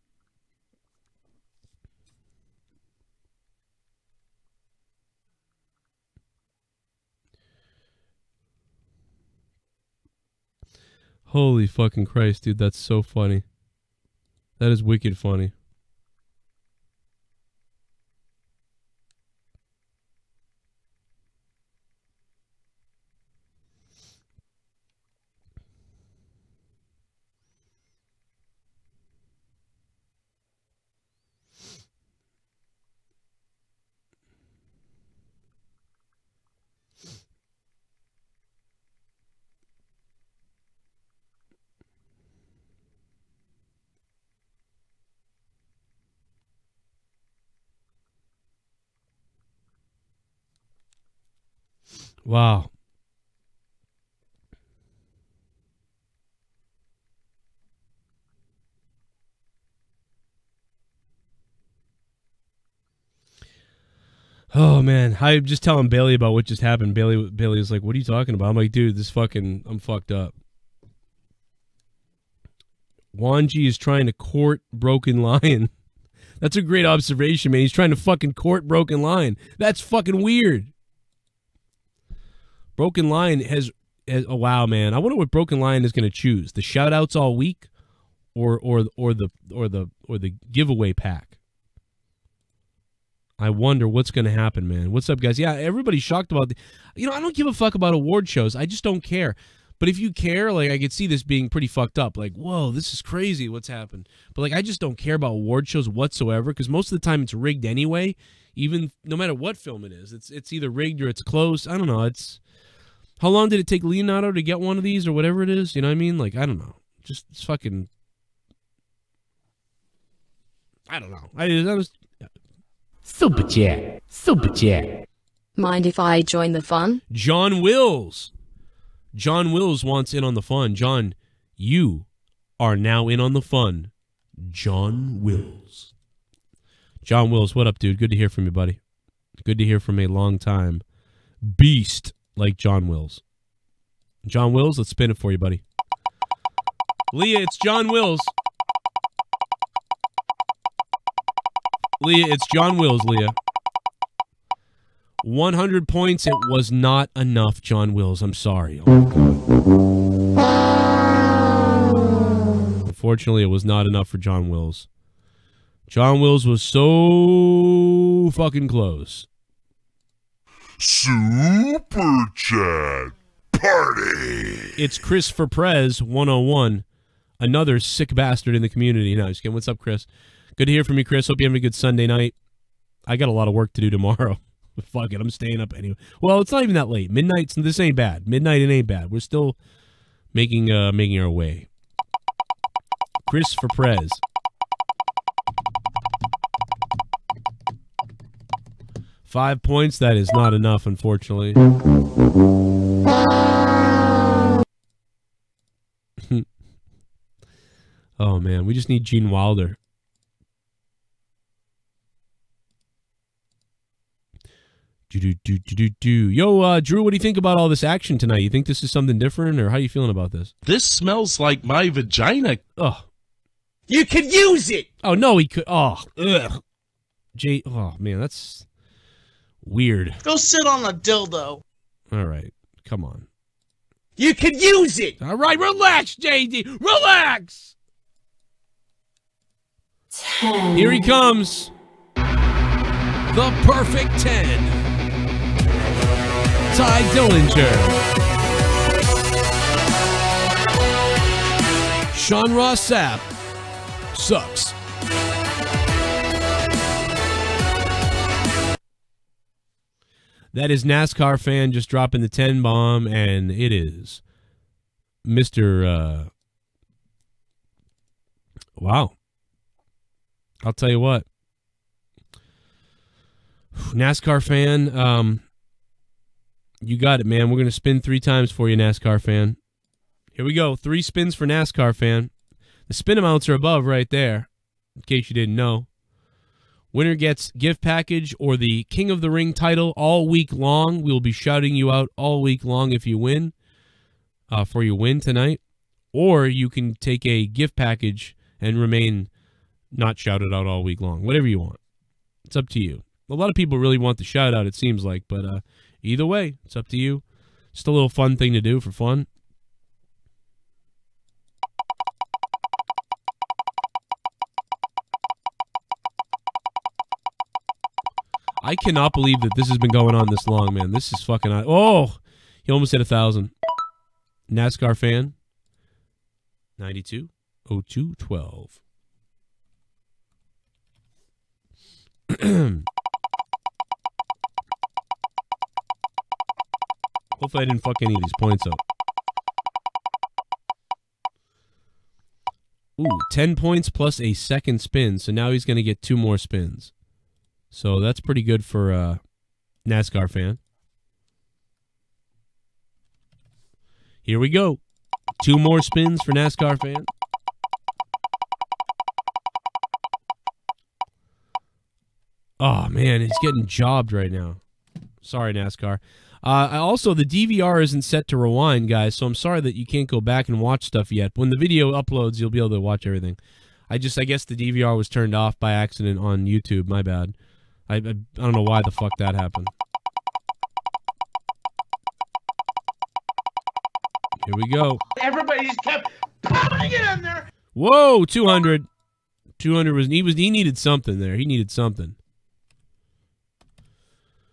Holy fucking Christ, dude, that's so funny. That is wicked funny. Wow. Oh man, I'm just telling Bailey about what just happened. Bailey, Bailey like, "What are you talking about?" I'm like, "Dude, this fucking, I'm fucked up." Juan G is trying to court Broken Lion. That's a great observation, man. He's trying to fucking court Broken Lion. That's fucking weird. Broken Lion has, has oh wow, man. I wonder what Broken Lion is going to choose: the shout outs all week, or or or the or the or the giveaway pack. I wonder what's going to happen, man. What's up, guys? Yeah, everybody's shocked about. The, you know, I don't give a fuck about award shows. I just don't care. But if you care, like I could see this being pretty fucked up. Like, whoa, this is crazy. What's happened? But like, I just don't care about award shows whatsoever because most of the time it's rigged anyway. Even no matter what film it is, it's it's either rigged or it's close. I don't know. It's how long did it take Leonardo to get one of these or whatever it is? You know what I mean? Like, I don't know. Just it's fucking. I don't know. I, I was Super chat. Super chat. Mind if I join the fun? John Wills. John Wills wants in on the fun. John, you are now in on the fun. John Wills. John Wills, what up, dude? Good to hear from you, buddy. Good to hear from a long time beast like John Wills. John Wills, let's spin it for you, buddy. Leah, it's John Wills. Leah, it's John Wills, Leah. 100 points. It was not enough, John Wills. I'm sorry. Oh Unfortunately, it was not enough for John Wills. John Wills was so fucking close. Super Chat Party. It's Chris for Prez 101, another sick bastard in the community. No, just kidding. What's up, Chris? Good to hear from you, Chris. Hope you have a good Sunday night. I got a lot of work to do tomorrow. Fuck it, I'm staying up anyway. Well, it's not even that late. Midnight's this ain't bad. Midnight it ain't bad. We're still making uh making our way. Chris for Prez. Five points. That is not enough, unfortunately. oh man, we just need Gene Wilder. Do, do, do, do, do, do. Yo, uh, Drew, what do you think about all this action tonight? You think this is something different, or how are you feeling about this? This smells like my vagina. Oh, You can use it. oh no, he could. Oh, ugh. Jay. Oh man, that's weird. Go sit on a dildo. All right, come on. You can use it. All right, relax, JD. Relax. Here he comes. The perfect 10. Tye Dillinger. Sean Ross Sapp. Sucks. That is NASCAR fan just dropping the 10 bomb, and it is Mr. Uh, wow. I'll tell you what. NASCAR fan, um, you got it, man. We're going to spin three times for you, NASCAR fan. Here we go. Three spins for NASCAR fan. The spin amounts are above right there, in case you didn't know. Winner gets gift package or the King of the Ring title all week long. We'll be shouting you out all week long if you win, uh, for your win tonight. Or you can take a gift package and remain not shouted out all week long. Whatever you want. It's up to you. A lot of people really want the shout out, it seems like, but uh, either way, it's up to you. Just a little fun thing to do for fun. I cannot believe that this has been going on this long, man. This is fucking. Uh, oh, he almost hit a thousand. NASCAR fan. 92 02 12. Hopefully, I didn't fuck any of these points up. Ooh, 10 points plus a second spin. So now he's going to get two more spins. So that's pretty good for a NASCAR fan. Here we go. Two more spins for NASCAR fan. Oh man, he's getting jobbed right now. Sorry, NASCAR. Uh, also, the DVR isn't set to rewind, guys, so I'm sorry that you can't go back and watch stuff yet. When the video uploads, you'll be able to watch everything. I just I guess the DVR was turned off by accident on YouTube. My bad. I I, I don't know why the fuck that happened. Here we go. Everybody just kept pounding it in there. Whoa, 200. 200 was he was he needed something there. He needed something.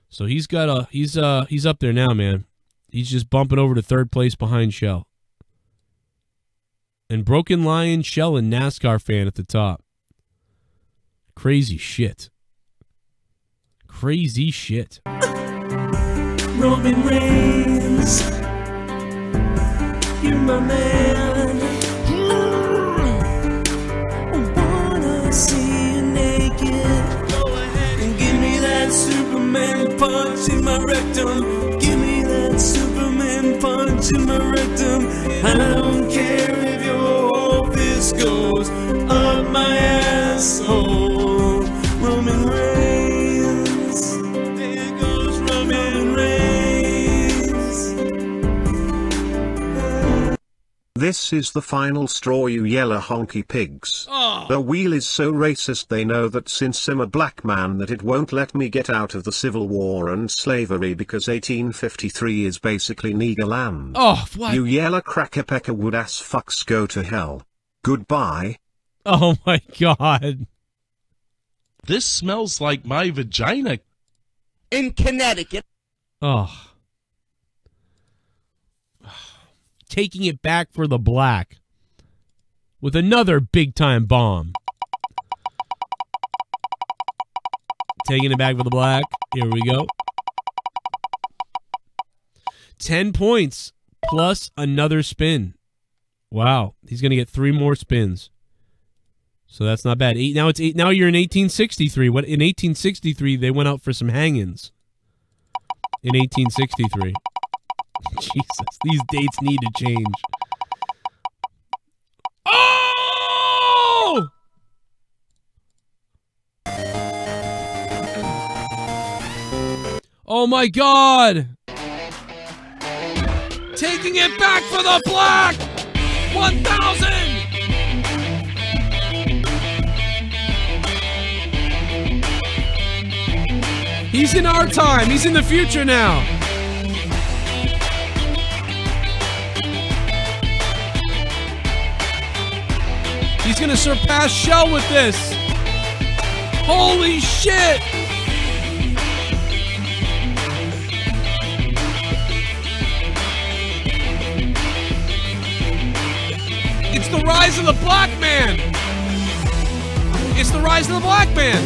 So he's got a he's uh he's up there now, man. He's just bumping over to third place behind Shell. And Broken Lion, Shell, and NASCAR fan at the top. Crazy shit. Crazy shit. Roman Reigns, you're my man. Hmm. I wanna see you naked. Go ahead and give me that Superman punch in my rectum. Give me that Superman punch in my rectum. I don't care if your fist goes up my asshole. This is the final straw, you yellow honky pigs. Oh. The wheel is so racist they know that since I'm a black man that it won't let me get out of the Civil War and slavery because 1853 is basically nigger land. Oh, what? You yellow cracker pecker wood ass fucks go to hell. Goodbye. Oh my god. This smells like my vagina. In Connecticut. Oh. Taking it back for the black with another big time bomb. Taking it back for the black. Here we go. 10 points plus another spin. Wow. He's going to get three more spins. So that's not bad. Eight, now it's eight. Now you're in 1863. What in 1863 they went out for some hangings. In 1863. Jesus, these dates need to change. Oh! Oh my god! Taking it back for the black! 1000! He's in our time. He's in the future now. He's going to surpass Shell with this. Holy shit! It's the rise of the black man. It's the rise of the black man.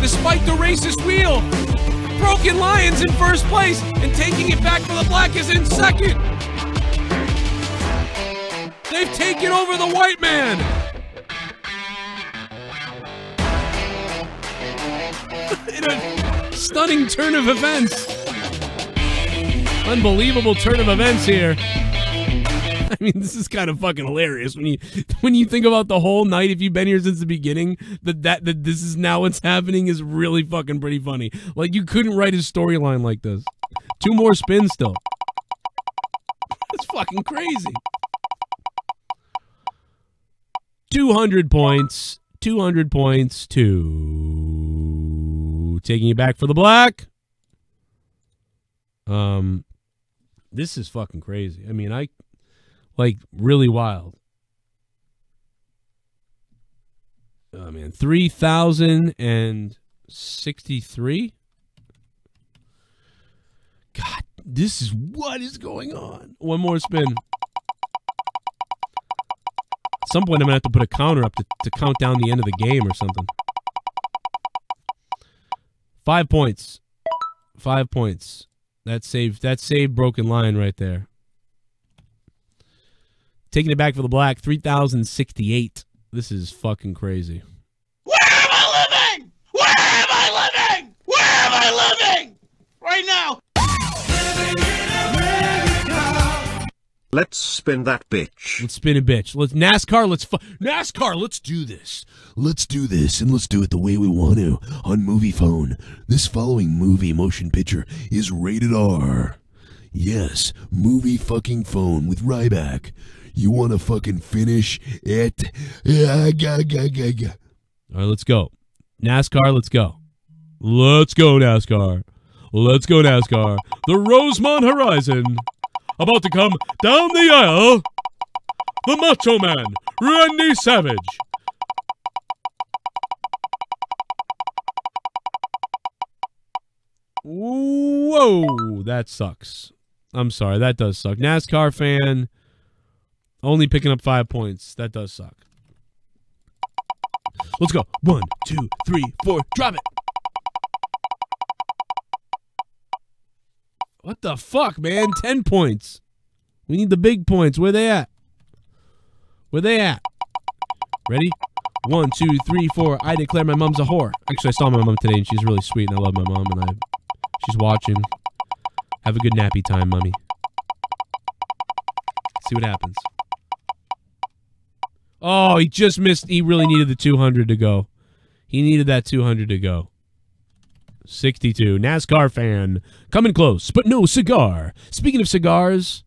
Despite the racist wheel, Broken Lions in first place, and taking it back for the black is in second. They've taken over the white man. in a stunning turn of events. Unbelievable turn of events here. I mean, this is kind of fucking hilarious when you when you think about the whole night. If you've been here since the beginning, that that that this is now what's happening is really fucking pretty funny. Like you couldn't write a storyline like this. Two more spins still. It's fucking crazy. Two hundred points. Two hundred points. Two. Taking it back for the black. Um, this is fucking crazy. I mean, I like really wild. Oh man, three thousand and sixty-three. God, this is what is going on. One more spin. Some point, I'm gonna have to put a counter up to, to count down the end of the game or something. Five points. Five points. That saved. That saved Broken Lion right there. Taking it back for the black, 3,068. This is fucking crazy. Where am I living? Where am I living? Where am I living? Right now. Let's spin that bitch. Let's spin a bitch. Let's NASCAR. Let's fu- NASCAR. Let's do this. Let's do this, and let's do it the way we want to on Moviefone. This following movie motion picture is rated R. Yes, movie fucking phone with Ryback. You want to fucking finish it? Yeah, ga, ga, ga, ga. All right, let's go. NASCAR, let's go. Let's go, NASCAR. Let's go, NASCAR. The Rosemont Horizon. About to come down the aisle. The Macho Man, Randy Savage. Whoa, that sucks. I'm sorry, that does suck. NASCAR fan, only picking up five points. That does suck. Let's go. One, two, three, four. Drop it. What the fuck, man? Ten points. We need the big points. Where they at? Where they at? Ready? One, two, three, four. I declare my mom's a whore. Actually, I saw my mom today, and she's really sweet, and I love my mom, and I, she's watching. Have a good nappy time, mommy. See what happens. Oh, he just missed. He really needed the 200 to go. He needed that 200 to go. 62. NASCAR fan. Coming close, but no cigar. Speaking of cigars,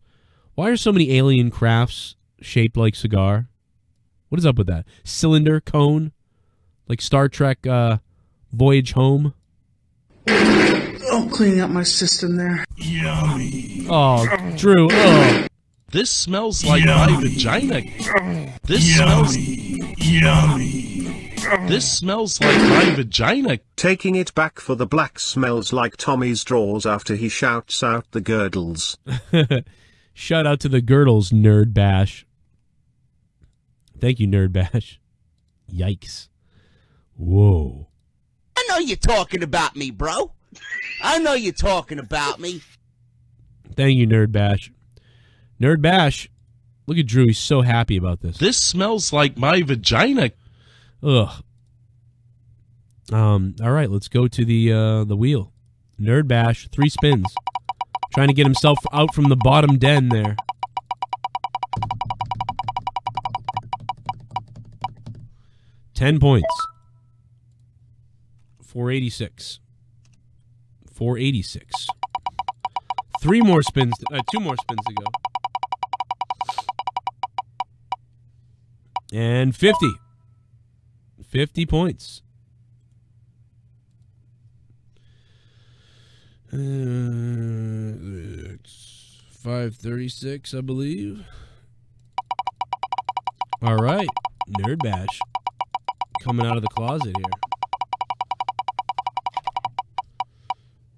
why are so many alien crafts shaped like cigar? What is up with that? Cylinder, cone? Like Star Trek uh, Voyage Home? Oh, cleaning up my system there. Yummy. Oh, Drew. Oh. This smells like my vagina. This smells yummy. This smells like my vagina. Taking it back for the black smells like Tommy's drawers after he shouts out the girdles. Shout out to the Girdles, Nerd Bash. Thank you, Nerd Bash. Yikes. Whoa. I know you're talking about me, bro. I know you're talking about me. Thank you, Nerd Bash. Nerd Bash. Look at Drew. He's so happy about this. This smells like my vagina. Ugh. Um. All right. Let's go to the uh, the wheel. Nerd Bash. Three spins. Trying to get himself out from the bottom den there. Ten points. Four eighty six. Four eighty six. Three more spins. Uh, two more spins to go. And 50. 50 points. Uh, it's 536, I believe. All right. Nerd Bash. Coming out of the closet here.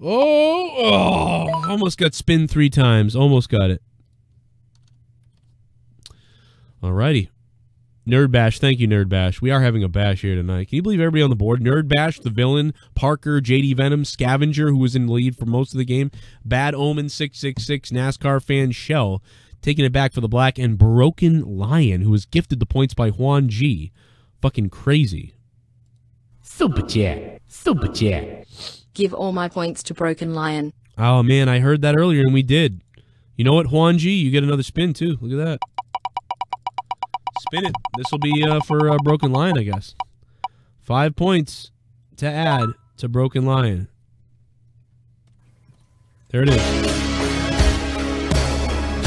Oh, oh, almost got spin three times. Almost got it. Alrighty. Nerd Bash, thank you, Nerd Bash. We are having a bash here tonight. Can you believe everybody on the board? Nerd Bash, the villain, Parker, JD Venom, Scavenger, who was in the lead for most of the game, Bad Omen 666, NASCAR fan Shell, taking it back for the black, and Broken Lion, who was gifted the points by Juan G. Fucking crazy. Super chat. Super chat. Give all my points to Broken Lion. Oh man, I heard that earlier and we did. You know what, Juan G? You get another spin too. Look at that. Spin it. This will be uh, for uh, Broken Lion, I guess. Five points to add to Broken Lion. There it is.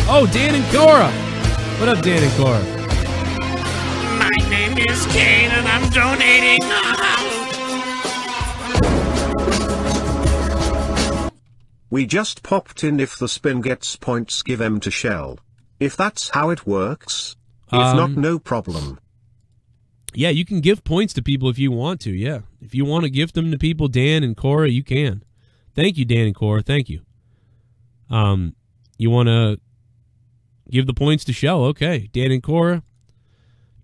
Oh, Dan and Cora. What up, Dan and Cora? My name is Kane and I'm donating. We just popped in if the spin gets points give them to Shell. If that's how it works. If not, Um, no problem. Yeah, you can give points to people if you want to. Yeah. If you want to gift them to people, Dan and Cora, you can. Thank you, Dan and Cora. Thank you. Um, you want to give the points to Shell? Okay. Dan and Cora.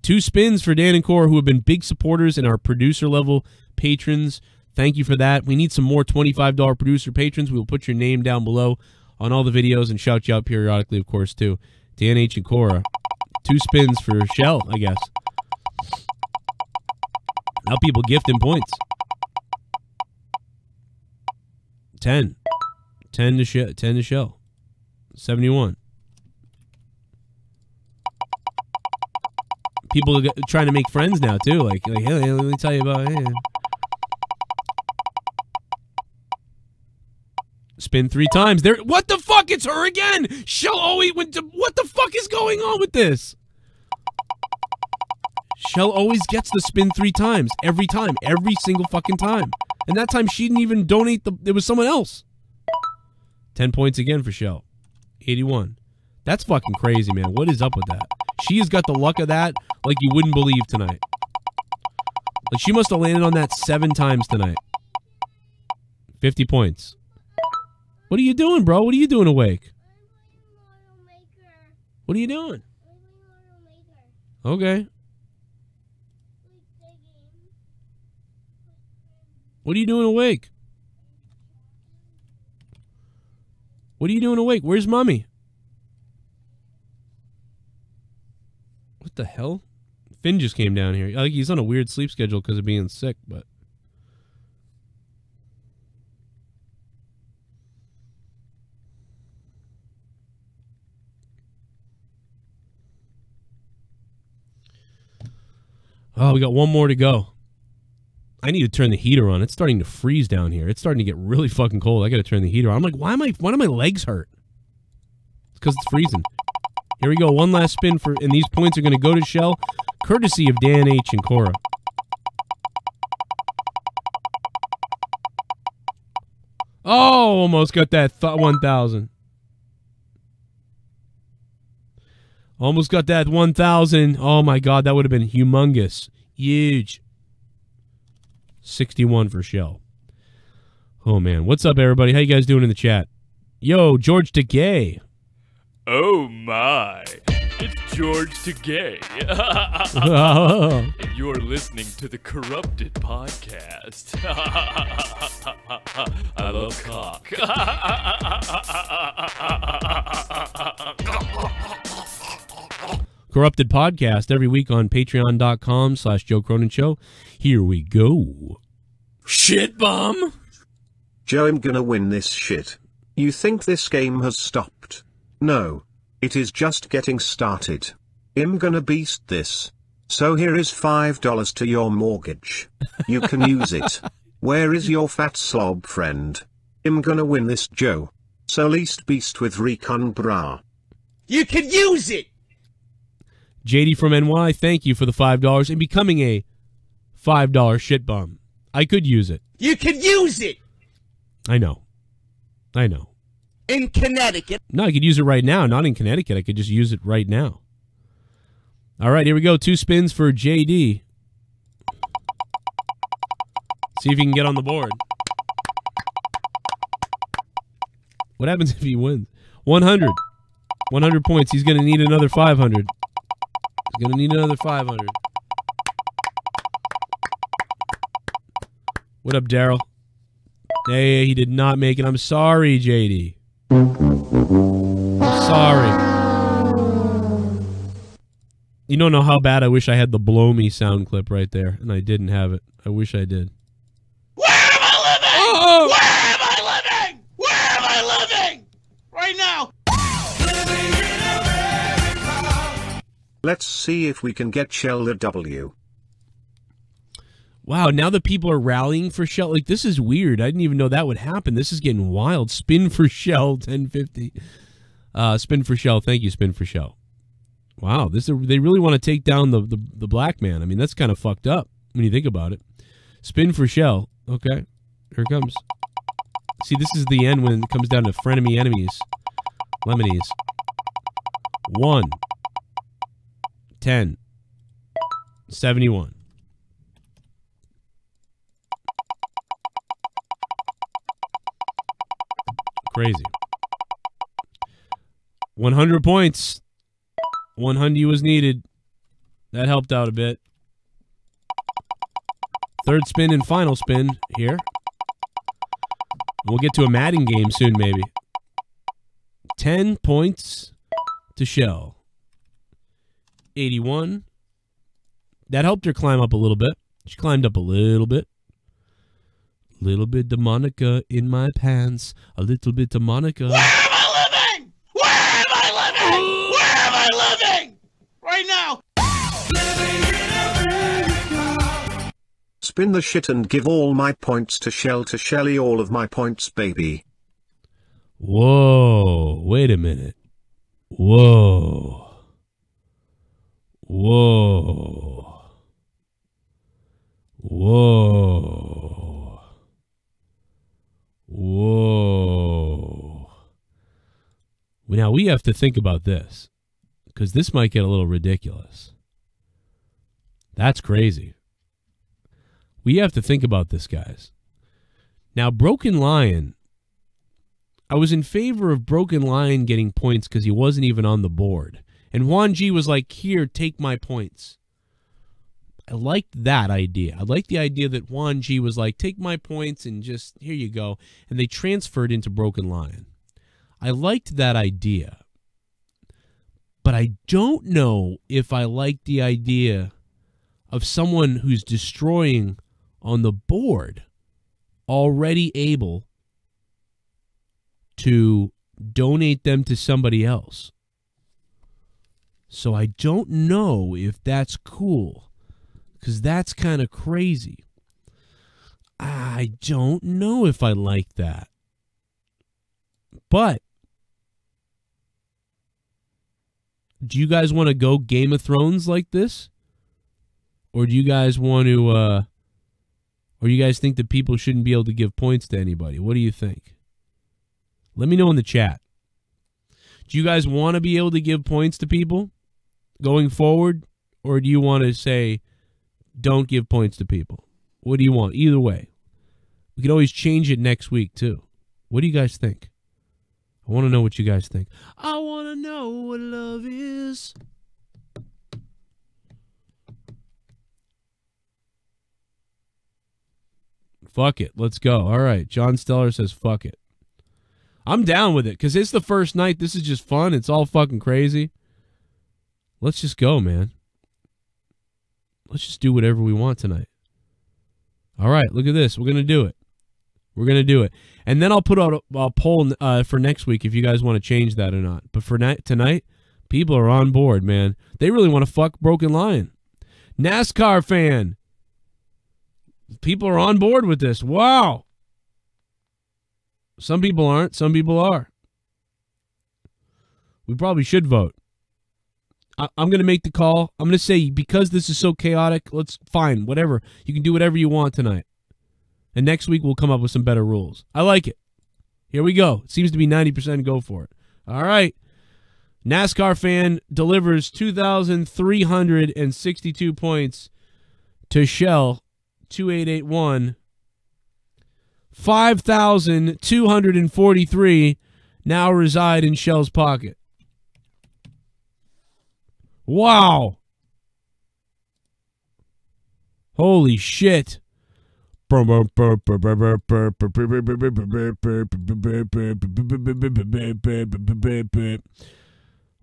Two spins for Dan and Cora, who have been big supporters and our producer level patrons. Thank you for that. We need some more $25 producer patrons. We will put your name down below on all the videos and shout you out periodically, of course, too. Dan H and Cora. Two spins for Shell, I guess. Now people gift him points. 10. 10 to, sh- 10 to Shell. 71. People trying to make friends now, too. Like, like hey, let me tell you about hey. Spin three times. There. What the fuck? It's her again. Shell always went to. What the fuck is going on with this? Shell always gets the spin three times. Every time. Every single fucking time. And that time she didn't even donate the. It was someone else. 10 points again for Shell. 81. That's fucking crazy, man. What is up with that? She has got the luck of that like you wouldn't believe tonight. Like she must have landed on that seven times tonight. 50 points. What are you doing, bro? What are you doing awake? What are you doing? Okay. What are you doing awake? What are you doing awake? Where's mommy? What the hell? Finn just came down here. Like he's on a weird sleep schedule because of being sick, but Oh, we got one more to go. I need to turn the heater on. It's starting to freeze down here. It's starting to get really fucking cold. I got to turn the heater on. I'm like, why am I? Why do my legs hurt? It's because it's freezing. Here we go. One last spin for, and these points are going to go to Shell, courtesy of Dan H and Cora. Oh, almost got that th- 1,000. Almost got that 1,000. Oh my God, that would have been humongous. Huge. 61 for Shell. Oh man, what's up, everybody? How you guys doing in the chat? Yo, George DeGay. Oh my, it's George Tagay. Oh. and you're listening to the Corrupted Podcast. I love cock. Corrupted Podcast every week on patreon.com slash Joe Cronin Show. Here we go. Shit bomb. Joe, I'm gonna win this shit. You think this game has stopped? No. It is just getting started. I'm gonna beast this. So here is $5 to your mortgage. You can use it. Where is your fat slob friend? I'm gonna win this Joe. So least beast with recon bra. You can use it. JD from NY, thank you for the $5 and becoming a $5 shit bum. I could use it. You could use it I know. I know. in Connecticut. No, I could use it right now. Not in Connecticut. I could just use it right now. All right, here we go. Two spins for JD. See if he can get on the board. What happens if he wins? 100. 100 points. He's going to need another 500. To need another 500. What up, Daryl? Hey, he did not make it. I'm sorry, JD. I'm sorry. You don't know how bad I wish I had the blow me sound clip right there, and I didn't have it. I wish I did. Let's see if we can get Shell W. Wow, now that people are rallying for Shell, like this is weird. I didn't even know that would happen. This is getting wild. Spin for Shell, 1050. Uh, spin for Shell. Thank you, Spin for Shell. Wow, this is, they really want to take down the, the the black man. I mean, that's kind of fucked up when you think about it. Spin for Shell. Okay, here it comes. See, this is the end when it comes down to frenemy enemies. Lemonies. One. Ten. Seventy-one. Crazy. 100 points. 100 was needed. That helped out a bit. Third spin and final spin here. We'll get to a Madden game soon, maybe. 10 points to Shell. 81. That helped her climb up a little bit. She climbed up a little bit. Little bit of Monica in my pants. A little bit of Monica. Where am I living? Where am I living? Where am I living? Right now. Spin the shit and give all my points to Shell to Shelly all of my points baby. Whoa, wait a minute. Whoa. Whoa. Whoa. Whoa. Now we have to think about this because this might get a little ridiculous. That's crazy. We have to think about this, guys. Now, Broken Lion, I was in favor of Broken Lion getting points because he wasn't even on the board. And Juan G was like, Here, take my points. I liked that idea. I liked the idea that Juan G was like, Take my points and just, here you go. And they transferred into Broken Lion. I liked that idea. But I don't know if I like the idea of someone who's destroying on the board already able to donate them to somebody else. So I don't know if that's cool because that's kind of crazy. I don't know if I like that. But do you guys want to go Game of Thrones like this? Or do you guys want to uh or you guys think that people shouldn't be able to give points to anybody? What do you think? Let me know in the chat. Do you guys want to be able to give points to people going forward or do you want to say don't give points to people? What do you want? Either way. We can always change it next week too. What do you guys think? I want to know what you guys think. I want to know what love is. Fuck it. Let's go. All right. John Steller says fuck it. I'm down with it because it's the first night. This is just fun. It's all fucking crazy. Let's just go, man. Let's just do whatever we want tonight. All right. Look at this. We're going to do it. We're going to do it. And then I'll put out a, a poll uh, for next week if you guys want to change that or not. But for night, tonight, people are on board, man. They really want to fuck Broken Lion. NASCAR fan. People are on board with this. Wow. Some people aren't. Some people are. We probably should vote. I, am going to make the call. I'm going to say because this is so chaotic, let's fine, whatever. You can do whatever you want tonight. And next week we'll come up with some better rules. I like it. Here we go. Seems to be 90% go for it. All right. NASCAR fan delivers 2,362 points to Shell 2881. 5,243 now reside in Shell's pocket. Wow. Holy shit.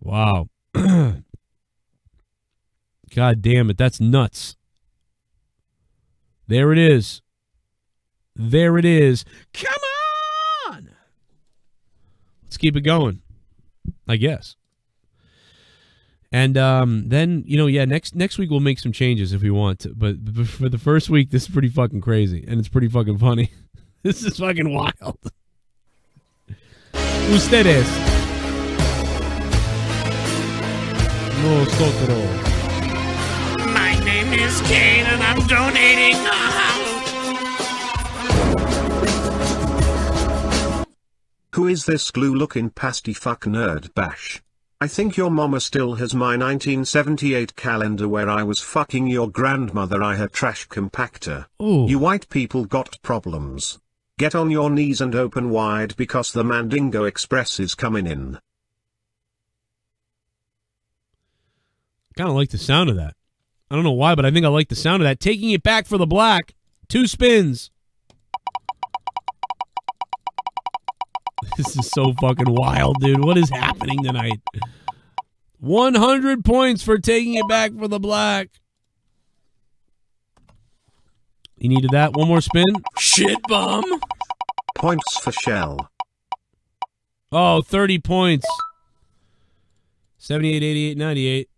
Wow. God damn it. That's nuts. There it is. There it is. Come on. Let's keep it going. I guess. And um, then you know, yeah, next next week we'll make some changes if we want to. But for the first week, this is pretty fucking crazy, and it's pretty fucking funny. this is fucking wild. Ustedes. Nosotros. My name is Kane and I'm donating a house. Who is this glue looking pasty fuck nerd bash? I think your mama still has my 1978 calendar where I was fucking your grandmother I her trash compactor. Ooh. You white people got problems. Get on your knees and open wide because the Mandingo Express is coming in. kind of like the sound of that. I don't know why, but I think I like the sound of that. Taking it back for the black. Two spins. This is so fucking wild, dude. What is happening tonight? 100 points for taking it back for the black. You needed that? One more spin? Shit bomb. Points for Shell. Oh, 30 points. 78, 88, 98.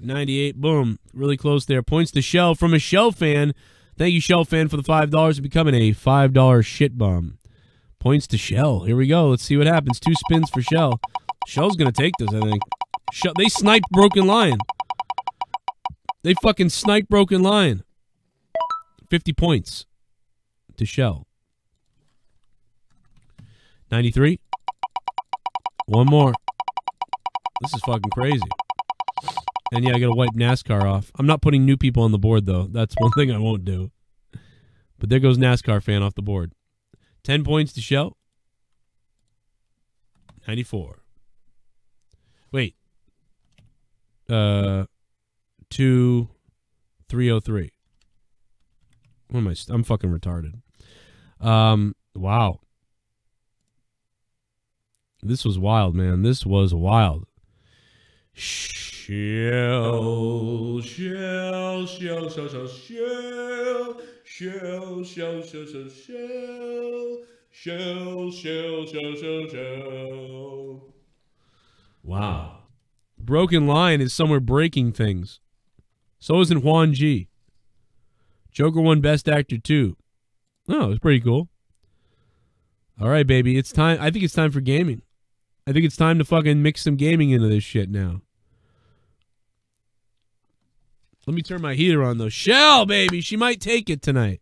98. Boom. Really close there. Points to Shell from a Shell fan. Thank you, Shell fan, for the $5 and becoming a $5 shit bomb. Points to Shell. Here we go. Let's see what happens. Two spins for Shell. Shell's gonna take this, I think. Shell, they sniped Broken Lion. They fucking sniped Broken Lion. 50 points to Shell. 93. One more. This is fucking crazy. And yeah, I gotta wipe NASCAR off. I'm not putting new people on the board though. That's one thing I won't do. But there goes NASCAR fan off the board. 10 points to show. 94. Wait. Uh, two, three oh three. What am I? st- I'm fucking retarded. Um. Wow. This was wild, man. This was wild. Shell, shell, shell, shell, shell, shell, shell, shell, shell, shell, shell, shell, shell, shell, shell, shell. Wow. Broken Lion is somewhere breaking things. So isn't Juan G. Joker won Best Actor too. Oh, it's pretty cool. All right, baby. It's time. I think it's time for gaming. I think it's time to fucking mix some gaming into this shit now. Let me turn my heater on though. Shell, baby. She might take it tonight.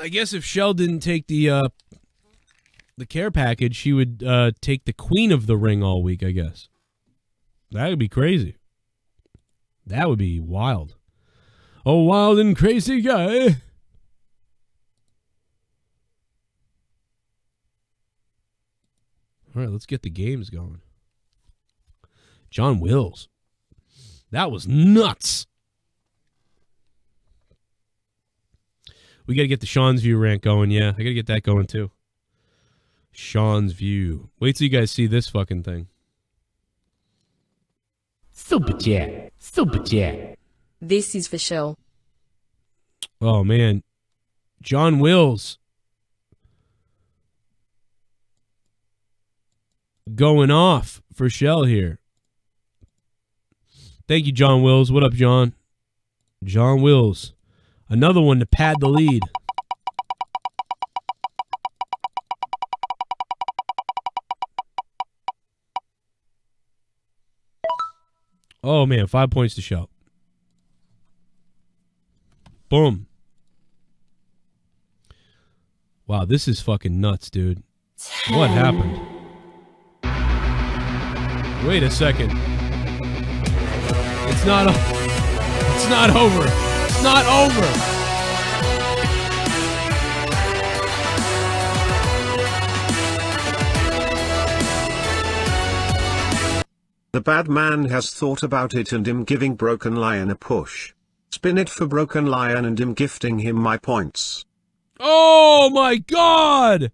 I guess if Shell didn't take the uh the care package, she would uh take the Queen of the Ring all week, I guess. That would be crazy. That would be wild. A wild and crazy guy. All right, let's get the games going. John Wills. That was nuts. We got to get the Sean's View rant going. Yeah, I got to get that going too. Sean's View. Wait till you guys see this fucking thing. Super chat. Super chat. This is for Shell. Oh man, John Wills going off for Shell here. Thank you, John Wills. What up, John? John Wills, another one to pad the lead. Oh man, five points to Shell. Boom. Wow, this is fucking nuts, dude. What happened? Wait a second. It's not. It's not over. It's not over. The bad man has thought about it and him giving Broken Lion a push. Spin it for Broken Lion and him gifting him my points. Oh my god!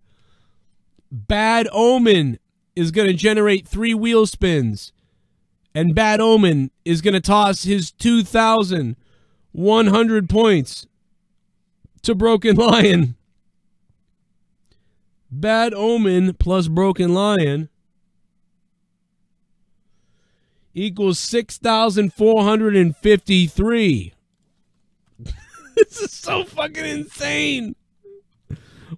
Bad Omen is going to generate three wheel spins. And Bad Omen is going to toss his 2,100 points to Broken Lion. Bad Omen plus Broken Lion equals 6,453. this is so fucking insane.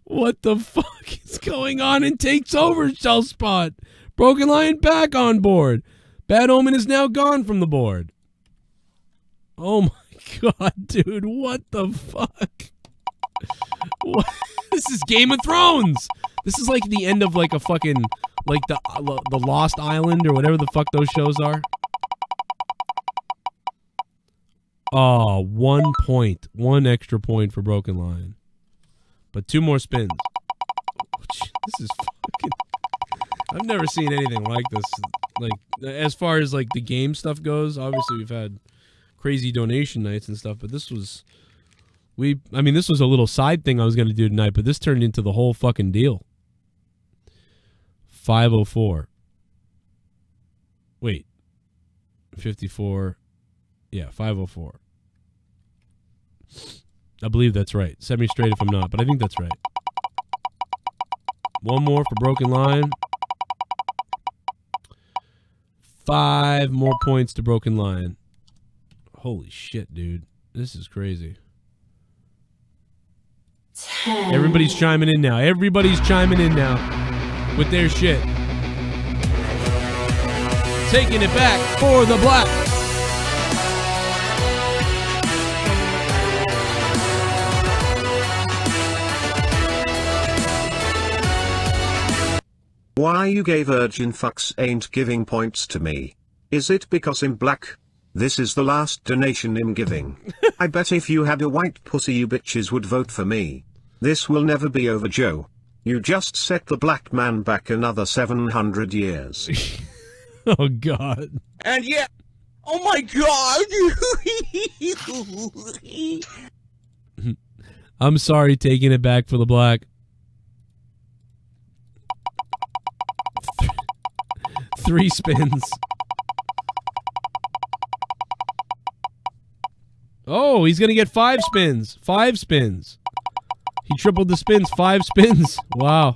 What the fuck is going on and takes over Shell Spot? Broken Lion back on board. Bad Omen is now gone from the board. Oh my god, dude, what the fuck? What? This is Game of Thrones. This is like the end of like a fucking like the uh, the Lost Island or whatever the fuck those shows are. Oh, one point, one extra point for Broken Lion, but two more spins. This is fucking. I've never seen anything like this. Like as far as like the game stuff goes, obviously we've had crazy donation nights and stuff, but this was we. I mean, this was a little side thing I was going to do tonight, but this turned into the whole fucking deal. Five oh four. Wait. Fifty four. Yeah, five oh four. I believe that's right. Set me straight if I'm not, but I think that's right. One more for Broken Lion. Five more points to Broken Lion. Holy shit, dude. This is crazy. Everybody's chiming in now. Everybody's chiming in now with their shit. Taking it back for the black. Why you gay virgin fucks ain't giving points to me? Is it because I'm black? This is the last donation I'm giving. I bet if you had a white pussy you bitches would vote for me. This will never be over Joe. You just set the black man back another 700 years. oh god. And yeah, oh my god. I'm sorry taking it back for the black. Three spins. Oh, he's going to get five spins. Five spins. He tripled the spins. Five spins. Wow.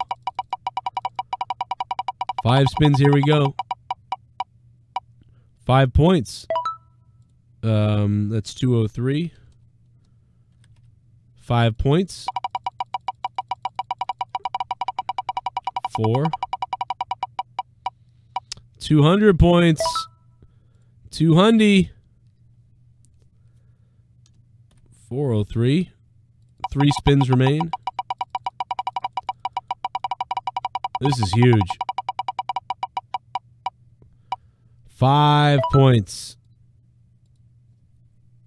Five spins. Here we go. Five points. Um, that's 203. Five points. Four. 200 points. 200. 403. Three spins remain. This is huge. Five points.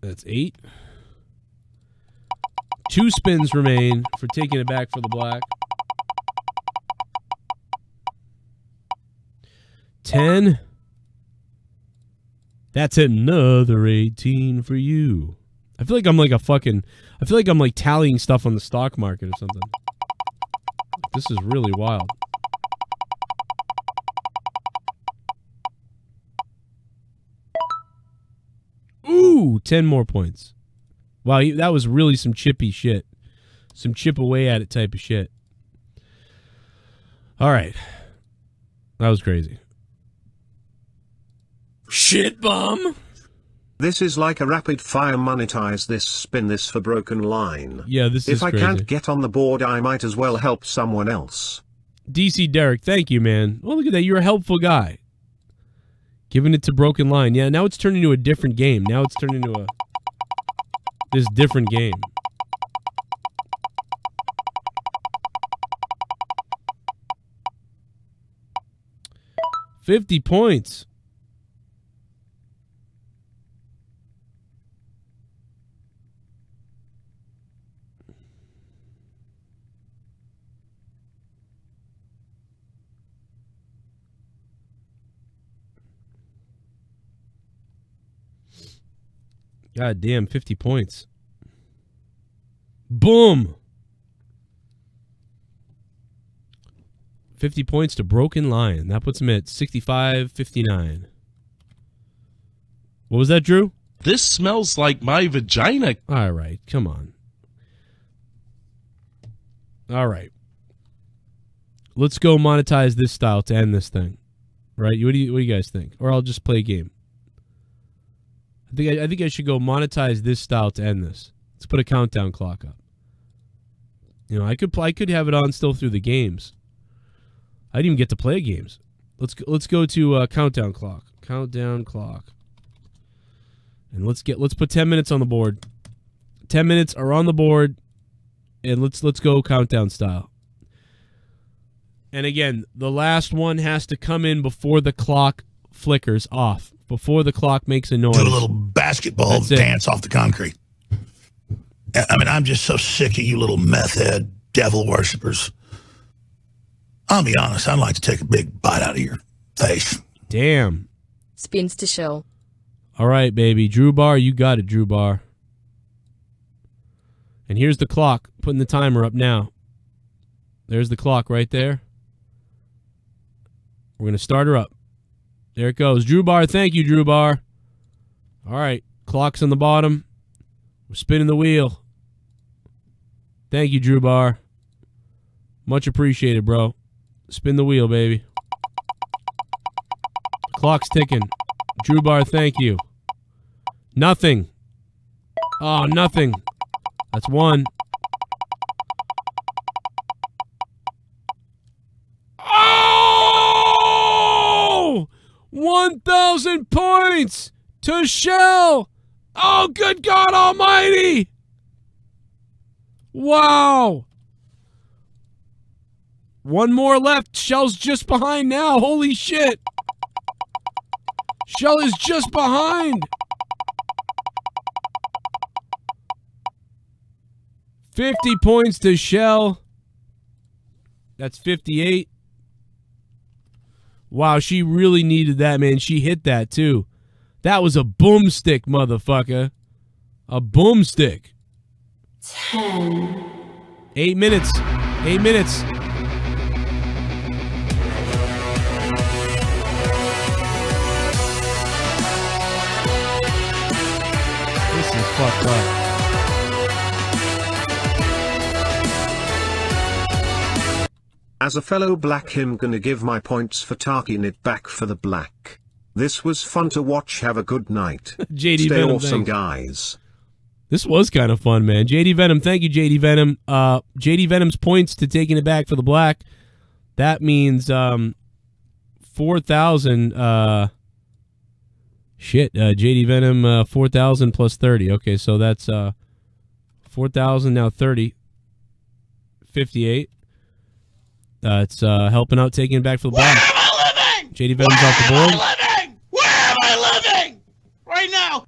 That's eight. Two spins remain for taking it back for the black. Ten. That's another 18 for you. I feel like I'm like a fucking. I feel like I'm like tallying stuff on the stock market or something. This is really wild. Ooh, 10 more points. Wow, that was really some chippy shit. Some chip away at it type of shit. All right. That was crazy. Shit bum. This is like a rapid fire monetize this spin this for Broken Lion. Yeah, this if is If I crazy. can't get on the board I might as well help someone else. DC Derek, thank you, man. Oh, look at that. You're a helpful guy. Giving it to Broken Lion. Yeah, now it's turned into a different game. Now it's turned into a this different game. Fifty points. God damn, 50 points. Boom. 50 points to Broken Lion. That puts him at 65 59. What was that, Drew? This smells like my vagina. All right, come on. All right. Let's go monetize this style to end this thing. Right? What do you what do you guys think? Or I'll just play a game. I think I, I think I should go monetize this style to end this. Let's put a countdown clock up. You know, I could play, I could have it on still through the games. I didn't even get to play games. Let's go, let's go to uh, countdown clock. Countdown clock. And let's get let's put 10 minutes on the board. 10 minutes are on the board and let's let's go countdown style. And again, the last one has to come in before the clock flickers off, before the clock makes a noise. Do a little basketball That's it. dance off the concrete. I I mean, I'm just so sick of you little meth head devil worshippers. I'll be honest, I'd like to take a big bite out of your face. Damn. Spins to shell. All right, baby. Drew Bar, you got it, Drew Bar. And here's the clock, putting the timer up now. There's the clock right there. We're going to start her up. There it goes. Drew Bar, thank you, Drew Bar. All right, clock's on the bottom. We're spinning the wheel. Thank you, Drew Bar. Much appreciated, bro. Spin the wheel, baby. Clock's ticking. Drew Bar, thank you. Nothing. Oh, nothing. That's one. 1,000 points to Shell. Oh, good God Almighty. Wow. One more left. Shell's just behind now. Holy shit. Shell is just behind. 50 points to Shell. That's 58. Wow, she really needed that, man. She hit that, too. That was a boomstick, motherfucker. A boomstick. Ten. Eight minutes. Eight minutes. This is fucked up. As a fellow black I'm gonna give my points for taking it back for the black. This was fun to watch have a good night. JD Stay Venom, awesome thanks. guys. This was kind of fun, man. JD Venom, thank you, JD Venom. Uh, JD Venom's points to taking it back for the black. That means um, four thousand. Uh, shit, uh, JD Venom, uh, four thousand plus thirty. Okay, so that's uh, four thousand now thirty. Fifty-eight. Uh, it's uh, helping out taking it back for the black. JD Venom's off the board. Am I living? Where am I living? Right now.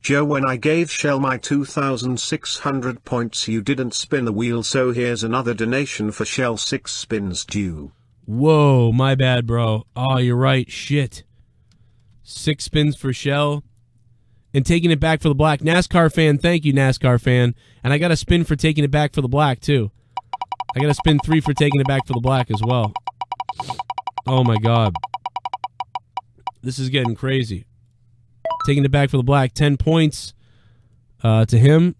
Joe when I gave Shell my 2600 points you didn't spin the wheel so here's another donation for Shell 6 spins due. Whoa, my bad, bro. Oh, you're right. Shit. Six spins for Shell. And taking it back for the black. NASCAR fan, thank you, NASCAR fan. And I got a spin for taking it back for the black, too. I got a spin three for taking it back for the black as well. Oh, my God. This is getting crazy. Taking it back for the black. 10 points uh, to him.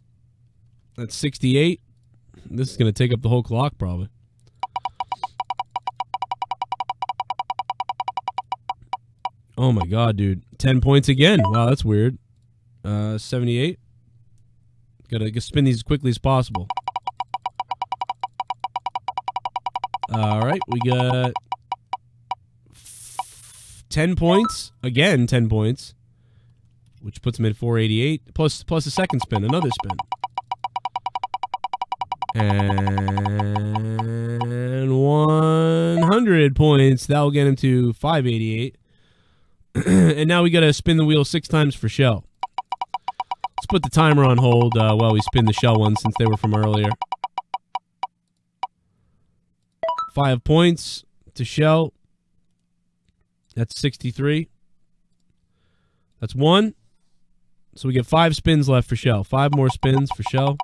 That's 68. This is going to take up the whole clock, probably. Oh my god, dude. 10 points again. Wow, that's weird. Uh 78. Gotta spin these as quickly as possible. Alright, we got 10 points. Again, 10 points. Which puts him at 488. Plus plus a second spin, another spin. And 100 points. That will get him to 588. and now we got to spin the wheel six times for shell. Let's put the timer on hold uh, while we spin the shell one since they were from earlier. Five points to shell. That's 63. That's one. So we get five spins left for shell. Five more spins for shell.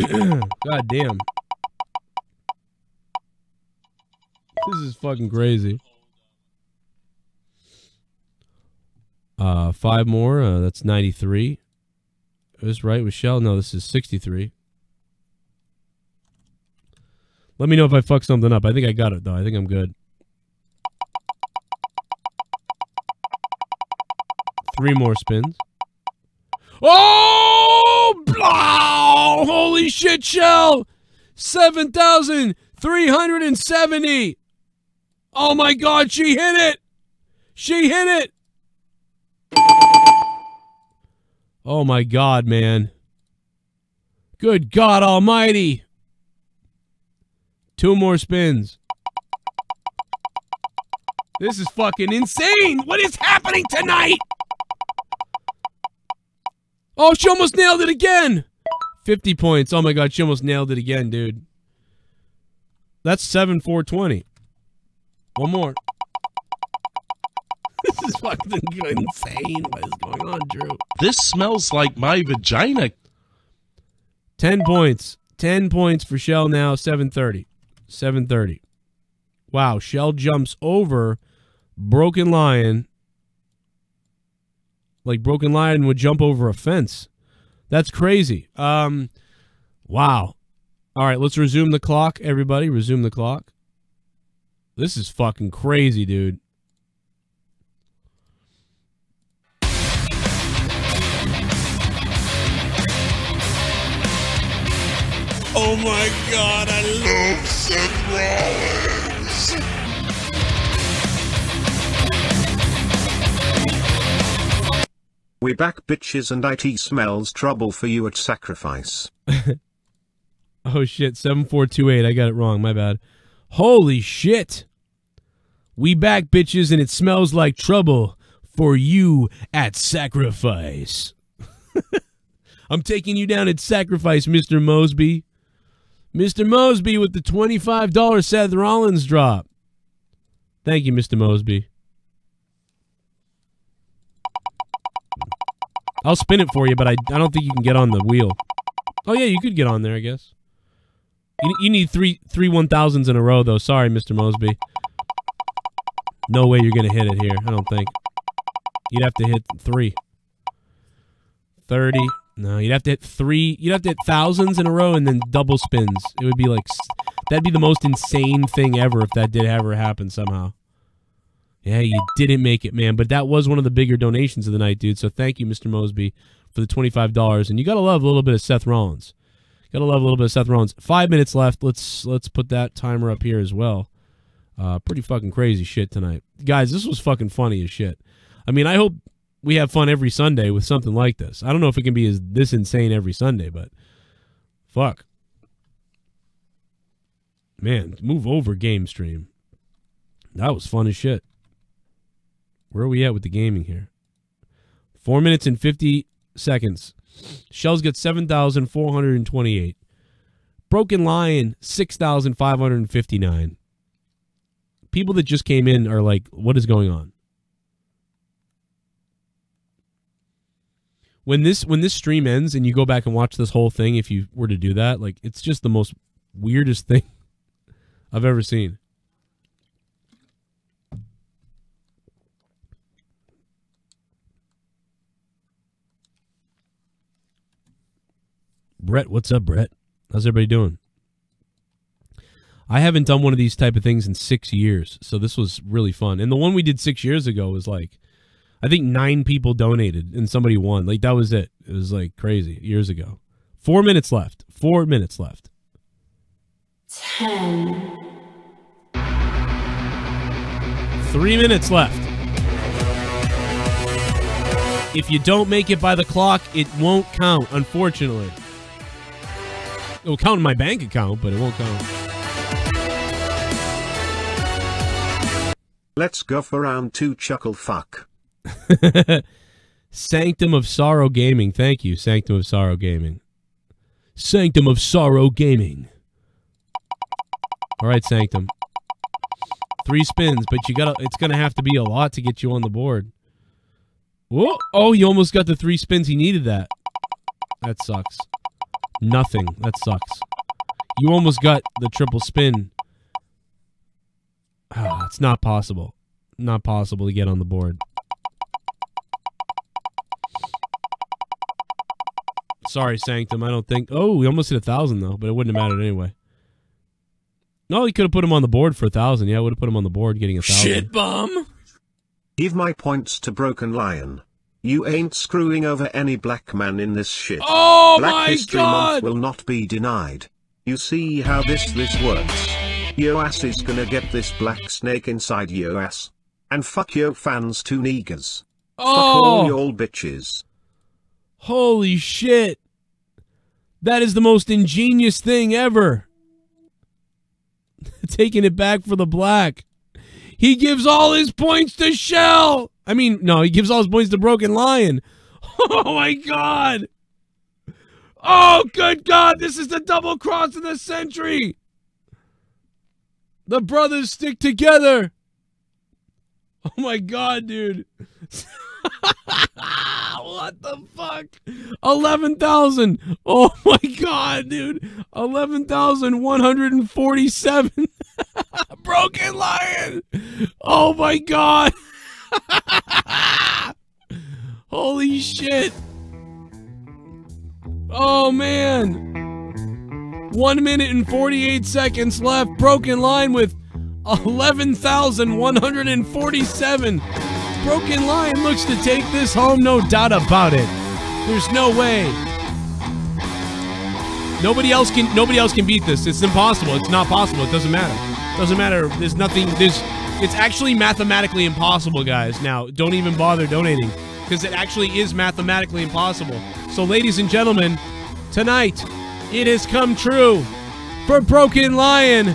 God damn. This is fucking crazy. Uh, five more. Uh, that's 93. Is right with Shell? No, this is 63. Let me know if I fuck something up. I think I got it, though. I think I'm good. Three more spins. Oh! Blah! Holy shit, Shell! 7,370! Oh my god, she hit it! She hit it! Oh my god, man. Good God Almighty. Two more spins. This is fucking insane. What is happening tonight? Oh, she almost nailed it again. 50 points. Oh my god, she almost nailed it again, dude. That's 7 420. One more. this is fucking insane. What is going on, Drew? This smells like my vagina. 10 points. 10 points for Shell now. 730. 730. Wow. Shell jumps over Broken Lion. Like Broken Lion would jump over a fence. That's crazy. Um, wow. All right, let's resume the clock, everybody. Resume the clock. This is fucking crazy, dude. Oh my god, I love Seth Rollins. We back bitches and IT smells trouble for you at sacrifice. Oh shit, 7428. I got it wrong. My bad. Holy shit. We back, bitches, and it smells like trouble for you at sacrifice. I'm taking you down at sacrifice, Mr. Mosby. Mr. Mosby with the $25 Seth Rollins drop. Thank you, Mr. Mosby. I'll spin it for you, but I, I don't think you can get on the wheel. Oh, yeah, you could get on there, I guess. You, you need three three in a row, though. Sorry, Mr. Mosby. No way you're gonna hit it here. I don't think. You'd have to hit three. Thirty. No, you'd have to hit three. You'd have to hit thousands in a row and then double spins. It would be like that'd be the most insane thing ever if that did ever happen somehow. Yeah, you didn't make it, man. But that was one of the bigger donations of the night, dude. So thank you, Mr. Mosby, for the twenty-five dollars. And you gotta love a little bit of Seth Rollins. Gotta love a little bit of Seth Rollins. Five minutes left. Let's let's put that timer up here as well. Uh, pretty fucking crazy shit tonight, guys. This was fucking funny as shit. I mean, I hope we have fun every Sunday with something like this. I don't know if it can be as this insane every Sunday, but fuck, man, move over game stream. That was fun as shit. Where are we at with the gaming here? Four minutes and fifty seconds. Shells got 7,428. Broken Lion, 6,559. People that just came in are like, what is going on? When this when this stream ends and you go back and watch this whole thing, if you were to do that, like it's just the most weirdest thing I've ever seen. Brett, what's up, Brett? How's everybody doing? I haven't done one of these type of things in six years, so this was really fun. And the one we did six years ago was like, I think nine people donated and somebody won. Like that was it. It was like crazy years ago. Four minutes left. Four minutes left. Ten. Three minutes left. If you don't make it by the clock, it won't count, unfortunately. It will count in my bank account, but it won't count. Let's go for round two chuckle fuck. Sanctum of Sorrow Gaming. Thank you, Sanctum of Sorrow Gaming. Sanctum of Sorrow Gaming. All right, Sanctum. Three spins, but you gotta. It's gonna have to be a lot to get you on the board. Whoa! Oh, you almost got the three spins. He needed that. That sucks. Nothing. That sucks. You almost got the triple spin. Ah, it's not possible. Not possible to get on the board. Sorry, Sanctum. I don't think. Oh, we almost hit a thousand though, but it wouldn't have mattered anyway. No, he could have put him on the board for a thousand. Yeah, I would have put him on the board getting a thousand. bum. Give my points to Broken Lion. You ain't screwing over any black man in this shit. Oh black my History God! Month will not be denied. You see how this this works. Yo ass is gonna get this black snake inside yo ass. And fuck yo fans two niggas. Fuck all Oh. y'all bitches. Holy shit. That is the most ingenious thing ever. Taking it back for the black. He gives all his points to Shell. I mean, no, he gives all his points to Broken Lion. Oh my god. Oh, good god. This is the double cross of the century. The brothers stick together. Oh my god, dude. what the fuck? 11,000. Oh my god, dude. 11,147. Broken Lion. Oh my god. Holy shit. Oh man. One minute and 48 seconds left. Broken Lion with 11,147. Broken Lion looks to take this home, no doubt about it. There's no way. Nobody else can nobody else can beat this. It's impossible. It's not possible. It doesn't matter. It Doesn't matter. There's nothing there's it's actually mathematically impossible, guys. Now, don't even bother donating because it actually is mathematically impossible. So, ladies and gentlemen, tonight it has come true for Broken Lion.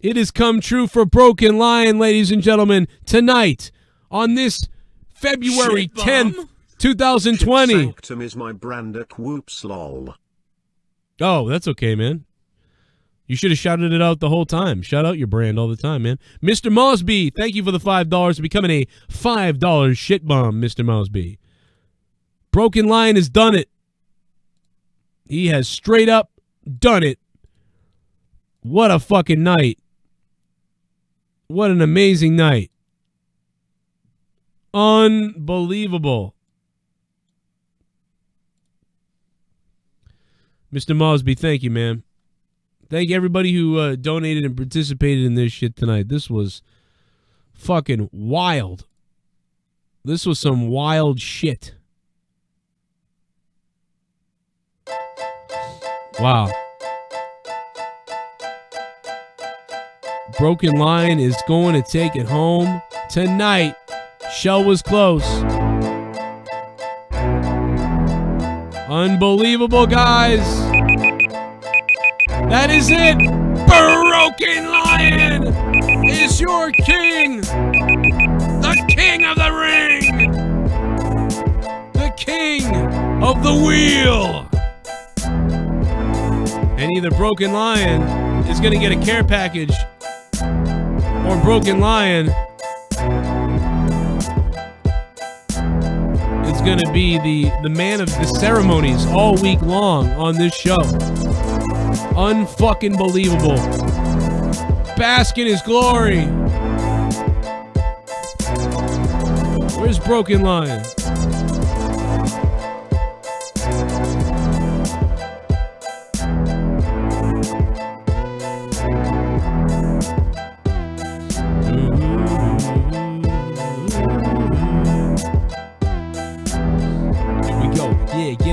It has come true for Broken Lion, ladies and gentlemen, tonight on this February 10th, 2020. Sanctum is my brand at whoops lol. Oh, that's okay, man. You should have shouted it out the whole time. Shout out your brand all the time, man. Mr. Mosby, thank you for the $5 for becoming a $5 shit bomb, Mr. Mosby. Broken Lion has done it. He has straight up done it. What a fucking night. What an amazing night. Unbelievable. Mr. Mosby, thank you, man. Thank everybody who uh, donated and participated in this shit tonight. This was fucking wild. This was some wild shit. Wow. Broken Lion is going to take it home tonight. Shell was close. Unbelievable, guys. That is it. Broken Lion is your king. The king of the ring. The king of the wheel. And either Broken Lion is going to get a care package or Broken Lion is going to be the, the man of the ceremonies all week long on this show. Unfucking believable. Bask in his glory. Where's Broken Lion?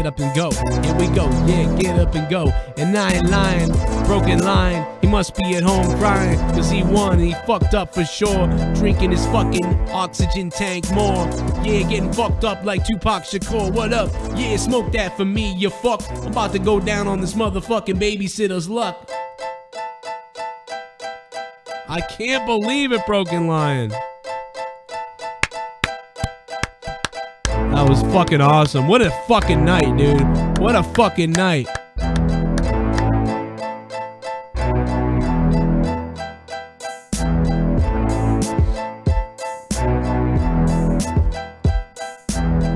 Up and go. Here we go, yeah, get up and go. And I ain't lying, Broken Lion. He must be at home crying, cause he won he fucked up for sure. Drinking his fucking oxygen tank more. Yeah, getting fucked up like Tupac Shakur. What up? Yeah, smoke that for me, you fuck. I'm about to go down on this motherfucking babysitter's luck. I can't believe it, Broken Lion. That was fucking awesome. What a fucking night, dude. What a fucking night.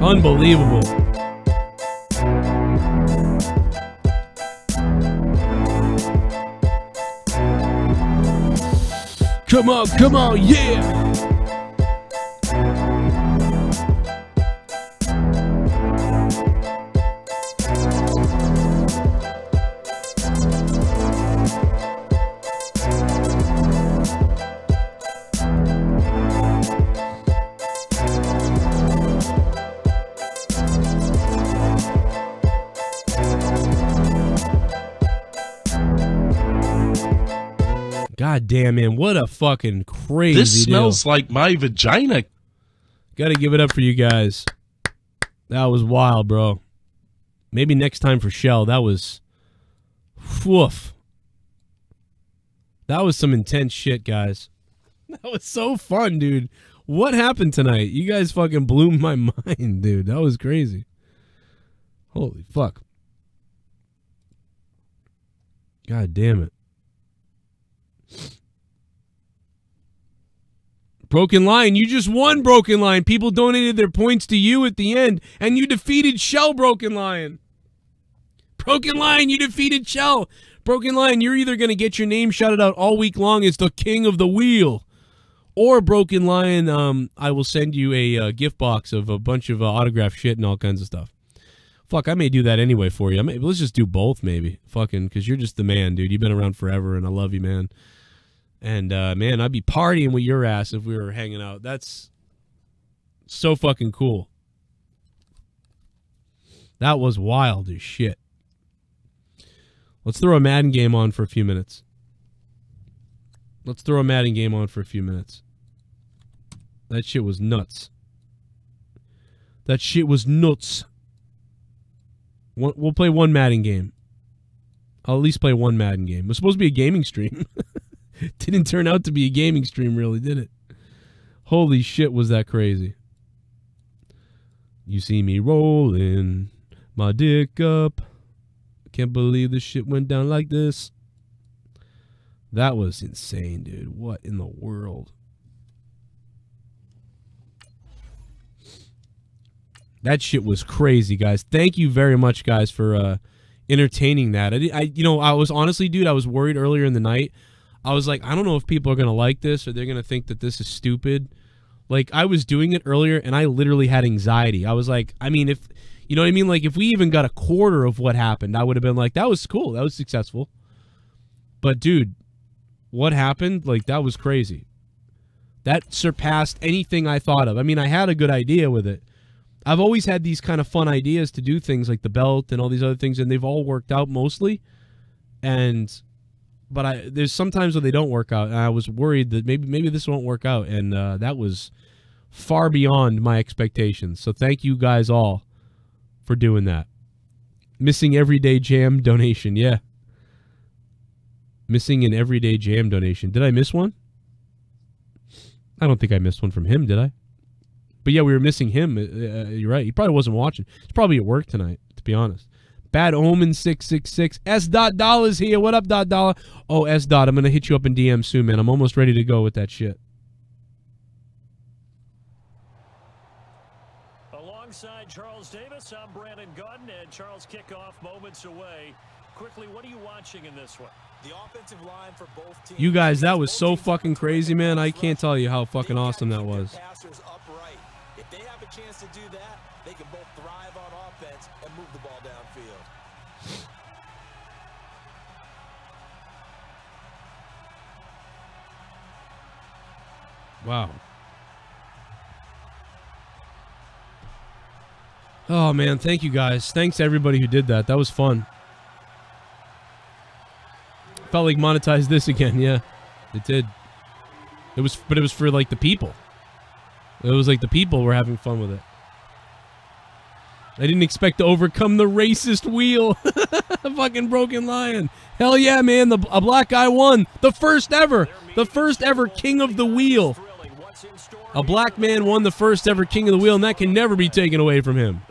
Unbelievable. Come on, come on, yeah. Damn, man. What a fucking crazy This deal. smells like my vagina. Gotta give it up for you guys. That was wild, bro. Maybe next time for Shell. That was. Woof. That was some intense shit, guys. That was so fun, dude. What happened tonight? You guys fucking blew my mind, dude. That was crazy. Holy fuck. God damn it. Broken Lion, you just won Broken Lion. People donated their points to you at the end, and you defeated Shell Broken Lion. Broken Lion, you defeated Shell. Broken Line, you're either going to get your name shouted out all week long as the king of the wheel, Or Broken Lion, um, I will send you a uh, gift box of a bunch of uh, autographed shit and all kinds of stuff. Fuck, I may do that anyway for you. I may, let's just do both, maybe. Fucking, because you're just the man, dude. You've been around forever, and I love you, man. And uh, man, I'd be partying with your ass if we were hanging out. That's so fucking cool. That was wild as shit. Let's throw a Madden game on for a few minutes. Let's throw a Madden game on for a few minutes. That shit was nuts. That shit was nuts. We'll play one Madden game. I'll at least play one Madden game. It was supposed to be a gaming stream. Didn't turn out to be a gaming stream, really, did it? Holy shit, was that crazy. You see me rolling my dick up. Can't believe this shit went down like this. That was insane, dude. What in the world? That shit was crazy, guys. Thank you very much, guys, for uh, entertaining that. I, I, you know, I was honestly, dude, I was worried earlier in the night. I was like, I don't know if people are gonna like this or they're gonna think that this is stupid. Like, I was doing it earlier, and I literally had anxiety. I was like, I mean, if you know what I mean, like if we even got a quarter of what happened, I would have been like, that was cool, that was successful. But dude, what happened? Like that was crazy. That surpassed anything I thought of. I mean, I had a good idea with it. I've always had these kind of fun ideas to do things like the belt and all these other things, and they've all worked out mostly. And but I there's sometimes when they don't work out, and I was worried that maybe maybe this won't work out, and uh, that was far beyond my expectations. So thank you guys all for doing that. Missing everyday jam donation, yeah. Missing an everyday jam donation. Did I miss one? I don't think I missed one from him, did I? But yeah, we were missing him. Uh, uh, you're right. He probably wasn't watching. He's probably at work tonight, to be honest. Bad Omen six six six. S dot dollars here. What up, dot dollar? Oh, S dot. I'm gonna hit you up in DM soon, man. I'm almost ready to go with that shit. Alongside Charles Davis, I'm Brandon Gaudin, and Charles kickoff moments away. Quickly, what are you watching in this one? The offensive line for both teams. You guys, that was so fucking crazy, man. I can't tell you how fucking awesome that was. Upright. If they have a chance to do that, they can both thrive on offense and move the ball Wow. Oh man, thank you guys. Thanks everybody who did that. That was fun. Felt like monetized this again. Yeah, it did. It was, but it was for like the people. It was like the people were having fun with it. I didn't expect to overcome the racist wheel. Fucking broken lion. Hell yeah, man. The a black guy won. The first ever. The first ever king of the wheel. A black man won the first ever king of the wheel, and that can never be taken away from him.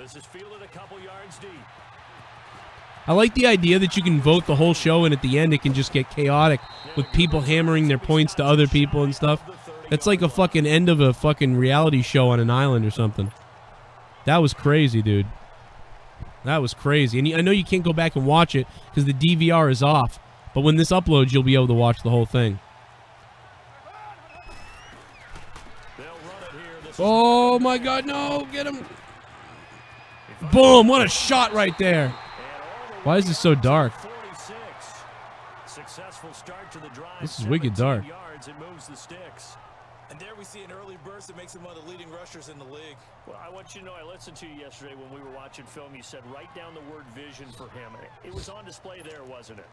I like the idea that you can vote the whole show, and at the end it can just get chaotic with people hammering their points to other people and stuff. That's like a fucking end of a fucking reality show on an island or something. That was crazy, dude. That was crazy. And I know you can't go back and watch it because the DVR is off. But when this uploads, you'll be able to watch the whole thing. Oh my god, no! Get him! Boom! What a shot right there! Why is this so dark? Successful start to the drive. This is wicked dark. Yards, it moves the sticks. And there we see an early burst that makes him one of the leading rushers in the league. Well, I want you to know, I listened to you yesterday when we were watching film. You said write down the word vision for him. It was on display there, wasn't it?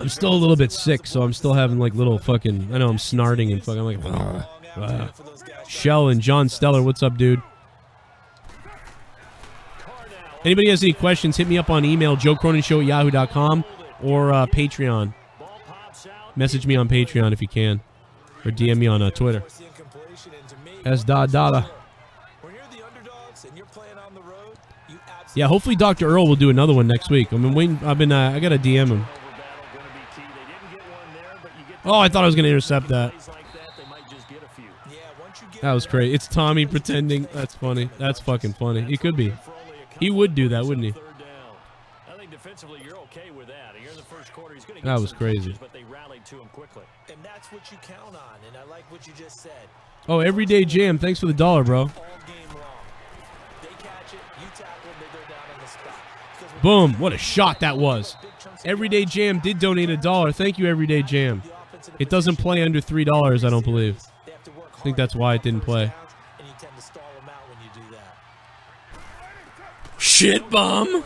I'm still a little bit sick, so I'm still having like little fucking. I know I'm snarting and fucking. I'm like. "Ugh, ugh." Shell and John Steller, what's up, dude? Anybody has any questions, hit me up on email, joecroninshow at yahoo.com or uh, Patreon. Message me on Patreon if you can. Or DM me on uh, Twitter. S. Dot Dada. Yeah, hopefully Dr. Earl will do another one next week. I've been waiting. I've been. Uh, I gotta DM him. Oh, I thought I was gonna intercept that. That was great. It's Tommy pretending. That's funny. That's fucking funny. He could be. He would do that, wouldn't he? That. Here in the first quarter, he's going to That was crazy. And that's what you count on, and I like what you just said. Oh, everyday jam. Thanks for the dollar, bro. All game long. They catch it, you tackle them, they go down on the spot. Because when Boom. What a shot that was. Everyday Jam did donate a dollar. Thank you, Everyday Jam. It doesn't play under $3, I don't believe. I think that's why it didn't play. and you tend to stall them out when you do that. Shit bum.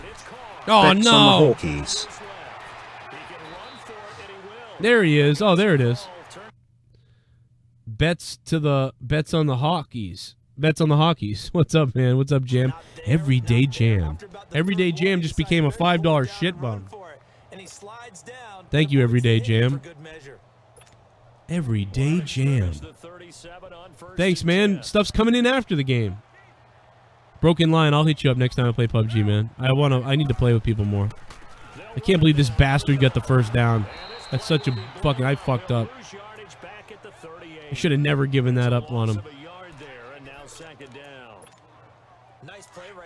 Oh, no. There he is. Oh, there it is. Bets to the bets on the Hawkeys. Bets on the Hawkeys. What's up, man? What's up, Jam? Everyday Jam. Everyday Jam just became a five dollar shit bum. Thank you, Everyday Jam. Everyday Jam. Thanks, man. Stuff's coming in after the game. Broken Lion. I'll hit you up next time I play PUBG, man. I want to. I need to play with people more. I can't believe this bastard got the first down. That's such a fucking. I fucked up. I should have never given that up on him.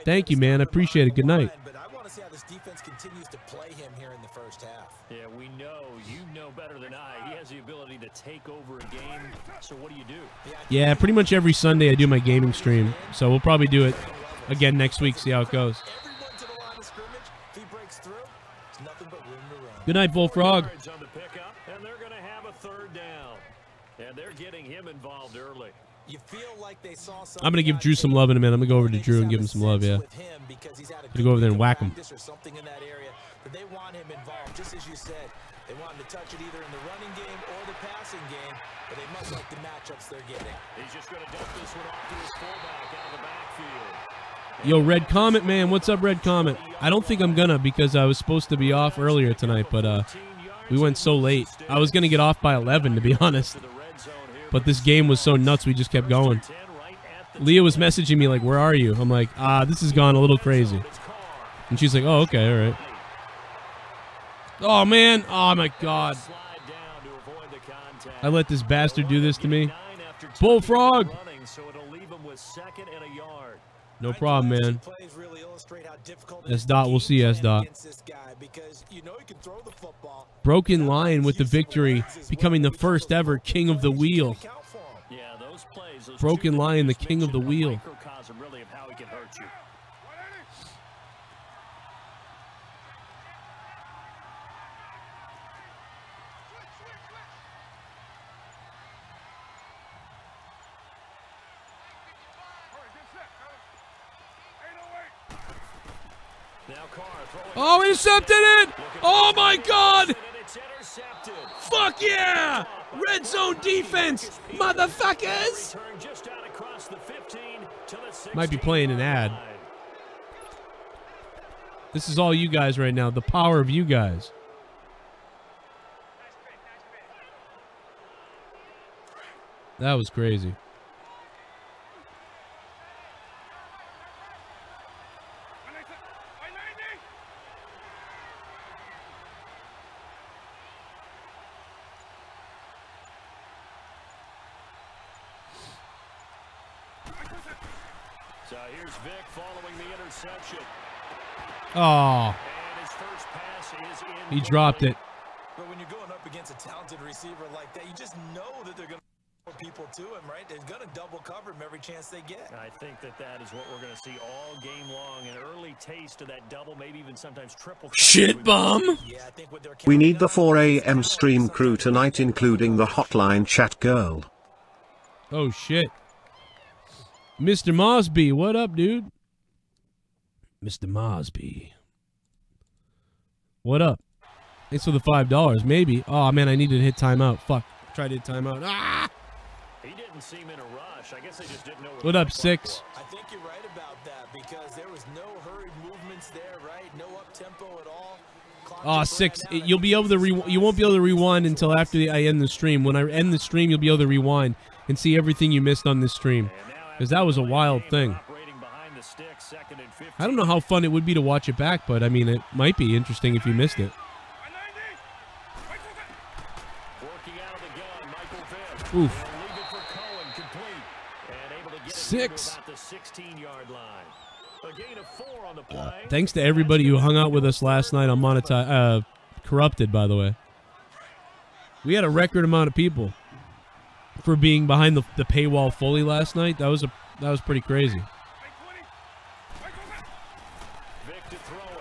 Thank you, man. I appreciate it. Good night. But I want to see how this defense continues to play him here in the first half. Yeah, we know. You know better than I. He has the ability to take over a game. So what do you do? Yeah, pretty much every Sunday I do my gaming stream, so we'll probably do it again next week. See how it goes. Good night, Bullfrog. On the pickup, and they're going to have a third down. And they're getting him involved early. You feel like they saw I'm gonna give Drew some love in a minute. I'm gonna go over to Drew and give him some love. Yeah, gonna go over there and whack him. they want him involved, just as you said. They want him to touch it either in the running game or the passing game, but they must like the matchups they're getting. He's just going to dump this one off to his fullback out of the backfield. Yo, Red Comet, man, what's up, Red Comet? I don't think I'm gonna because I was supposed to be off earlier tonight, but uh, we went so late. I was gonna get off by 11, to be honest. But this game was so nuts, we just kept going. Leah was messaging me like, "Where are you?" I'm like, "Ah, this has gone a little crazy." And she's like, "Oh, okay, all right." Oh man, oh my god. I let this bastard do this to me. Bullfrog. No problem, man. S dot, we'll see S dot. Broken Lion with the victory, becoming the first ever king of the wheel. Broken Lion, the king of the wheel. really of how he can hurt you. Now Carr throwing Oh, intercepted it! Oh my god! Fuck yeah! Red zone defense, motherfuckers! turn just out across the 15 to the 16. Might be playing an ad. This is all you guys right now. The power of you guys. That was crazy. So here's Vic following the interception. Oh, And his first pass is in. he dropped it. But when you're going up against a talented receiver like that, you just know that they're going to more people to him, right? They're going to double cover him every chance they get. I think that that is what we're going to see all game long. An early taste of that double, maybe even sometimes triple. coverage. Shit bum. We need the 4 a.m. stream crew tonight, including the hotline chat girl. Oh shit. Mr. Mosby, what up, dude? Mr. Mosby. What up? Thanks for the five dollars, maybe. Oh man, I needed to hit timeout. Fuck. Tried to hit timeout. Ah! He didn't seem in a rush. I guess they just didn't know. What up, six? I think you're right about that because there was no hurried movements there, right? No up tempo at all. Oh, six. It- you'll be able to re- you won't be able to rewind until after the, I end the stream. When I end the stream, you'll be able to rewind and see everything you missed on this stream. Because that was a wild thing. I don't know how fun it would be to watch it back, but I mean, it might be interesting if you missed it. Oof. Six. About the 16-yard line. A gain of four on the play. Thanks to everybody who hung out with us last night on Monetize, uh, Corrupted, by the way. We had a record amount of people for being behind the, the paywall fully last night. That was a that was pretty crazy. Vic to throw it. Ah, He cannot get away. Down goes Vic.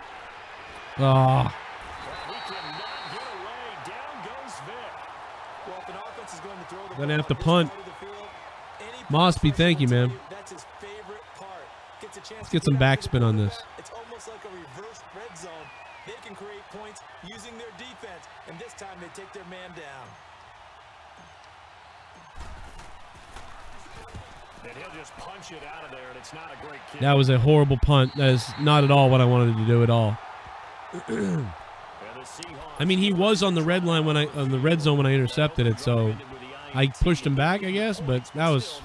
Well, if an offense is going to throw the gonna have to punt. Mosby, thank you, man. That's his favorite part. Gets a chance Let's get some out of the backspin on this. It's almost like a reverse red zone. They can create points using their defense, and this time they take their man down. And he'll just punch it out of there, and it's not a great kick. that was a horrible punt. That is not at all what I wanted to do at all. I mean, he was on the red line when I on the red zone when I intercepted it, so I pushed him back, I guess. But that was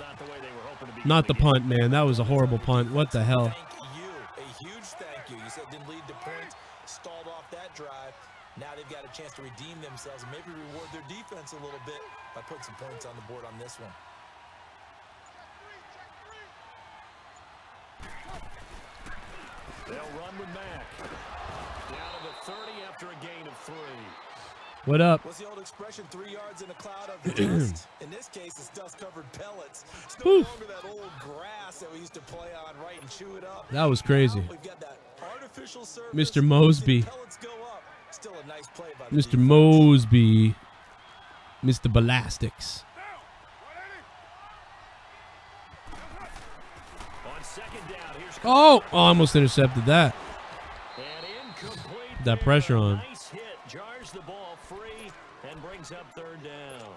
not the punt, man. That was a horrible punt. What the hell? A huge thank you. You said didn't lead to points, stalled off that drive. Now they've got a chance to redeem themselves and maybe reward their defense a little bit by putting some points on the board on this one. They'll run with Mack. Down to the 30 after a gain of three. What up? What's the old expression? Three yards in a cloud of dust. in this case, it's dust-covered pellets. It's no Whew. longer that old grass that we used to play on, right, and chew it up. That was crazy. We've got that artificial surface. Mr. Mosby. Pellets go up. Still a nice play by the Mr. Mosby. Mr. Belastics. On second Oh, almost intercepted that. That pressure on. nice hit. Jars the ball free and brings up third down.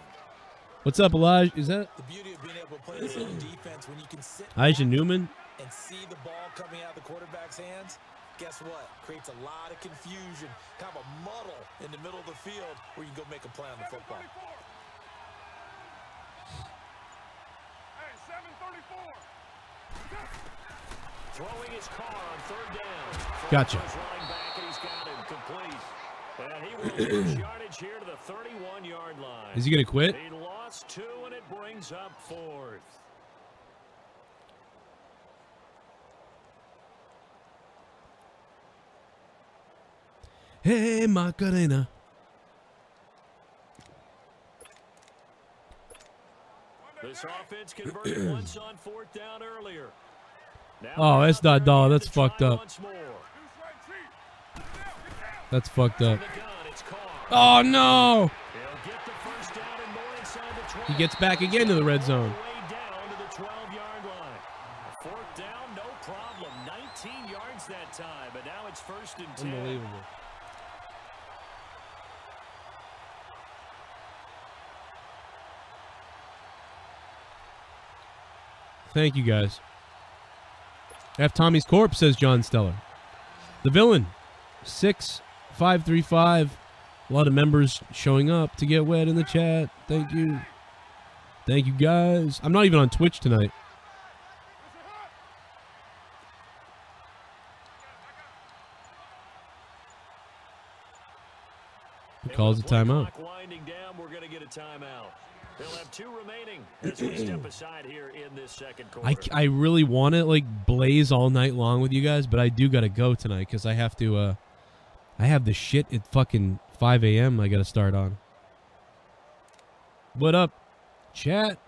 What's up, Elijah? Is that The beauty of being able to play this on defense when you can sit Elijah Newman? and see the ball coming out of the quarterback's hands, guess what? Creates a lot of confusion, kind of a muddle in the middle of the field where you can go make a play on the football. Throwing his car on third down. Gotcha. Flores and he's got him complete. And he will yardage here to the 31-yard line. Is he gonna quit? He lost two, and it brings up fourth. Hey, Macarena. This offense converted once on fourth down earlier. Now Oh, that's not dog. That's to try fucked up. That's fucked up. Oh no! He'll get the first down and more inside the 12. He gets back again to the red zone. Way down to the 12-yard line. Fourth down, no problem. 19 yards that time, but now it's first and 10. Unbelievable. Thank you guys. F. Tommy's corpse says John Steller. The villain, six five three five. A lot of members showing up to get wet in the chat. Thank you. Thank you guys. I'm not even on Twitch tonight. He calls a timeout. Winding down, we're going to get a timeout. They'll have two remaining as we step aside here in this second quarter. I, I really want to like blaze all night long with you guys, but I do gotta go tonight because I have to. uh I have the shit at fucking 5 a.m. I gotta start on. What up, chat?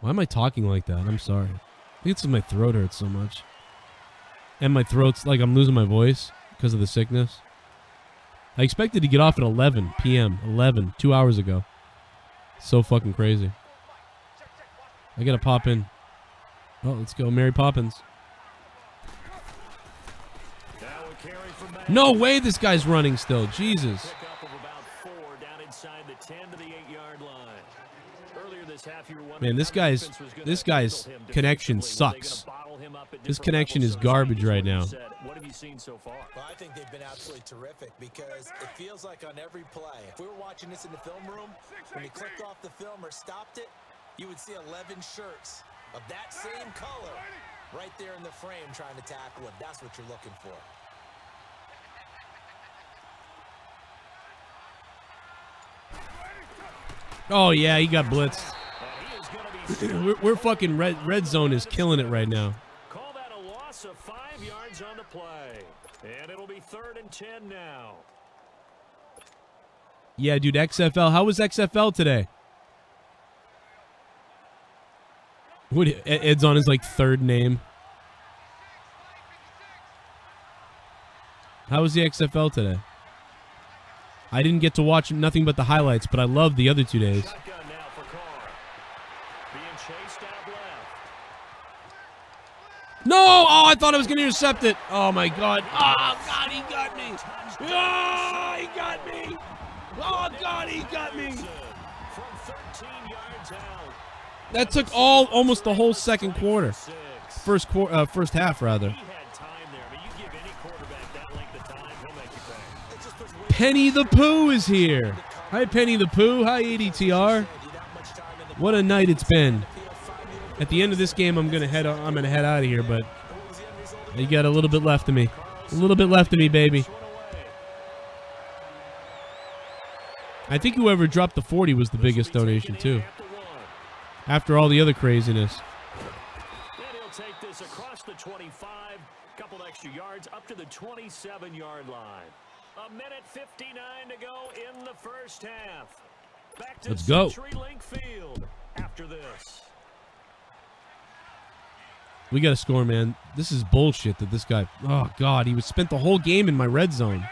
Why am I talking like that? I'm sorry. I think it's 'cause my throat hurts so much, and my throat's like I'm losing my voice because of the sickness. I expected to get off at 11 p.m. 11, two hours ago. So fucking crazy. I gotta pop in. Oh, let's go, Mary Poppins. No way this guy's running still. Jesus. Pickup of about four down inside the 10 to the 8-yard line. Earlier this half, you were wondering Man, this guy's defense was gonna this guy's connection defensively. Were they sucks. gonna bottle him up at This connection is so to speak, garbage right now. What have you seen so far? Well, I think they've been absolutely terrific because it feels like on every play, if we were watching this in the film room, when you clicked off the film or stopped it, you would see 11 shirts of that same color right there in the frame trying to tackle him. That's what you're looking for. Oh yeah, he got blitzed. we're, we're fucking red red zone is killing it right now. Call that a loss of five yards on the play. And it'll be third and 10 now. Yeah, dude, XFL. How was XFL today? What Ed- Ed's on his like third name. How was the XFL today? I didn't get to watch nothing but the highlights, but I loved the other two days. No! Oh, I thought I was going to intercept it. Oh my god. Oh god, he got me. Oh, he got me. Oh god, he got me. That took all almost the whole second quarter. First quarter, uh, first half rather. Penny the Pooh is here. Hi, Penny the Pooh. Hi, ADTR. What a night it's been. At the end of this game, I'm gonna head. I'm gonna head out of here, but you got a little bit left of me. A little bit left of me, baby. I think whoever dropped the 40 was the biggest donation too. After all the other craziness. And he'll take this across the 25, couple extra yards up to the 27 yard line. A minute 59 to go in the first half. Back to Let's go. CenturyLink Field after this. We got to score, man. This is bullshit that this guy. Oh God, he was spent the whole game in my red zone.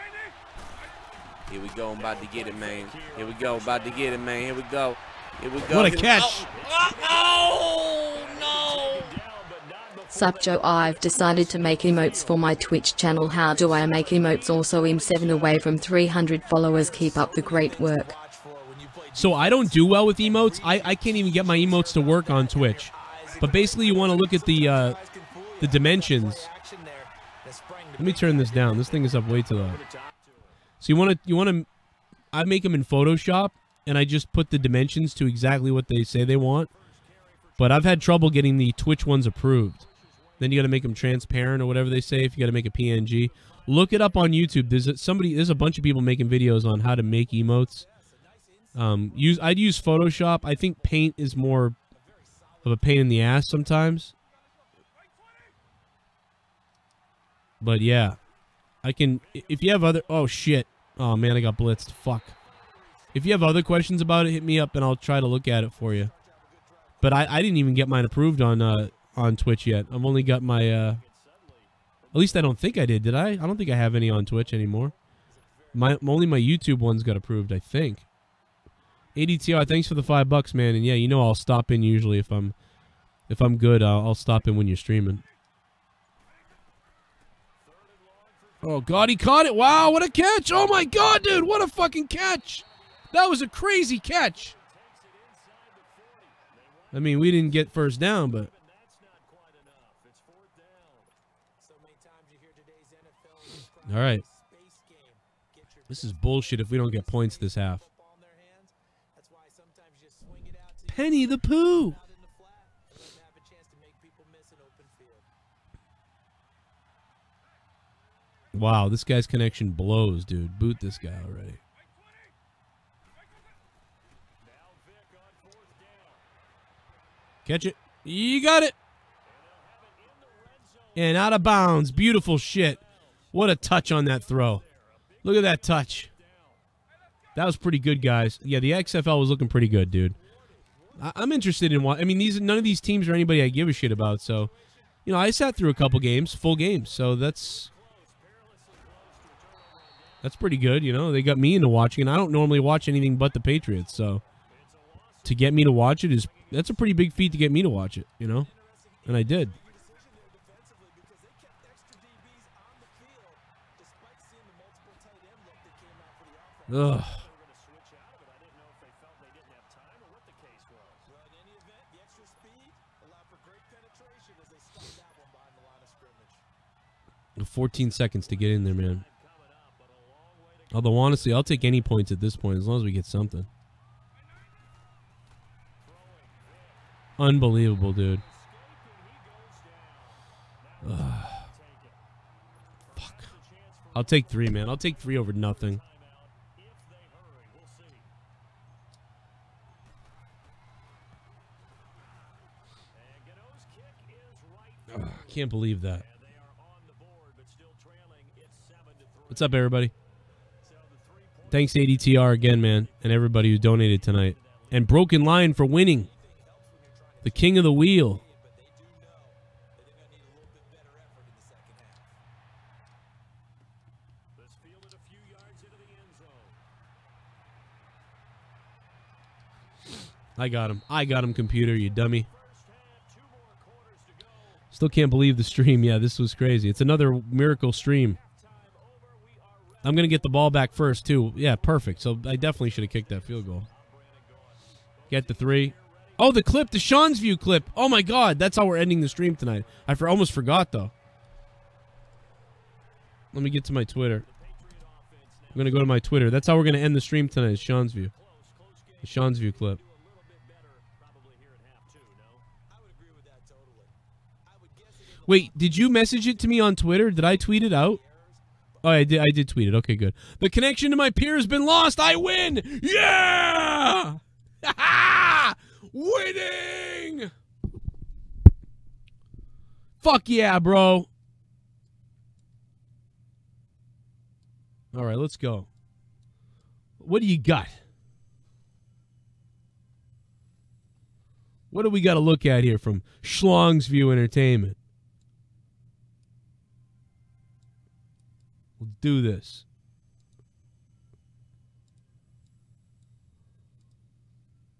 Here we go. I'm about to get it, man. Here we go. About to get it, man. Here we go. Here we go. What a catch. Oh, oh, oh, no. Sup Joe I've decided to make emotes for my Twitch channel how do I make emotes also I'm 7 away from 300 followers keep up the great work So I don't do well with emotes. I, I can't even get my emotes to work on Twitch. But basically, you want to look at the uh, the dimensions. Let me turn this down. This thing is up way too loud. So you want to you want to I make them in Photoshop and I just put the dimensions to exactly what they say they want. But I've had trouble getting the Twitch ones approved. Then you got to make them transparent or whatever they say. If you got to make a PNG, look it up on YouTube. There's a, somebody. There's a bunch of people making videos on how to make emotes. Um, use I'd use Photoshop. I think Paint is more of a pain in the ass sometimes. But yeah, I can. If you have other, oh shit, oh man, I got blitzed. Fuck. If you have other questions about it, hit me up and I'll try to look at it for you. But I, I didn't even get mine approved on uh on Twitch yet. I've only got my uh. At least I don't think I did. Did I? I don't think I have any on Twitch anymore. My only my YouTube ones got approved. I think. ADTR, thanks for the five bucks, man. And yeah, you know I'll stop in usually if I'm if I'm good. I'll, I'll stop in when you're streaming. Oh God, he caught it! Wow, what a catch! Oh my God, dude, what a fucking catch! That was a crazy catch. I mean, we didn't get first down, but all right. This is bullshit. If we don't get points this half. Penny the Pooh. Wow, this guy's connection blows, dude. Boot this guy already. Catch it. You got it. And out of bounds. Beautiful shit. What a touch on that throw. Look at that touch. That was pretty good, guys. Yeah, the XFL was looking pretty good, dude. I- I'm interested in what. I mean, these none of these teams are anybody I give a shit about. So, you know, I sat through a couple games, full games. So that's that's pretty good. You know, they got me into watching, and I don't normally watch anything but the Patriots. So to get me to watch it is that's a pretty big feat to get me to watch it. You know, and I did. Ugh. Fourteen seconds to get in there, man. Although honestly, I'll take any points at this point as long as we get something. Unbelievable, dude. Ugh. Fuck. I'll take three, man. I'll take three over nothing. Can't believe that. What's up, everybody? Thanks to ADTR again, man, and everybody who donated tonight. And Broken Lion for winning. The king of the wheel. I got him. I got him, computer, you dummy. Still can't believe the stream. Yeah, this was crazy. It's another miracle stream. I'm going to get the ball back first, too. Yeah, perfect. So I definitely should have kicked that field goal. Get the three. Oh, the clip, the Sean's View clip. Oh, my God. That's how we're ending the stream tonight. I for, almost forgot, though. Let me get to my Twitter. I'm going to go to my Twitter. That's how we're going to end the stream tonight, Sean's View. The Sean's View clip. Wait, did you message it to me on Twitter? Did I tweet it out? Oh, I did. I did tweet it. Okay, good. The connection to my peer has been lost. I win. Yeah! Winning! Fuck yeah, bro. All right, let's go. What do you got? What do we got to look at here from Schlong's View Entertainment? We'll do this.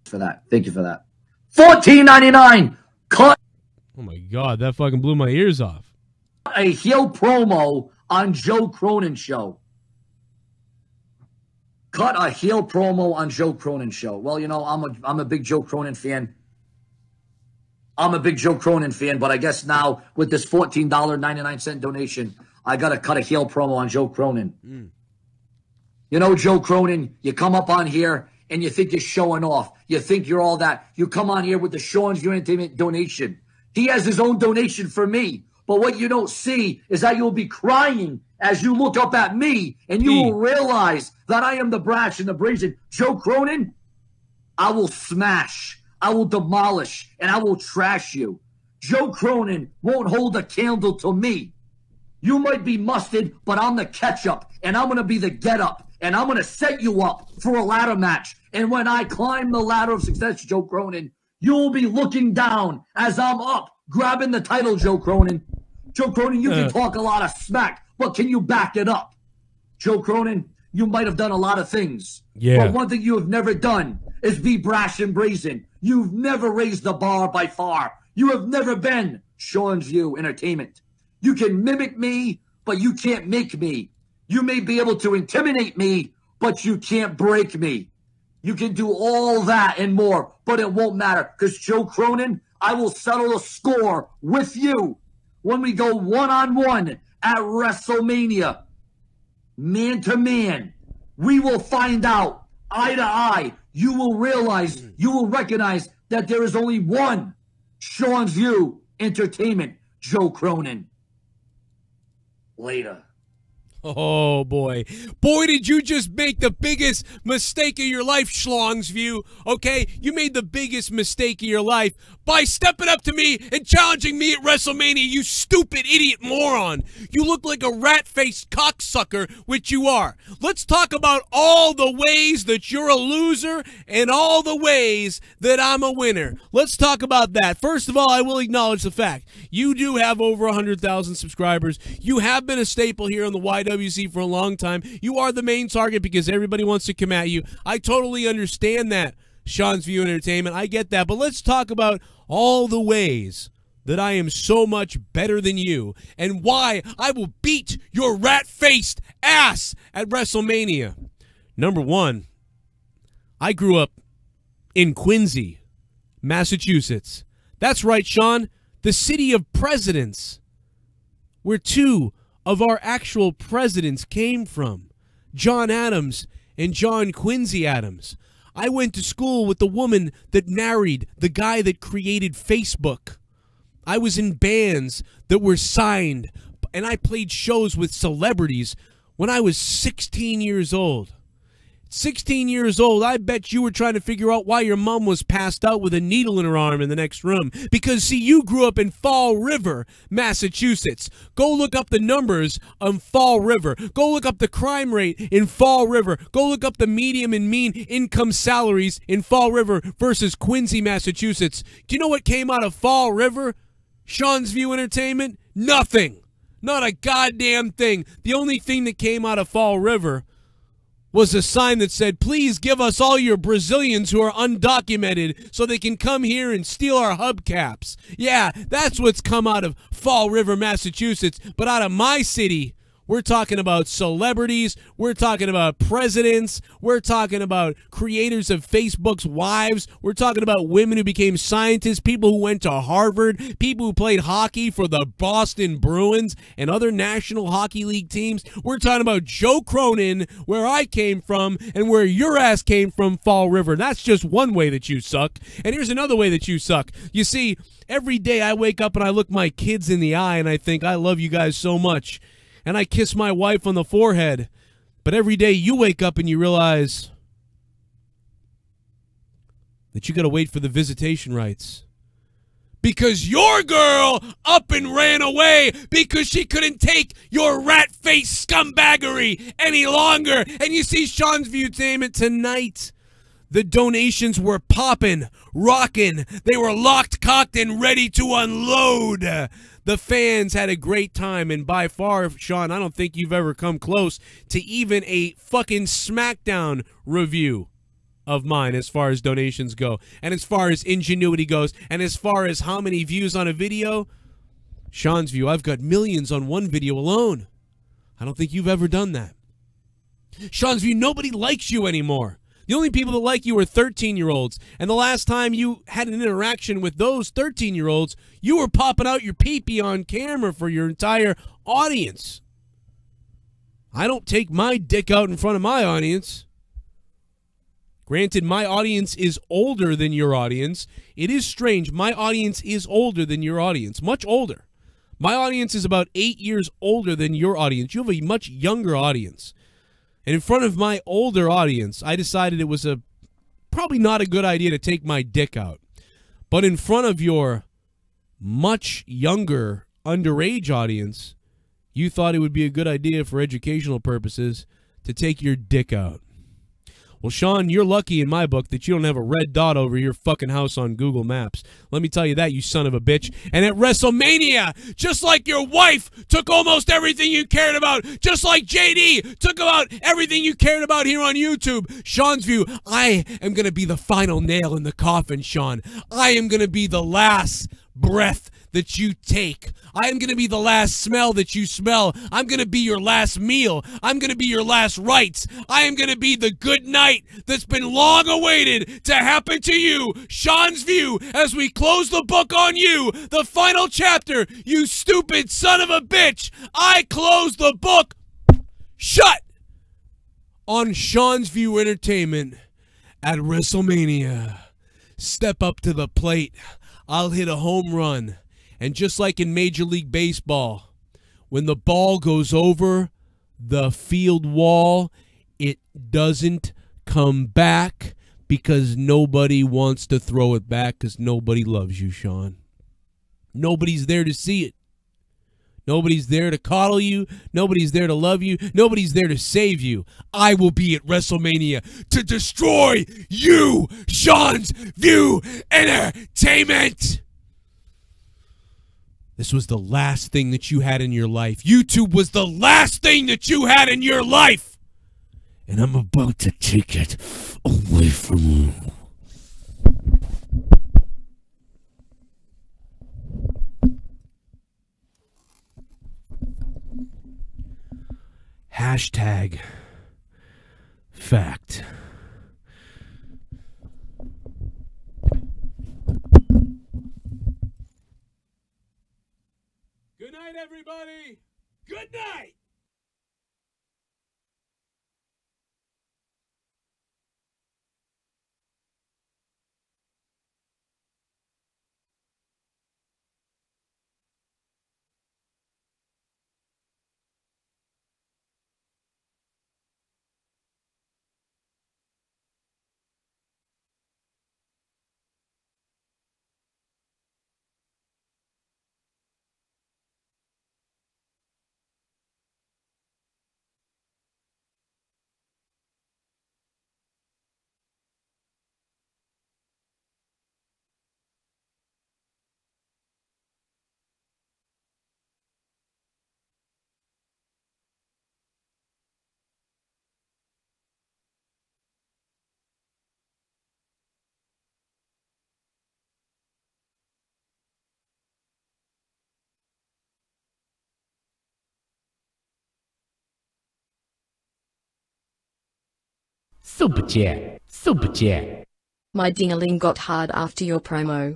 for that. Thank you for that. Fourteen ninety nine. Cut Oh my god, that fucking blew my ears off. a heel promo on Joe Cronin show. Cut a heel promo on Joe Cronin show. Well, you know, I'm a I'm a big Joe Cronin fan. I'm a big Joe Cronin fan, but I guess now with this fourteen dollar ninety nine cent donation, I got to cut a heel promo on Joe Cronin. Hmm. You know, Joe Cronin, you come up on here and you think you're showing off. You think you're all that. You come on here with the Sean's View Entertainment donation. He has his own donation for me. But what you don't see is that you'll be crying as you look up at me and you will realize that I am the brash and the brazen. Joe Cronin, I will smash, I will demolish, and I will trash you. Joe Cronin won't hold a candle to me. You might be mustard, but I'm the ketchup, and I'm gonna be the get up, and I'm gonna set you up for a ladder match. And when I climb the ladder of success, Joe Cronin, you'll be looking down as I'm up, grabbing the title, Joe Cronin. Joe Cronin, you Uh. can talk a lot of smack, but can you back it up? Joe Cronin, you might have done a lot of things. Yeah. But one thing you have never done is be brash and brazen. You've never raised the bar by far. You have never been Sean's View Entertainment. You can mimic me, but you can't make me. You may be able to intimidate me, but you can't break me. You can do all that and more, but it won't matter because Joe Cronin, I will settle a score with you when we go one on one at WrestleMania, man to man. We will find out eye to eye. You will realize, you will recognize that there is only one Sean's View Entertainment, Joe Cronin. Later. Oh boy. Boy, did you just make the biggest mistake of your life, Schlong's view. Okay? You made the biggest mistake of your life by stepping up to me and challenging me at WrestleMania, you stupid idiot moron. You look like a rat faced cocksucker, which you are. Let's talk about all the ways that you're a loser and all the ways that I'm a winner. Let's talk about that. First of all, I will acknowledge the fact you do have over 100,000 subscribers. You have been a staple here on the YWC for a long time. You are the main target because everybody wants to come at you. I totally understand that, Sean's View Entertainment. I get that. But let's talk about all the ways that I am so much better than you and why I will beat your rat faced ass at WrestleMania. Number one, I grew up in Quincy, Massachusetts. That's right, Sean, the city of presidents, where two of our actual presidents came from John Adams and John Quincy Adams. I went to school with the woman that married the guy that created Facebook. I was in bands that were signed, and I played shows with celebrities when I was 16 years old. 16 years old, I bet you were trying to figure out why your mom was passed out with a needle in her arm in the next room. Because, see, you grew up in Fall River, Massachusetts. Go look up the numbers on Fall River. Go look up the crime rate in Fall River. Go look up the medium and mean income salaries in Fall River versus Quincy, Massachusetts. Do you know what came out of Fall River? Sean's View Entertainment? Nothing. Not a goddamn thing. The only thing that came out of Fall River was a sign that said, Please give us all your Brazilians who are undocumented so they can come here and steal our hubcaps. Yeah, that's what's come out of Fall River, Massachusetts. But out of my city, we're talking about celebrities. We're talking about presidents. We're talking about creators of Facebook's wives. We're talking about women who became scientists, people who went to Harvard, people who played hockey for the Boston Bruins and other National Hockey League teams. We're talking about Joe Cronin, where I came from and where your ass came from, Fall River. That's just one way that you suck. And here's another way that you suck. You see, every day I wake up and I look my kids in the eye and I think, I love you guys so much and I kiss my wife on the forehead. But every day you wake up and you realize that you got to wait for the visitation rights. Because your girl up and ran away because she couldn't take your rat face scumbaggery any longer. And you see Sean's View Viewtainment tonight. The donations were popping, rocking. They were locked, cocked, and ready to unload. The fans had a great time, and by far, Sean, I don't think you've ever come close to even a fucking SmackDown review of mine as far as donations go, and as far as ingenuity goes, and as far as how many views on a video. Sean's view, I've got millions on one video alone. I don't think you've ever done that. Sean's view, nobody likes you anymore. The only people that like you are 13 year olds. And the last time you had an interaction with those 13 year olds, you were popping out your peepee on camera for your entire audience. I don't take my dick out in front of my audience. Granted, my audience is older than your audience. It is strange. My audience is older than your audience, much older. My audience is about eight years older than your audience. You have a much younger audience. And in front of my older audience, I decided it was a probably not a good idea to take my dick out. But in front of your much younger underage audience, you thought it would be a good idea for educational purposes to take your dick out. Well, Sean, you're lucky in my book that you don't have a red dot over your fucking house on Google Maps. Let me tell you that, you son of a bitch. And at WrestleMania, just like your wife took almost everything you cared about, just like JD took about everything you cared about here on YouTube, Sean's view, I am going to be the final nail in the coffin, Sean. I am going to be the last breath that you take. I am going to be the last smell that you smell. I'm going to be your last meal. I'm going to be your last rites. I am going to be the good night that's been long awaited to happen to you. Sean's view as we close the book on you, the final chapter. You stupid son of a bitch. I close the book. Shut on Sean's View Entertainment at WrestleMania. Step up to the plate. I'll hit a home run. And just like in Major League Baseball, when the ball goes over the field wall, it doesn't come back because nobody wants to throw it back because nobody loves you, Sean. Nobody's there to see it. Nobody's there to coddle you. Nobody's there to love you. Nobody's there to save you. I will be at WrestleMania to destroy you, Sean's View Entertainment. This was the last thing that you had in your life. YouTube was the last thing that you had in your life. And I'm about to take it away from you. Hashtag fact. Good night, everybody. Good night. Super chat. Super chat. My dingaling got hard after your promo.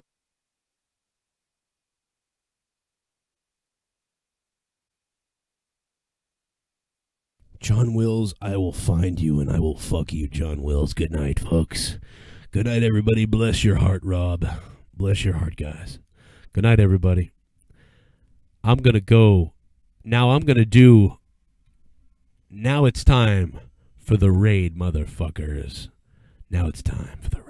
John Wills, I will find you and I will fuck you, John Wills. Good night, folks. Good night, everybody. Bless your heart, Rob. Bless your heart, guys. Good night, everybody. I'm going to go. Now I'm going to do. Now it's time for the raid, motherfuckers. Now it's time for the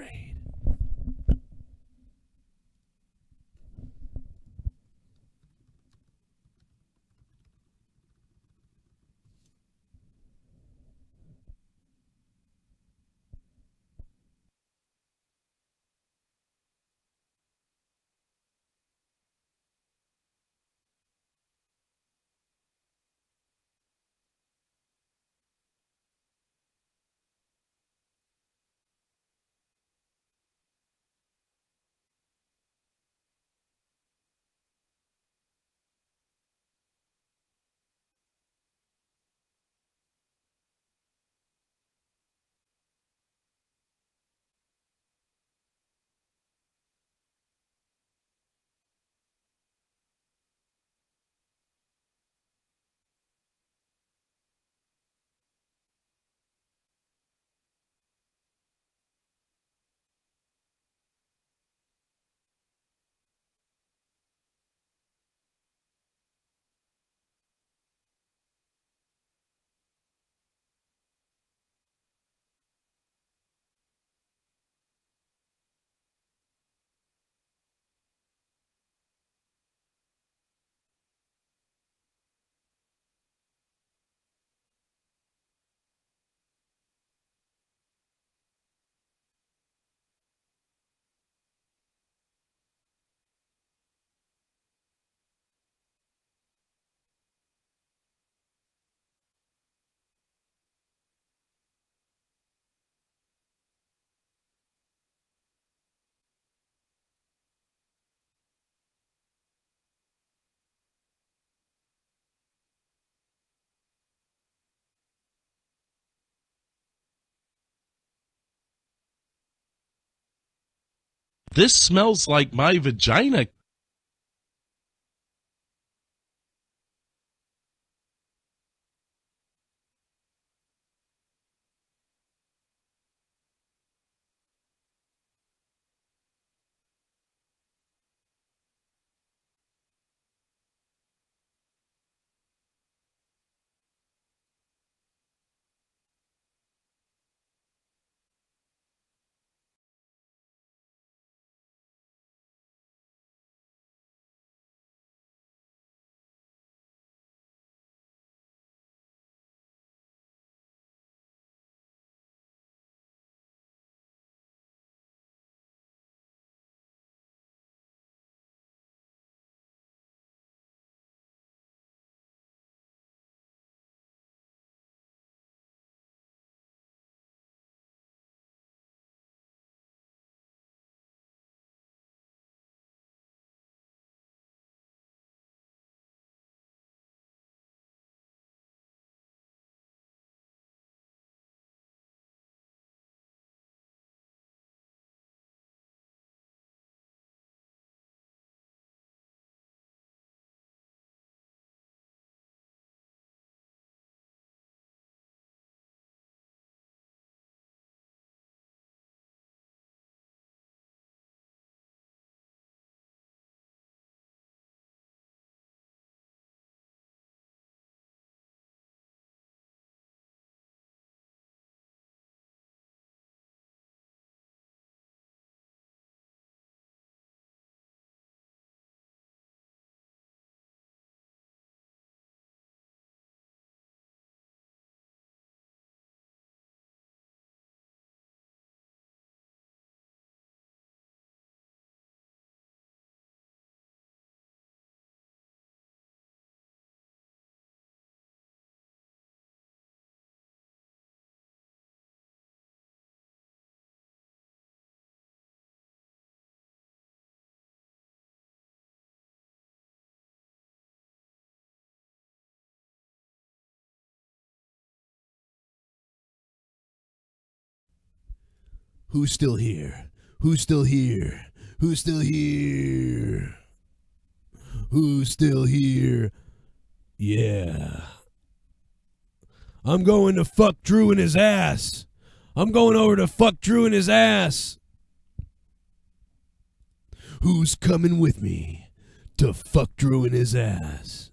This smells like my vagina. Who's still here? Who's still here? Who's still here? Who's still here? Yeah. I'm going to fuck Drew in his ass. I'm going over to fuck Drew in his ass. Who's coming with me to fuck Drew in his ass?